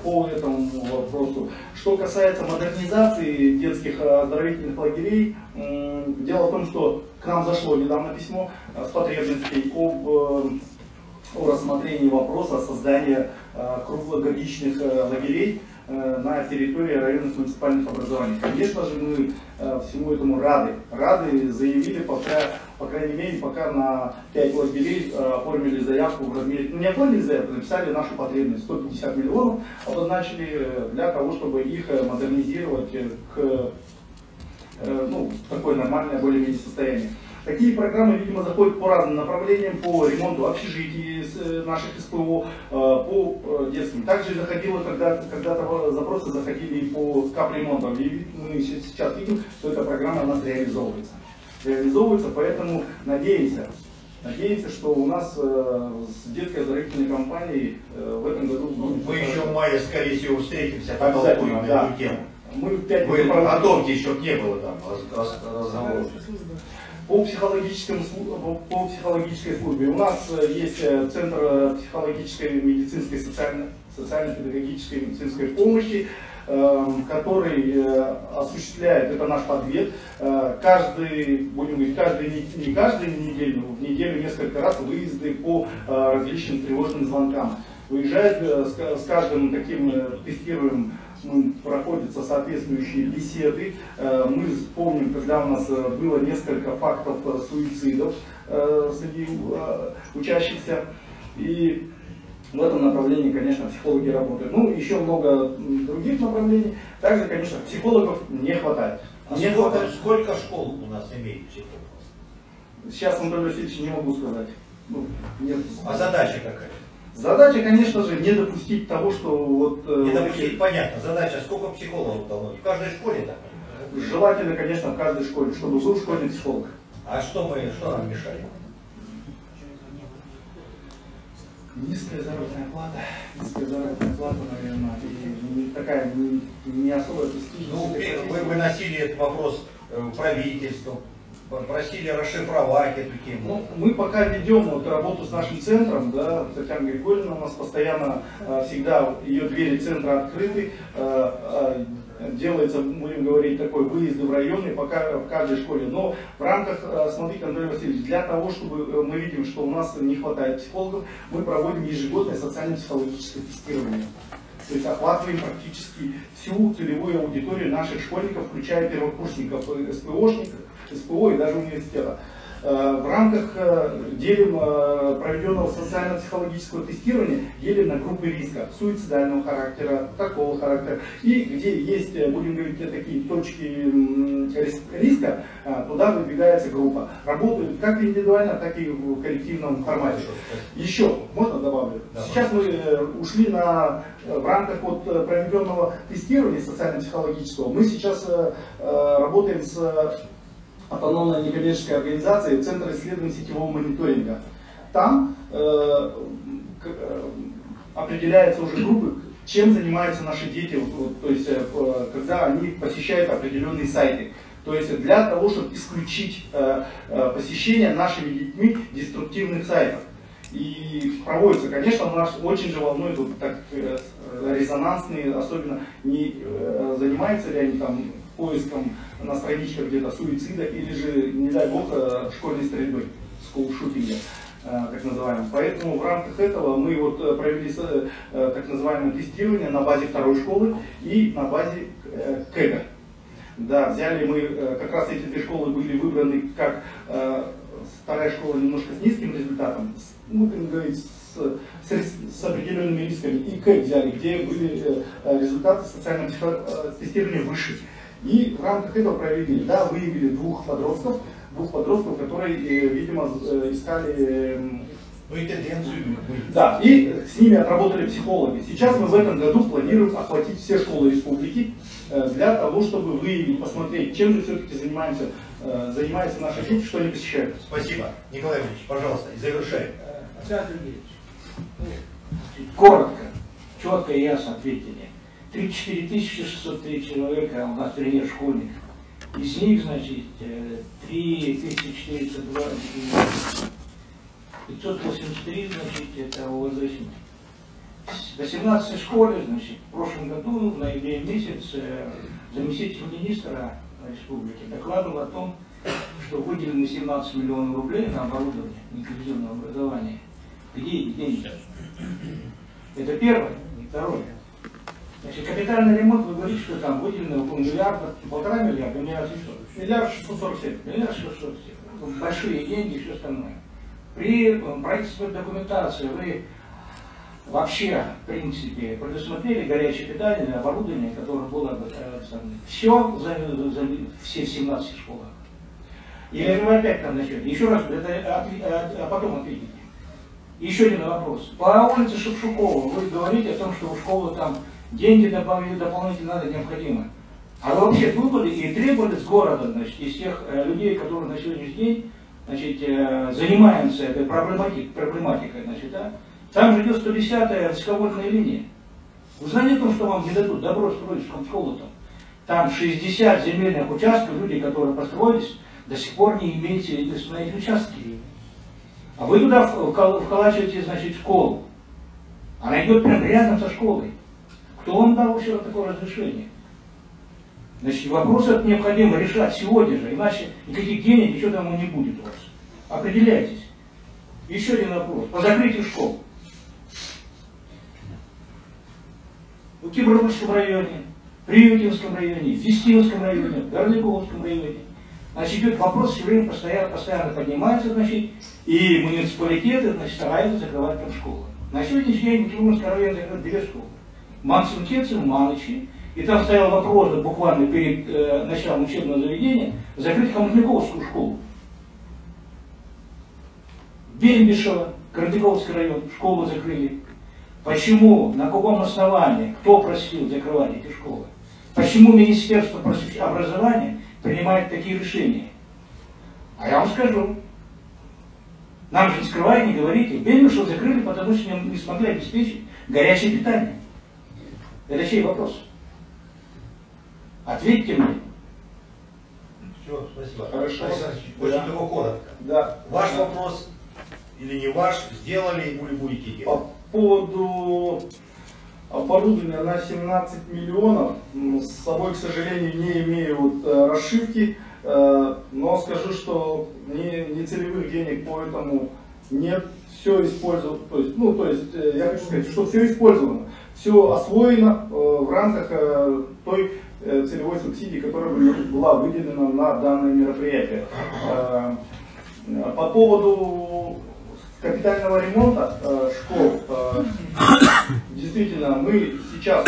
по этому вопросу. Что касается модернизации детских э, оздоровительных лагерей, дело в том, что к нам зашло недавно письмо э, с потребностью об э, о рассмотрении вопроса создания круглогодичных лагерей на территории районных муниципальных образований. Конечно же, мы всему этому рады. Рады заявили, пока, по крайней мере, пока на 5 лагерей оформили заявку в размере, ну не оформили заявку, написали нашу потребность, 150 миллионов обозначили для того, чтобы их модернизировать к ну, такое нормальное более-менее состояние. Такие программы, видимо, заходят по разным направлениям, по ремонту общежитий э, наших СПО, э, по э, детским. Также заходило, когда, когда-то запросы заходили и по капремонтам. И мы сейчас видим, что эта программа у нас реализовывается. Реализовывается, поэтому надеемся, Надеемся, что у нас э, с детской оздоровительной компанией э, в этом году будет... Мы еще в мае, скорее всего, встретимся, потолкуем да. эту тему. Мы в пятницу... Вы готовьте, еще не было там разговоров по, психологическому, по психологической службе. У нас э, есть э, Центр э, психологической медицинской социальной социально-педагогической медицинской помощи, эм, который осуществляет, это наш подвед, каждый, будем говорить, каждый, не каждую неделю, в неделю несколько раз выезды по различным тревожным звонкам. Выезжает с каждым таким тестируем проходятся соответствующие беседы. Э, мы помним, когда у нас э, было несколько фактов э, суицидов среди учащихся. И в этом направлении, конечно, психологи работают. Ну, еще много других направлений. Также, конечно, психологов не хватает. А не сколько, хватает. сколько школ у нас имеет психологов? Сейчас, Анатолий Васильевич, не могу сказать. Ну, нет. А задача какая? Задача, конечно же, не допустить того, что вот... Э, не допустить, понятно. Задача, сколько психологов должно В каждой школе так? Желательно, конечно, в каждой школе, чтобы был школьный психолог. А что мы, что нам мешает? Низкая заработная плата, низкая заработная плата, наверное, и не такая не, не особо престижная. Ну, вы выносили этот вопрос э, правительству, просили расшифровать эту тему. Ну, мы пока ведем вот работу с нашим центром, да, Татьяна Григорьевна у нас постоянно э, всегда ее двери центра открыты, э, э, делается, будем говорить, такой выезд в районы пока в каждой школе. Но в рамках, э, смотрите, Андрей Васильевич, для того, чтобы э, мы видим, что у нас не хватает психологов, мы проводим ежегодное социально-психологическое тестирование. То есть охватываем практически всю целевую аудиторию наших школьников, включая первокурсников, СПОшников, СПО и даже университета. Э, в рамках э, делим э, проведенного социально-психологического тестирования делим на группы риска суицидального характера, такого характера. И где есть, будем говорить, такие точки риска, туда выдвигается группа. Работают как индивидуально, так и в коллективном формате. Еще, можно добавлю? Сейчас мы ушли на, в рамках вот проведенного тестирования социально-психологического, мы сейчас работаем с автономная некоммерческая организация Центр исследований сетевого мониторинга. Там э, э, определяются уже группы, чем занимаются наши дети, вот, то есть э, когда они посещают определенные сайты. То есть для того, чтобы исключить э, э, посещение нашими детьми деструктивных сайтов. И проводится, конечно, нас очень же волнует вот так э, резонансные, особенно не э, занимаются ли они там поиском на страничках где-то суицида или же, не дай бог, э, школьной стрельбы, скулшутинга э, так называемым. Поэтому в рамках этого мы вот э, провели так называемое тестирование на базе второй школы и на базе КЭГа. Да, взяли мы, как раз эти две школы были выбраны как вторая школа немножко с низким результатом, ну, как говорить, с, с, с определенными рисками, и КЭГ взяли, где были результаты социального тестирования выше. И в рамках этого провели, да, выявили двух подростков, двух подростков, которые, э, видимо, э, искали ну и тенденцию. Да, и с ними отработали психологи. Сейчас мы в этом году планируем охватить все школы республики э, для того, чтобы выявить, посмотреть, чем же все-таки занимаемся, занимаются наши дети, что они посещают. Спасибо. Николай Ильич, пожалуйста, и завершаем. Александр Сергеевич, коротко, четко и ясно ответьте 34 603 человека у нас тренер школьник. Из них, значит, 3402, 583, значит, это ОВЗ. В 18 школе, значит, в прошлом году, в ноябре месяце, заместитель министра республики докладывал о том, что выделены 17 миллионов рублей на оборудование инклюзивного образования. Где эти деньги? Это первое. Второе. Значит, капитальный ремонт, вы говорите, что там выделено около миллиарда, полтора миллиарда, миллиард шестьсот. Миллиард шестьсот сорок семь. Миллиард шестьсот сорок семь. Большие деньги и все остальное. При э, правительственной документации вы вообще, в принципе, предусмотрели горячее питание, оборудование, которое было бы э, все за, за все 17 школах. Или вы опять там насчет? Еще раз, это, а, а, а потом ответите. Еще один вопрос. По улице Шевшукова вы говорите о том, что у школы там деньги добавили дополнительно надо, необходимо. А вы вообще выбрали и требовали с города, значит, из тех э, людей, которые на сегодняшний день значит, э, занимаются этой проблематикой, проблематикой значит, да? там же идет 110-я высоковольтная линия. Вы знаете о том, что вам не дадут добро строить школу там? Там 60 земельных участков, люди, которые построились, до сих пор не имеют свидетельства на эти участки. А вы туда вколачиваете, значит, школу. Она идет прямо рядом со школой. Кто вам вообще такое разрешение? Значит, вопрос этот необходимо решать сегодня же, иначе никаких денег, ничего там не будет у вас. Определяйтесь. Еще один вопрос. По закрытию школ. В Кибрусском районе, Приютинском районе, Фистинском районе, Горликовском районе. Значит, идет вопрос все время постоянно, постоянно поднимается, значит, и муниципалитеты, значит, стараются закрывать там школы. На сегодняшний день в Кибрусском районе закрыты две школы. Максимкетцев, Манычи, и там стоял вопрос буквально перед э, началом учебного заведения закрыть Хамутниковскую школу. Бельбишево, Кардиковский район, школу закрыли. Почему, на каком основании, кто просил закрывать эти школы? Почему Министерство образования принимает такие решения? А я вам скажу. Нам же не скрывай, не говорите. Бельбишево закрыли, потому что не смогли обеспечить горячее питание. Это чей вопрос? Ответьте мне. Все, спасибо. Хорошо. Очень да. того коротко. Да. Ваш вопрос или не ваш, сделали или будете делать? По поводу оборудования на 17 миллионов, с собой, к сожалению, не имею вот, э, расшивки, э, но скажу, что не, не целевых денег по этому нет, все использовано, то есть, ну, то есть, э, я хочу сказать, что все использовано. Все освоено э, в рамках э, той э, целевой субсидии, которая была выделена на данное мероприятие. По поводу капитального ремонта школ, действительно, мы сейчас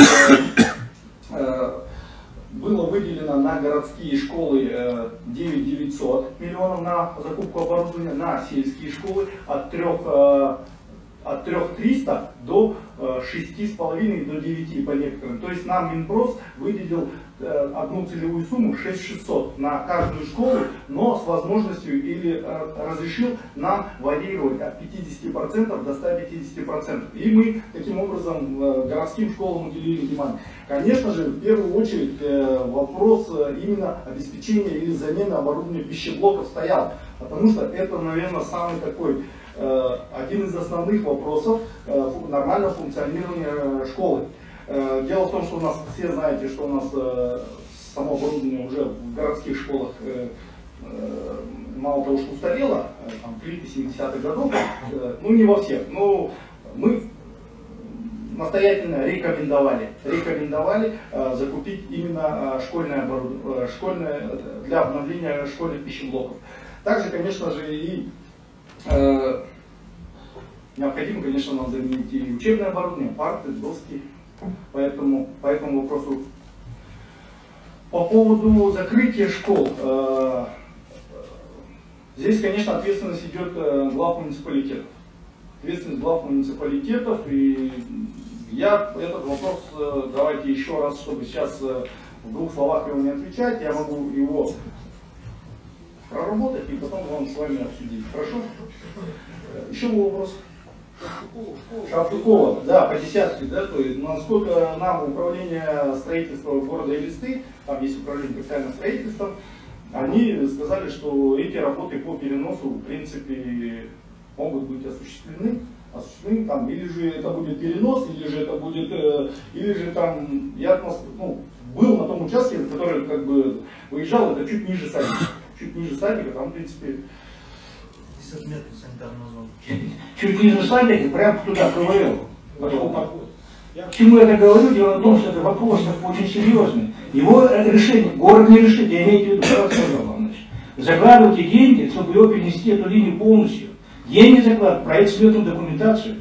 было выделено на городские школы 9 900 миллионов на закупку оборудования, на сельские школы от 3 от 3300 до 6,5 до 9 по некоторым. То есть нам Минпрос выделил Э, одну целевую сумму 6600 на каждую школу, но с возможностью или э, разрешил нам варьировать от 50% до 150%. И мы таким образом э, городским школам уделили внимание. Конечно же, в первую очередь вопрос именно обеспечения или замены оборудования пищеблоков стоял, потому что это, наверное, самый такой один из основных вопросов нормального функционирования школы. Э, дело в том, что у нас все знаете, что у нас э, само оборудование уже в городских школах э, мало того, что устарело, там, плиты 70-х годов, ну не во всех, но мы настоятельно рекомендовали, рекомендовали закупить именно школьное оборудование, школьное, для обновления школьных пищеблоков. Также, конечно же, и э, необходимо, конечно, нам заменить и учебное оборудование, парты, доски, Поэтому, по этому вопросу. По поводу закрытия школ. Э, здесь, конечно, ответственность идет э, глав муниципалитетов. Ответственность глав муниципалитетов. И я этот вопрос, э, давайте еще раз, чтобы сейчас в двух словах его не отвечать, я могу его проработать и потом вам с вами обсудить. Хорошо? Еще был вопрос? Шаптукова, да, по десятке, да, то есть, насколько нам управление строительства города Элисты, там есть управление капитальным строительством, они сказали, что эти работы по переносу, в принципе, могут быть осуществлены, осуществлены там, или же это будет перенос, или же это будет, э, или же там, я ну, был на том участке, который как бы выезжал, это чуть ниже садика, чуть ниже садика, там, в принципе, 50 метров санитарного зоны. Чуть ниже садика, прямо туда ковырял. К чему я это говорю? Дело в том, что это вопрос очень серьезный. Его решение, город не решит, я имею в виду. Закладывайте деньги, чтобы его перенести эту линию полностью. Деньги закладывать, проект сметную документацию.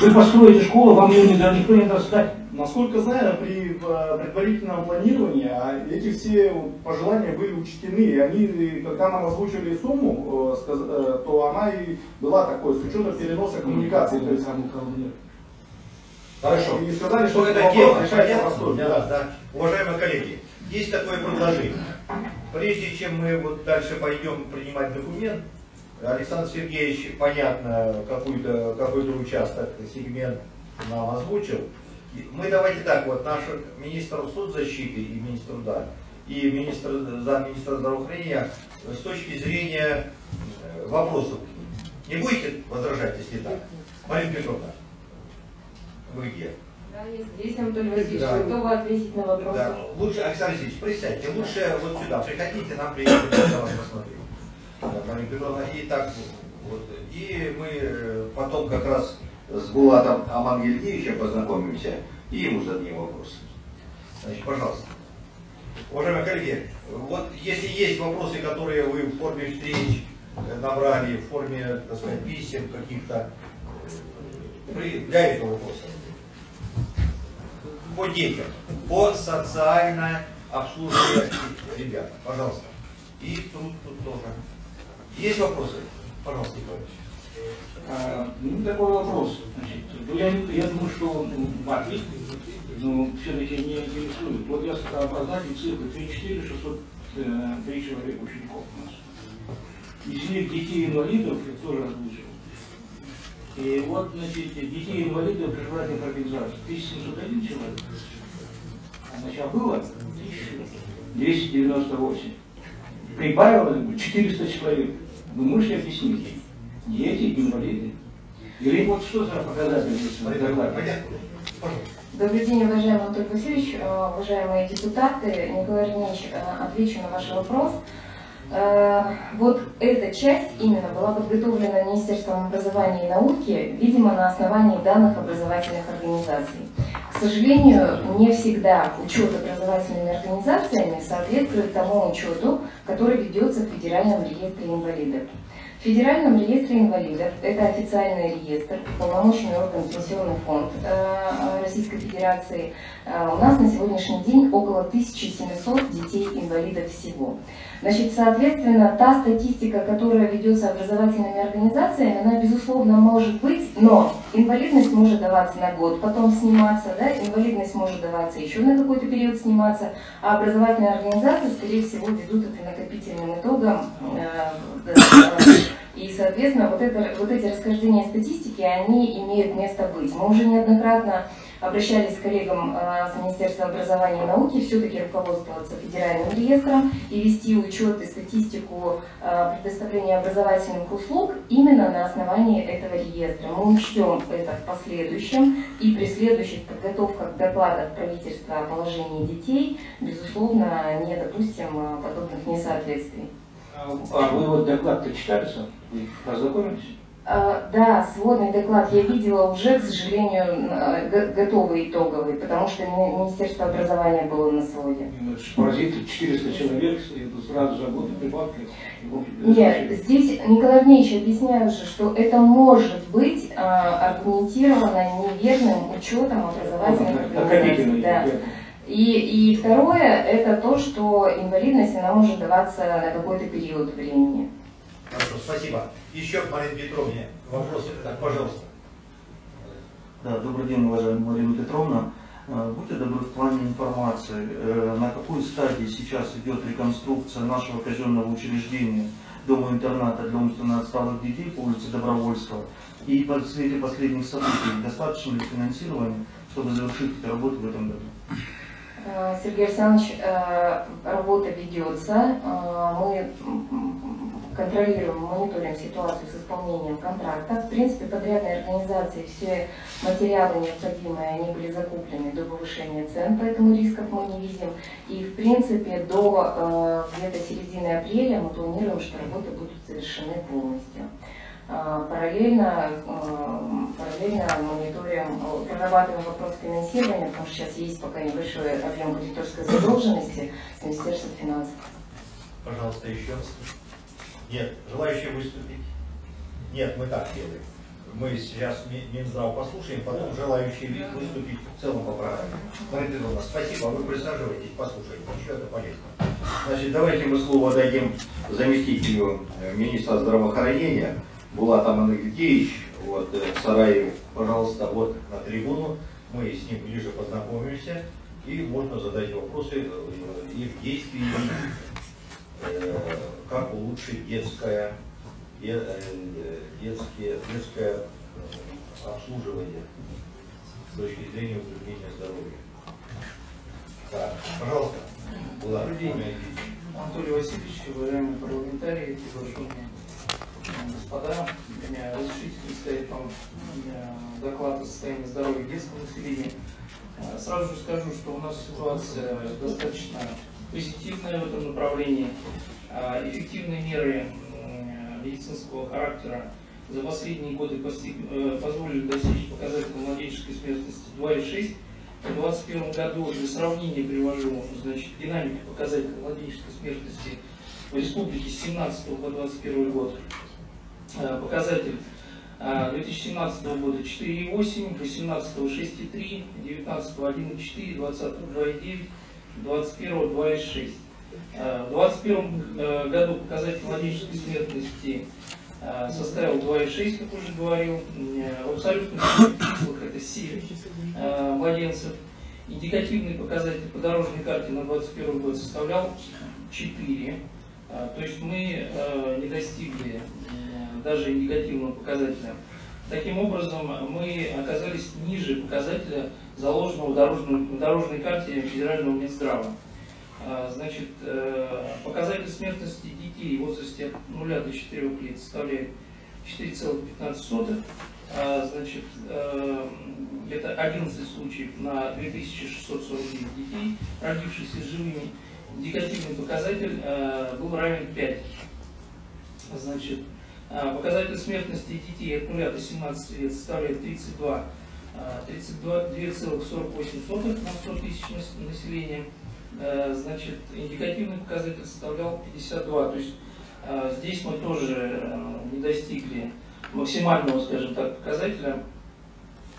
Вы построите школу, вам ее никто не даст дать. Насколько знаю, при э, предварительном планировании а эти все пожелания были учтены, и они, когда нам озвучили сумму, э, э, то она и была такой, с учетом переноса коммуникации. То есть, Хорошо. И сказали, что, что это тема решается простой. Да, да. Уважаемые коллеги, есть такое предложение. Прежде чем мы вот дальше пойдем принимать документ, Александр Сергеевич, понятно, какой-то какой участок, сегмент нам озвучил. Мы давайте так, вот наш министр соцзащиты и министр труда, и министр, замминистра здравоохранения с точки зрения э, вопросов. Не будете возражать, если так? Марина Петровна, вы где? Да, есть Анатолий Васильевич, да. готова ответить на вопросы. Да. Лучше, Александр Васильевич, присядьте, лучше вот сюда приходите, нам приятно вас посмотреть. Да, Марина Петровна, и так вот. И мы э, потом как раз с Булатом Амангельдеевичем познакомимся и ему зададим вопросы. Значит, пожалуйста. Уважаемые коллеги, вот если есть вопросы, которые вы в форме встреч э, набрали, в форме, так сказать, писем каких-то, э, для этого вопроса. По детям, по социально обслуживанию ребят. Пожалуйста. И тут, тут тоже. Есть вопросы? Пожалуйста, Николаевич. А, ну, такой вопрос. Значит, ну, я, я думаю, что ну, ответ, но все-таки не интересует. Вот я стал обозначить цифры 34 603 э, человека учеников у нас. Из них детей-инвалидов, я тоже озвучил. И вот, значит, детей-инвалидов проживательных организаций 1701 человек. А сначала было 1298. Прибавилось 400 человек. Вы можете объяснить? Дети, инвалиды. Или вот что за показатели Добрый день, уважаемый Анатолий Васильевич, э, уважаемые депутаты. Николай Ильич, э, отвечу на ваш вопрос. Э, вот эта часть именно была подготовлена Министерством образования и науки, видимо, на основании данных образовательных организаций. К К сожалению, не всегда учет образовательными организациями соответствует тому учету, который ведется в Федеральном реестре инвалидов. В Федеральном реестре инвалидов, это официальный реестр, полномочный орган Пенсионный фонд э, Российской Федерации, э, у нас на сегодняшний день около 1700 детей-инвалидов всего. Значит, соответственно, та статистика, которая ведется образовательными организациями, она, безусловно, может быть, но инвалидность может даваться на год, потом сниматься, да, инвалидность может даваться еще на какой-то период сниматься, а образовательные организации, скорее всего, ведут это накопительным итогом. Э, и, соответственно, вот, это, вот эти расхождения статистики, они имеют место быть. Мы уже неоднократно обращались к коллегам э, с Министерства образования и науки все-таки руководствоваться федеральным реестром и вести учет и статистику э, предоставления образовательных услуг именно на основании этого реестра. Мы учтем это в последующем и при следующих подготовках докладов правительства о положении детей, безусловно, не допустим э, подобных несоответствий. А вы вот доклад-то читали познакомились? А, да, сводный доклад я видела уже, к сожалению, готовый итоговый, потому что Министерство образования было на своде. Поразительно, 400 человек, и сразу же будут прибавки. Нет, здесь Николай Евгеньевич объясняю же, что это может быть а, аргументировано неверным учетом образовательных организаций. Да. И, и второе, это то, что инвалидность, она может даваться на какой-то период времени. Хорошо, спасибо. Еще к Марине Петровне вопросы, так, пожалуйста. Да, добрый день, уважаемая Марина Петровна. Э, будьте добры в плане информации, э, на какой стадии сейчас идет реконструкция нашего казенного учреждения дома-интерната для умственно отсталых детей по улице Добровольского? И по свете последних событий достаточно ли финансирования, чтобы завершить эти работы в этом году? Э, Сергей Александрович, работа ведется. Мы контролируем, мониторим ситуацию с исполнением контракта. В принципе, подрядной организации все материалы необходимые, они были закуплены до повышения цен, поэтому рисков мы не видим. И, в принципе, до э, где-то середины апреля мы планируем, что работы будут завершены полностью. Э, параллельно, э, параллельно мониторим, прорабатываем вопрос финансирования, потому что сейчас есть пока небольшой объем кредиторской задолженности с Министерством финансов. Пожалуйста, еще. Нет, желающие выступить? Нет, мы так делаем. Мы сейчас Минздрав послушаем, потом желающие выступить в целом по программе. Спасибо, вы присаживайтесь, послушайте, еще это полезно. Значит, давайте мы слово дадим заместителю э, министра здравоохранения Булата Манагитеевич, вот, э, Сараеву, пожалуйста, вот на трибуну, мы с ним ближе познакомимся, и можно задать вопросы э, их действий как улучшить детское, э, детское, детское э, обслуживание с точки зрения укрепления здоровья. Так, пожалуйста. День, Анатолий Васильевич, уважаемые парламентарии, приглашенные господа. Меня разрешите представить вам доклад о состоянии здоровья детского населения. Сразу же скажу, что у нас ситуация достаточно позитивное в этом направлении. А, эффективные меры медицинского характера за последние годы э, позволили достичь показателя младенческой смертности 2,6. В 2021 году для сравнения привожу значит, динамику показателя младенческой смертности в республике с 17 по 2021 год. А, показатель 2017 а, года 4,8, 2018 6,3, 2019 1,4, 2020 2,9, 21 2,6. В 2021 году показатель младенческой смертности э, составил 2,6, как уже говорил. Э, в абсолютных числах это 7 э, младенцев. Индикативный показатель по дорожной карте на 2021 год составлял 4. То есть мы не достигли даже индикативного показателя. Таким образом, мы оказались ниже показателя заложенного в дорожной, в дорожной карте Федерального Минздрава. А, значит, э, показатель смертности детей в возрасте от 0 до 4 лет составляет 4,15. А, значит, э, это 11 случаев на 2649 детей, родившихся живыми. Индикативный показатель э, был равен 5. Значит, показатель смертности детей от 0 до 17 лет составляет 32 32,48 на 100 тысяч населения. Значит, индикативный показатель составлял 52. То есть здесь мы тоже не достигли максимального, скажем так, показателя.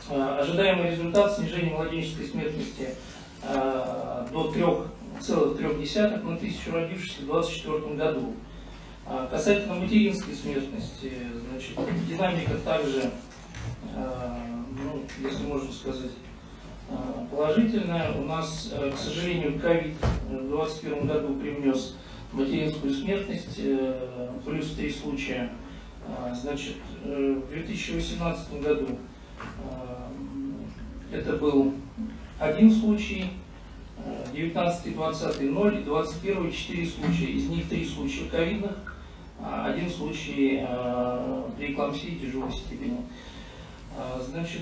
Ожидаемый результат снижения младенческой смертности до 3,3 на тысячу родившихся в 2024 году. Касательно материнской смертности, значит, динамика также, ну, если можно сказать, положительная. У нас, к сожалению, ковид в 2021 году привнес материнскую смертность, плюс три случая. Значит, в 2018 году это был один случай, 19, 20, 0, 21, 4 случая. Из них 3 случая ковидных, один случай при эклампсии тяжелой степени. Значит,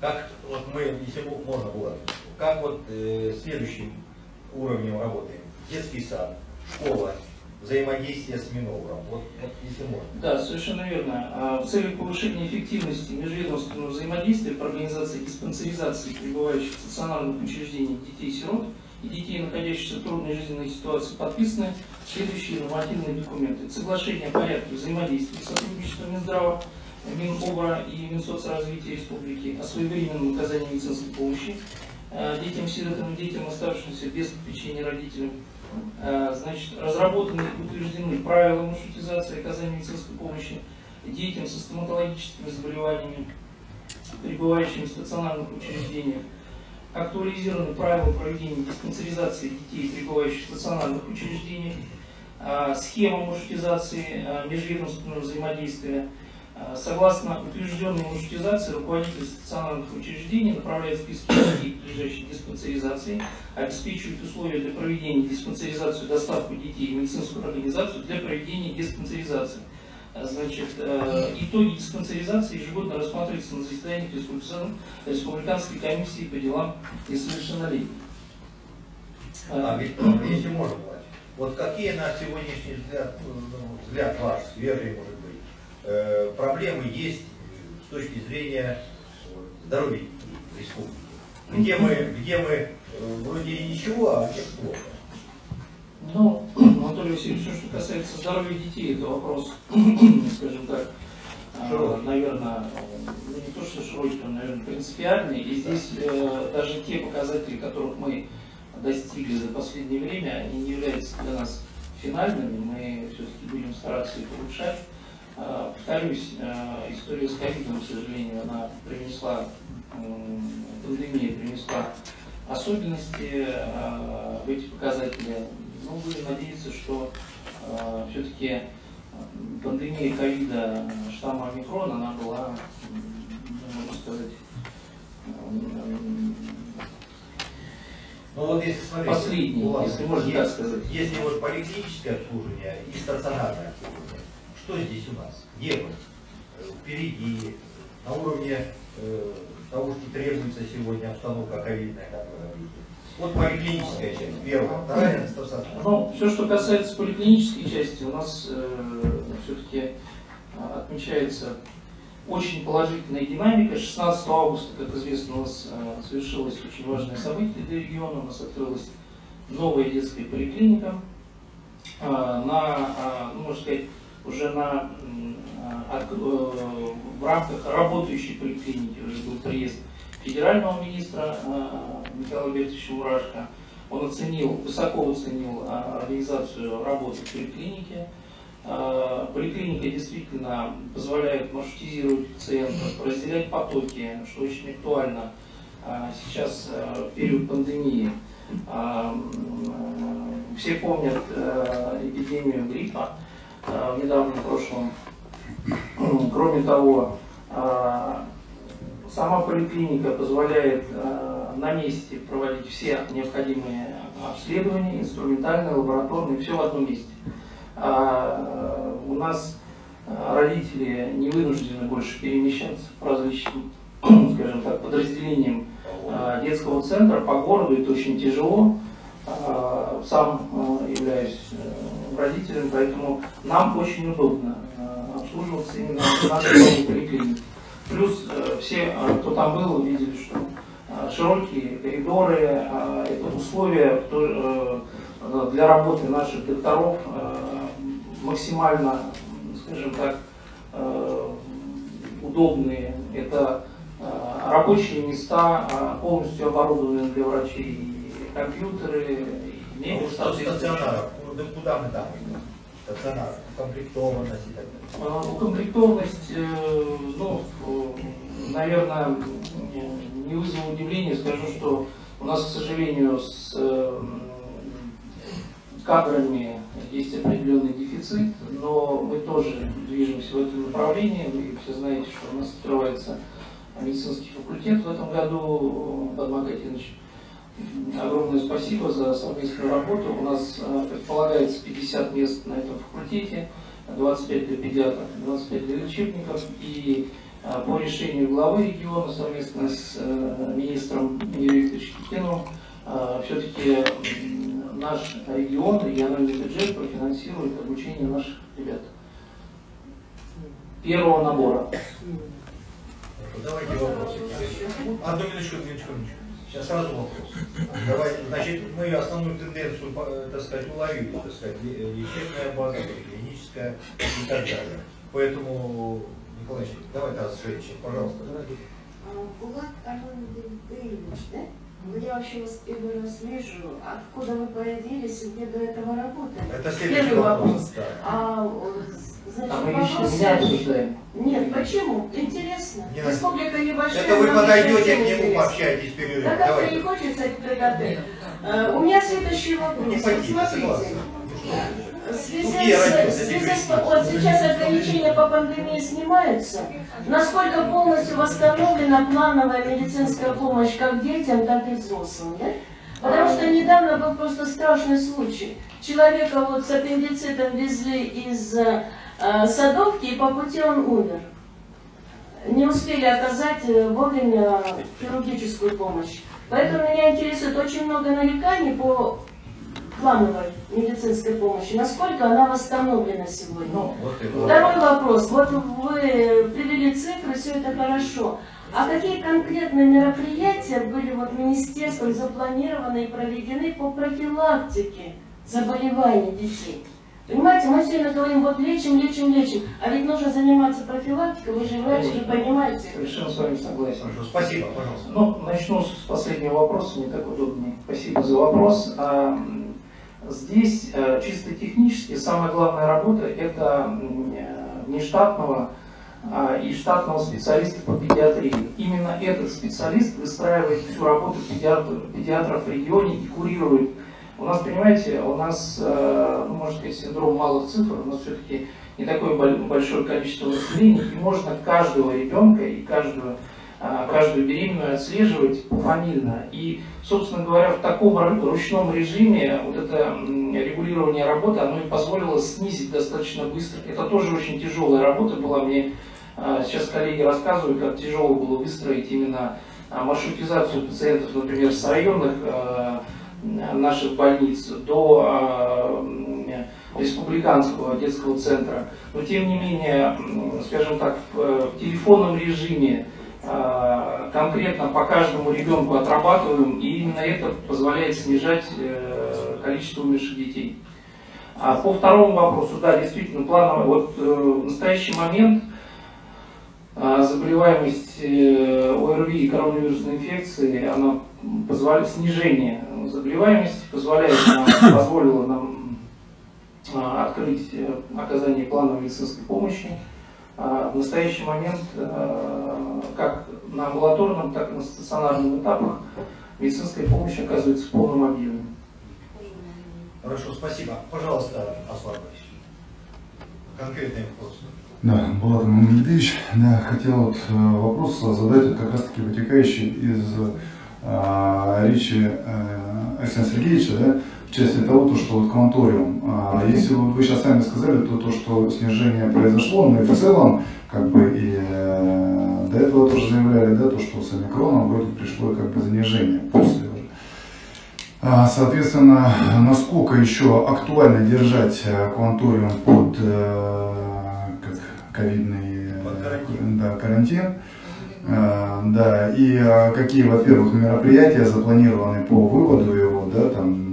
как вот мы, если можно было, как вот э, следующим уровнем работаем? Детский сад, школа, взаимодействие с Минобром. Вот, вот если можно. Да, совершенно верно. В целях повышения эффективности межведомственного взаимодействия по организации диспансеризации пребывающих в стационарных учреждениях детей-сирот и детей, находящихся в трудной жизненной ситуации, подписаны следующие нормативные документы. Соглашение о порядке взаимодействия сотрудничества Минздрава, Минобра и Минсоцразвития Республики о своевременном оказании медицинской помощи детям-сиротам и детям, оставшимся без попечения родителям, Э, значит, разработаны и утверждены правила маршрутизации оказания медицинской помощи детям со стоматологическими заболеваниями, пребывающими в стационарных учреждениях, актуализированы правила проведения диспансеризации детей, пребывающих в стационарных учреждениях, э, схема маршрутизации э, межведомственного взаимодействия, Согласно утвержденной маршрутизации, руководитель стационарных учреждений направляет списки детей к лежащей диспансеризации, обеспечивает условия для проведения диспансеризации, доставку детей в медицинскую организацию для проведения диспансеризации. Значит, итоги диспансеризации ежегодно рассматриваются на заседаниях Республиканской комиссии по делам несовершеннолетних. А, ну, если можно, вот какие на сегодняшний взгляд, ну, взгляд ваш, свежий, может Э, проблемы есть с точки зрения здоровья республики. Где мы, где мы э, вроде ничего, а где плохо. Ну, Анатолий Васильевич, все, что касается здоровья детей, это вопрос, скажем так, э, широкий. наверное, ну, не то что широкий, он, наверное, принципиальный. И здесь э, даже те показатели, которых мы достигли за последнее время, они не являются для нас финальными. Мы все-таки будем стараться их улучшать. А, повторюсь, а, история с ковидом, к сожалению, она принесла, пандемия принесла особенности а, в эти показатели. Но будем надеяться, что все-таки пандемия ковида штамма омикрон, она была, можно сказать, ну вот если смотреть, последней, если можно так сказать. Если вот поликлиническое обслуживание и стационарное обслуживание, что здесь у нас? Где мы? Э, впереди, на уровне э, того, что требуется сегодня обстановка ковидная, как вы говорите. Вот поликлиническая часть, первая, вторая, Ну, все, что касается поликлинической части, у нас э, все-таки э, отмечается очень положительная динамика. 16 августа, как известно, у нас э, совершилось очень важное событие для региона. У нас открылась новая детская поликлиника э, на, э, ну, можно сказать, уже на, в рамках работающей поликлиники уже был приезд федерального министра Михаила Альбертовича Мурашко. Он оценил, высоко оценил организацию работы в поликлинике. Поликлиника действительно позволяет маршрутизировать пациентов, разделять потоки, что очень актуально сейчас в период пандемии. Все помнят эпидемию гриппа, в недавнем прошлом. Кроме того, сама поликлиника позволяет на месте проводить все необходимые обследования, инструментальные, лабораторные, все в одном месте. У нас родители не вынуждены больше перемещаться по различным, скажем так, подразделениям детского центра по городу, это очень тяжело. Сам являюсь родителям, поэтому нам очень удобно э, обслуживаться именно в нашей поликлинике. Плюс э, все, э, кто там был, видели, что э, широкие коридоры, э, это условия э, для работы наших докторов э, максимально, скажем так, э, удобные. Это э, рабочие места, э, полностью оборудованные для врачей, и компьютеры, и мебель, Ну, соответственно. стационаров, куда- мы там идем? Стационар, комплектованность и так далее. А, Укомплектованность, э, ну, наверное, не вызову удивления, скажу, что у нас, к сожалению, с кадрами есть определенный дефицит, но мы тоже движемся в этом направлении. Вы все знаете, что у нас открывается медицинский факультет в этом году, Бадмак Акинович. Огромное спасибо за совместную работу. У нас э, предполагается 50 мест на этом факультете, 25 для педиатров, 25 для лечебников. И э, по решению главы региона совместно с э, министром Юрием Кикиновым все-таки наш регион, региональный бюджет профинансирует обучение наших ребят. Первого набора. Хорошо, давайте вопросы. Одну минуточку, минуточку, минуточку. Сейчас сразу вопрос. Давай, значит, мы основную тенденцию, э, так сказать, уловили, так сказать, ле- лечебная база, клиническая и так далее. Поэтому, Николай Ильич, давай тогда с женщин, пожалуйста. Булат Армандович, да? Ну, я вообще вас первый раз вижу. Откуда вы появились и где до этого работали? Это следующий Первый вопрос, да. А, вот, значит, А вопрос обсуждаем. Нет, почему? Интересно. Не Республика небольшая. Это вы подойдете к нему, интересно. пообщаетесь в перерыве. Да как-то Давайте. не хочется тет Э, У меня следующий вопрос. Не Вот хотите, смотрите. согласен. Вот сейчас ограничения по пандемии снимаются. Насколько полностью восстановлена плановая медицинская помощь как детям, так и взрослым, да? Потому что недавно был просто страшный случай. Человека вот с аппендицитом везли из э, Садовки, и по пути он умер. Не успели оказать э, вовремя хирургическую помощь. Поэтому меня интересует очень много нареканий по плановой медицинской помощи. Насколько она восстановлена сегодня? Ну, вот. Второй вопрос. Вот вы привели цифры, все это хорошо. А какие конкретные мероприятия были вот министерством запланированы и проведены по профилактике заболеваний детей? Понимаете, мы все время говорим, вот лечим, лечим, лечим. А ведь нужно заниматься профилактикой, вы же врач, вы понимаете. Совершенно с вами согласен. Хорошо, спасибо, пожалуйста. Ну, начну с последнего вопроса, мне так удобнее. Спасибо за вопрос. Здесь э, чисто технически самая главная работа это э, внештатного а, и штатного специалиста по педиатрии. Именно этот специалист выстраивает всю работу педиатр- педиатров в регионе и курирует. У нас, понимаете, у нас, э, ну, может быть, синдром малых цифр, у нас все-таки не такое боль- большое количество населения, и можно каждого ребенка и каждую, каждую беременную отслеживать пофамильно. И, собственно говоря, в таком ру- ручном режиме вот это регулирование работы, оно и позволило снизить достаточно быстро. Это тоже очень тяжелая работа была. Мне а, сейчас коллеги рассказывают, как тяжело было выстроить именно а, маршрутизацию пациентов, например, с районных а, наших больниц до а, республиканского детского центра. Но тем не менее, скажем так, в, в телефонном режиме а, конкретно по каждому ребенку отрабатываем, и именно это позволяет снижать э, количество умерших детей. А по второму вопросу, да, действительно, планово, вот э, в настоящий момент а, заболеваемость э, ОРВИ и коронавирусной инфекции, она позволяет, снижение заболеваемости позволяет нам, позволило нам а, открыть оказание плановой медицинской помощи. А, В настоящий момент, э, как на амбулаторном, так и на стационарном этапах, медицинская помощь оказывается в полном объеме. Хорошо, спасибо. Пожалуйста, Аслан. Конкретный вопрос. Да, Булат Мамедович, да, хотел вот э, вопрос задать, как раз таки вытекающий из э, речи э, Александра Сергеевича, да, в части того, то, что вот кванториум. А если вот вы сейчас сами сказали, то, то, что снижение произошло, но и в целом, как бы и э, до этого тоже заявляли, да, то, что с омикроном вроде пришло как бы занижение после уже. А, Соответственно, насколько еще актуально держать э, кванториум под э, как ковидный э, да, карантин, да, и э, какие, во-первых, мероприятия запланированы по выводу его, да, там,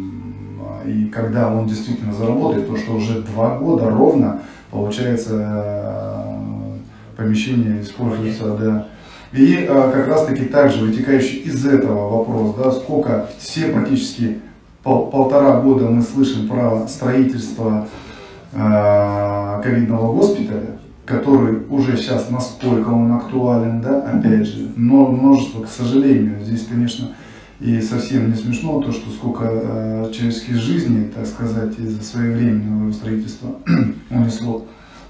и когда он действительно заработает, то что уже два года ровно, получается, э, помещение используется, да. И э, как раз таки также вытекающий из этого вопрос, да, сколько все практически пол, полтора года мы слышим про строительство э, ковидного госпиталя, который уже сейчас насколько он актуален, да, опять же, но множество, к сожалению, здесь, конечно, и совсем не смешно то, что сколько э, человеческих жизней, так сказать, из-за своевременного строительства унесло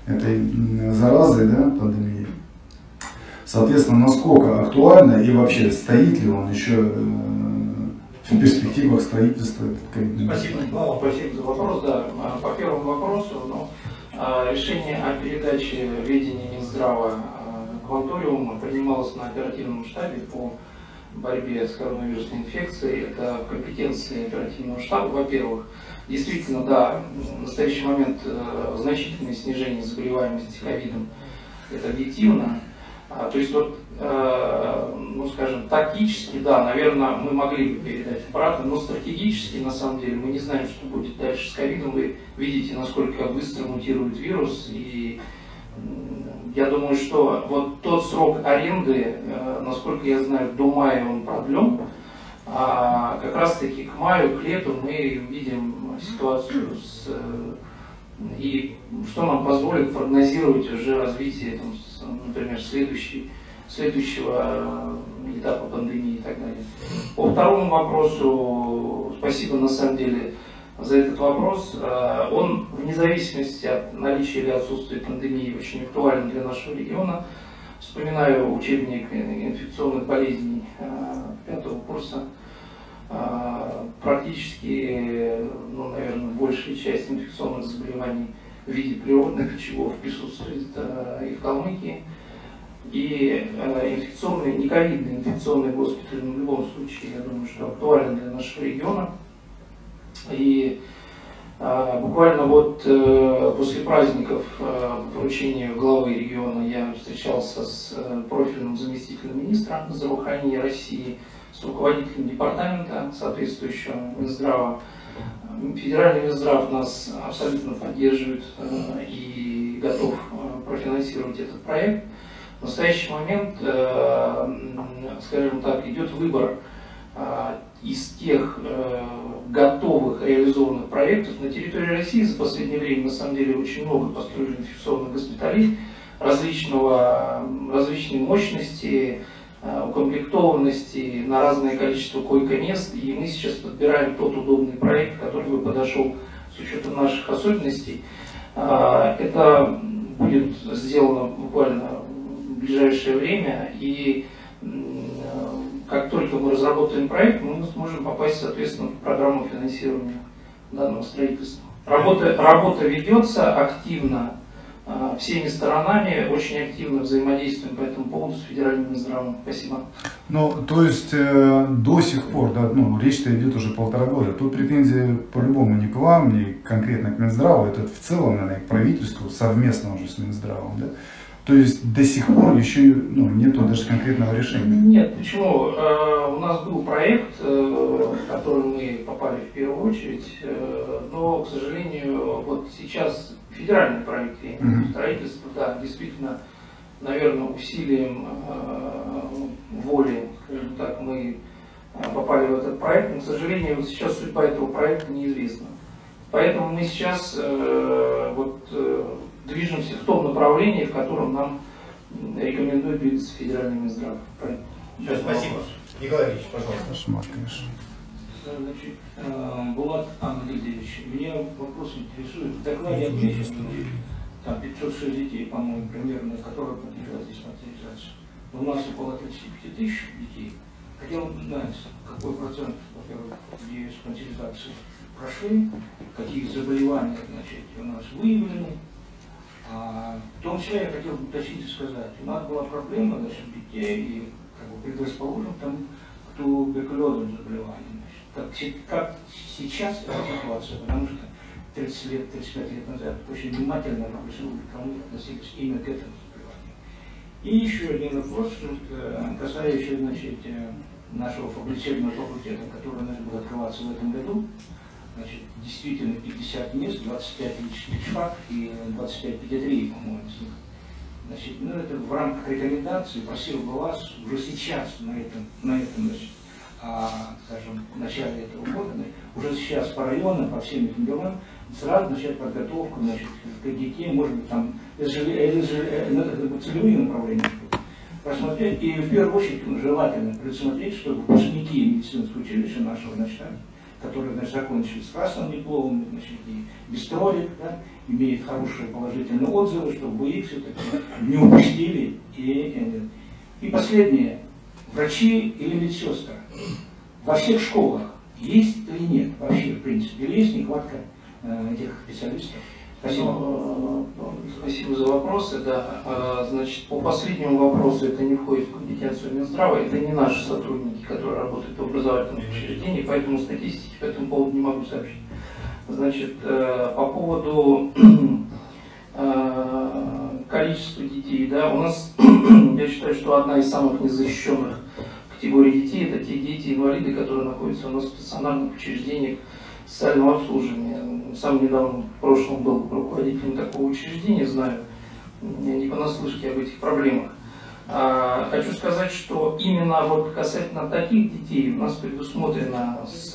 этой заразой, да, пандемией. Соответственно, насколько актуально и вообще стоит ли он еще э, в перспективах строительства Спасибо, Павел, спасибо за вопрос. Да, а, по первому вопросу, ну, а, решение о передаче ведения Минздрава а, Кванториума принималось на оперативном штабе по борьбе с коронавирусной инфекцией. Это компетенции оперативного штаба, во-первых. Действительно, да, в настоящий момент э, значительное снижение заболеваемости ковидом, это объективно. А, то есть вот, э, ну скажем, тактически, да, наверное, мы могли бы передать обратно, но стратегически, на самом деле, мы не знаем, что будет дальше с ковидом. Вы видите, насколько быстро мутирует вирус, и я думаю, что вот тот срок аренды, э, насколько я знаю, до мая он продлен, а как раз таки к маю, к лету мы видим ситуацию с э, и что нам позволит прогнозировать уже развитие, там, например, следующей, следующего э, этапа пандемии и так далее. По второму вопросу, спасибо на самом деле за этот вопрос. Э, Он, вне зависимости от наличия или отсутствия пандемии, очень актуален для нашего региона. Вспоминаю учебник инфекционных болезней э, пятого курса. А, практически, ну, наверное, большая часть инфекционных заболеваний в виде природных очагов присутствует и в Калмыкии. И инфекционный, не ковидный инфекционный госпиталь ну, в любом случае, я думаю, что актуален для нашего региона. И а, буквально вот э, после праздников э, по поручению главы региона я встречался с э, профильным заместителем министра здравоохранения России, с руководителем департамента соответствующего Минздрава. Федеральный Минздрав нас абсолютно поддерживает э, и готов э, профинансировать этот проект. В настоящий момент, э, скажем так, идет выбор э, из тех э, готовых реализованных проектов на территории России за последнее время на самом деле очень много построено инфекционных госпиталей различного, различной мощности, э, укомплектованности на разное количество койко-мест. И мы сейчас подбираем тот удобный проект, который бы подошел с учетом наших особенностей. Э, Это будет сделано буквально в ближайшее время. И как только мы разработаем проект, мы сможем попасть, соответственно, в программу финансирования данного строительства. Работа, работа ведется активно э, всеми сторонами, очень активно взаимодействуем по этому поводу с федеральным Минздравом. Спасибо. Ну, то есть э, до сих пор, да, ну, речь-то идет уже полтора года. Тут претензии по-любому не к вам, не конкретно к Минздраву, это в целом, наверное, к правительству, совместно уже с Минздравом, да. То есть до сих пор еще ну, нету даже конкретного решения. Нет, почему? Э, У нас был проект, э, в который мы попали в первую очередь, э, но, к сожалению, вот сейчас федеральный проект я имею строительство, да, действительно, наверное, усилием воли, скажем так, мы попали в этот проект, но, к сожалению, вот сейчас судьба этого проекта неизвестна. Поэтому мы сейчас вот, движемся в том направлении, в котором нам рекомендует двигаться федеральный Минздрав. Всё, спасибо. Николай Ильич, пожалуйста. Кошмар, конечно. Значит, э, Булат Англидович, меня вопрос интересует. В докладе отмечено, там 506 детей, по-моему, примерно, которые подлежат диспансеризации. У нас около 35 тысяч детей. Хотел бы узнать, какой процент, во-первых, диспансеризации прошли, какие заболевания, значит, у нас выявлены. А, в том числе я хотел бы уточнить и сказать, у нас была проблема, значит, детей и как бы предрасположен там к туберкулезным заболеваниям. Как, как сейчас эта ситуация, потому что 30 лет, 35 лет назад очень внимательно в республике относились именно к этому заболеванию. И еще один вопрос, э, касающийся э, нашего фабричебного факультета, который значит, будет открываться в этом году. Значит, действительно 50 мест, 25 личных фак и 25 педиатрии, по-моему, из них. Значит, ну, это в рамках рекомендаций просил бы вас уже сейчас на этом, на этом значит, а, скажем, в начале этого года, уже сейчас по районам, по всем этим делам, сразу начать подготовку значит, детей, может быть, там целевые направления посмотреть, и в первую очередь желательно предусмотреть, чтобы выпускники медицинского училища нашего которые значит, закончили с красным дипломом, значит, и без да, имеют хорошие положительные отзывы, чтобы их все-таки не упустили. И, и последнее. Врачи или медсестры во всех школах есть или нет вообще, в принципе, или есть нехватка э, этих специалистов? Спасибо. За вопросы. Да. А, значит, по последнему вопросу это не входит в компетенцию Минздрава, это не наши сотрудники, которые работают в образовательных учреждениях, поэтому статистики по этому поводу не могу сообщить. Значит, э, по поводу э, количества детей, да, у нас, я считаю, что одна из самых незащищенных категорий детей это те дети-инвалиды, которые находятся у нас в стационарных учреждениях социального обслуживания. Сам недавно, в прошлом был руководителем такого учреждения, знаю не понаслышке об этих проблемах. А, хочу сказать, что именно вот касательно таких детей у нас предусмотрено с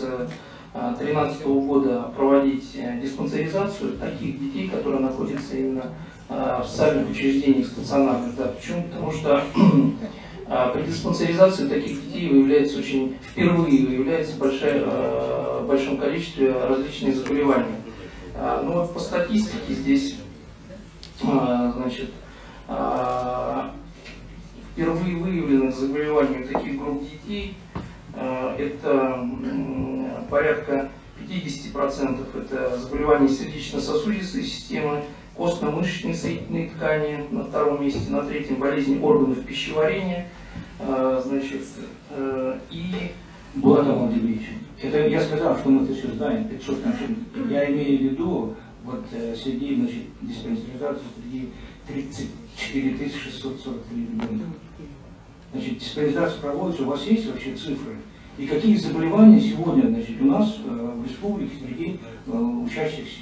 2013 года проводить э, диспансеризацию таких детей, которые находятся именно в социальных учреждениях стационарных. Да. Почему? Потому что а при диспансеризации таких детей выявляется очень, впервые выявляется большая, в большом количестве различные заболевания. А, ну вот по статистике здесь, а, значит, впервые выявленных заболеваний у таких групп детей это порядка 50% это заболевания сердечно-сосудистой системы, костно-мышечной соединительной ткани на втором месте, на третьем болезни органов пищеварения – а, значит, э, и... Булат Амадилович, это я сказал, что мы это все знаем, 500 значит, я имею в виду, вот э, среди, значит, диспансеризации среди 34 643 ребенка. Значит, диспансеризация проводится, у вас есть вообще цифры? И какие заболевания сегодня, значит, у нас э, в республике среди учащихся?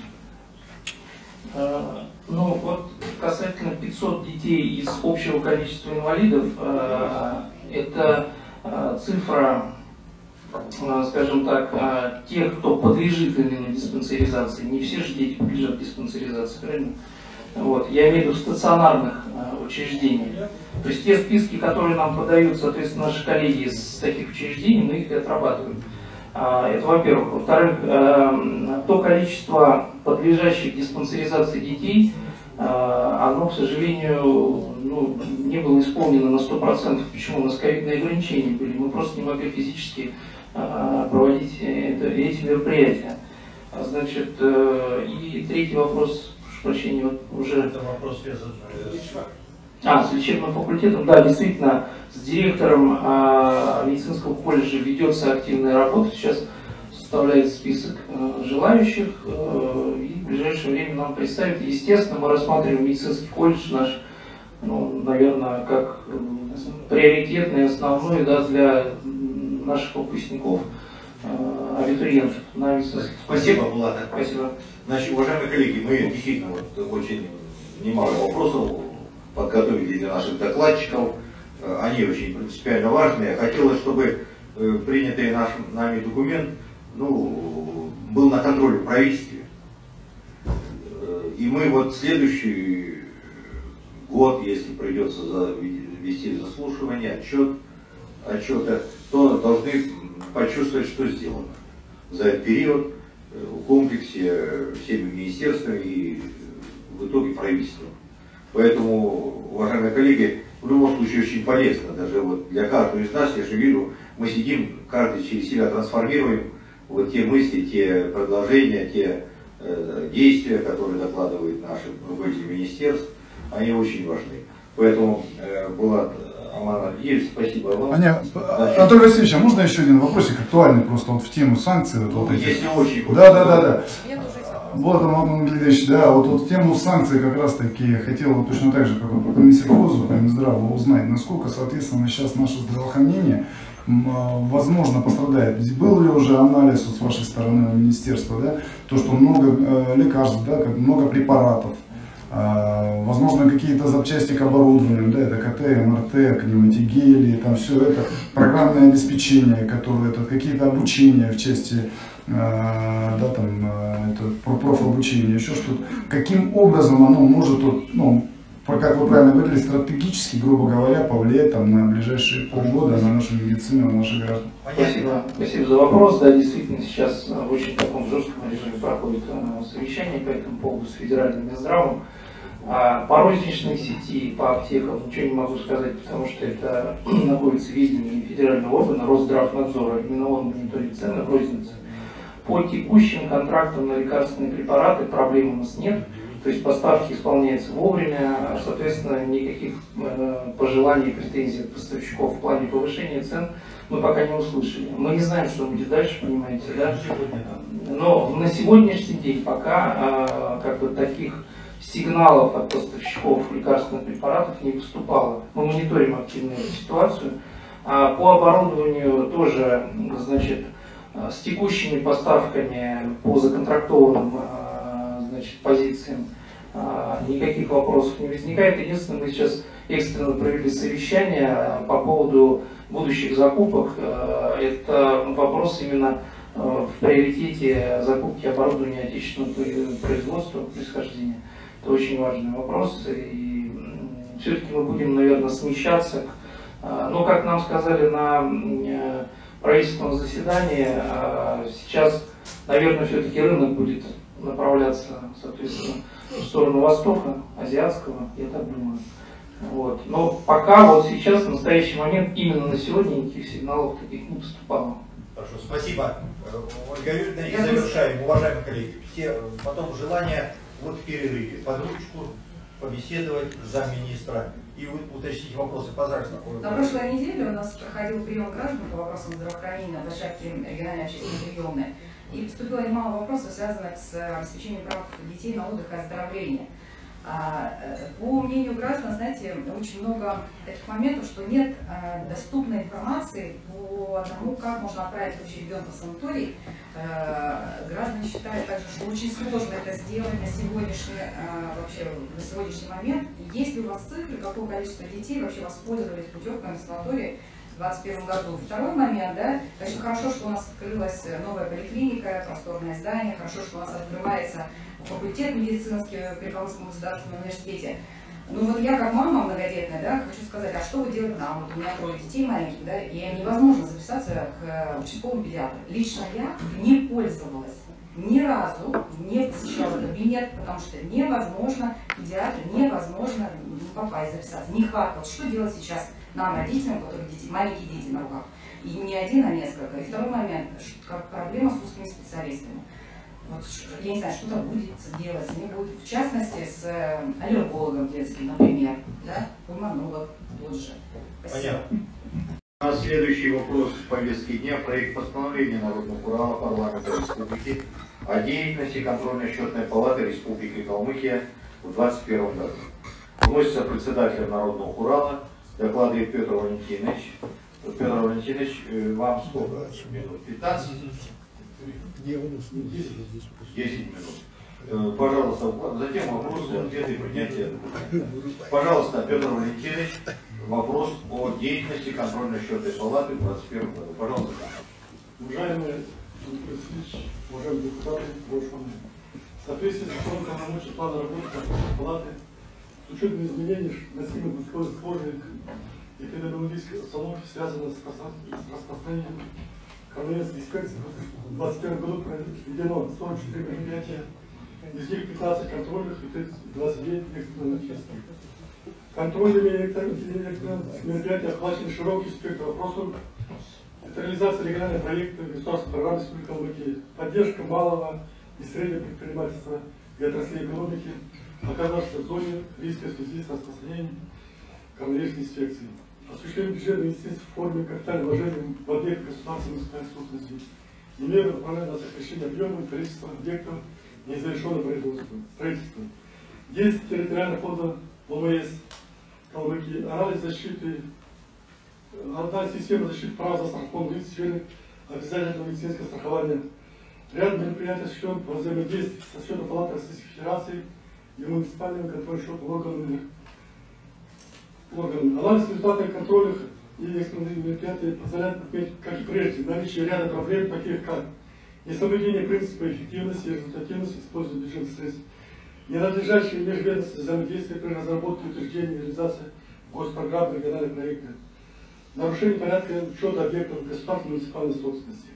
Ну вот касательно 500 детей из общего количества инвалидов, э, это э, цифра, э, скажем так, тех, кто подлежит именно диспансеризации. Не все же дети подлежат диспансеризации, правильно? Вот. Я имею в виду стационарных учреждений. То есть те списки, которые нам подают, соответственно, наши коллеги из таких учреждений, мы их и отрабатываем. А, это во-первых. Во-вторых, то количество подлежащих диспансеризации детей, а, оно, к сожалению, ну, не было исполнено на 100%. Почему? У нас ковидные ограничения были. Мы просто не могли физически а, проводить это, эти мероприятия. Значит, э, и третий вопрос, прошу прощения, вот уже... Это вопрос связан. А, с лечебным факультетом, да, действительно, с директором а, медицинского колледжа ведется активная работа. Сейчас составляет список э, желающих э, и в ближайшее время нам представит. Естественно, мы рассматриваем медицинский колледж наш, ну, наверное, как э, приоритетный, основной да, для наших выпускников, абитуриентов на медицинский Спасибо, Влад. Спасибо. Значит, уважаемые коллеги, мы действительно вот, очень немало вопросов подготовили для наших докладчиков. Они очень принципиально важные. Хотелось, чтобы принятый наш, нами документ ну, был на контроле в правительстве. И мы вот следующий год, если придется вести заслушивание, отчет, отчета, то должны почувствовать, что сделано за этот период э, в комплексе всеми министерствами и в итоге правительством. Поэтому, уважаемые коллеги, в любом случае очень полезно, даже вот для каждого из нас, я же вижу, мы сидим, каждый через себя трансформируем вот те мысли, те предложения, те э, действия, которые докладывают наши руководители министерств, они очень важны. Поэтому, э, Булат Аман Альевич, спасибо вам. Аня, Анатолий Васильевич, а можно еще один вопросик актуальный просто вот в тему санкций? Вот, ну, вот если очень Да, да, да, да. Вот, Роман Ильич, да, вот, вот тему санкций как раз таки хотел вот точно так же, как вот по Минсельхозу, по Минздраву узнать, насколько, соответственно, сейчас наше здравоохранение возможно пострадает. Был ли уже анализ с вашей стороны министерства, да, то, что много э, лекарств, да, много препаратов, а, возможно, какие-то запчасти к оборудованию, да, это КТ, МРТ, пневматигели, там все это, программное обеспечение, которое, это какие-то обучения в части, а, да, там, это про- профобучение, еще что-то. Каким образом оно может, ну, как вы правильно говорили, стратегически, грубо говоря, повлиять там, на ближайшие полгода на нашу медицину, на наших граждан? Спасибо. Спасибо за вопрос. Да, действительно, сейчас э, в очень таком жестком режиме проходит э, совещание по этому поводу с федеральным Минздравом. А по розничной сети, по аптекам ничего не могу сказать, потому что это находится в видении федерального органа Росздравнадзора. Именно он мониторит цены в рознице. По текущим контрактам на лекарственные препараты проблем у нас нет. То есть поставки исполняются вовремя, а, соответственно, никаких э, пожеланий и претензий от поставщиков в плане повышения цен мы пока не услышали. Мы не знаем, что будет дальше, понимаете, да? Но на сегодняшний день пока э, как бы таких сигналов от поставщиков лекарственных препаратов не поступало. Мы мониторим активно эту ситуацию. А по оборудованию тоже, значит, э, с текущими поставками по законтрактованным значит, позициям э, никаких вопросов не возникает. Единственное, мы сейчас экстренно провели совещание э, по поводу будущих закупок. Э, Это вопрос именно в приоритете закупки оборудования отечественного производства, происхождения. Это очень важный вопрос. И все-таки мы будем, наверное, смещаться. Но, как нам сказали на правительственном заседании, сейчас, наверное, все-таки рынок будет направляться, соответственно, в сторону Востока, азиатского, я так думаю. Вот. Но пока, вот сейчас, в настоящий момент, именно на сегодня никаких сигналов таких не поступало. Хорошо, спасибо. Э, Ольга Юрьевна, и завершаем, уважаемые коллеги. Все э, потом желание вот в перерыве под ручку побеседовать замминистра и уточнить вопросы. Пожалуйста. Ольга На прошлой неделе у нас проходил прием граждан по вопросам здравоохранения на площадке региональной общественной приемной. И поступило немало вопросов, связанных с обеспечением прав детей на отдых и оздоровление. А, э, По мнению граждан, знаете, очень много таких моментов, что нет э, доступной информации по тому, как можно отправить вообще ребенка в санаторий. Э, Граждане считают также, что очень сложно это сделать на сегодняшний, э, вообще, на сегодняшний момент. Есть ли у вас цифры, какое количество детей вообще воспользовались путевками в санатории 2021 году? Второй момент, да, конечно, хорошо, что у нас открылась новая поликлиника, просторное здание, хорошо, что у нас открывается факультет медицинский при Калмыцком государственном университете. Ну вот я как мама многодетная, да, хочу сказать, а что вы делаете нам? Вот у меня трое детей маленьких, да, и невозможно записаться к участковому педиатру. Лично я не пользовалась ни разу, не посещала кабинет, потому что невозможно педиатру, невозможно попасть, записаться. Нехватка. Вот что делать сейчас нам, родителям, у которых дети, маленькие дети на руках? И не один, а несколько. И второй момент, как проблема с узкими специалистами. Вот, я не знаю, что там будет делаться, не будет. В частности, с э, аллергологом детским, например, да, пульмонолог тот же. Спасибо. Понятно. У нас следующий вопрос в повестке дня. Проект постановления Народного Урала парламента Республики о деятельности контрольно-счетной палаты Республики Калмыкия в 2021 году. Вносится председателем Народного Урала. Докладывает Петр Валентинович. Петр Валентинович, э, вам сколько минут? 15? 10 минут. Э, Пожалуйста, затем вопрос о ответы и принятия документов. Пожалуйста, Петр Валентинович, вопрос о деятельности контрольно-счетной палаты в 2021 году. Пожалуйста. Васильевич, уважаемые депутаты, уважаемые, в соответствии с законом полномочий плана работы палаты, с учетом изменений, носимых сложных эпидемиологических обстановки, связанных с распро- с распространением коронавирусной инфекции, в 2021 году проведено 44 мероприятия, из них 15 контрольных и 29 экстренных честных. Контрольными мероприятиями охвачен широкий спектр вопросов, это реализация региональных проектов государственной программы Республики Калмыкия, поддержка малого и среднего предпринимательства и отраслей экономики, оказавшихся в зоне риска в связи с распространением коронавирусной инфекции. Осуществление бюджетных инвестиций в форме капитального вложения в объект государственной собственности. И меры направлены на сокращение объема и количества объектов незавершенного производства, строительства. Действия территориального фонда ОМС Калмыкии, анализ защиты, анализ системы защиты прав застрахованных лиц сфере обязательного медицинского страхования. Ряд мероприятий осуществлен по взаимодействию со Счетной палатой Российской Федерации и муниципальными контрольно-счетными органами. Органами. Анализ результатов контроля и мероприятий позволяет отметить, как и прежде, наличие ряда проблем, таких как несоблюдение принципа эффективности и результативности использования бюджетных средств, ненадлежащее межведомственное взаимодействие при разработке, утверждении и реализации госпрограмм региональных проектов, нарушение порядка учета объектов государственной муниципальной собственности.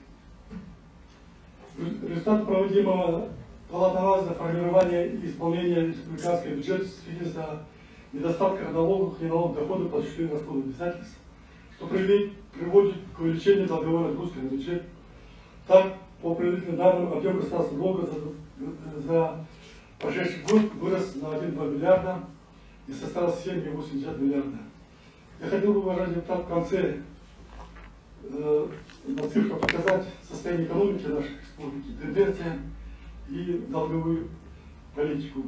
Результат проводимого палатанализа формирования и исполнения республиканского бюджета свидетельствует о недостатках налогов и налогов доходов по осуществлению расходов обязательств, что приводит к увеличению долговой нагрузки на бюджет. Так, по предварительным данным, объем государственного долга за, за прошедший год вырос на 1,2 миллиарда и составил 7,8 миллиарда. Я хотел бы, уважаемый депутат, в конце э, на цифрах показать состояние экономики нашей республики, тенденции и долговую политику.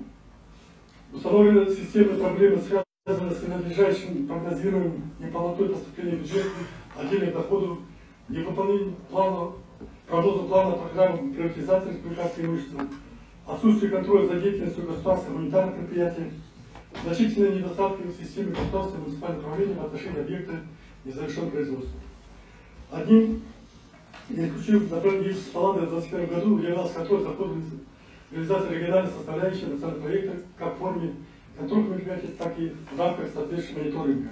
Установлены системные проблемы, связанные с ненадлежащим прогнозируемым неполнотой поступления бюджета, отдельных доходов, невыполнением плана, прогноза плана программы приватизации республиканского имущества, отсутствие контроля за деятельностью государственных гуманитарных предприятий, значительные недостатки в системе государственного муниципального управления в отношении объекта незавершенного производства. Одним из ключевых направлений с палаты в 2021 году являлся контроль за ходом реализации региональной составляющей национального проекта как в форме контрольных мероприятий, так и в рамках соответствующего мониторинга.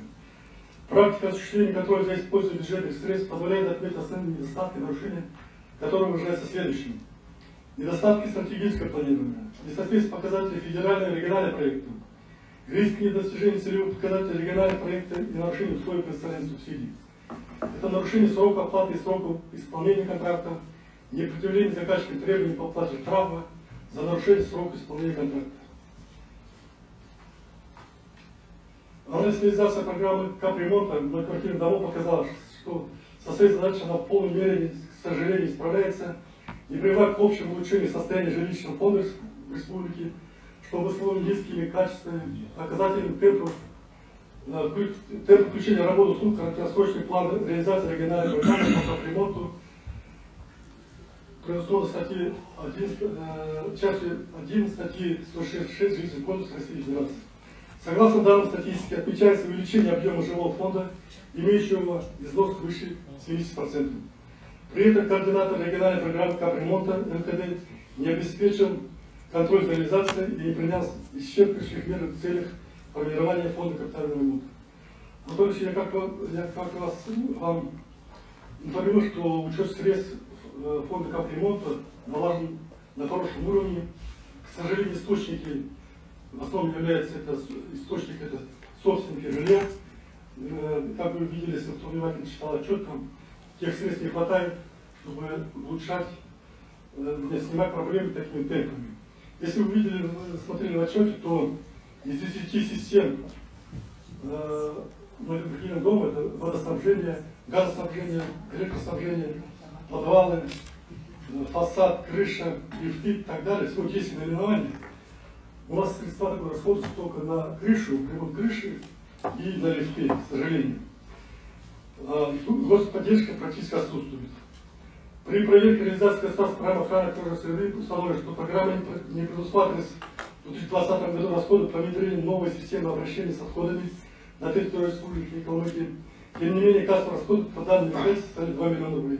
Практика осуществления контроля за использованием бюджетных средств позволяет отметить основные недостатки нарушения, которые выражаются следующим. Недостатки стратегического планирования, несоответствие показателей федерального и регионального проекта, риски недостижения целевых показателей регионального проекта и нарушение условий предоставления субсидий. Это нарушение срока оплаты и сроков исполнения контракта, неопределение заказчика требований по оплате штрафа за нарушение срока исполнения контракта. Анализ реализации программы капремонта многоквартирных домов показала, что со своей задачей она в полной мере, к сожалению, справляется и приводит к общему улучшению состояния жилищного фонда республики, что обусловлено низкими качественными показателями темпов темп включения работы услуг краткосрочный план реализации региональной программы по капремонту предусмотрено статьи 11, э, частью 1 статьи 166 Жилищный кодекс Российской Федерации. Согласно данным статистики, отмечается увеличение объема жилого фонда, имеющего износ выше 70%. При этом координатор региональной программы капремонта МКД не обеспечен контроль за реализацией и не принял исчерпывающих мер в целях формирования фонда капитального ремонта. Анатолий я как, я как вас вам информирую, что учет средств э, фонда капремонта налажен на хорошем уровне. К сожалению, источники в основном являются это источник это собственники жилья. Э, как вы видели, если кто внимательно читал отчет, там тех средств не хватает, чтобы улучшать, э, снимать проблемы такими темпами. Если вы видели, смотрели в отчете, то из 10 систем э, многоквартирного дома это водоснабжение, газоснабжение, электроснабжение, подвалы, фасад, крыша, лифты и так далее, всего 10 наименований. У нас средства такой расходуются только на крышу, ремонт крыши и на лифты, к сожалению. А, господдержка практически отсутствует. При проверке реализации государственной программы охраны окружающей среды установлено, что программа не предусматривает в 2020 году расходы по внедрению новой системы обращения с отходами на территории Республики Калмыкия. Тем не менее, кассовые расходы по данным мероприятию составили 2 миллиона рублей.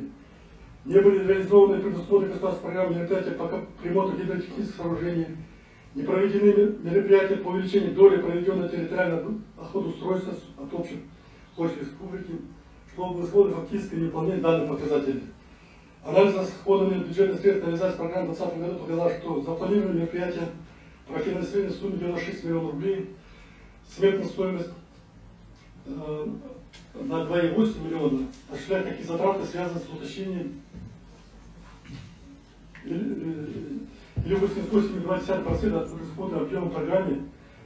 Не были реализованы предусмотренные государственной программы мероприятия по ремонту гидротехнических сооружений, не проведены мероприятия по увеличению доли проведенного территориального отходоустройства от общих площади республики, что обусловило фактическое невыполнение данных показателей. Анализ расходованных бюджетных средств реализации программы в 2020 году показал, что запланированные мероприятия профинансирование в сумме 96 миллионов рублей, сметная стоимость э, на 2,8 миллиона, осуществляет такие затраты, связанные с уточнением или 88,2% от расхода объема программы,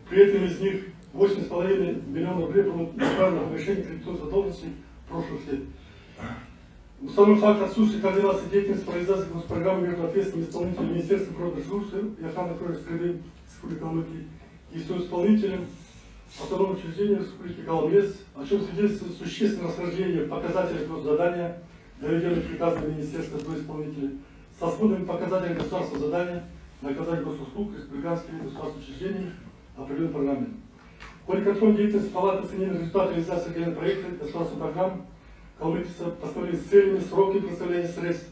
при этом из них 8,5 миллионов рублей было направлено на повышение кредитной задолженности прошлых лет. Установлен факт отсутствия координации деятельности по реализации госпрограммы между ответственными исполнителями Министерства природных ресурсов и охраны природной среды Республики Калмыкия и соисполнителем автономного учреждения Республики Калмес, о чем свидетельствует существенное расхождение показателей задания, доведенных приказами Министерства до исполнителей, со сводными показателями государственного задания на оказание госуслуг республиканскими государственными учреждениями определенной программе. Ходе контрольной деятельности Палаты оценили результаты реализации проектов государственных программ Калмыкица постановили с целями, сроками представления средств.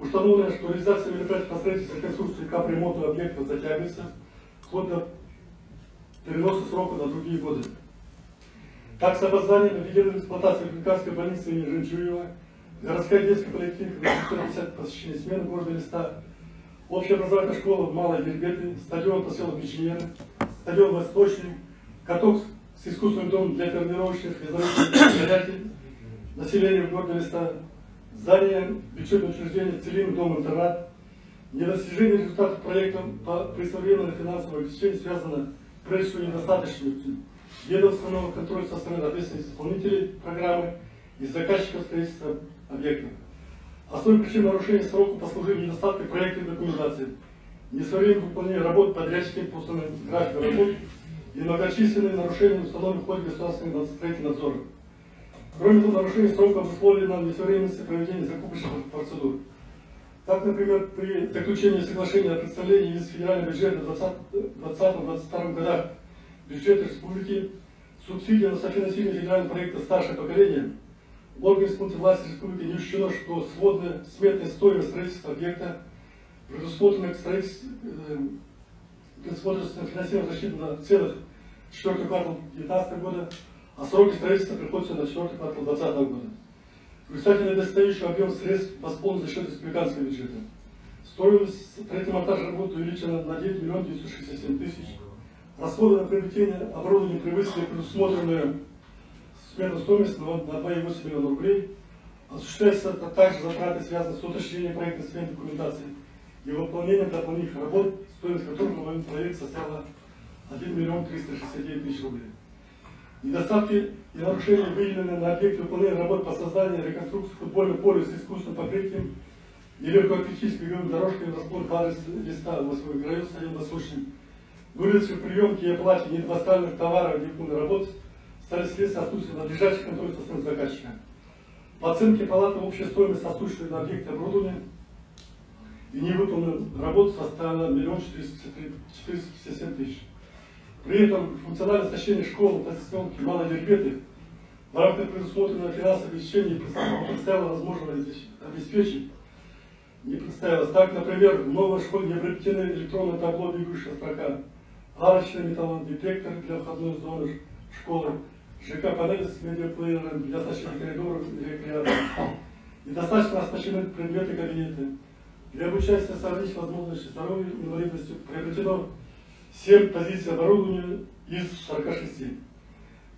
Установлено, что реализация мероприятий по строительству, реконструкции и капремонту объектов затягивается вплоть до переноса срока на другие годы. Так, с опозданием введена в эксплуатацию республиканской больницы имени Жемчуева, городская детская поликлиника, 150 посещений смены города Листа, общеобразовательная школа Малой Дербеты, стадион поселок Печенеры, стадион Восточный, каток с искусственным домом для тренировочных и населения в городе Листа, здание бюджетного учреждения Целин дом-интернат, недостижение результатов проекта по присвоению финансового обеспечения связано прежде всего недостаточностью ведомственного контроля со стороны ответственных исполнителей программы и заказчиков строительства объектов. Основной причиной нарушения срока послужили недостатки проектной документации, несвоевременное выполнение работ подрядчиками по установлению графика работ и многочисленные нарушения установленных в ходе государственного строительного надзора. Кроме того, нарушение срока обусловлено несвоевременности проведения закупочных процедур. Так, например, при заключении соглашения о представлении из федерального бюджета в 2020-2022 годах бюджета республики субсидия на софинансирование федерального проекта «Старшее поколение» орган исполнительной власти республики не учтено, что сводная сметная стоимость строительства объекта предусмотрена к строительству, э, предусмотрено финансирование рассчитано на целых четвертый квартал 2019 года, а сроки строительства приходятся на четвертый квартал 2020 года. В результате недостающий объем средств восполнен за счет республиканского бюджета. Стоимость третьего монтажа работы увеличена на 9 миллионов 967 тысяч. Расходы на приобретение оборудования превысили предусмотренную сметную стоимость на 2,8 миллиона рублей. Осуществляются также затраты, связанные с уточнением проектной смены документации и выполнением дополнительных работ, стоимость которых на момент проекта составила 1 миллион 369 тысяч рублей. Недостатки и нарушения выявлены на объекте выполнения работ по созданию реконструкции футбольного поля с искусственным покрытием и легкоатлетической беговой дорожкой в разбор по адресу листа 8 краю Союз Восточный. Вылезшие приемки и оплате недоставленных товаров и работ стали следствием отсутствия надлежащих контроля со стороны заказчика. По оценке палаты общая стоимость отсутствия объекте оборудования и невыполненных работ составила 1 457 тысяч. При этом функциональное оснащение школы позиционки Малой Дербеты в рамках предусмотренного финансового обеспечения не представило возможность обеспечить. Не представилось. Так, например, в новой школе не приобретены электронное табло бегущая строка, арочный металлодетектор для входной зоны школы, ЖК панели с медиаплеером оснащения коридоров рекреации. Недостаточно оснащены предметы кабинеты. Для обучающихся сравнить возможности здоровья и инвалидности приобретено 7 позиций оборудования из 46.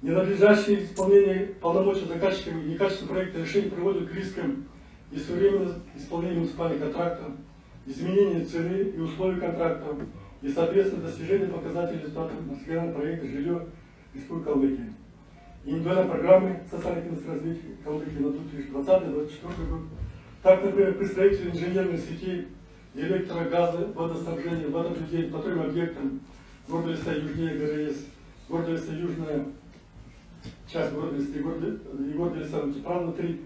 Ненадлежащее исполнение полномочий заказчика и некачественные проекты решений приводят к рискам и своевременного исполнения муниципальных контрактов, изменения цены и условий контрактов и, соответственно, достижения показателей результатов национального проекта «Жилье Республики Калмыкия». Индивидуальной программы социально-экономического развития Калмыкии на 2020-2024 год. Так, например, при строительстве инженерных сетей электрогаза, водоснабжения, водоотведения по трем объектам города Листа южнее ГРС, города Листа южная часть города Листа и города, и города Листа Правда, три.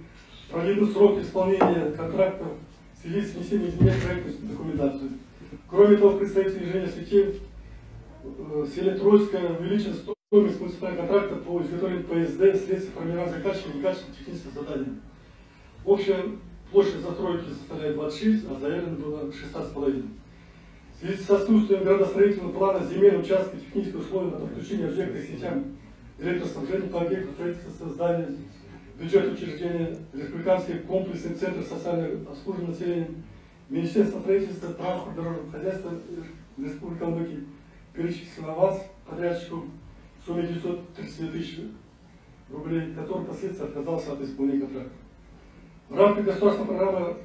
Проведены срок исполнения контрактов в связи с внесением изменений в проектную документацию. Кроме того, при строительстве инженерных сетей э, селе Троицкое увеличена стоимость муниципального контракта по изготовлению ПСД вследствие формирования заказчика некачественного технического задания. Общая Площадь застройки составляет 26, а заявлено было 16,5. В связи с отсутствием градостроительного плана земельного участка технических условий на подключение объекта к сетям электроснабжения по объекту строительства создания бюджет учреждения, республиканский комплексный центр социального обслуживания населения, Министерство строительства, транспорта, дорожного хозяйства Республики Калмыкия перечислено вас, подрядчику, в сумме 930 тысяч рублей, который впоследствии отказался от исполнения контракта. В рамках государственной программы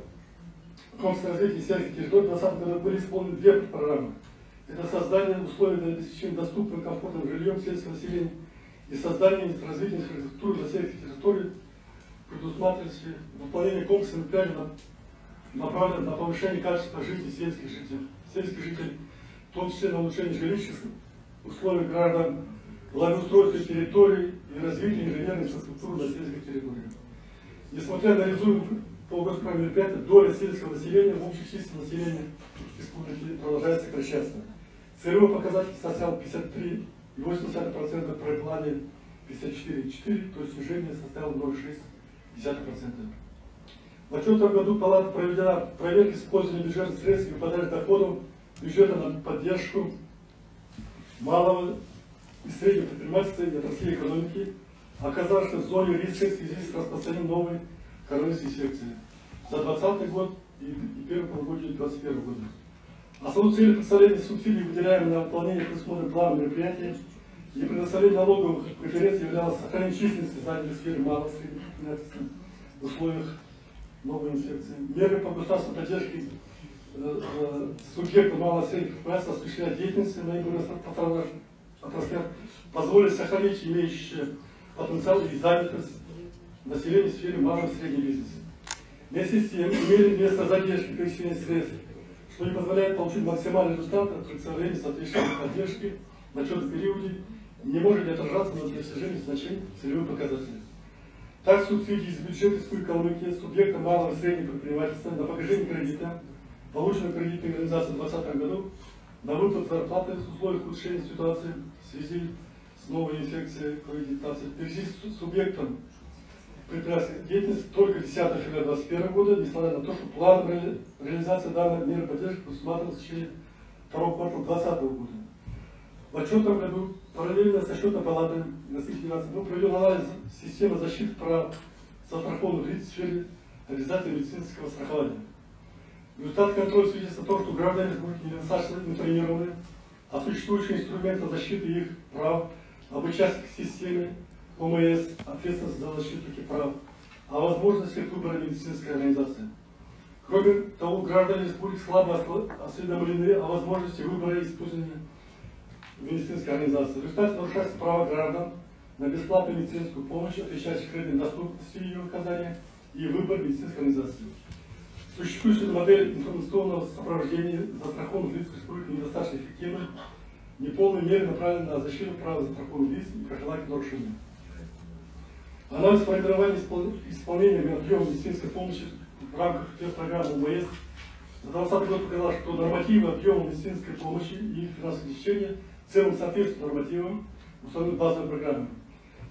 комплексного развития сельских территорий в 2020 году были исполнены две программы. Это создание условий для обеспечения доступным комфортным жильем сельского населения и создание развития инфраструктуры для сельских территорий предусматривается выполнение комплексных мероприятий направлено на повышение качества жизни сельских жителей, сельских жителей, в том числе на улучшение жилищных условий граждан, благоустройство территорий и развитие инженерной инфраструктуры на сельских территориях. Несмотря на реализуемые по госпрограмме мероприятия, доля сельского населения в общей численности населения республики продолжает сокращаться. Целевой показатель составил 53,8% при плане 54,4%, то есть снижение составило 0,6%. В отчетном году Палата проведена проверка использования бюджетных средств и выпадает доходов бюджета на поддержку малого и среднего предпринимательства и отраслей экономики, оказавшись в зоне риска в связи с распространением новой коронавирусной инфекции за 2020 год и, и первый полугодие 2021 года. Основной целью представления субсидий, выделяемых на выполнение предусмотренных плана мероприятий и предоставление налоговых преференций являлось сохранение численности занятых в сфере малого предпринимательства в условиях новой инфекции. Меры по государственной поддержке э, э, субъекта малого и среднего предпринимательства осуществляют деятельность наиболее пострадавших отраслях, позволит сохранить имеющие потенциал и занятость населения в сфере малого и среднего бизнеса. Вместе с тем, имели место задержки перечисления средств, что не позволяет получить максимальный результат от представления соответствующей поддержки в отчетном периоде не может отражаться на достижении значений целевых показателей. Так, субсидии из бюджета Республики субъекта малого и среднего предпринимательства на погашение кредита, полученного кредитной организации в 2020 году, на выплату зарплаты в условиях ухудшения ситуации связи с новой инфекцией COVID-19 перечислить субъектам предприятия деятельности только 10 февраля 2021 года, несмотря на то, что план ре реализации данной меры поддержки предусматривался в течение второго квартала 2020 года. В отчетном году параллельно со счетной палатой Российской Федерации был проведен анализ системы защиты прав застрахованных лиц в сфере реализации медицинского страхования. Результат контроля свидетельствует о том, что граждане республики недостаточно информированы о существующих инструментах защиты их прав, об участниках системы ОМС, ответственность за защиту таких прав, о возможности выбора медицинской организации. Кроме того, граждане республики слабо осведомлены о возможности выбора и использования медицинской организации. В результате нарушается право граждан на бесплатную медицинскую помощь, отвечающих кредитной доступности ее оказания и выбор медицинской организации. Существующая модель информационного сопровождения застрахованных лиц республики недостаточно эффективна, не в полной мере направлена на защиту прав застрахованных лиц и профилактику нарушений. Анализ формирования исполнения объема медицинской помощи в рамках программы ОМС за 2020 год показал, что нормативы объема медицинской помощи и финансового течения в целом соответствуют нормативам, установленным базовой программой.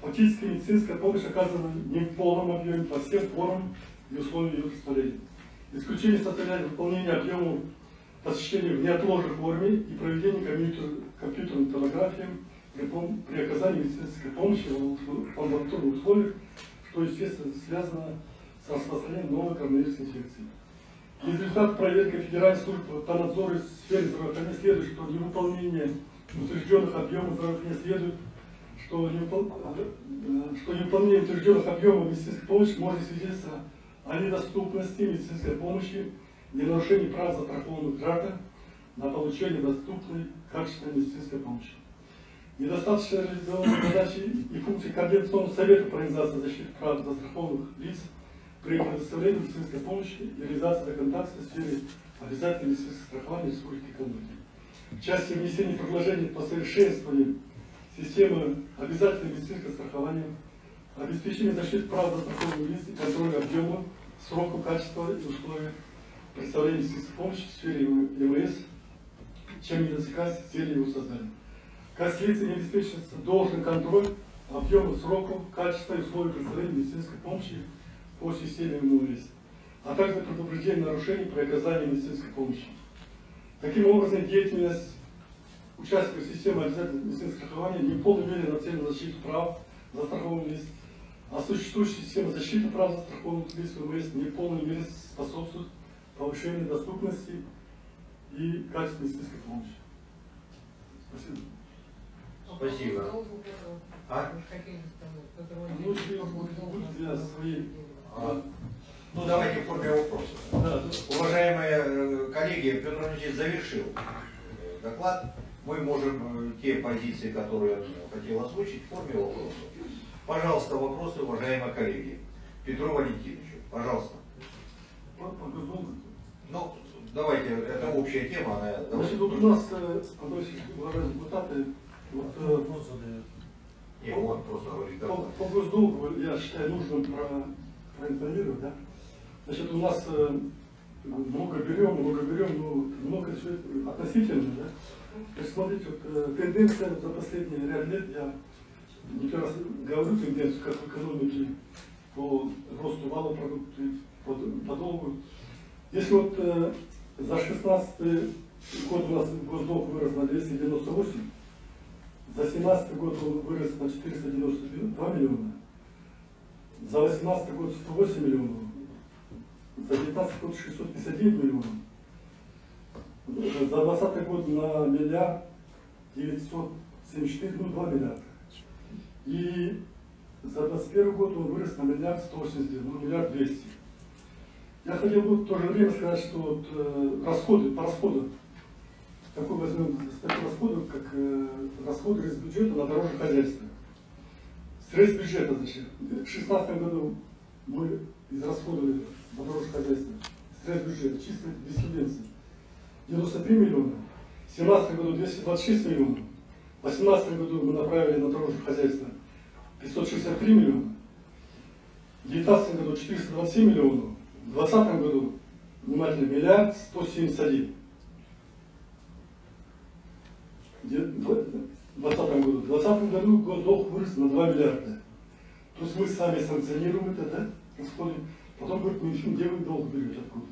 Фактически медицинская помощь оказана не в полном объеме по всем формам и условиям ее представления. Исключение составляет выполнение объема посещения в неотложной форме и проведение компьютер, компьютерной томографии при, оказании медицинской помощи в амбулаторных условиях, что, естественно, связано с распространением новой коронавирусной инфекции. Из результата проверки Федеральной службы по надзору в сфере здравоохранения следует, что невыполнение утвержденных объемов здравоохранения следует, что, невыпол... что невыполнение утвержденных объемов медицинской помощи может свидетельствовать о недоступности медицинской помощи и нарушении прав застрахованных граждан на получение доступной качественной медицинской помощи. Недостаточно реализованы задачи и функции Координационного совета по организации защиты прав застрахованных лиц при предоставлении медицинской помощи и реализации законодательства в сфере обязательной медицинского страхования Республики Калмыкия. В части внесения предложений по совершенствованию системы обязательного медицинского страхования обеспечение защиты прав застрахованных лиц и контроля объема, срока, качества и условий представления медицинской помощи в сфере МВС, чем не достигается цели его создания. Как следствие не обеспечивается должный контроль объема, сроков, качества и условий представления медицинской помощи по системе МВС, а также предупреждение нарушений при оказании медицинской помощи. Таким образом, деятельность участников системы обязательного медицинского страхования не в полной мере нацелена на защиту прав застрахованных лиц, а существующая система защиты прав застрахованных лиц ВМС не в полной мере способствует повышению доступности и качества медицинской помощи. Спасибо. Спасибо. А? Ну, для своей... А. Ну, давайте в форме вопросов. Да. Уважаемые э, коллеги, Петр Иванович завершил э, доклад. Мы можем э, те позиции, которые он хотел озвучить, в форме вопросов. Пожалуйста, вопросы, уважаемые коллеги. Петру Валентиновичу. Пожалуйста. Ну, давайте, это общая тема, она... Значит, вот у нас, э, уважаемые депутаты, вот, э, Не, он просто говорит, да. по, по госдолгу я считаю нужным про, проинформировать, да. Значит, у нас э, много берем, много берем, но много все относительно, да. То есть, смотрите, вот, тенденция за последние ряд лет, я не первый раз говорю тенденцию, как в экономике по росту валового продукта, по долгу. Если вот э, за 16 год у нас госдолг вырос на 298, за 17 год он вырос на 492 миллиона, за 18 год 108 миллионов, за 19 год 659 миллионов, за 20 год на миллиард 974, ну 2 миллиарда. И за 21 год он вырос на миллиард 189, ну миллиард 200. Я хотел бы в то же время сказать, что вот, э, расходы, по расходам, такой возьмем статью расходов, как э, расходы из бюджета на дорожное хозяйство. Средств бюджета, значит, в 2016 году мы израсходовали на дорожное хозяйство средств бюджета, чисто для субвенций, 93 миллиона, в 2017 году 226 миллионов, в 2018 году мы направили на дорожное хозяйство 563 миллиона, в 2019 году 427 миллионов, в 2020 году, внимательно, миллиард 171. В 2020 году. В 2020 году госдолг вырос на 2 миллиарда. То есть мы сами санкционируем это, да, расходы. Потом говорит, Минфин, где вы долг берете, откуда?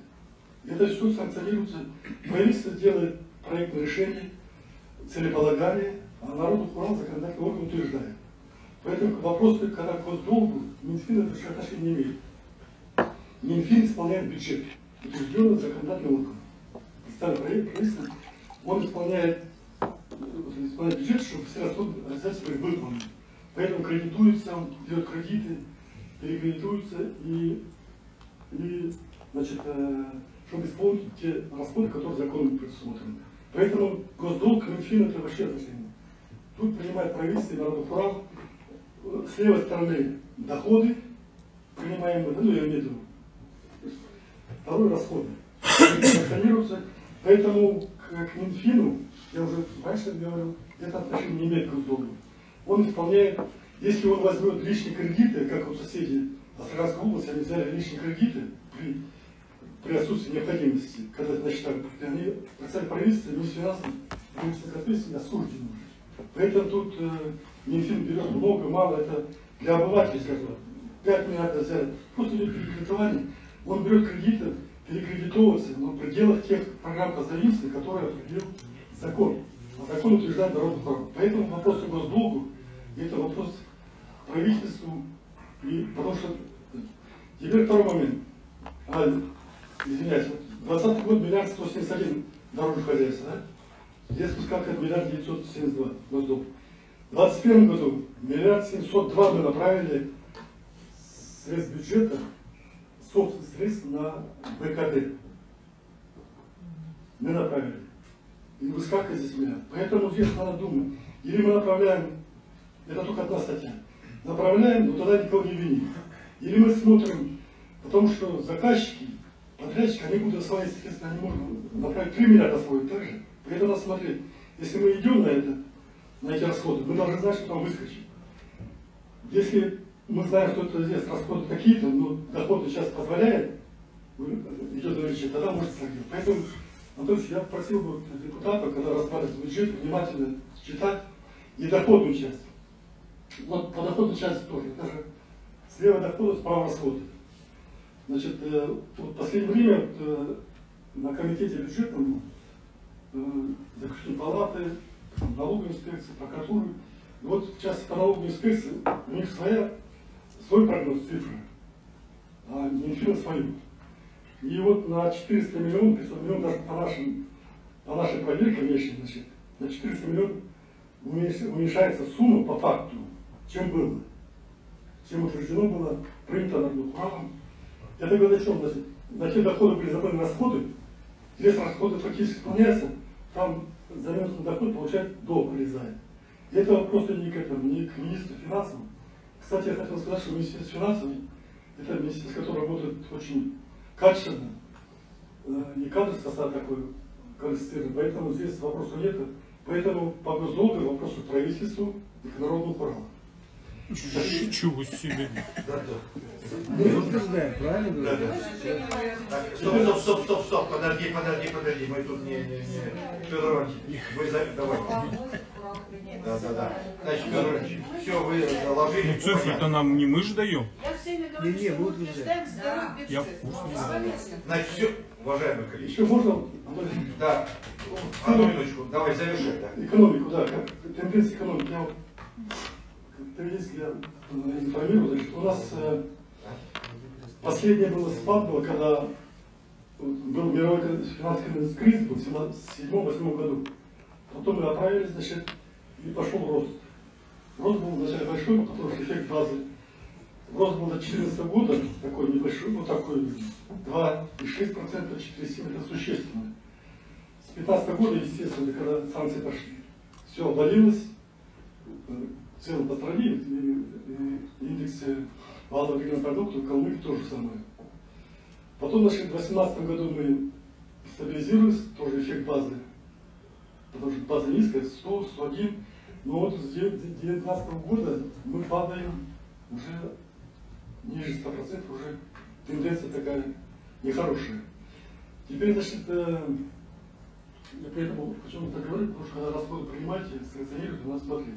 Это все санкционируется. Правительство делает проектное решение, целеполагание, а народу Курал законодательный орган утверждает. Поэтому вопрос, когда госдолгу, Минфин это отношения не имеет. Минфин исполняет бюджет, утвержденный законодательным органом. Старый проект правительства, он исполняет, исполняет бюджет, чтобы все расходы обязательства выполнены. Поэтому кредитуется, он берет кредиты, перекредитуется и, и значит, э, чтобы исполнить те расходы, которые законом предусмотрены. Поэтому госдолг, Минфин это вообще отношение. Тут принимает правительство и народу Урал. С левой стороны доходы, принимаемые, ну я имею в виду, второй расходы. Санкционируются. Поэтому к, Минфину, я уже раньше говорил, это отношение не имеет к госдолгу. Он исполняет, если он возьмет лишние кредиты, как вот соседи Астраханской области, они взяли лишние кредиты при, при отсутствии необходимости, когда на счетах, они представили правительство, Минфинансов, ответственности осуждены. Поэтому тут э, Минфин берет много, мало, это для обывателей, скажем, 5 миллиардов взяли, просто идет кредитование, он берет кредиты, перекредитовывается, но в пределах тех программ по заимствованию, которые определил закон. А закон утверждает народный право. Поэтому вопрос к госдолгу – это вопрос правительству. И, потому что теперь второй момент. А, извиняюсь, 20 год миллиард 171 дорожных хозяйств, да? Здесь спускал как миллиард 972 госдолг. В 2021 году миллиард 702 мы направили средств бюджета собственных средств на БКД. Мы направили. И выскакивает здесь миллиард. Поэтому здесь надо думать. Или мы направляем, это только одна статья, направляем, но тогда никого не виним. Или мы смотрим, потому что заказчики, подрядчики, они будут свои средства, они могут направить 3 миллиарда свой также. Поэтому надо смотреть. Если мы идем на это, на эти расходы, мы должны знать, что там выскочит. Если мы знаем, что это здесь расходы какие-то, но доходы сейчас позволяет, идет наличие, тогда может делать. Поэтому, Анатольевич, я просил бы депутата, когда рассматривать бюджет, внимательно читать и доходную часть. Вот по доходной части тоже. Это же слева доходы, справа расходы. Значит, э, вот в последнее время э, на комитете бюджетном э, палаты, налоговой инспекции, прокуратуры, вот сейчас по налоговой инспекции у них своя свой прогноз цифры, а Минфин свою. И вот на 400 миллионов, 500 миллионов даже по, нашим, по нашей проверке внешней, значит, на 400 миллионов уменьшается сумма по факту, чем было. Чем утверждено было, принято над правом. Это говорит о чем? Значит, на те доходы были забыты расходы, здесь расходы фактически исполняются, там заменский доход получает долг вылезает. И это вопрос не к этому, не к министру финансов, кстати, я хотел сказать, что Министерство финансов это министерство, которое работает очень качественно, э, не кадры состав такой квалифицированный, поэтому здесь вопросов нет. Поэтому по госдолгу вопрос к правительству и к народному праву. Чего себе. Мы утверждаем, правильно? Так, Стоп, стоп, стоп, стоп, стоп, подожди, подожди, подожди, мы тут не, не, не, Федор Иванович, вы за, давайте. Да, да, да. Значит, Федор Иванович, все, вы заложили. Ну цифры-то нам не мы же даем. Я всеми говорю, Не, не, мы утверждаем. Я в курсе. Значит, все, уважаемые коллеги. Еще можно Да. Одну минуточку, давай завершай, да. экономику, да, как тенденция экономики. Э, информирую, значит, у нас э, последнее было спад был, когда был мировой финансовый кризис был в 2007-2008 году. Потом мы оправились, значит, и пошел рост. Рост был вначале большой, потому что эффект базы. Рост был до 2014 года, такой небольшой, вот такой 2,6%, 4,7% это существенно. С 2015 года, естественно, когда санкции пошли, все обвалилось, в целом по стране, и, и индекс э, валового внутреннего продукта в Калмыкии то самое. Потом, значит, в 2018 году мы стабилизировались, тоже эффект базы, потому что база низкая, 100, 101, но вот с 2019 года мы падаем уже ниже 100%, уже тенденция такая нехорошая. Теперь, значит, э, я поэтому почему так говорю, потому что когда расходы принимаете, санкционируете, надо смотреть.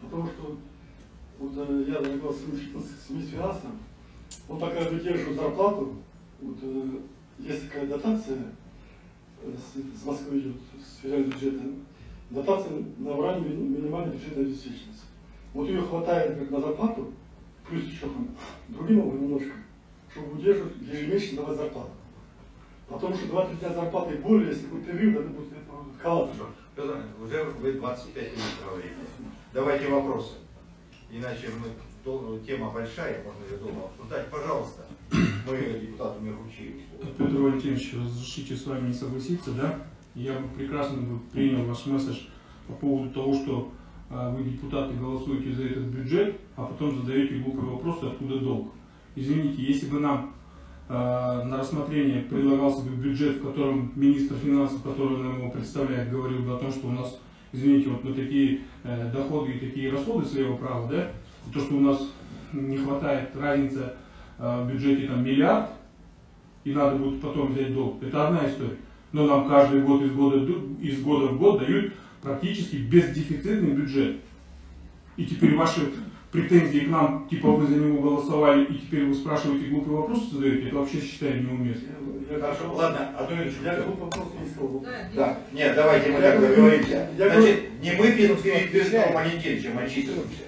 Потому что вот э, я занимался с финансом, он пока выдерживает зарплату, вот, э, есть такая дотация, э, с, с Москвы идет, с федерального бюджета, дотация на уровне ми- минимальной бюджетной обеспеченности. Вот ее хватает как на зарплату, плюс еще там другим немножко, чтобы удерживать ежемесячно давать зарплату. Потому что 2-3 дня зарплаты и более, если будет перерыв, это будет, коллапс. Иванович, уже вы 25 минут говорите. Давайте вопросы. Иначе мы, тема большая, можно ее долго обсуждать. Пожалуйста, мы депутату Миручи. Петр Валентинович, разрешите с вами не согласиться, да? Я прекрасно принял ваш месседж по поводу того, что а, вы, депутаты, голосуете за этот бюджет, а потом задаете глупые вопросы, откуда долг. Извините, если бы нам а, на рассмотрение предлагался бы бюджет, в котором министр финансов, который нам его представляет, говорил бы о том, что у нас, извините, вот на такие э, доходы и такие расходы слева-право, да, то, что у нас не хватает разница э, в бюджете там миллиард, и надо будет потом взять долг. Это одна история. Но нам каждый год из года, из года в год дают практически бездефицитный бюджет. И теперь ваши претензии к нам, типа вы за него голосовали, и теперь вы спрашиваете глупые вопросы задаете, это вообще считаю неуместно. Хорошо, ладно, одну минуточку. Я тут вопрос не сказал. Да, нет, давайте мы так договоримся. Значит, не мы перед, Петром Валентиновичем отчитываемся,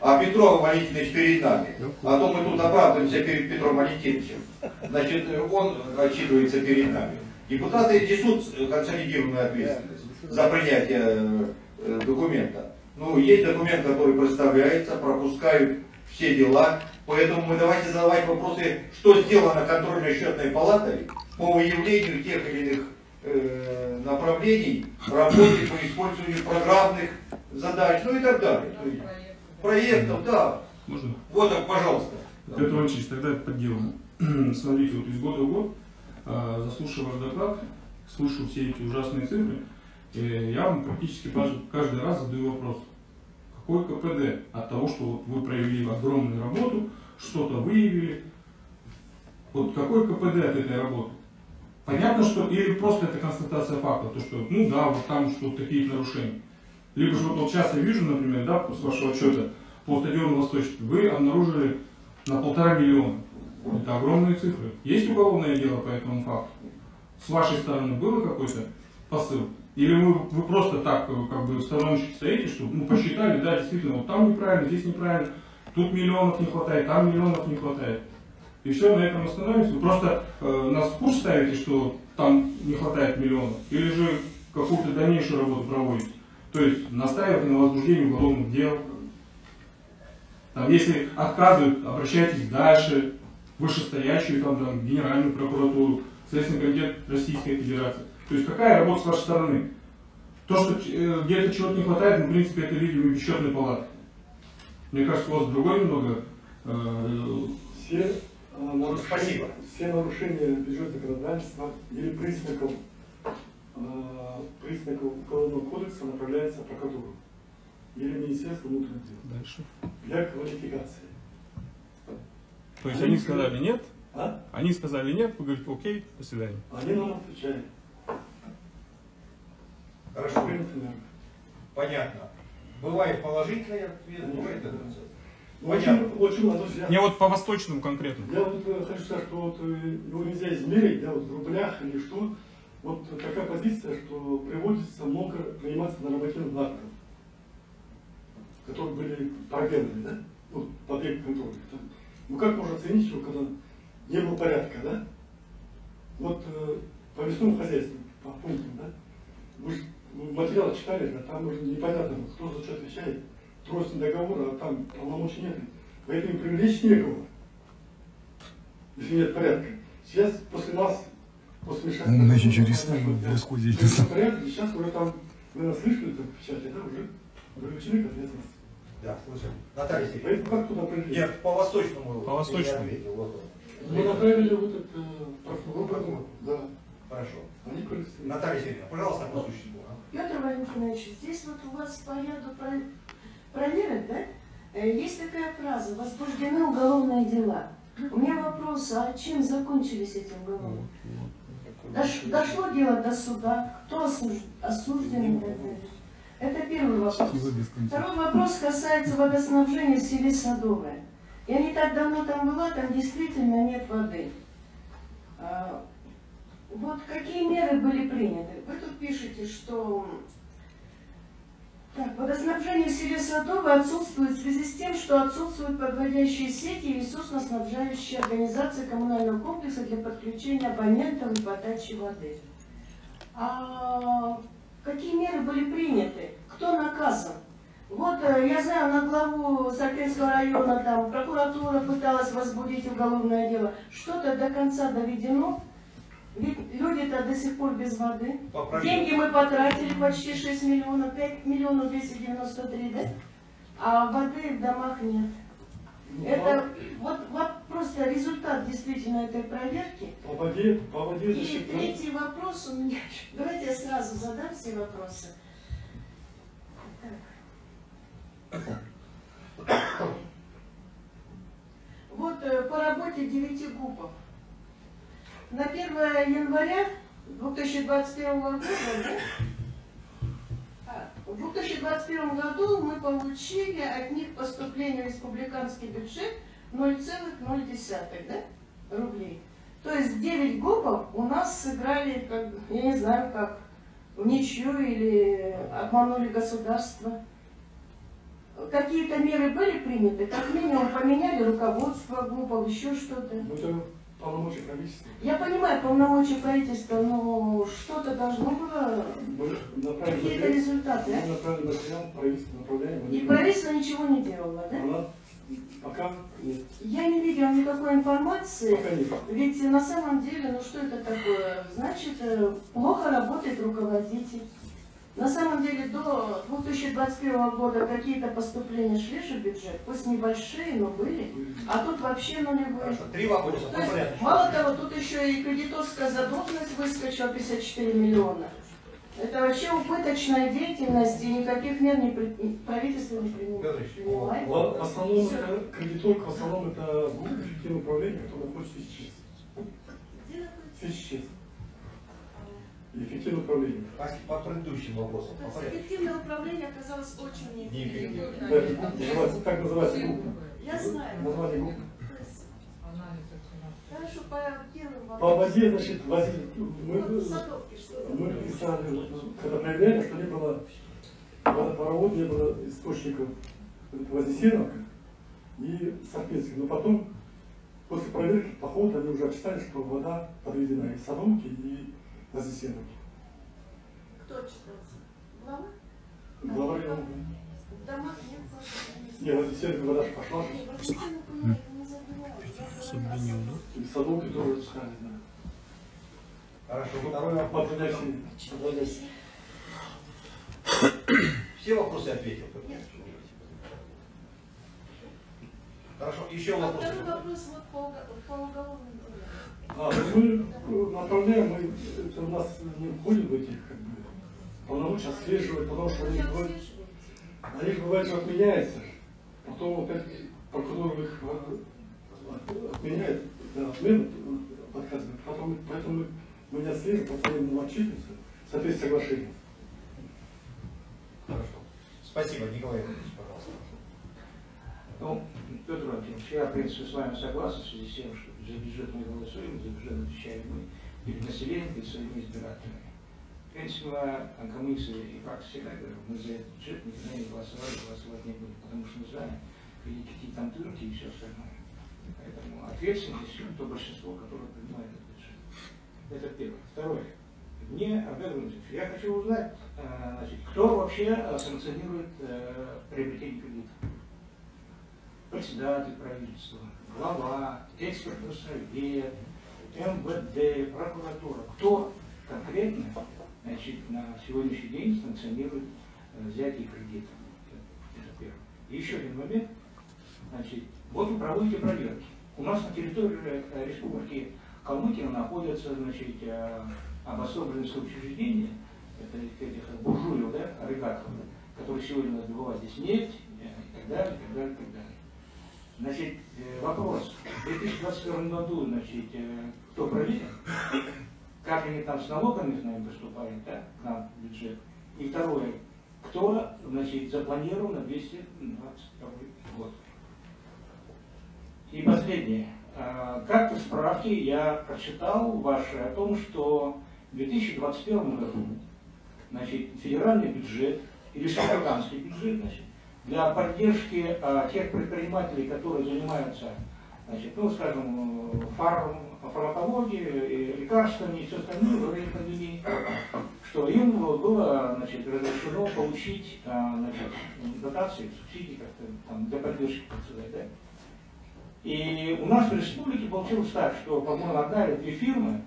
а Петров Валентинович перед нами. А то мы тут оправдываемся перед Петром Валентиновичем. Значит, он отчитывается перед нами. Депутаты несут консолидированную ответственность за принятие э, документа. Ну, есть документ, который представляется, пропускают все дела. Поэтому мы давайте задавать вопросы, что сделано контрольно-счетной палатой по выявлению тех или иных э, направлений работы по использованию программных задач, ну и так далее. То есть проектов, да. Можно? Вот так, пожалуйста. Петр Иванович, тогда по делу. Смотрите, вот из года в год, а, заслушав ваш доклад, слышу все эти ужасные цифры, э, я вам практически каждый раз задаю вопрос. Какой КПД от того, что вот вы провели огромную работу, что-то выявили? Вот какой КПД от этой работы? Понятно, что или просто это констатация факта, то что, ну да, вот там что-то такие нарушения. Либо же вот, вот сейчас я вижу, например, да, с вашего отчета по стадиону Восточный, вы обнаружили на полтора миллиона. Это огромные цифры. Есть уголовное дело по этому факту? С вашей стороны было какой-то посыл? Или вы, вы просто так, э, как бы, стороннички стоите, что, ну, посчитали, да, действительно, вот там неправильно, здесь неправильно, тут миллионов не хватает, там миллионов не хватает. И все, на этом остановимся. Вы просто э, нас в курс ставите, что там не хватает миллионов, или же какую-то дальнейшую работу проводите. То есть настаивать на возбуждении уголовных дел. Там, если отказывают, обращайтесь дальше, вышестоящую там, там, Генеральную прокуратуру, Следственный комитет Российской Федерации. То есть какая работа с вашей стороны? То, что э, где-то чего-то не хватает, ну, в принципе, это видимо в счетной палате. Мне кажется, у вас другой немного э, Все а, нарушения, Спасибо. все нарушения бюджетного законодательства или признаков, признаков Уголовного кодекса направляется в прокуратуру или Министерство внутренних дел. Дальше. Для квалификации. То есть они сказали нет, А? они сказали нет, вы говорите окей, до свидания. Они нам отвечают. Хорошо. Понятно. Бывает положительный ответ, бывает отрицательный. Ну, Очень, очень, а, друзья, Не вот по восточному конкретно. Я вот э, хочу сказать, что вот э, его нельзя измерить, да, вот в рублях или что. Вот такая позиция, что приводится много приниматься нормативных актов, которые были проблемными, да, вот по объекту контроля. Да. Ну как можно оценить его, когда не было порядка, да? Вот э, по лесному хозяйству, по пунктам, да? Вы же материалы читали, да, там уже непонятно, кто за что отвечает. Тройственный договор, а там полномочий нет. Поэтому привлечь некого, если нет порядка. Сейчас после нас, после вмешательства... Умные юристы в есть. порядок, сейчас уже там, вы нас слышали там в печати, да, уже привлечены к ответственности. Да, слышим. Наталья Сергеевна. как туда привлечь? Нет, по восточному. По восточному. вот. Мы направили вот этот э, прокурор, да. Хорошо. Они. Наталья Сергеевна, пожалуйста, по существу. А? Петр Валентинович, здесь вот у вас по ряду про- проверок, да? Э, Есть такая фраза, возбуждены уголовные дела. У меня вопрос, а чем закончились эти уголовные? Дош- дошло дело до суда, кто осуж- осужден? и так далее? Это первый вопрос. Второй вопрос касается водоснабжения в селе Садовое. Я не так давно там была, там действительно нет воды. Вот какие меры были приняты? Вы тут пишете, что так, водоснабжение в селе Садовое отсутствует в связи с тем, что отсутствуют подводящие сети и ресурсно-снабжающие организации коммунального комплекса для подключения абонентов и подачи воды. А какие меры были приняты? Кто наказан? Вот э, я знаю, на главу Сарпинского района там прокуратура пыталась возбудить уголовное дело. Что-то до конца доведено. Ведь люди-то до сих пор без воды. Поправим. Деньги мы потратили почти 6 миллионов, 5 миллионов 293, да? А воды в домах нет. Это вот, вот просто результат действительно этой проверки. По воде, по воде И защита. третий вопрос у меня. Давайте я сразу задам все вопросы. Так. Вот э, по работе девяти ГУПов. На 1 января 2021 года, да? А, в 2021 году мы получили от них поступление в республиканский бюджет 0,0 да, рублей. То есть 9 ГУПов у нас сыграли, как, я не знаю, как в ничью или обманули государство. Какие-то меры были приняты, как минимум поменяли руководство ГУПов, еще что-то. Это полномочия правительства. Я понимаю полномочия правительства, но что-то должно было, какие-то результаты. А? направили материал, правительство направляем. И правительство ничего не делало, да? Она пока нет. Я не видела никакой информации. Пока нет. Ведь на самом деле, ну что это такое? Значит, э, плохо работает руководитель. На самом деле до 2021 года какие-то поступления шли же в бюджет, пусть небольшие, но были. А тут вообще нулевые. Три вопроса, То есть, мало того, тут еще и кредиторская задолженность выскочила 54 миллиона. Это вообще убыточная деятельность, и никаких мер не при- правительство не приним- принимает. В основном кредиторка, в основном это группа эффективного управления, которая находится сейчас. Сейчас. Эффективное управление. По, по предыдущим вопросам. То По есть порядку. эффективное управление оказалось очень неэффективным. Да, как называется группа? Я знаю. Название группы. Хорошо, по первым По вопросам. воде, значит, мы, Вот Садовки, что мы писали, когда проверяли, что не было водопровод, не было источников Вознесеновка и Сарпинских. Но потом, после проверки, по ходу они уже отчитали, что вода подведена и Садовки, и Вознесеновки. Кто читался? Глава? Главарь, ну, В домах нет не, Вознесеновка вода ж пошла. Не, Вознесеновку нет, не забывала. Соблюдил, И Садовки тоже читали, да. Хорошо, второй вопрос. Все вопросы ответил? Хорошо, еще А вопрос. второй вопрос вот по, по уголовным делам. А, мы направляем, мы, это у нас не входит в эти как бы, полномочия отслеживать, потому что они бывают, они бывает, что отменяется, потом опять прокурор их э, от- отменяет, да, отмену подказывает, потом, поэтому мы, мы не отслеживаем, постоянно отчитываемся в соответствии с соглашением. Хорошо. Спасибо, Николай Иванович, пожалуйста. Ну, Петр Владимирович, я, в принципе, с вами согласен в связи с тем, что за бюджет мы голосуем, за бюджет отвечаем мы перед населением, перед своими избирателями. В принципе, мы, комиссии и фракции всегда говорю, мы за этот бюджет никогда не голосовали, голосовать не будем, потому что мы знаем, какие, какие там дырки и все остальное. Поэтому ответственность то большинство, которое принимает этот бюджет. Это первое. Второе. Мне, Владимирович, я хочу узнать, э, значит, кто вообще э, санкционирует э, приобретение кредита председатель правительства, глава, экспертный совет, МВД, прокуратура. Кто конкретно значит, на сегодняшний день санкционирует э, взятие кредита? Это первое. И еще один момент. Значит, вот вы проводите проверки. У нас на территории э, Республики Калмыкия находятся значит, э, обособленные соучреждения, это этих буржуев, да, олигархов, которые сегодня у нас добывают здесь нефть и так далее, и так далее, и так далее. Значит, э, вопрос. В 2021 году, значит, э, кто проверен? Как они там с налогами с нами поступают, да, к нам в бюджет? И второе. Кто, значит, запланирован на 222 год? И последнее. А, Как-то в справке я прочитал ваши о том, что в 2021 году значит, федеральный бюджет или республиканский бюджет значит, для поддержки а, тех предпринимателей, которые занимаются, значит, ну, скажем, э, фарм, фармакологией, и лекарствами и все остальное во время пандемии, что им было значит, разрешено получить а, значит, дотации, субсидии как-то там для поддержки, так сказать, да? И у нас в республике получилось так, что, по-моему, одна или две фирмы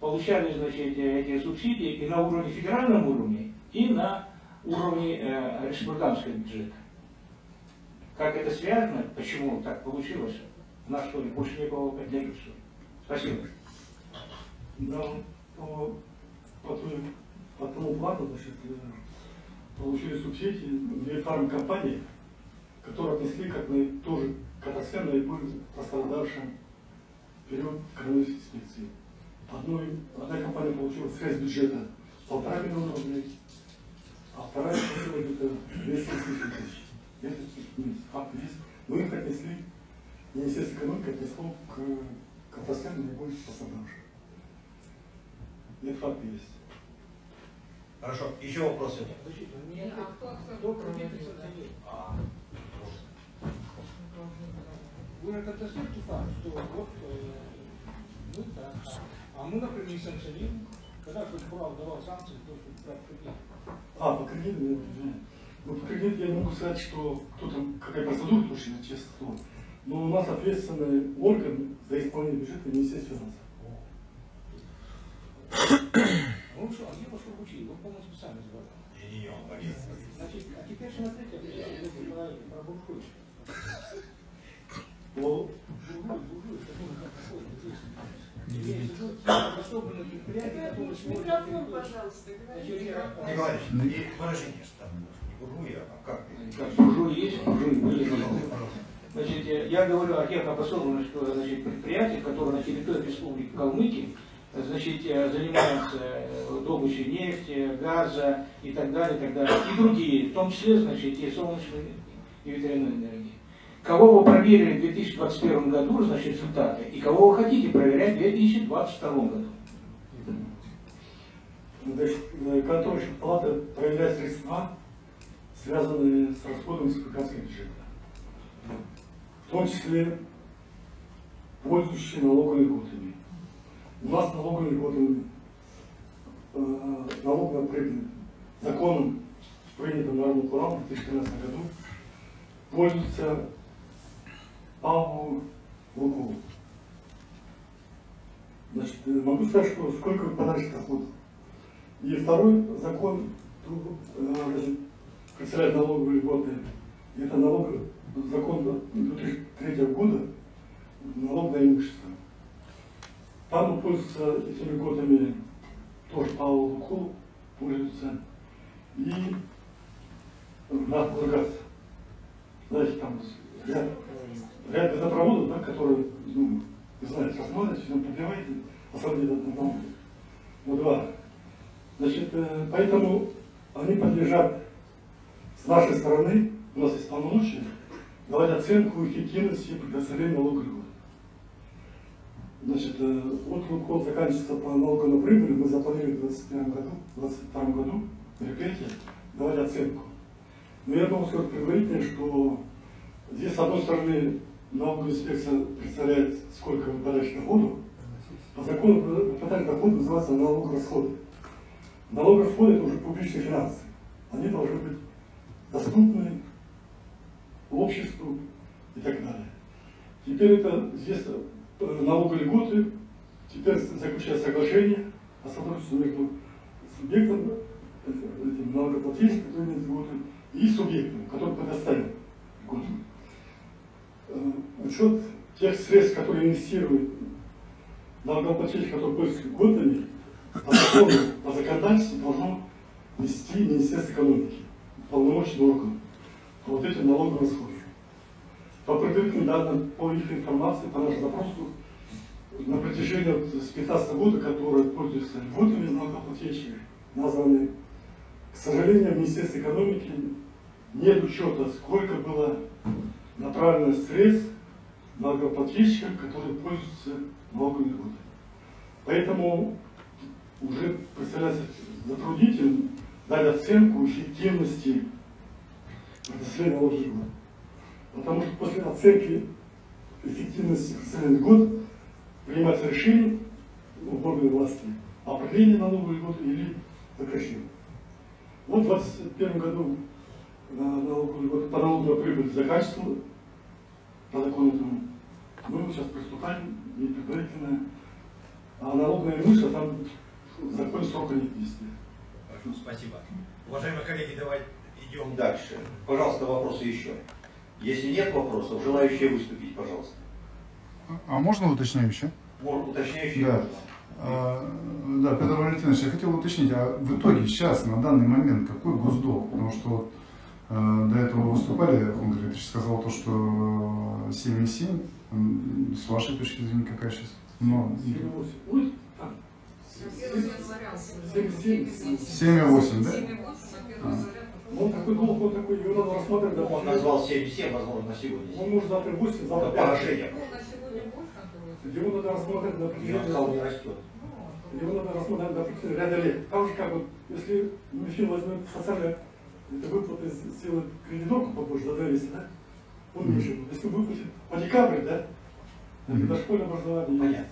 получали, значит, эти субсидии и на уровне федеральном уровне, и на уровне э, республиканского бюджета. Как это связано, почему так получилось, у нас что больше никого поддержки, что? Спасибо. Да, по, по, по тому плану, значит, э, получили субсидии две фармкомпании, которые отнесли как мы тоже к отраслям наиболее пострадавшим в период коронавирусной инспекции. Одной, одна компания получила средств бюджета полтора миллиона рублей, а вторая получила где-то 200 тысяч. Это ну, факт есть. Но их отнесли, Министерство экономики отнесло к, к отраслям наиболее пострадавшим. Это факт есть. Хорошо, еще вопросы? Вы же констатируете факт, что вот э, мы так, а мы, например, не санкционируем. Когда прокурор давал санкции, то что брать кредит. А, по кредиту я понимаю. Ну, по кредиту я не могу сказать, что кто там, какая процедура точно, честно слово. Но у нас ответственный орган за исполнение бюджета Министерство финансов. Ну что, а где пошел учить? Вы, по-моему, специально забрали. Значит, а теперь смотрите, про, про Буржуй, буржуй, в смотрят... Микрофон, пожалуйста, Иванович, и выражение, что там не буржуи, а как? Как буржуи есть, буржуи были. Значит, я- говорю о тех обособленных значит, предприятиях, которые на территории Республики Калмыкия э, значит, э, занимаются э, добычей нефти, газа и так далее, и так далее. И другие, в том числе, значит, и солнечной и ветряной энергии. Кого вы проверили в 2021 году, значит, результаты, и кого вы хотите проверять в 2022 году. Значит, э, контрольная палата проверяет средства, связанные с расходом республиканского бюджета. В том числе пользующие налоговыми льготами. У нас налоговыми льготами, э, налоговые прибыль законом, принятым Народным Курам в 2013 году, пользуются Павлу Лукову. Значит, э, могу сказать, что сколько подальше доходов. И второй закон э, значит, представляет налоговые льготы. Это налог закон 2003 года налог на имущество. Там пользуются этими годами тоже Павел Лукул пользуется и нафтогаз. Знаете, там ряд, ряд газопроводов, да, которые, ну, вы знаете, рассматриваете, все подливаете, на самом деле одного, ну, два. Значит, э, поэтому они подлежат с нашей стороны, у нас есть полномочия, давать оценку эффективности предоставления льгот. Значит, э, вот год заканчивается по налогу на прибыль, мы запланировали в 2021 году, в 2022 году мероприятие, давать оценку. Но я думаю, скажу предварительно, что здесь, с одной стороны, налоговая инспекция представляет, сколько вы подаете доходу, по закону подать доход называется налоговые расходы. Налоговые расходы это уже публичные финансы. Они должны быть доступны обществу и так далее. Теперь это здесь э, налоговые льготы, теперь заключается соглашение о сотрудничестве между субъектом, э, этим налогоплательщиком, который имеет льготы, и субъектом, который предоставил льготы. Э, учет тех средств, которые инвестируют налогоплательщик, который пользуется льготами, по закону, по законодательству должно вести Министерство экономики, полномочный орган по вот этим налоговым расходам. По предварительным данным, по их информации, по нашему запросу, на протяжении вот, с 15 года, которые пользуются льготами налогоплательщиков, названы, к сожалению, в Министерстве экономики нет учета, сколько было направлено средств налогоплательщикам, которые пользуются налоговыми льготами. Поэтому уже представляется затруднительным дать оценку эффективности предоставления налоговых. Потому что после оценки эффективности предоставления льгот принимается решение в органе власти о продлении налоговой льготы или прекращении. Вот в 2021 году налоговая льгота по налогу на прибыль заканчивала по закону этому. Мы сейчас приступаем и предварительно а налоговое имущество там закон срока нет действия. Хорошо, спасибо. Уважаемые коллеги, давайте идем дальше. Пожалуйста, вопросы еще. Если нет вопросов, желающие выступить, пожалуйста. А можно уточняющее? Может, уточняющие? Да. А, да, Петр Валентинович, я хотел уточнить, а в итоге сейчас, на данный момент, какой госдолг? Потому что вот, э, до этого выступали, он говорит, сказал то, что 7,7. С вашей точки зрения, какая сейчас? Ну, 7,8, да? Он такой долг, он такой, его надо рассматривать. Да, Он назвал 7,7, возможно, на сегодня. Он может завтра 8, завтра Да, 5. поражение. Его надо рассмотреть на сказал, не растет. Его надо рассмотреть на определенный ряд лет. Там же как вот, если Мифин возьмет социальное, это выплаты сделает кредиторку побольше за 2 месяца, да? Он меньше. Если выплатит по декабрь, да? Это дошкольное образование. Понятно.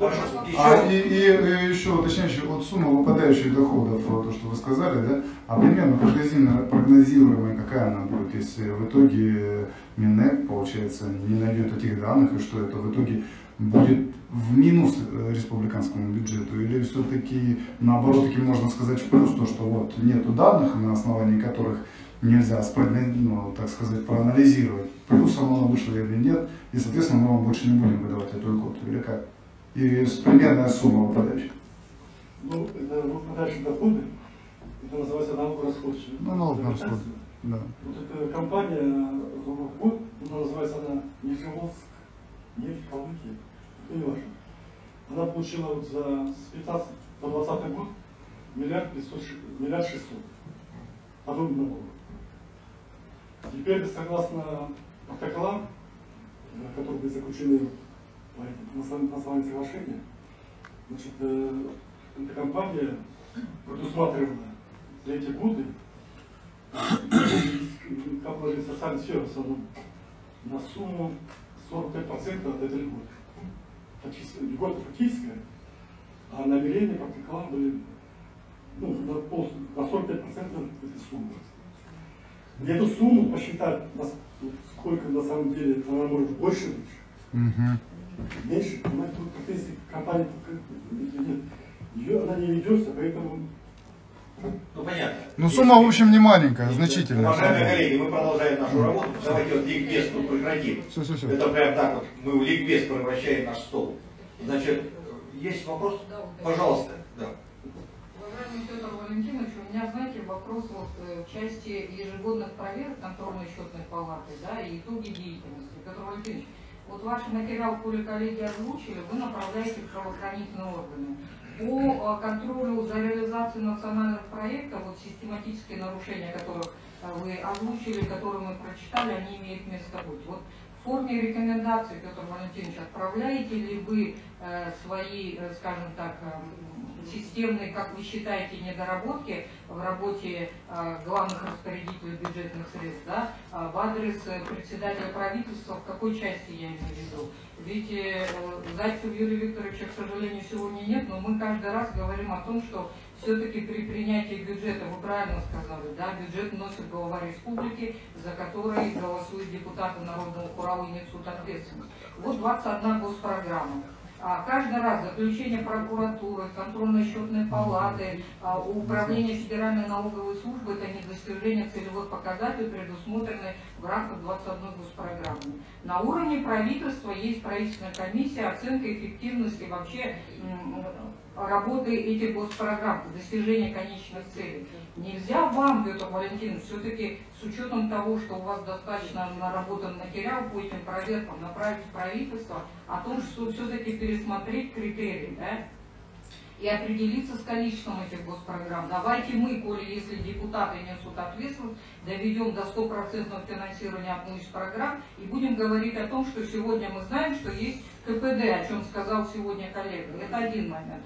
А, и, и, и еще уточняющий, вот сумма выпадающих доходов, то, что вы сказали, да, а примерно прогнозируемая, какая она будет, если в итоге Минэк, получается, не найдет этих данных, и что это в итоге будет в минус э, республиканскому бюджету, или все-таки наоборот таки можно сказать в плюс, то, что вот нету данных, на основании которых нельзя, ну, так сказать, проанализировать, плюсом оно вышло или нет, и, соответственно, мы вам больше не будем выдавать эту льготу, или как? И примерная сумма выпадающих. Ну, это выпадающие доходы, это называется налогорасходчик. Ну, налог на расход, да. Вот эта компания Ровгод, она называется она Нижегородск, нефть Калмыкия, это не важно. Она получила вот за с 15 по 20 год миллиард 500, ш- миллиард 600 подобных налогов. Теперь, согласно протоколам, э, которые были заключены на основании- на соглашения, значит, э, эта компания предусматривала за эти годы как вложить социальный сферу в основном, на сумму 45% от этой льготы. Льгота фактическая, а намерения протокола были ну, на, на 45% этой суммы. И эту сумму посчитать, сколько на самом деле она может больше быть, меньше, понимаете, тут претензий к компании нет. Ее она не ведется, поэтому Ну понятно. Ну сумма, в общем, не маленькая, значительная. Уважаемые коллеги, мы продолжаем нашу работу. Давайте вот ликбез тут прекратим. Все, все, все. Это прям так вот, мы в ликбез превращаем наш стол. Значит, есть вопрос? Пожалуйста. Да. Уважаемый Петр Валентинович, у меня, знаете, вопрос вот э, в части ежегодных проверок контрольной счетной палаты, да, и итоги деятельности. Петр Валентинович, вот ваш материал, коли коллеги озвучили, вы направляете в правоохранительные органы. По э, контролю за реализацией национальных проектов, вот систематические нарушения, которых э, вы озвучили, которые мы прочитали, они имеют место быть. Вот в форме рекомендаций, Петр Валентинович, отправляете ли вы э, свои, скажем так, системные, как вы считаете, недоработки в работе э, главных распорядителей бюджетных средств, да, э, в адрес э, председателя правительства, в какой части я имею в виду? Ведь э, Зайцев Юрия Викторовича, к сожалению, сегодня нет, но мы каждый раз говорим о том, что все-таки при принятии бюджета, вы правильно сказали, да, бюджет носит глава республики, за который голосуют депутаты Народного Хурала и несут ответственность. Вот 21 госпрограмма. А каждый раз заключение прокуратуры, контрольно-счетной палаты, а, управления Федеральной налоговой службы это не достижение целевых показателей, предусмотренных в рамках 21 госпрограммы. На уровне правительства есть правительственная комиссия, оценка эффективности вообще работы этих госпрограмм, достижения конечных целей. Нельзя вам, Петр Валентинович, все-таки с учетом того, что у вас достаточно наработан материал по этим проверкам, направить в правительство о том, что все-таки пересмотреть критерии, да, и определиться с количеством этих госпрограмм. Давайте мы, коли если депутаты несут ответственность, доведем до стопроцентного финансирования одну из программ и будем говорить о том, что сегодня мы знаем, что есть КПД, о чем сказал сегодня коллега. Это один момент.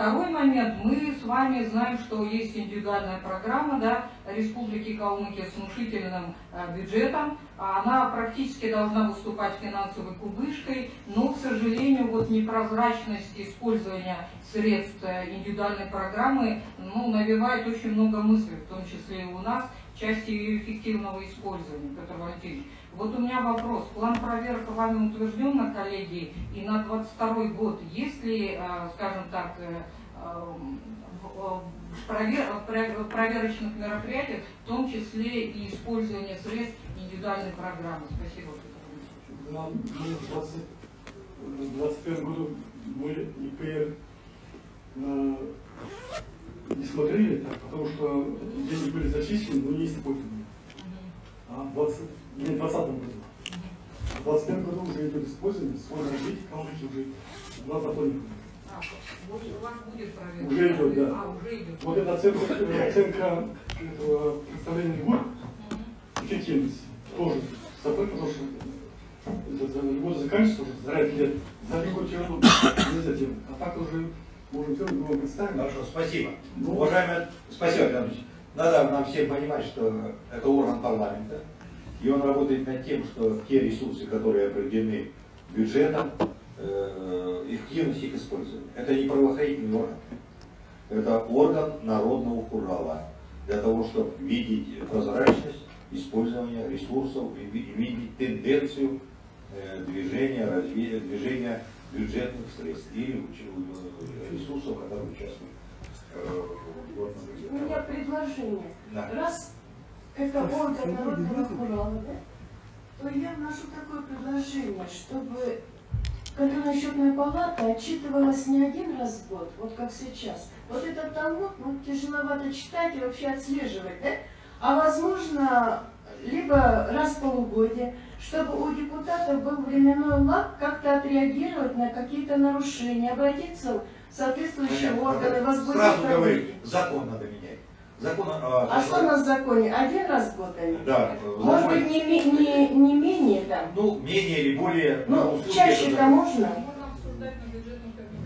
Второй момент. Мы с вами знаем, что есть индивидуальная программа да, Республики Калмыкия с внушительным э, бюджетом. Она практически должна выступать финансовой кубышкой, но, к сожалению, вот непрозрачность использования средств э, индивидуальной программы ну, навевает очень много мыслей, в том числе и у нас, части ее эффективного использования, Петр Валентинович. Вот у меня вопрос. План проверок вами утвержден на коллегии и на 22 год. Есть ли, э, скажем так, э, э, в- в провер- в проверочных мероприятиях, в том числе и использование средств индивидуальной программы? Спасибо. Валентинович. Нам мы в 20 в 21 году мы ИПР э, не смотрели так, потому что деньги были зачислены, но не использованы. А в 20, не, в 20 году. В 21 году уже идет использование, свой развитие, Калмыкии уже два запомника. А, вот у вас будет проверка? Уже идет, да. А, уже идет. Вот эта оценка, оценка этого представления год эффективности тоже собой, потому что это за- год заканчивается уже, за ряд лет, за год чего нельзя делать. А так уже можем делать, мы вам представим. Хорошо, спасибо. Ну, Уважаемые, спасибо, Ильич. Надо нам всем понимать, что это орган парламента, и он работает над тем, что те ресурсы, которые определены бюджетом, э, эффективность их использования. Это не правоохранительный орган, это орган народного хурала, для того, чтобы видеть прозрачность использования ресурсов и ви- и видеть тенденцию э, движения, развития, движения бюджетных средств или уч- ресурсов, которые участвуют э, У горном меня предложение. Да. Раз это орган народного хурала, то я вношу такое предложение, чтобы контрольно-счетная палата отчитывалась не один раз в год, вот как сейчас. Вот этот талмуд, ну, тяжеловато читать и вообще отслеживать, да? А возможно, либо раз в полугодие, чтобы у депутатов был временной лак как-то отреагировать на какие-то нарушения, обратиться в соответствующие Понятно. органы, возбудить Сразу проверки. говорит, закон надо менять. Закон, а, А что у нас в законе? Один раз в год они? Да, в Может быть, не, не, не менее там? Ну, менее или более. Ну, чаще-то это- можно?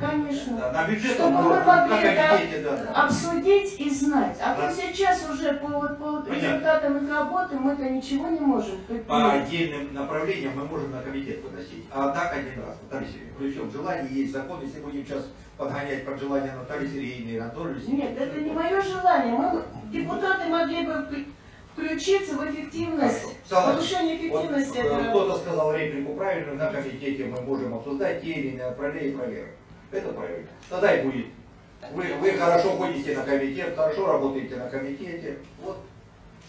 Конечно. Да, на бюджет Чтобы мы могли это да. обсудить и знать. А Да. то сейчас уже по, по Понятно. результатам их работы мы-то ничего не можем По предпринять. отдельным направлениям мы можем на комитет выносить. А так один раз, Наталья Сергеевна. Причем желание есть закон, если будем сейчас подгонять под желание Натальи Сергеевны и Анатолия Нет, это не мое желание. Мы, депутаты могли бы вклю- включиться в эффективность, Салат. повышение эффективности Вот, э, этого. Кто-то сказал реплику правильную, на комитете мы можем обсуждать те или иные направления проверок. Это правильно. Тогда и будет Вы, вы хорошо ходите на комитет, хорошо работаете на комитете. Вот,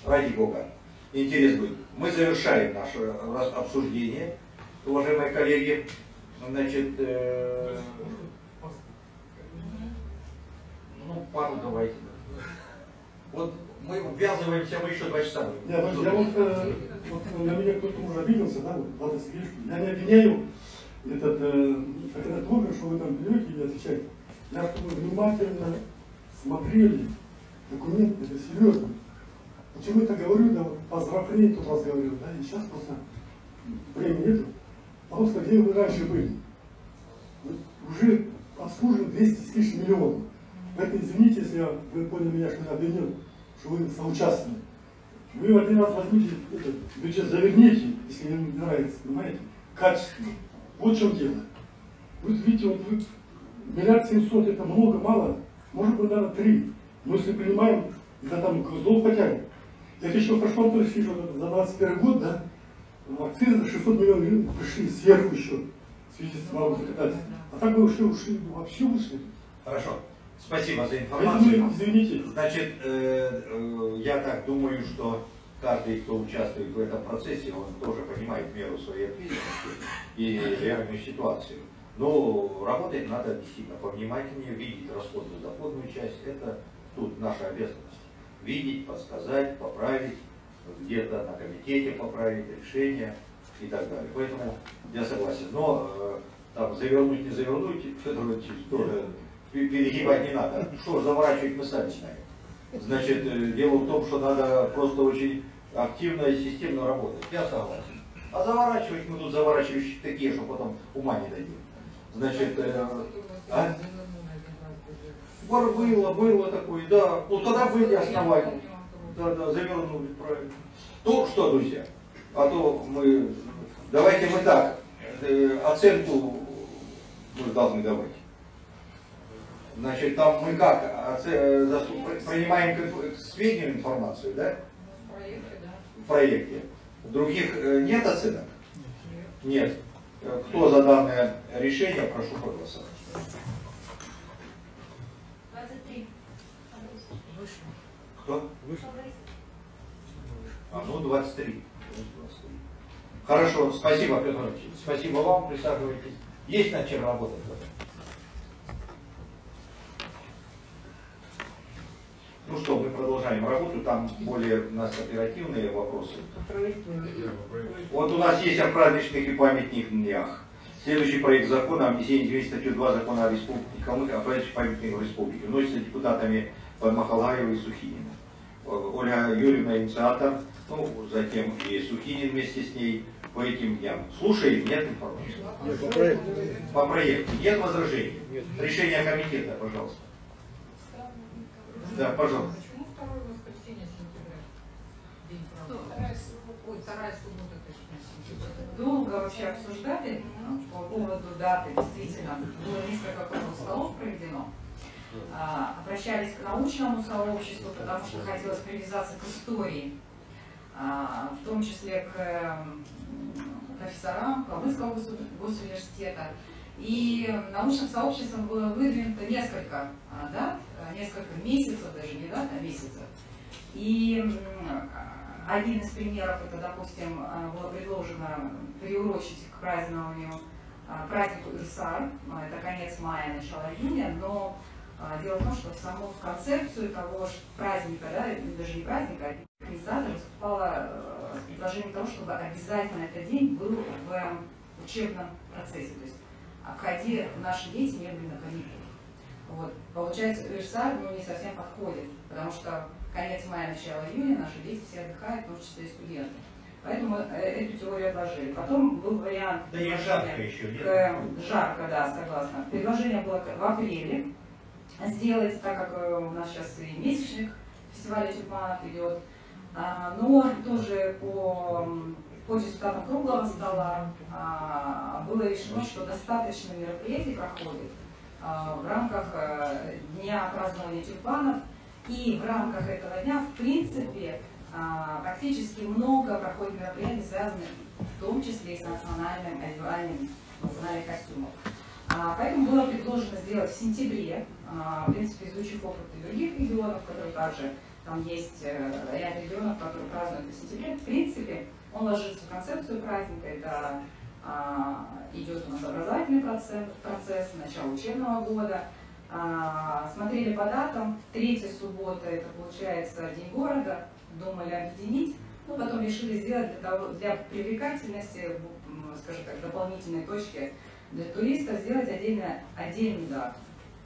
ради бога. Интерес будет. Мы завершаем наше раз- обсуждение, уважаемые коллеги. Значит, э, ну, пару давайте. Вот мы ввязываемся, мы еще два часа. Я, я вот, э, вот на меня кто-то уже обиделся, да, Сергеевич, я не обвиняю этот, э, этот орган, что вы там берете и отвечаете. Я чтобы внимательно смотрели документы, это серьезно. Почему это говорю, да, по здравоохранению тот раз говорил, да, и сейчас просто времени нету. Что где вы раньше были? Уже обслужен 200 с лишним миллионов. Поэтому извините, если я, вы поняли меня, что я обвинил, что вы соучаствовали. Вы один раз возьмите этот бюджет, заверните, если не нравится, понимаете, качественно. Вот в чем дело. Вы видите, вот вы миллиард семьсот это много, мало, может быть, надо три. Но если принимаем, это там долг потянет. Это еще хорошо, Антон Алексеевич, вот это за 21 год, да, акцизы за 600 миллионов пришли сверху еще, в связи с законодательством. А так мы ушли, ушли, вообще ушли. Хорошо. Спасибо за информацию. извините. Значит, э, э, я так думаю, что каждый, кто участвует в этом процессе, он тоже понимает меру своей ответственности и реальную ситуацию. Но работать надо действительно повнимательнее, видеть расходную доходную часть. Это тут наша обязанность. Видеть, подсказать, поправить, где-то на комитете поправить решение и так далее. Поэтому я согласен. Но э, там завернуть, не завернуть, Федор Ильич, тоже перегибать не надо. Что заворачивать мы сами знаем. Значит, э, дело в том, что надо просто очень активно и системно работать. Я согласен. А заворачивать мы тут заворачивающие такие, что потом ума не дадим. Значит, э, а? Бар было, было такое, да. Ну тогда были основания. Да, да, завернули правильно. Ну что, друзья, а то мы, давайте мы так, э, оценку мы должны давать. Значит, там мы как, оце- э, принимаем к сведению информацию, да? В проекте. Других э, нет оценок? Нет. Э, Кто за данное решение, прошу проголосовать. 23. Кто? А, ну 23. Хорошо, спасибо, Петр Ильич. Спасибо вам, присаживайтесь. Есть над чем работать? Ну что, мы продолжаем работу, там более у нас оперативные вопросы. Вот у нас есть о праздничных и памятных днях. Следующий проект закона о внесении изменений статью 2 закона о Республике Калмыкия о праздничных памятниках республики вносится депутатами Махалаева и Сухинина. Ольга Юрьевна инициатор, ну, затем и Сухинин вместе с ней по этим дням. Слушаем, нет информации? Нет, по проекту. По проекту. Нет возражений? Решение комитета, пожалуйста. Да, пожалуйста. Почему второе воскресенье сентября? День правды. Ой, вторая суббота, точнее. Долго вообще обсуждали ну, по поводу даты, действительно. Было несколько круглых столов проведено. А, Обращались к научному сообществу, потому что хотелось привязаться к истории, а, в том числе к профессорам Калмыцкого госу- госуниверситета. И научным сообществом было выдвинуто несколько а, дат, несколько месяцев, даже не дат, а месяцев. И м, один из примеров, это, допустим, а, было предложено приурочить к празднованию а, празднику Ирсар, а, это конец мая, начало июня, но а, дело в том, что в саму концепцию того праздника, да, даже не праздника, а организатор выступала э, с того, чтобы обязательно этот день был в учебном процессе, то есть а в ходе наши дети не были на каникулах. Вот. Получается, Ирсар ну, не совсем подходит, потому что конец мая, начало июня наши дети все отдыхают, в том числе и студенты. Поэтому э, эту теорию отложили. Потом был вариант... Да и жарко еще, нет? к- жарко, да, согласна. Предложение было в апреле сделать, так как э, у нас сейчас и месячник фестиваля тюльпанов идет. А, Но тоже по, по результатам круглого стола а, было решено, что достаточно мероприятий проходит в рамках э, Дня празднования тюльпанов. И в рамках этого дня, в принципе, а, практически много проходит мероприятий, связанных в том числе и с национальным одеванием национальных костюмов. А, Поэтому было предложено сделать в сентябре, в принципе, изучив опыт других регионов, которые также, там есть э, ряд регионов, которые празднуют в сентябре. В принципе, он ложится в концепцию праздника, это идет у нас образовательный процесс, процесс начало учебного года. А, Смотрели по датам, третья суббота, это получается День города, думали объединить, но потом решили сделать для, того, для привлекательности, скажем так, дополнительной точки для туриста, сделать отдельно, отдельный дату.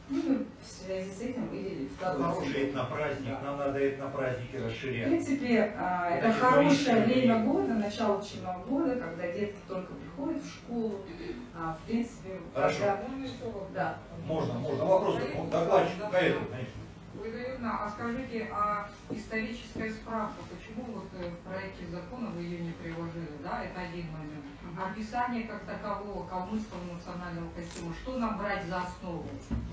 Ну, и в связи с этим выделили вторую Хороший субботу. этнопраздник, нам надо этнопраздники В расширять. принципе, а, это Значит, хорошее время года, начало учебного года, когда детки только приходят в школу. А, В принципе, Хорошо. когда... Да. Можно, можно. Вопрос докладчику Гаэту, конечно. Ольга Юрьевна, а скажите, а историческая справка, почему вот э, в проекте закона вы ее не приложили, да, это один момент. Описание как такового калмыцкого национального костюма, что нам брать за основу?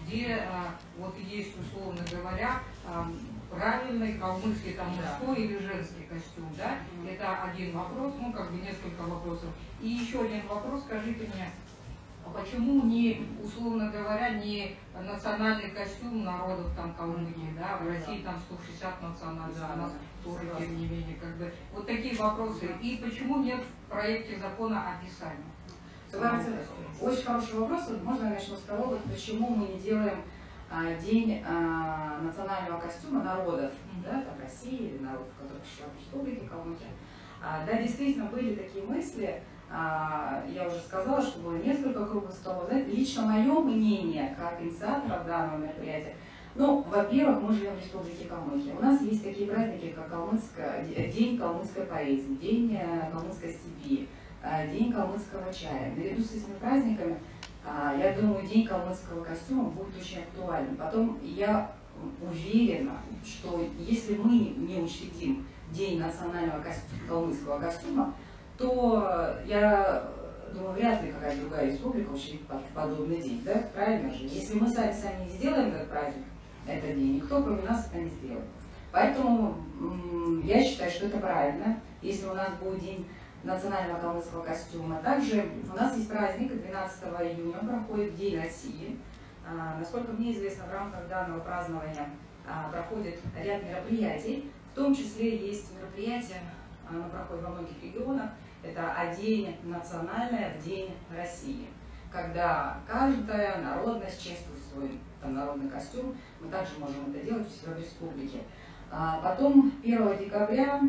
Где а, вот есть, условно говоря, а, правильный калмыцкий там мужской или женский костюм, да? Это один вопрос, ну как бы несколько вопросов. И еще один вопрос, скажите мне, а почему не, условно говоря, не национальный костюм народов там Калмыкии, да, в России там 160 национальностей, у нас тоже, тем не менее, как бы, вот такие вопросы. И почему нет в проекте закона описания? Александровна, Очень хороший вопрос. Можно я начну с того, вот почему мы не делаем а, день а, национального костюма народов, да, там России или народов, которые пришла в республике Калмыкия. А, да, действительно, были такие мысли. А, я уже сказала, что было несколько круглых столов. Знаете, лично мое мнение, как инициатора данного мероприятия, ну, во-первых, мы живем в республике Калмыкия. У нас есть такие праздники, как калмыцкая, День калмыцкой поэзии, День э, калмыцкой степи, э, День калмыцкого чая. Наряду с этими праздниками, а, я думаю, День калмыцкого костюма будет очень актуален. Потом я уверена, что если мы не учредим День национального костюма, калмыцкого костюма, то я думаю, вряд ли какая-то другая республика учредит под- подобный день, да? Правильно же? Если мы сами сами не сделаем этот праздник, этот день, никто кроме нас это не сделает. Поэтому я считаю, что это правильно, если у нас будет день национального калмыцкого костюма. Также у нас есть праздник, 12 июня проходит День России. А, Насколько мне известно, в рамках данного празднования а, проходит ряд мероприятий, в том числе есть мероприятия, оно проходит во многих регионах, это «А день национальное в День России, когда каждая народность чествует свой там, народный костюм, мы также можем это делать у себя в республике. А Потом 1 декабря,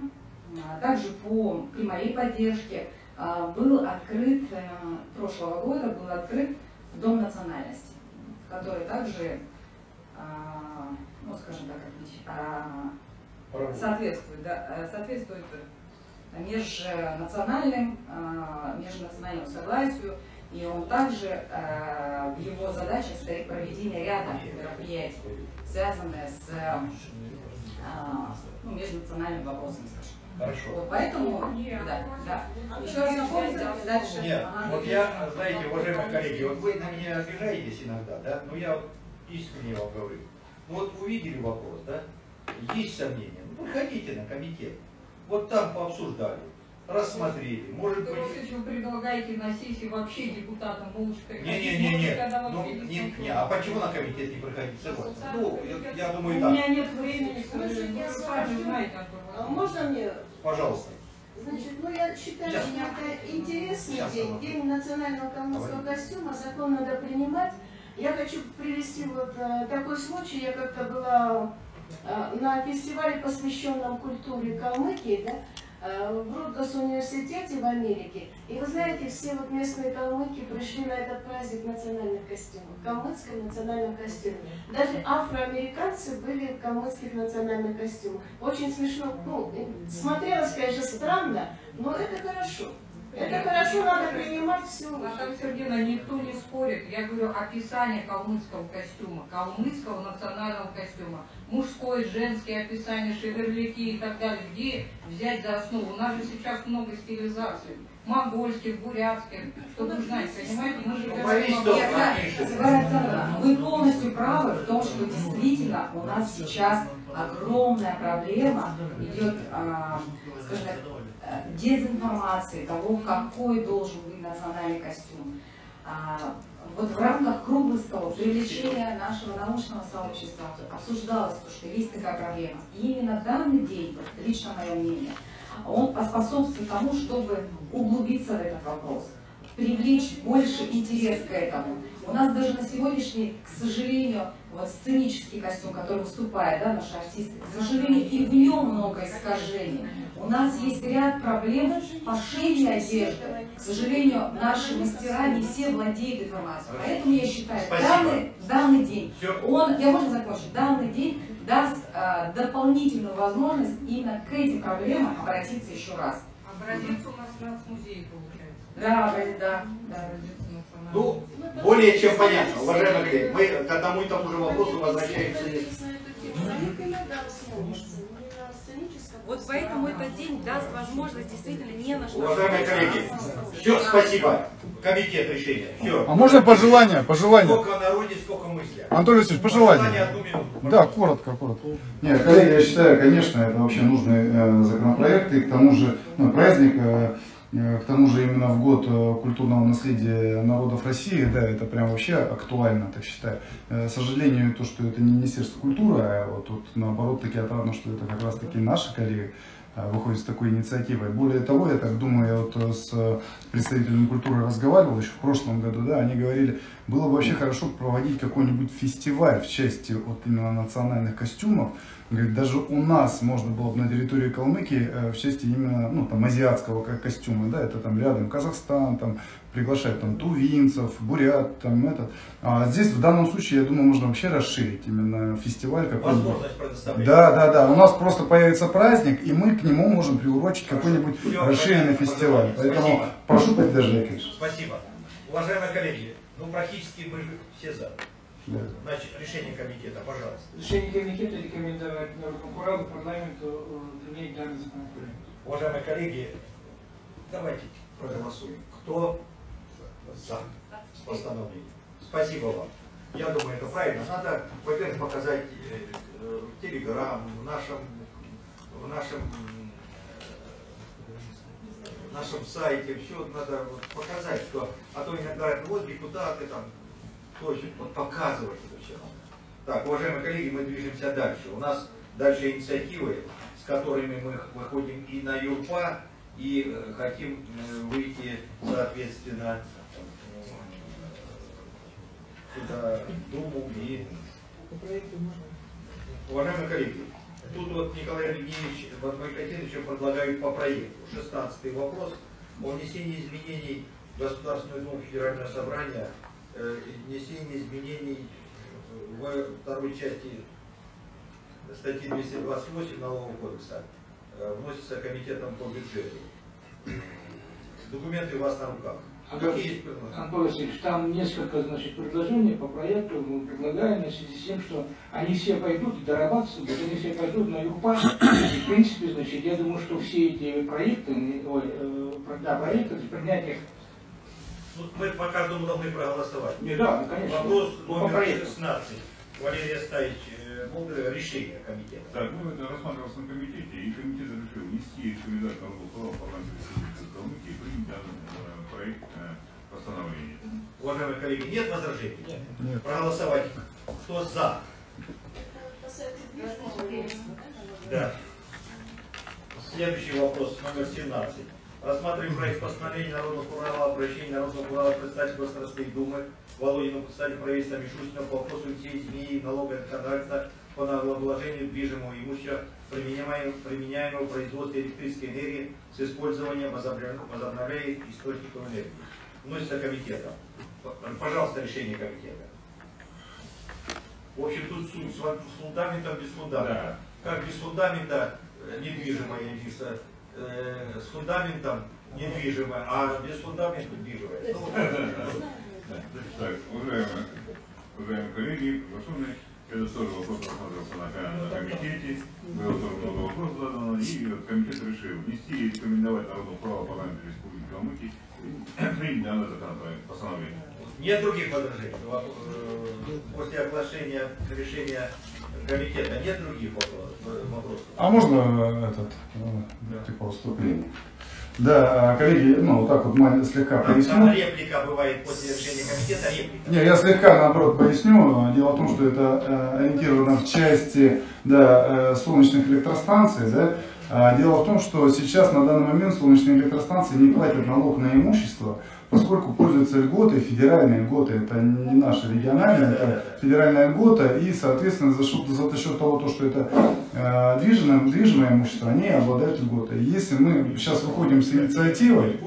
а, также по, при моей поддержке, а, был открыт, э, прошлого года был открыт Дом национальности, в который также, а, ну скажем так, отлич- соответствует, да, э, соответствует межнациональным, межнациональному согласию, и он также, э, в его задаче стоит проведение ряда мероприятий, связанных с э, ну, межнациональными вопросами, скажем. Хорошо. Вот поэтому, да, да. Еще раз напомните, дальше. Нет, Ага. вот я, знаете, уважаемые коллеги, вот вы на меня обижаетесь иногда, да, но я искренне вам говорю. Ну вот увидели вопрос, да, есть сомнения, ну приходите на комитет, вот там пообсуждали, рассмотрели, может Виктор быть... Вы предлагаете на сессии вообще депутатам молча приходить? Не-не-не, Когда ну, вообще не, дискуссия? не, а почему на комитет не приходить, согласен? Ну, я, я думаю, У так. меня нет времени, Может, сожалению. я Антон А. Можно мне? Пожалуйста. Значит, ну я считаю, Сейчас. что это интересный Сейчас, день, день национального калмыцкого костюма, закон надо принимать. Я хочу привести вот э, такой случай, я как-то была э, на фестивале, посвященном культуре Калмыкии, да, в Рутгас университете в Америке. И вы знаете, все вот местные калмыки пришли на этот праздник в национальных костюмах, калмыцком национальном костюме. Даже афроамериканцы были в калмыцких национальных костюмах. Очень смешно, ну, э, смотрелось, конечно, странно, но это хорошо. Это хорошо, надо принимать все. Наталья Сергеевна, никто не спорит. Я говорю описание калмыцкого костюма, калмыцкого национального костюма. Мужской, женский описание, шеверлики и так далее. Где взять за основу? У нас же сейчас много стилизаций. Монгольских, бурятских. Что вы знаете, понимаете? Мы живем вы полностью правы в том, что действительно у нас сейчас огромная проблема идет, а, скажем так, дезинформации того, какой должен быть национальный костюм. А, вот в рамках круглых столов, привлечения нашего научного сообщества обсуждалось то, что есть такая проблема. И именно данный день, лично мое мнение, он поспособствует тому, чтобы углубиться в этот вопрос, привлечь больше интерес к этому. У нас даже на сегодняшний, к сожалению, вот сценический костюм, который выступает, да, наши артисты, к сожалению, и в нем много искажений. У нас есть ряд проблем пошения одежды. К сожалению, наши мастера не все владеют информацией. Поэтому я считаю, Спасибо. данный, данный день, он, я можно закончить, данный день даст э, дополнительную возможность именно к этим проблемам обратиться еще раз. Образец у нас нацмузей получается. Да, да, да. Ну, более чем понятно, уважаемые коллеги. Мы к одному и тому же вопросу возвращаемся. Вот поэтому этот день даст возможность действительно не на что. Уважаемые коллеги, все, спасибо. Комитет решения. Все. А можно пожелания? Пожелания? Сколько народе, сколько мыслей. Анатолий Васильевич, Пожелания. Да, коротко, коротко. Нет, коллеги, я считаю, конечно, это вообще нужный э, законопроект, и к тому же ну, праздник, э, к тому же именно в год э, культурного наследия народов России, да, это прям вообще актуально, так считаю. Э, к сожалению, то, что это не Министерство культуры, а вот тут наоборот таки отрадно, что это как раз таки наши коллеги э, выходят с такой инициативой. Более того, я так думаю, я вот э, с э, представителями культуры разговаривал еще в прошлом году, да, они говорили, было бы вообще хорошо проводить какой-нибудь фестиваль в части вот именно национальных костюмов. Говорит, даже у нас можно было бы на территории Калмыкии э, в части именно ну, там, азиатского ко- костюма, да, это там рядом Казахстан, там приглашать там тувинцев, бурят, там этот. А здесь в данном случае, я думаю, можно вообще расширить именно фестиваль какой-нибудь. Да, да, да. У нас просто появится праздник, и мы к нему можем приурочить какой-нибудь расширенный фестиваль. спасибо. Поэтому прошу поддержать. Спасибо. Уважаемые коллеги, ну практически мы все за. Да. Значит, решение комитета, пожалуйста. Решение комитета рекомендовать Народному Уралу парламенту э, принять данный законопроект. Уважаемые коллеги, давайте проголосуем. Кто за постановление? Спасибо вам. Я думаю, это правильно. Надо, во-первых, показать э, в Телеграм, в нашем, в нашем, в нашем сайте, все надо вот показать, что, а то иногда говорят, вот депутаты там, точно, вот показывать это все. Так, уважаемые коллеги, мы движемся дальше. У нас дальше инициативы, с которыми мы выходим и на ЮРПА, и э, хотим э, выйти, соответственно, э, сюда, Думу и... Уважаемые коллеги, тут вот Николай Евгеньевич Батмайкатинович предлагает по проекту. 16 вопрос о внесении изменений в Государственную Думу Федерального Собрания, э, внесении изменений в второй части статьи 228 Налогового кодекса э, вносится комитетом по бюджету. Документы у вас на руках. Антон Васильевич, там несколько значит, предложений по проекту мы предлагаем в связи с тем, что они все пойдут и дорабатываются, они все пойдут на ЮПА. И, в принципе, значит, я думаю, что все эти проекты, ой, э, да, проекты принять их мы по каждому должны проголосовать. Не, да, ну, конечно. Вопрос по номер проекту. 16. Валерий Оставич, Болдырев, решение комитета. Так, ну это рассматривалось на комитете, и комитет решил внести рекомендацию в парламент Республики Калмыкии и принять данный э, проект э, постановления. Уважаемые коллеги, нет возражений? Нет. Проголосовать. Кто за? Да. Следующий вопрос, номер 17. Рассматриваем проект постановления Народного Урала о обращении Народного Урала представителя Государственной Думы Володину представителю правительства Мишустина по вопросу всей изменений законодательства по налогообложению движимого имущества, применяемого, применяемого в производстве электрической энергии с использованием возобновля- возобновляемых источников энергии. Вносится комитетом. Пожалуйста, решение комитета. В общем, тут суть с фун- с фундаментом без фундамента. Как без фундамента э, недвижимое имущество, э, с фундаментом недвижимое, а без фундамента движимое. Ну, так. Уважаемые, уважаемые коллеги, приглашенные, это тоже вопрос рассматривался на, на комитете, было тоже много вопросов задано, и вот комитет решил внести и рекомендовать народному праву парламента Республики Калмыкии принять данное законопроект, постановление. Нет других возражений. Во- э, После оглашения решения комитета нет других вопро- вопросов? А можно э, этот, э, типа выступление? Да, а, коллеги, ну, вот так вот слегка Там поясню. реплика бывает после решения комитета, реплика. Не, я слегка наоборот поясню. Дело в том, что это э, ориентировано в части да, солнечных электростанций. Да. А Дело в том, что сейчас на данный момент солнечные электростанции не платят налог на имущество, поскольку пользуются льготой, федеральные льготы, это не наша региональная, это федеральная льгота, и, соответственно, за счет, за счет того, то, что это э, движимое, движимое имущество, они обладают льготой. Если мы сейчас выходим с инициативой,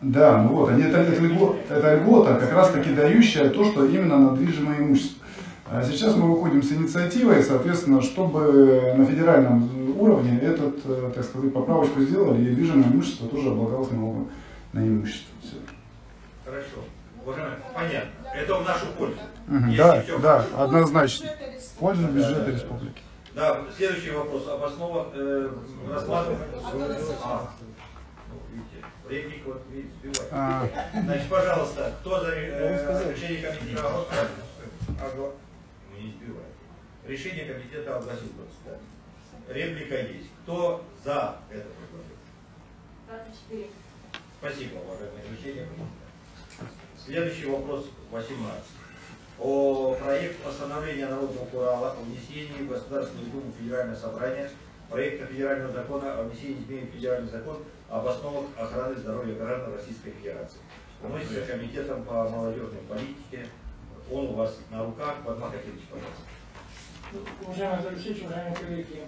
да, ну вот, они, это, это, льго- это льгота, как раз таки дающая то, что именно на движимое имущество. А сейчас мы выходим с инициативой, соответственно, чтобы на федеральном уровне этот, э, так сказать, поправочку сделали, и движимое имущество тоже облагалось налогом на имущество. Всё. Хорошо. Уважаемые, понятно. Это в нашу пользу. Если да, всё да, хорошо. однозначно. В пользу бюджета республики. Да, следующий вопрос. Обоснова э, рассматриваем. А, ну, видите, реплик вот видите, сбивает. А. Значит, пожалуйста, кто за э, решение комитета? Мы не сбиваем. Решение комитета огласил председатель. Реплика есть. Кто за это предложение? 24. Спасибо, уважаемые решение Следующий вопрос 18. О проект постановления Народного Урала о внесении в Государственную Думу Федерального собрания проекта федерального закона о внесении изменений в федеральный закон об основах охраны здоровья граждан Российской Федерации. Вносится комитетом по молодежной политике. Он у вас на руках. Акатьевич, пожалуйста. Уважаемый Анатолий Алексеевич, уважаемые коллеги,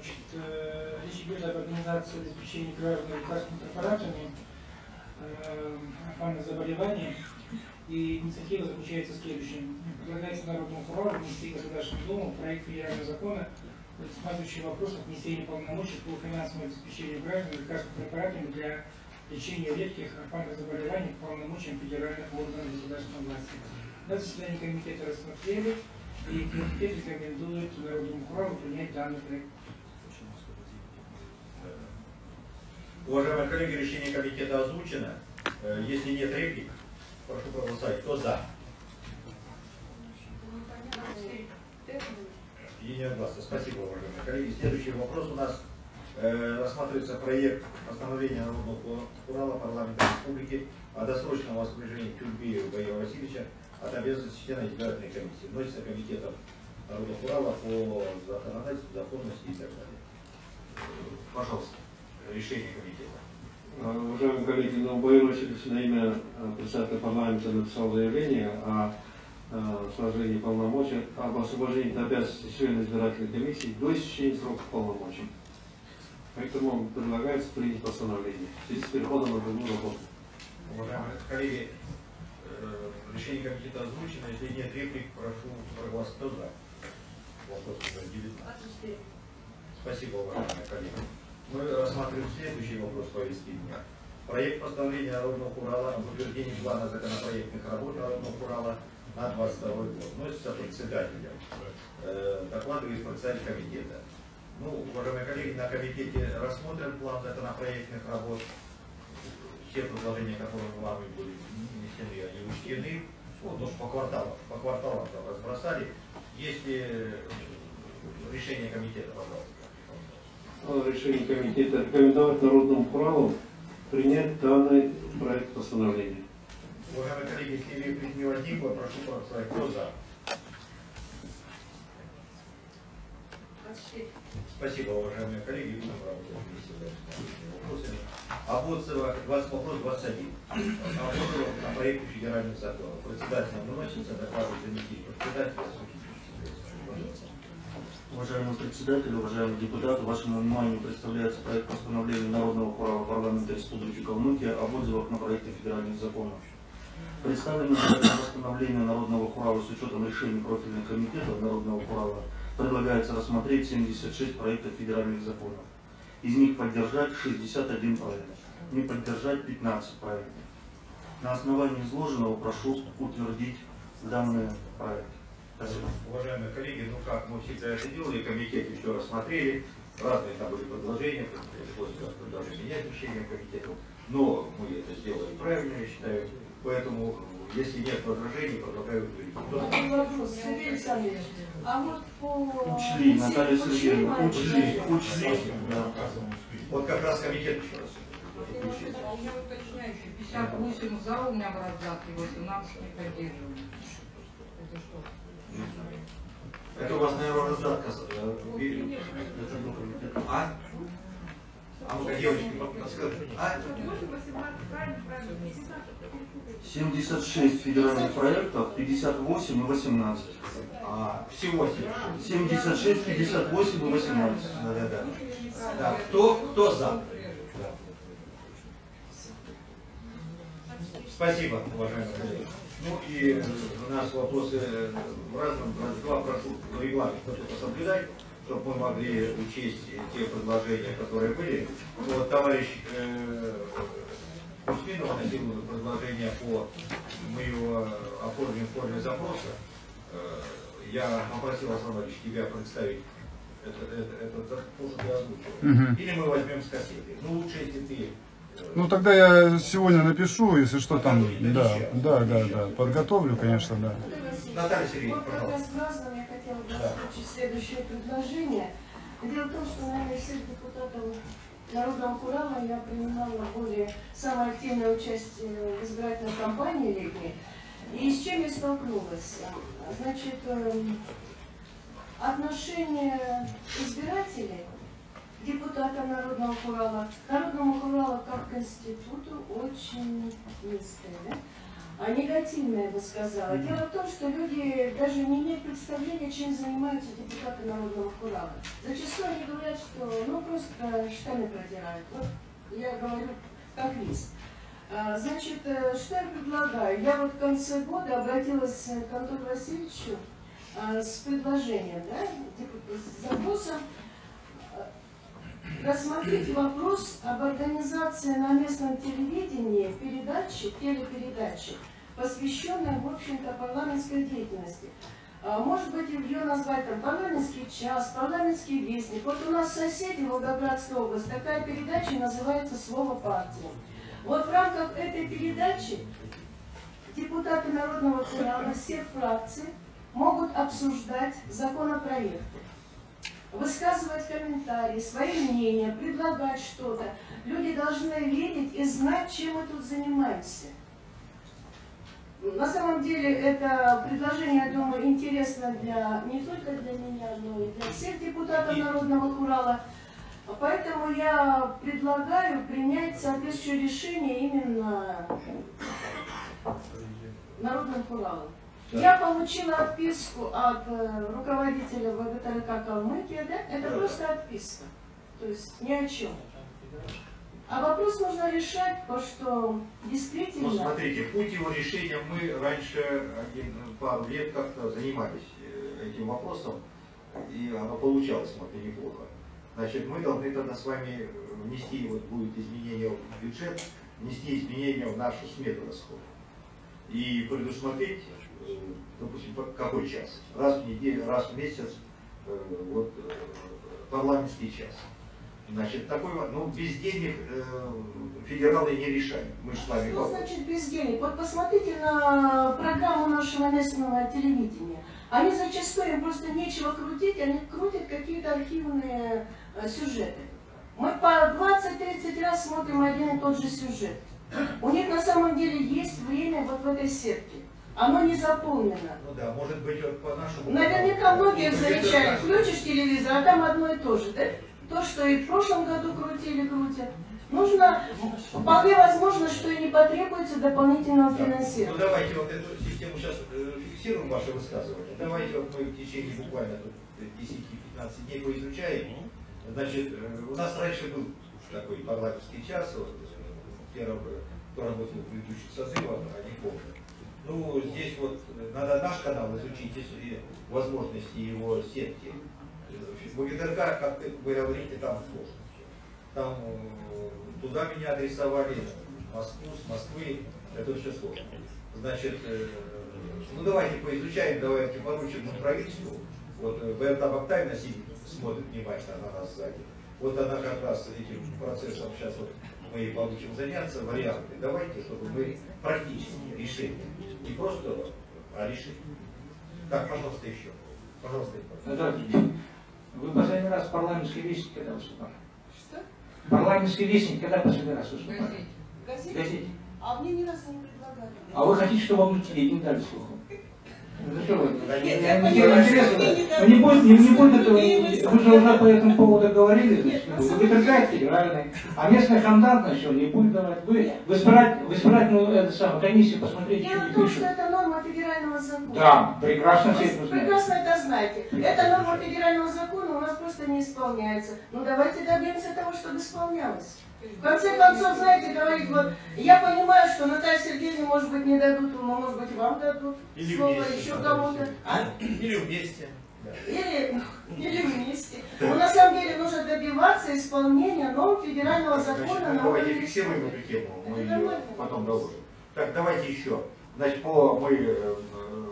значит, э, речь идет об организации обеспечения граждан лекарственными препаратами э, опасных заболеваний. И инициатива заключается в следующем. Предлагается Народному прокурору внести в Государственную Думу проект федерального закона, предусматривающий вопрос о внесении полномочий по финансовому обеспечению граждан лекарственными препаратами для лечения редких опасных заболеваний по полномочиям федеральных органов государственной власти. На заседании комитета рассмотрели, и комитет рекомендует Народному прокурору принять данный проект. Уважаемые коллеги, решение комитета озвучено. Э, Если нет реплик, прошу проголосовать. Кто за? Единогласно. Спасибо, уважаемые коллеги. Следующий вопрос у нас э, рассматривается проект постановления Народного Урала парламента республики о досрочном освобождении Тюльбеева Боева Васильевича от обязанностей члена избирательной комиссии. Вносится комитетом Народного Урала по законодательству, законности и так далее. Пожалуйста, решение комитета. А, Уважаемые коллеги, ну, Боир Васильевич на имя э, председателя парламента написал заявление о э, сложении полномочий, об освобождении от обязанностей члена избирательной комиссии до истечения срока полномочий. Поэтому предлагается принять постановление в связи с переходом на другую работу. Уважаемые коллеги, э, решение комитета озвучено. Если нет реплик, прошу проголосовать. Кто за? Вопрос номер 19. Спасибо, уважаемые коллеги. Мы рассматриваем следующий вопрос повестки дня. Проект постановления Народного Урала об утверждении плана законопроектных работ Народного Урала на 22 год. Вносится председателем. Э, Докладывает председатель комитета. Ну, уважаемые коллеги, на комитете рассмотрен план законопроектных работ. Все предложения, которые вами были внесены, они учтены. Вот, ну, по кварталам, по кварталам разбросали. Если решение комитета, пожалуйста. Решение комитета рекомендовать Народному Уралу принять данный проект постановления. Уважаемые коллеги, если реплик не возникло, прошу проголосовать. Кто за? Спасибо, уважаемые коллеги. С этими вопросами. Обоцева, 20, вопрос 21. Обоцева на проекте федеральных законов. Председателем выносится доклад заместитель председателя Уважаемый председатель, уважаемые депутаты, вашему вниманию представляется проект постановления Народного права парламента Республики Калмыкия об отзывах на проекты федеральных законов. Представленный проект постановления Народного права с учетом решений профильных комитетов Народного права предлагается рассмотреть 76 проектов федеральных законов. Из них поддержать 61 проект, не поддержать 15 проектов. На основании изложенного прошу утвердить данный проект. Уважаемые коллеги, ну как мы всегда это делали, комитеты все рассмотрели, разные там были предложения, пришлось даже менять решение комитета, но мы это сделали правильно, я считаю, поэтому если нет возражений, предлагаю Александрович, а вот по... Учли, Наталья Сергеевна, учли, учли. Вот как раз комитет еще раз. Я уточняю, еще 58 за у меня в раздатке, 18 не поддерживаю. Это что? Это у вас, наверное, раздатка. э, А? А ну-ка, девочки, подскажите. А? 76 федеральных проектов, 58 и 18. А, всего 76, 58 и 18. Да, да, да. Да, кто, кто за? Спасибо, уважаемые коллеги. Ну и э, у нас вопросы э, в разном, раз два прошу регламент только соблюдать, чтобы мы могли учесть те предложения, которые были. Вот товарищ э, Кузьминов вносил предложение по, мы его оформим в форме запроса. Э, Я попросил, Владимирович, тебя представить это, это, этот запрос, я озвучил. Мгм. Или мы возьмем с кассеты. Ну лучше, если ты Ну тогда я сегодня напишу, если что там, да, да, да, да, подготовлю, конечно, да. Наталья Сергеевна, Вот как раз праздно я хотела бы озвучить следующее предложение. Дело в том, что, наверное, всех депутатов Народного Курала я принимала более самое активное участие в избирательной кампании летней. И с чем я столкнулась? Значит, эм, отношение избирателей депутата Народного Курала к Народному Куралу как к институту очень низкое. Да? а негативное, я бы сказала. Дело в том, что люди даже не имеют представления, чем занимаются депутаты Народного Курала. Зачастую они говорят, что ну просто штаны продирают. Вот я говорю как лист. А, Значит, э, что я предлагаю? Я вот в конце года обратилась к Антону Васильевичу а, с предложением, да, с запросом рассмотреть вопрос об организации на местном телевидении передачи, телепередачи, посвященной, в общем-то, парламентской деятельности. А, Может быть, ее назвать там парламентский час, парламентский вестник. Вот у нас соседи Волгоградская область, такая передача называется «Слово партии». Вот в рамках этой передачи депутаты Народного Курала всех фракций могут обсуждать законопроекты высказывать комментарии, свои мнения, предлагать что-то. Люди должны видеть и знать, чем мы тут занимаемся. На самом деле это предложение, я думаю, интересно для, не только для меня, но и для всех депутатов Народного Курала. Поэтому я предлагаю принять соответствующее решение именно Народным Куралом. Я получила отписку от э, руководителя ВГТРК Калмыкия, да? Это просто отписка. То есть ни о чем. А вопрос нужно решать, потому что действительно... Ну, смотрите, путь его решения мы раньше один, пару лет как-то занимались э, этим вопросом, и оно получалось, смотри, неплохо. Значит, мы должны тогда с вами внести, вот будет изменение в бюджет, внести изменения в нашу смету расходов. И предусмотреть, э, допустим, какой час? Раз в неделю, раз в месяц, э, вот э, парламентский час. Значит, такой, вот, ну, без денег э, федералы не решают. Мы же с вами Что значит без денег? Вот посмотрите на программу нашего местного телевидения. Они зачастую им просто нечего крутить, они крутят какие-то архивные э, сюжеты. Мы по 20-30 раз смотрим один и тот же сюжет. У них на самом деле есть время вот в этой сетке. Оно не заполнено. Ну да, может быть, вот по нашему... Наверняка многие Ну, замечали, включишь телевизор, а там одно и то же, да? То, что и в прошлом году крутили, крутят. Нужно, вполне возможно, что и не потребуется дополнительного Ну финансирования. давайте вот эту систему сейчас э, фиксируем ваше высказывание. Давайте вот мы в течение буквально тут 10-15 дней поизучаем. Значит, э, у нас раньше был такой парламентский час, вот, э, раб- кто работал в предыдущих созывах, они помнят. Ну, здесь вот надо наш канал изучить и возможности его сетки. В ГТРК, как вы говорите, там сложно. Там э, туда меня адресовали, Москву, с Москвы, это все сложно. Значит, э, ну давайте поизучаем, давайте поручим мы правительству. Вот э, Берта Бактайна сидит, смотрит внимательно на нас сзади. Вот она как раз этим процессом сейчас вот мы и получим заняться, варианты. Давайте, чтобы мы практически решили. Не просто, а решили. Так, пожалуйста, еще. Пожалуйста, Здравствуйте. Вы последний раз в парламентской вести когда выступали? Что? Парламент Баранинский вестник когда последний раз выступали? Газете? Газете. А мне ни разу не предлагали. А вы хотите, чтобы вам не не дали слуху? Ну вы, я- я не ну не дадут. вы же уже по этому поводу говорили, вы выдвигаете федеральный, а местная комендантность все не будет давать. Вы в избирать, в избирательную это самое, комиссию посмотрите, Дело что в том, пишут. что это норма федерального закона. Да, прекрасно все Вы это знаете. прекрасно это знаете. Эта норма федерального закона у нас просто не исполняется. Ну давайте добьемся того, чтобы исполнялось. В конце концов, знаете, говорит, вот, я понимаю, что Наталье Сергеевне, может быть, не дадут, но, может быть, вам дадут Или слово, вместе, еще кому-то. А? Или вместе. Или, или вместе. Но на самом деле нужно добиваться исполнения норм федерального закона Значит, на давайте фиксируем эту тему, мы Это ее потом доложим. Так, давайте еще. Значит, по, мы э, э,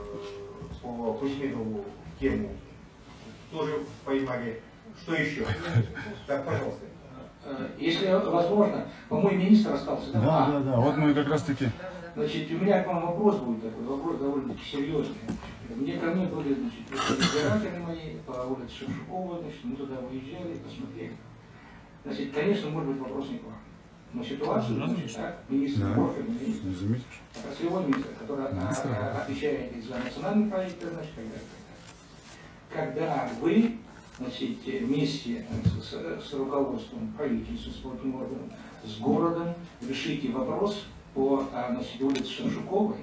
по Кузьминову тему тоже поймали. Что еще? Так, пожалуйста. Э, Если возможно, по-моему, министр остался. Да, да, да. Вот мы как раз таки. Значит, у меня к вам вопрос будет такой, вопрос довольно-таки серьезный. Мне ко мне были, значит, избиратели мои по улице Шевчукова, значит, мы туда выезжали, посмотрели. Значит, конечно, может быть вопрос не к вам. Но ситуация, значит, так, министр, Да. профильный министр, отраслевой министр, который Министр, да. отвечает за национальный проект, значит, когда, когда вы, значит, вместе с, с руководством правительства, с органом, с городом решите вопрос по а, значит, улице Шевчуковой,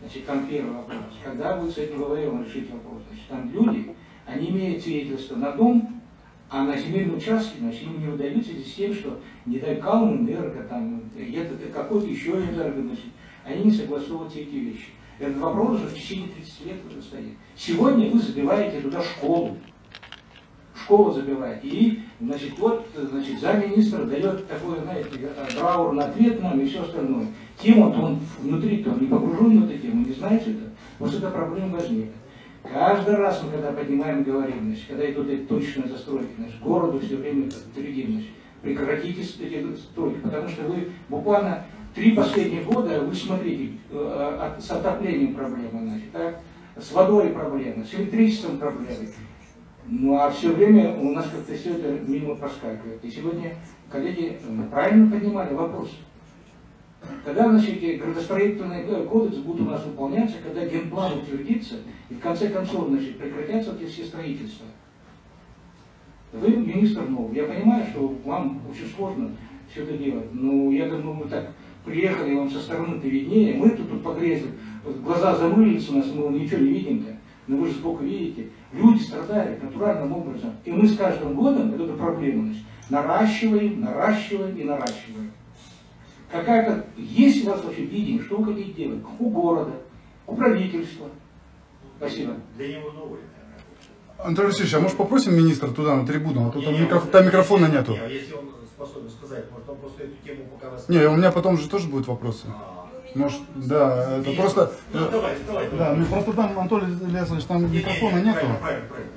значит, там первый вопрос. Когда вы с этим ВВРом решите вопрос, значит, там люди, они имеют свидетельство на дом, а на земельные участки, значит, им не выдаются с тем, что не дай энерго, там, какой-то еще энерго, значит, они не согласовывают все эти вещи. Этот вопрос уже в течение 30 лет уже стоит. Сегодня вы забиваете туда школу. Школу забиваете. И, значит, вот, значит, замминистра дает такой, знаете, браурный ответ нам и все остальное. Тема, то он внутри-то он не погружен в эту тему, не знает это. Вот эта проблема возникнет. Каждый раз мы, когда поднимаем говорим, значит, когда идут эти точечные застройки, значит, городу все время твердим, значит, прекратите эти стройки, потому что вы буквально три последних года, вы смотрите, э, с отоплением проблемы, значит, так, с водой проблемы, с электричеством проблемы. Ну а все время у нас как-то все это мимо проскакивает. И сегодня коллеги э, правильно поднимали вопрос. Когда, значит, эти градостроительный э, кодекс будет у нас выполняться, когда генплан утвердится, и в конце концов, значит, прекратятся эти все строительства. Вы министр новый. Я понимаю, что вам очень сложно все это делать. Но я думаю, мы так приехали, вам со стороны-то виднее. Мы тут, тут погрезли, глаза замылились у нас, мы ничего не видим-то. Но вы же сбоку видите, люди страдают натуральным образом. И мы с каждым годом вот эту проблему наращиваем, наращиваем и наращиваем. Какая-то, есть у вас вообще видение, что вы хотите делать? У города, у правительства. Спасибо. Для него новое. Анатолий Васильевич, а может попросим министра туда, на трибуну, а то там, Не, микроф- там микрофона нету. не, Если он способен сказать, может он просто эту тему пока вас... Не, у меня потом же тоже будут вопросы. Может, да, это Нет, просто... ну, давай, давай, Да, ну просто там, Анатолий Леонидович, там микрофона не, нету. Правильно, правильно, правильно.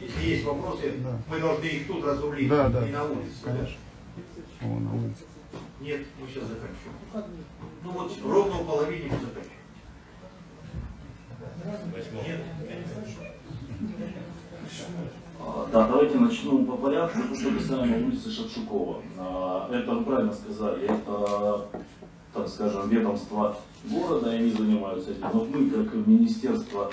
Если есть вопросы, мы должны их тут разрулить, Да, да. не на улице. Конечно. О, на улице. Нет, мы сейчас заканчиваем. Ну вот ровно в половине мы заканчиваем. Нет? А, Да, давайте начну по порядку, что касаемо улицы Шевчукова. А, Это вы правильно сказали, это, так скажем, ведомство города, и они занимаются этим. Но мы, как министерство,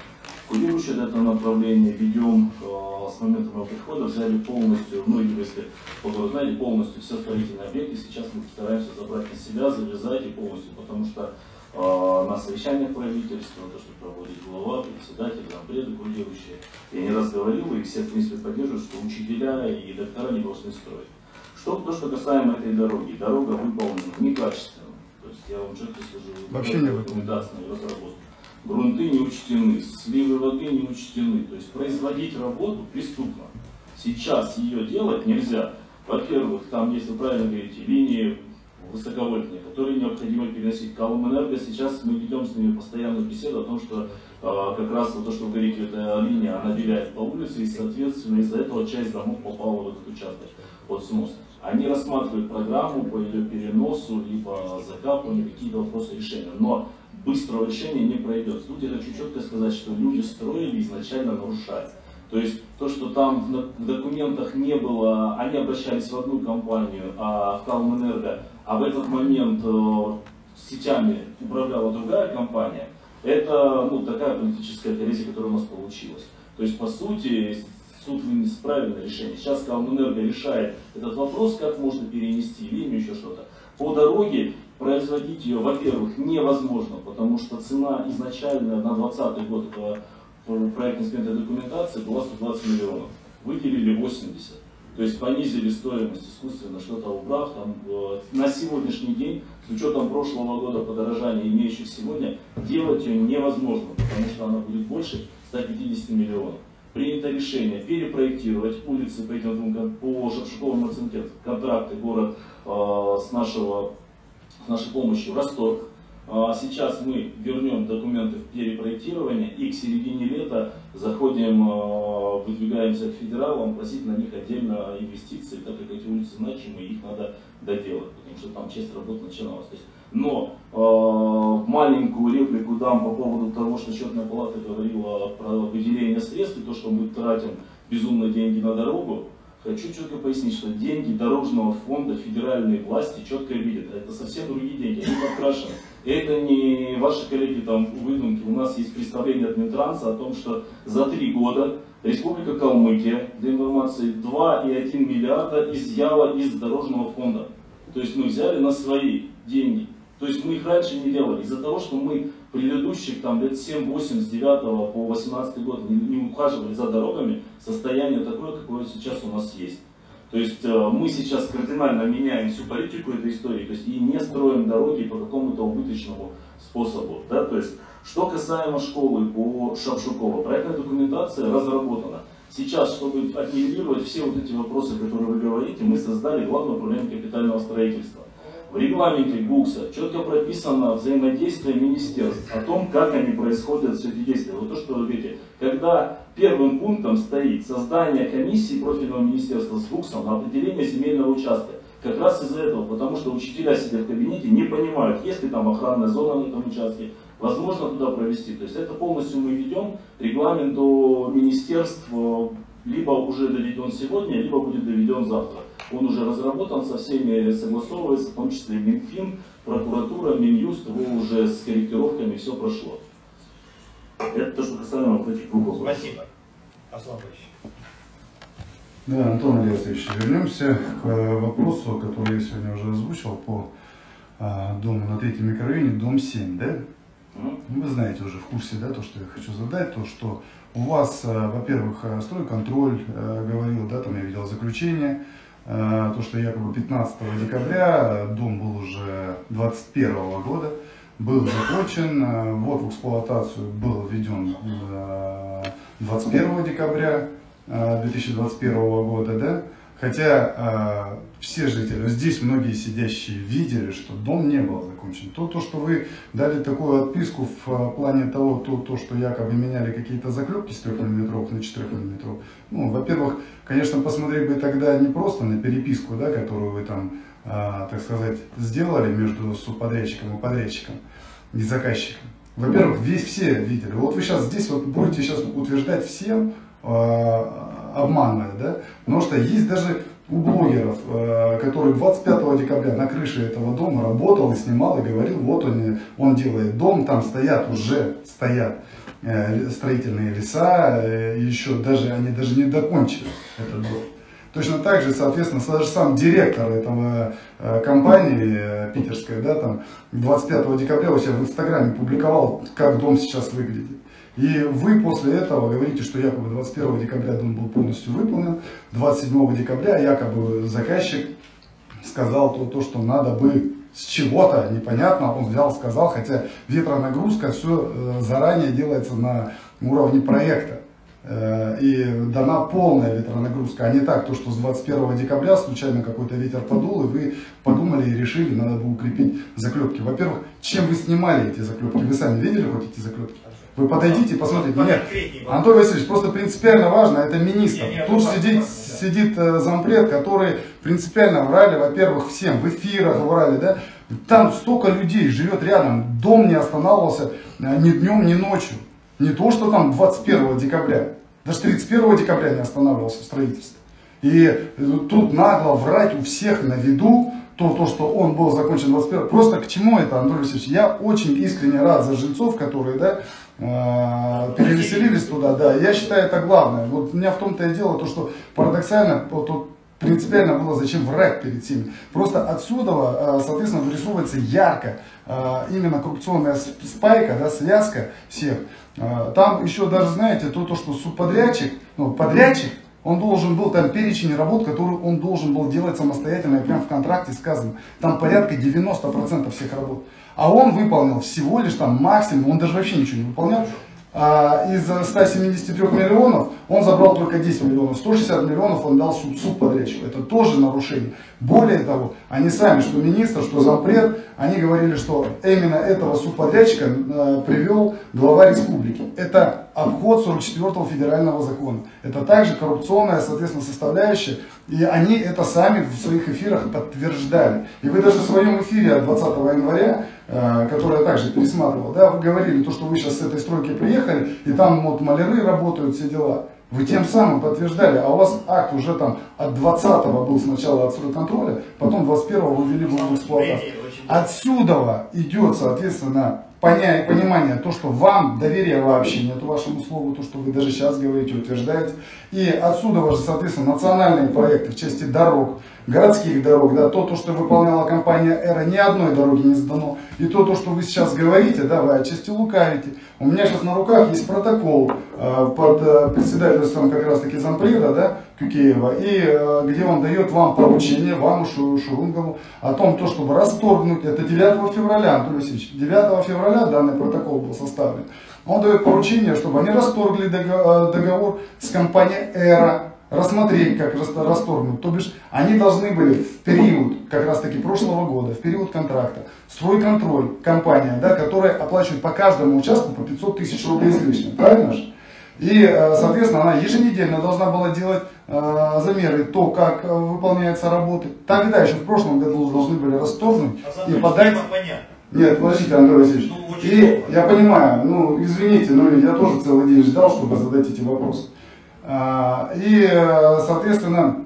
курирующее это направление, ведем а, с момента моего прихода, взяли полностью, ну если вот вы знаете, полностью все строительные объекты, сейчас мы стараемся забрать на себя, завязать и полностью, потому что а, на совещаниях правительства, то, что проводит глава, председатель, зампреды, курирующие, я не раз говорил, и все, в принципе, поддерживают, что учителя и доктора не должны строить. Что, то, что касаемо этой дороги, дорога выполнена некачественно. Я вам четко скажу, Вообще не рекомендации разработку. Грунты не учтены, сливы воды не учтены. То есть производить работу преступно. Сейчас ее делать нельзя. Во-первых, там есть, вы правильно говорите, линии высоковольтные, которые необходимо переносить. Калумэнерго сейчас мы ведем с ними постоянную беседу о том, что э, как раз вот то, что вы говорите, эта линия, она виляет по улице, и, соответственно, из-за этого часть домов попала в этот участок под снос. Они рассматривают программу по ее переносу, либо закапыванию, какие-то вопросы решения. Но быстрого решения не пройдет. Тут я хочу четко сказать, что люди строили изначально нарушая. То То есть то, что там в документах не было, они обращались в одну компанию, а в Калмэнерго, а в этот момент э, сетями управляла другая компания, это ну, такая политическая коллизия, которая у нас получилась. То есть, по сути, суд вынес правильное решение. Сейчас Калмэнерго решает этот вопрос, как можно перенести линию, еще что-то. По дороге производить ее, во-первых, невозможно, потому что цена изначально на 2020 год этого проектной сметной документации была 120 миллионов. Выделили 80. То есть понизили стоимость искусственно, что-то убрав. Там, э, на сегодняшний день, с учетом прошлого года подорожания, имеющих сегодня, делать ее невозможно, потому что она будет больше 150 миллионов. Принято решение перепроектировать улицы по этим двум, по Шапшиковому оценке контракты город э, с, нашего, с нашей помощью Ростов а сейчас мы вернем документы в перепроектирование и к середине лета заходим, а, выдвигаемся к федералам, просить на них отдельно инвестиции, так как эти улицы значимые, их надо доделать, потому что там часть работ начиналась. Но э, маленькую реплику дам по поводу того, что счетная палата говорила про выделение средств и то, что мы тратим безумно деньги на дорогу. Хочу четко пояснить, что деньги дорожного фонда федеральной власти четко видят. Это совсем другие деньги, они подкрашены. Это не ваши коллеги там выдумки. У нас есть представление от Минтранса о том, что за три года Республика Калмыкия, для информации, 2,1 миллиарда изъяла из дорожного фонда. То есть мы взяли на свои деньги. То есть мы их раньше не делали. Из-за того, что мы предыдущих там, лет 7-8, с 9 по 18 год не, не ухаживали за дорогами, состояние такое, какое сейчас у нас есть. То есть э, мы сейчас кардинально меняем всю политику этой истории, то есть и не строим дороги по какому-то убыточному способу. Да? То есть, что касаемо школы по Шапшукова, проектная документация разработана. Сейчас, чтобы отнивелировать все вот эти вопросы, которые вы говорите, мы создали Главное управление капитального строительства. В регламенте ГУКСа четко прописано взаимодействие министерств, о том, как они происходят, все эти действия. Вот то, что вы говорите, когда первым пунктом стоит создание комиссии профильного министерства с ГУКСом на определение земельного участка. Как раз из-за этого, потому что учителя сидят в кабинете, не понимают, есть ли там охранная зона на этом участке, возможно туда провести. То есть это полностью мы ведем регламент до министерств, э, либо уже доведен сегодня, либо будет доведен завтра. Он уже разработан, со всеми согласовывается, в том числе Минфин, прокуратура, Минюст, его уже с корректировками все прошло. Это то, что касаемо вот этих двух вопросов. Спасибо. Аслан Да, Антон Алексеевич, вернемся к э, вопросу, который я сегодня уже озвучил по а, дому на третьем микрорайоне, дом 7, да? Вы знаете уже в курсе, да, то, что я хочу задать, то, что у вас, э, во-первых, э, стройконтроль э, говорил, да, там я видел заключение, то, что якобы 15 декабря, дом был уже 21 года, был закончен, вот в эксплуатацию был введен 21 декабря 2021 года, да, Хотя э, все жители, здесь многие сидящие видели, что дом не был закончен. То, то что вы дали такую отписку в э, плане того, то, то что якобы меняли какие-то заклепки с 3 мм на 4 мм. Ну, во-первых, конечно, посмотреть бы тогда не просто на переписку, да, которую вы там, э, так сказать, сделали между субподрядчиком и подрядчиком, и заказчиком. Во-первых, весь все видели. Вот вы сейчас здесь вот будете сейчас утверждать всем, обманная, да? Потому что есть даже у блогеров, э, который 25 декабря на крыше этого дома работал и снимал и говорил, вот он, он делает дом, там стоят уже, стоят э, строительные леса, э, еще даже, они даже не докончили этот дом. Точно так же, соответственно, даже сам директор этого компании питерской, да, там 25 декабря у себя в инстаграме публиковал, как дом сейчас выглядит. И вы после этого говорите, что якобы 21 декабря дом был полностью выполнен, 27 декабря якобы заказчик сказал то, то что надо бы с чего-то, непонятно, он взял, сказал, хотя ветронагрузка все э, заранее делается на уровне проекта. Э, и дана полная ветронагрузка, а не так, то, что с 21 декабря случайно какой-то ветер подул, и вы подумали и решили, надо бы укрепить заклепки. Во-первых, чем вы снимали эти заклепки? Вы сами видели хоть эти заклепки? Вы подойдите, посмотрите. Нет, Антон Васильевич, просто принципиально важно, это министр. Тут сидит, сидит э, зампред, который принципиально врали, во-первых, всем, в эфирах врали, да. Там столько людей живет рядом, дом не останавливался э, ни днем, ни ночью. Не то, что там 21 декабря. Даже 31 декабря не останавливался строительство. И тут нагло врать у всех на виду, то, то, что он был закончен 21 Просто к чему это, Анатолий Васильевич? Я очень искренне рад за жильцов, которые, да, э, переселились туда, да. Я считаю это главное. Вот у меня в том-то и дело, то, что парадоксально, вот, принципиально было, зачем врать перед всеми. Просто отсюда, э, соответственно, вырисовывается ярко э, именно коррупционная спайка, да, связка всех. Там еще даже, знаете, то, то что субподрядчик, ну, подрядчик, он должен был, там перечень работ, который он должен был делать самостоятельно, и прям в контракте сказано. Там порядка 90% всех работ. А он выполнил всего лишь там максимум, он даже вообще ничего не выполнял. А из 173 миллионов он забрал только 10 миллионов. 160 миллионов он дал суд, суд подрядчику. Это тоже нарушение. Более того, они сами, что министр, что зампред, они говорили, что именно этого субподрядчика э, привел глава республики. Это обход 44-го федерального закона. Это также коррупционная, соответственно, составляющая. И они это сами в своих эфирах подтверждали. И вы даже в своем эфире от 20 января, э, который я также пересматривал, да, вы говорили, то, что вы сейчас с этой стройки приехали, и там вот маляры работают, все дела. Вы тем самым подтверждали, а у вас акт уже там от 20-го был сначала от контроля, потом 21-го вы ввели в эксплуатацию. Отсюда идет, соответственно, понимание, то, что вам доверия вообще нет вашему слову, то, что вы даже сейчас говорите, утверждаете. И отсюда же, соответственно, национальные проекты в части дорог, городских дорог, да, то, то, что выполняла компания «Эра», ни одной дороги не сдано. И то, то, что вы сейчас говорите, да, вы отчасти лукавите. У меня сейчас на руках есть протокол э, под э, председательством как раз таки зампреда, да, Кюкеева, и э, где он дает вам поручение, вам, Шу, Шурунгову, о том, то, чтобы расторгнуть, это 9 февраля, Анатолий Васильевич, 9 февраля данный протокол был составлен. Он дает поручение, чтобы они расторгли договор, э, договор с компанией «Эра», рассмотреть, как расторгнуть. То бишь, они должны были в период, как раз таки прошлого года, в период контракта, стройконтроль, компания, да, которая оплачивает по каждому участку по 500 тысяч рублей с лишним, правильно же? И, э, соответственно, она еженедельно должна была делать э, замеры, то, как э, выполняются работы. Тогда еще в прошлом году должны были расторгнуть а и подать... Нет, подождите, Андрей Васильевич. Ну, и я понимаю, ну извините, но я тоже целый день ждал, чтобы задать эти вопросы. А, и, соответственно,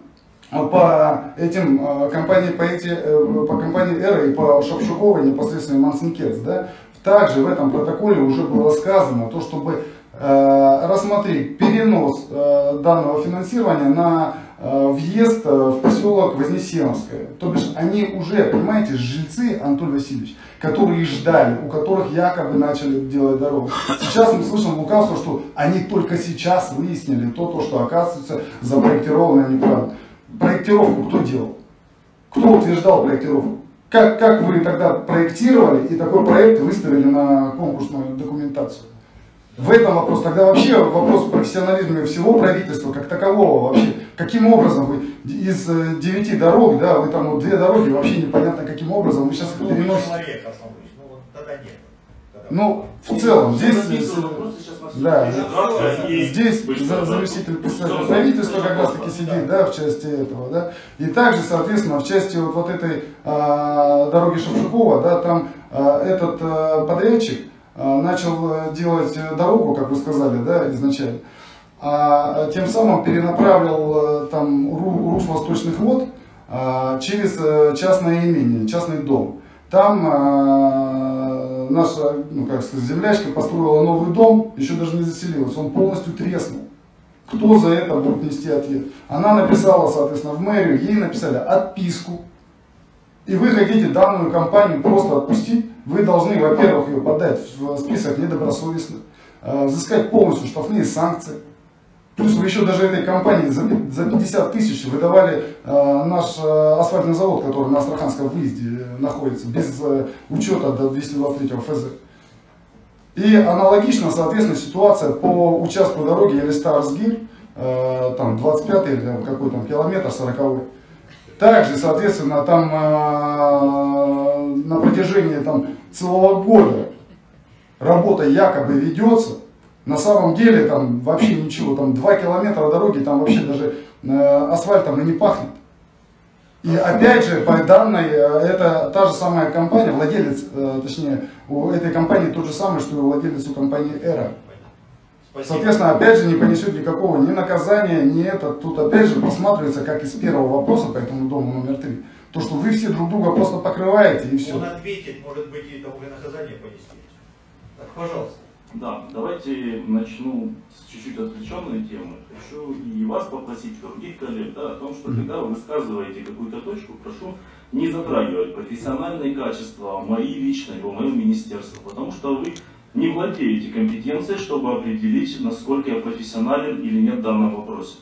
по этим а, компании, по, эти, э, по компании Эра и по Шапшуковой, непосредственно Мансенкетс, да, также в этом протоколе уже было сказано, то, чтобы э, рассмотреть перенос э, данного финансирования на въезд в поселок Вознесеновское. То бишь они уже, понимаете, жильцы, Анатолий Васильевич, которые ждали, у которых якобы начали делать дорогу. Сейчас мы слышим лукавство, что они только сейчас выяснили то, то что оказывается запроектировано неправильно. Проектировку кто делал? Кто утверждал проектировку? Как, как вы тогда проектировали и такой проект выставили на конкурсную документацию? В этом вопрос. Тогда вообще вопрос профессионализма всего правительства как такового вообще. Каким образом вы из э, девяти дорог, да, вы там вот две дороги, вообще непонятно каким образом вы сейчас ну, переносите. Ну, в целом, здесь, да, здесь заместитель правительства как раз таки сидит, да, в части этого, да. И также, соответственно, в части вот, вот этой а, дороги Шевчукова, да, там а, этот а, подрядчик, начал э, делать э, дорогу, как вы сказали, да, изначально, а тем самым перенаправил э, там рус восточных вод а, через частное имение, частный дом. Там наша, ну как сказать, землячка построила новый дом, еще даже не заселилась, он полностью треснул. Кто за это будет нести ответ? Она написала, соответственно, в мэрию, ей написали отписку. И вы хотите данную компанию просто отпустить? Вы должны, во-первых, ее подать в список недобросовестных, э, взыскать полностью штрафные санкции. Плюс вы еще даже этой компании за, за 50 тысяч выдавали э, наш э, асфальтный завод, который на Астраханском выезде находится, без учета до 223 ФЗ. И аналогично, соответственно, ситуация по участку дороги Елистар-Сгир, там 25 или какой там километр, 40 -й. Также, соответственно, там э, на протяжении там, целого года работа якобы ведется. На самом деле там вообще ничего, там 2 километра дороги, там вообще даже э, асфальтом и не пахнет. И опять же, по данной, э, это та же самая компания, владелец, э, точнее, у этой компании тот же самый, что и владелец у компании Эра. Спасибо. Соответственно, опять же, не понесет никакого ни наказания, ни это. Тут опять же посматривается, как из первого вопроса по этому дому номер три. То, что вы все друг друга просто покрываете и все. Он ответит, может быть, и того наказание понести. Так, пожалуйста. Да, давайте начну с чуть-чуть отвлеченной темы. Хочу и вас попросить, других коллег, да, о том, что когда вы высказываете какую-то точку, прошу не затрагивать профессиональные качества мои личные, в моем министерстве, потому что вы не владеете компетенцией, чтобы определить, насколько я профессионален или нет в данном вопросе.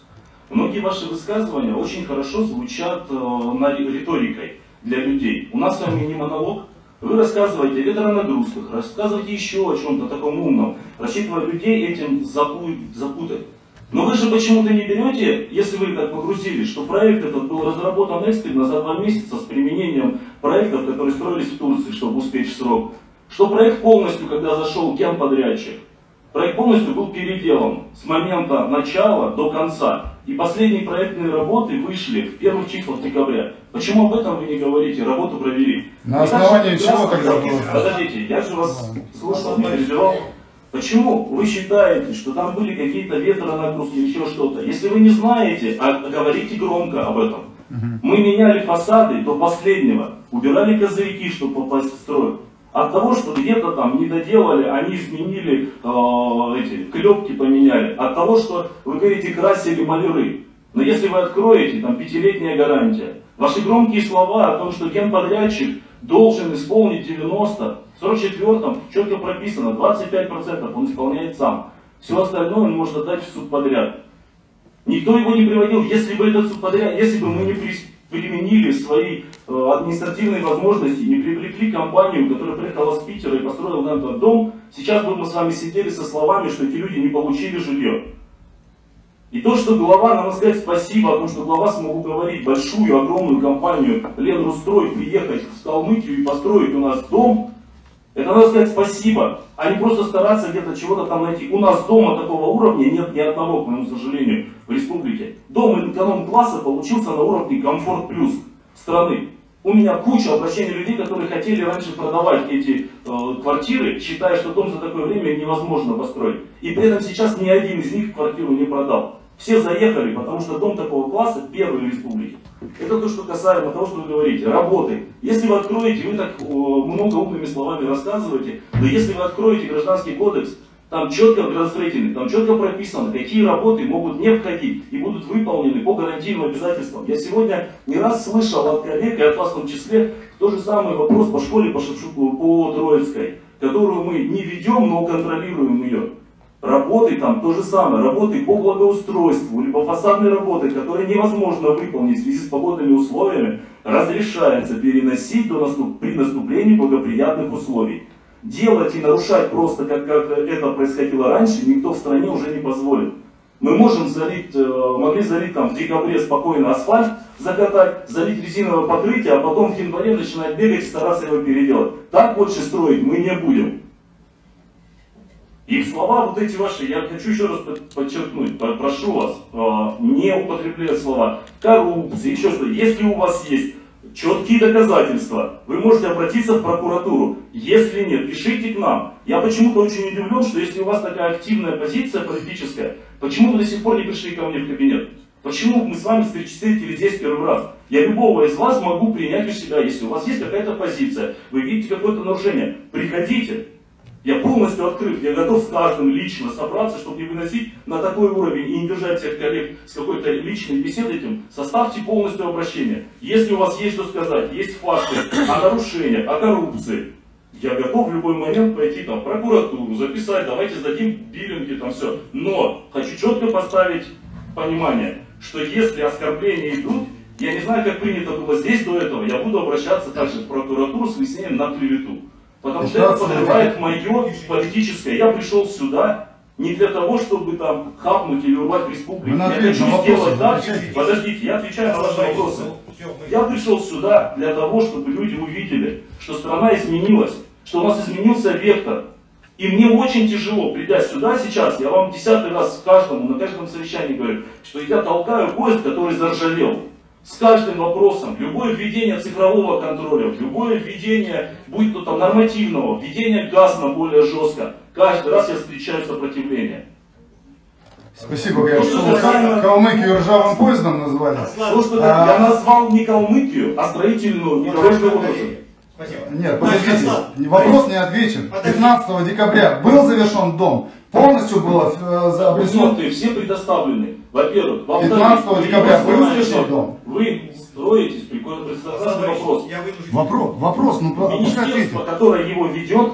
Многие ваши высказывания очень хорошо звучат э, риторикой для людей. У нас с вами не монолог, вы рассказываете ветронагрузках, рассказываете еще о чем-то таком умном, рассчитывая людей этим запу- запутать. Но вы же почему-то не берете, если вы так погрузились, что проект этот был разработан экстренно за два месяца с применением проектов, которые строились в Турции, чтобы успеть в срок. Что проект полностью, когда зашел генподрядчик, проект полностью был переделан с момента начала до конца. И последние проектные работы вышли в первых числах декабря. Почему об этом вы не говорите? Работу провели. На основании же чего тогда было? Подождите, я же вас слушал, не перебивал. Почему вы считаете, что там были какие-то ветронагрузки или еще что-то? Если вы не знаете, а говорите громко об этом. Мы меняли фасады до последнего, убирали козырьки, чтобы попасть в строй. От того, что где-то там не доделали, они изменили э, эти клепки поменяли. От того, что вы говорите красили маляры. Но если вы откроете, там пятилетняя гарантия. Ваши громкие слова о том, что генподрядчик должен исполнить 90, в 44-м четко прописано, 25% он исполняет сам. Все остальное он может отдать в субподряд. Никто его не приводил, если бы этот субподряд, если бы мы не при- применили свои э, административные возможности, не привлекли компанию, которая приехала с Питера и построила нам этот дом, сейчас бы мы с вами сидели со словами, что эти люди не получили жилье. И то, что глава, надо сказать спасибо о том, что глава смог уговорить большую, огромную компанию Ленрустрой приехать в Калмыкию и построить у нас дом, это надо сказать спасибо, а не просто стараться где-то чего-то там найти. У нас дома такого уровня нет ни одного, к моему сожалению, в республике. Дом эконом-класса получился на уровне комфорт плюс страны. У меня куча обращений людей, которые хотели раньше продавать эти э, квартиры, считая, что дом за такое время невозможно построить. И при этом сейчас ни один из них квартиру не продал. Все заехали, потому что дом такого класса первый в республике. Это то, что касаемо того, что вы говорите, работы. Если вы откроете, вы так много умными словами рассказываете, но если вы откроете гражданский кодекс, там четко градостроительный, там четко прописано, какие работы могут не входить и будут выполнены по гарантийным обязательствам. Я сегодня не раз слышал от коллег, и от вас в том числе, тот же самый вопрос по школе по Шевчуку, по Троицкой, которую мы не ведем, но контролируем ее. Работы там то же самое, работы по благоустройству, либо фасадные работы, которые невозможно выполнить в связи с погодными условиями, разрешается переносить до наступ- при наступлении благоприятных условий. Делать и нарушать просто, как, как это происходило раньше, никто в стране уже не позволит. Мы можем залить, э, могли залить там в декабре спокойно асфальт, закатать, залить резиновое покрытие, а потом в январе начинать бегать и стараться его переделать. Так больше строить мы не будем. И слова вот эти ваши, я хочу еще раз под- подчеркнуть, по- прошу вас, э, не употреблять слова коррупции, еще что Если у вас есть четкие доказательства, вы можете обратиться в прокуратуру. Если нет, пишите к нам. Я почему-то очень удивлен, что если у вас такая активная позиция политическая, почему вы до сих пор не пришли ко мне в кабинет? Почему мы с вами встретились здесь первый раз? Я любого из вас могу принять у себя, если у вас есть какая-то позиция, вы видите какое-то нарушение, приходите. Я полностью открыт, я готов с каждым лично собраться, чтобы не выносить на такой уровень и не держать всех коллег с какой-то личной беседой этим. Составьте полностью обращение. Если у вас есть что сказать, есть факты о нарушениях, о коррупции, я готов в любой момент пойти там в прокуратуру, записать, давайте сдадим биллинги, там все. Но хочу четко поставить понимание, что если оскорбления идут, я не знаю, как принято было здесь до этого, я буду обращаться также в прокуратуру с выяснением на клевету. Потому что это подрывает мое политическое. Я пришел сюда не для того, чтобы там хапнуть или урвать республику. Я хочу на вопросы сделать так. Подождите, я отвечаю на ваши вопросы. Я пришел сюда для того, чтобы люди увидели, что страна изменилась, что у нас изменился вектор. И мне очень тяжело, придя сюда сейчас, я вам десятый раз каждому, на каждом совещании говорю, что я толкаю поезд, который заржавел. С каждым вопросом, любое введение цифрового контроля, любое введение, будь то там нормативного, введение газ на более жестко, каждый раз я встречаю сопротивление. Спасибо, я что Калмыкию ржавым поездом назвали. То, что а... я назвал не Калмыкию, а строительную и дорожную отрасль. Спасибо. Нет, подождите, вопрос не отвечен. 15 декабря был завершен дом, полностью было э, Документы все предоставлены. Во-первых, 15 декабря был завершен дом. Вы строитесь, предоставленный вопрос. Вопрос, вопрос, ну Министерство, которое его ведет,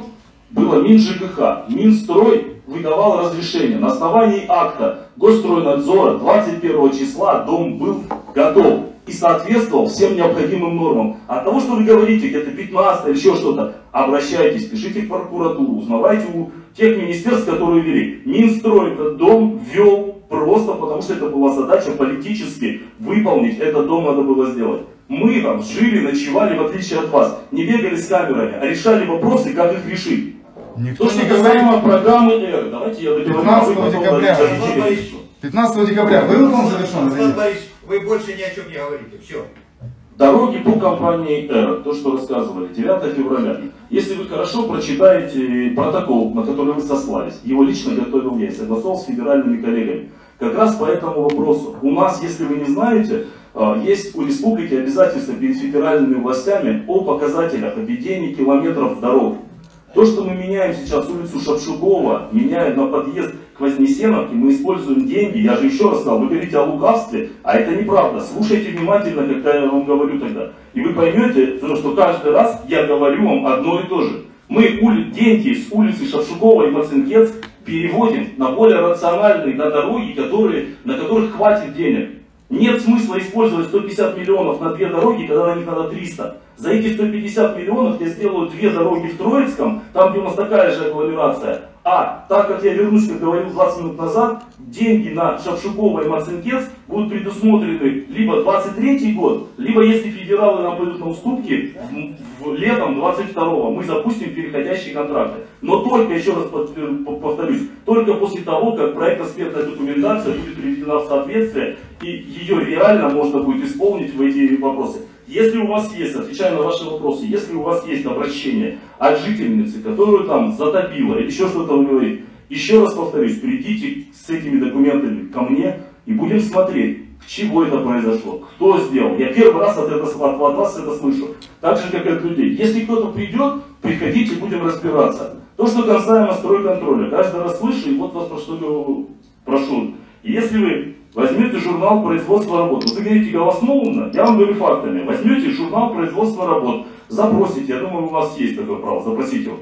было МинЖКХ. Минстрой выдавал разрешение. На основании акта Госстройнадзора 21 числа дом был готов и соответствовал всем необходимым нормам. От того, что вы говорите, где-то 15 или еще что-то, обращайтесь, пишите в прокуратуру, узнавайте у тех министерств, которые вели. Минстрой этот дом ввел просто потому, что это была задача политически выполнить, этот дом надо было сделать. Мы там жили, ночевали, в отличие от вас, не бегали с камерами, а решали вопросы, как их решить. Никто То, что касаемо программы R, давайте я договорю. 15 декабря. 15 декабря был дом завершен? Борисович, вы больше ни о чем не говорите. Все. Дороги по компании «Эра», то, что рассказывали, 9 февраля. Если вы хорошо прочитаете протокол, на который вы сослались, его лично готовил я и согласовал с федеральными коллегами. Как раз по этому вопросу. У нас, если вы не знаете, а, есть у республики обязательства перед федеральными властями о показателях обведения километров дорог. То, что мы меняем сейчас улицу Шапшукова, меняем на подъезд к Вознесеновке, мы используем деньги, я же еще раз сказал, вы говорите о лукавстве, а это неправда. Слушайте внимательно, когда я вам говорю тогда. И вы поймете, что каждый раз я говорю вам одно и то же. Мы деньги с улицы Шапшукова и Мацинкец переводим на более рациональные на дороги, которые, на которых хватит денег. Нет смысла использовать 150 миллионов на две дороги, когда на них надо 300. За эти 150 миллионов я сделаю две дороги в Троицком, там где у нас такая же агломерация. А так как я вернусь, как говорил 20 минут назад, деньги на Шапшукова и Марцинкец будут предусмотрены либо 23 год, либо если федералы нам пойдут на уступки, летом 22 мы запустим переходящие контракты. Но только, еще раз повторюсь, только после того, как проектно-экспертная документация будет приведена в соответствие, и ее реально можно будет исполнить в эти вопросы. Если у вас есть, отвечая на ваши вопросы, если у вас есть обращение от жительницы, которую там затопило или еще что-то вы говорите, еще раз повторюсь, придите с этими документами ко мне и будем смотреть, к чему это произошло, кто сделал. Я первый раз от, этого, от вас это слышу, так же, как и от людей. Если кто-то придет, приходите, будем разбираться. То, что касаемо стройконтроля, каждый раз слышу, и вот вас про что прошу. Если вы Возьмете журнал производства работ. Вы говорите голословно, я вам говорю фактами. Возьмете журнал производства работ, запросите, я думаю, у вас есть такое право, запросите его.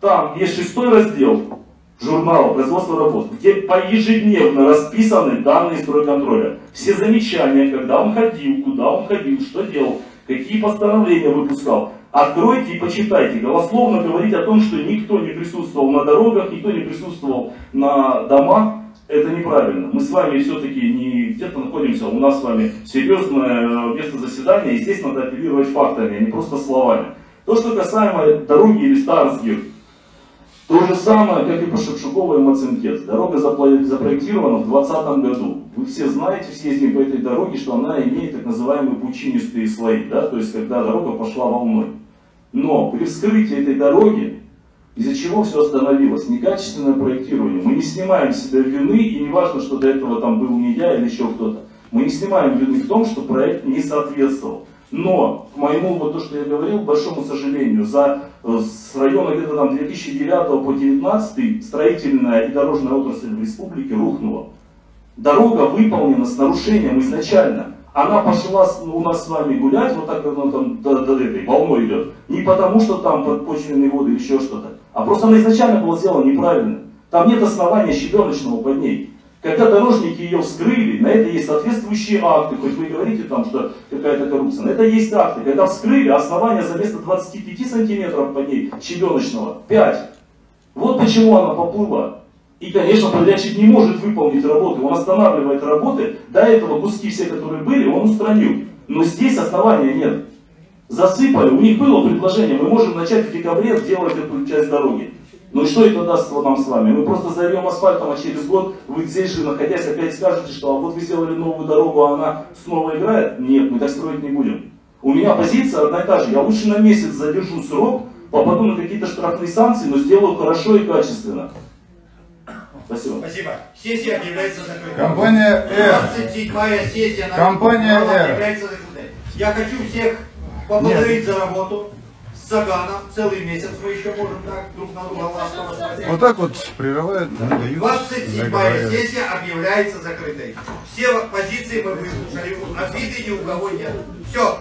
Там есть шестой раздел журнала производства работ, где поежедневно расписаны данные стройконтроля. Все замечания, когда он ходил, куда он ходил, что делал, какие постановления выпускал. Откройте и почитайте. Голословно говорить о том, что никто не присутствовал на дорогах, никто не присутствовал на домах, это неправильно. Мы с вами все-таки не где-то находимся, у нас с вами серьезное место заседания, и здесь надо апеллировать фактами, а не просто словами. То, что касаемо дороги или Старсгир, то же самое, как и по Шепшукова и Мацинкец. Дорога запроектирована в 2020 году. Вы все знаете, все ездим по этой дороге, что она имеет так называемые пучинистые слои, да? то есть когда дорога пошла волной. Но при вскрытии этой дороги из-за чего все остановилось? Некачественное проектирование. Мы не снимаем с себя вины, и не важно, что до этого там был не я или еще кто-то. Мы не снимаем вины в том, что проект не соответствовал. Но, к моему, вот то, что я говорил, большому сожалению, за, э, с района где-то там 2009 по 2019 строительная и дорожная отрасль в республике рухнула. Дорога выполнена с нарушением изначально она пошла у нас с вами гулять, вот так она там до, до этой волной идет, не потому, что там подпочвенные воды или еще что-то, а просто она изначально была сделана неправильно. Там нет основания щебеночного под ней. Когда дорожники ее вскрыли, на это есть соответствующие акты, хоть вы и говорите там, что какая-то коррупция, на это есть акты. Когда вскрыли, основание за место 25 сантиметров под ней щебеночного 5. Вот почему она поплыла. И, конечно, подрядчик не может выполнить работы, он останавливает работы, до этого куски все, которые были, он устранил. Но здесь основания нет. Засыпали, у них было предложение, мы можем начать в декабре делать эту часть дороги. Ну и что это даст нам с вами? Мы просто зальем асфальтом, а через год вы здесь же, находясь, опять скажете, что а вот вы сделали новую дорогу, а она снова играет? Нет, мы так строить не будем. У меня позиция одна и та же. Я лучше на месяц задержу срок, попаду на какие-то штрафные санкции, но сделаю хорошо и качественно. Спасибо. Спасибо. Сессия объявляется закрытой. Компания «Р». 27 сессия на Компания закрытой. Я хочу всех поблагодарить за работу. С Саганом. Целый месяц мы еще можем так друг на друга ласково смотреть. Вот так вот прерывают, не дают 27 договариваться. сессия объявляется закрытой. Все позиции мы выслушали. Обиды ни у кого нет. Все.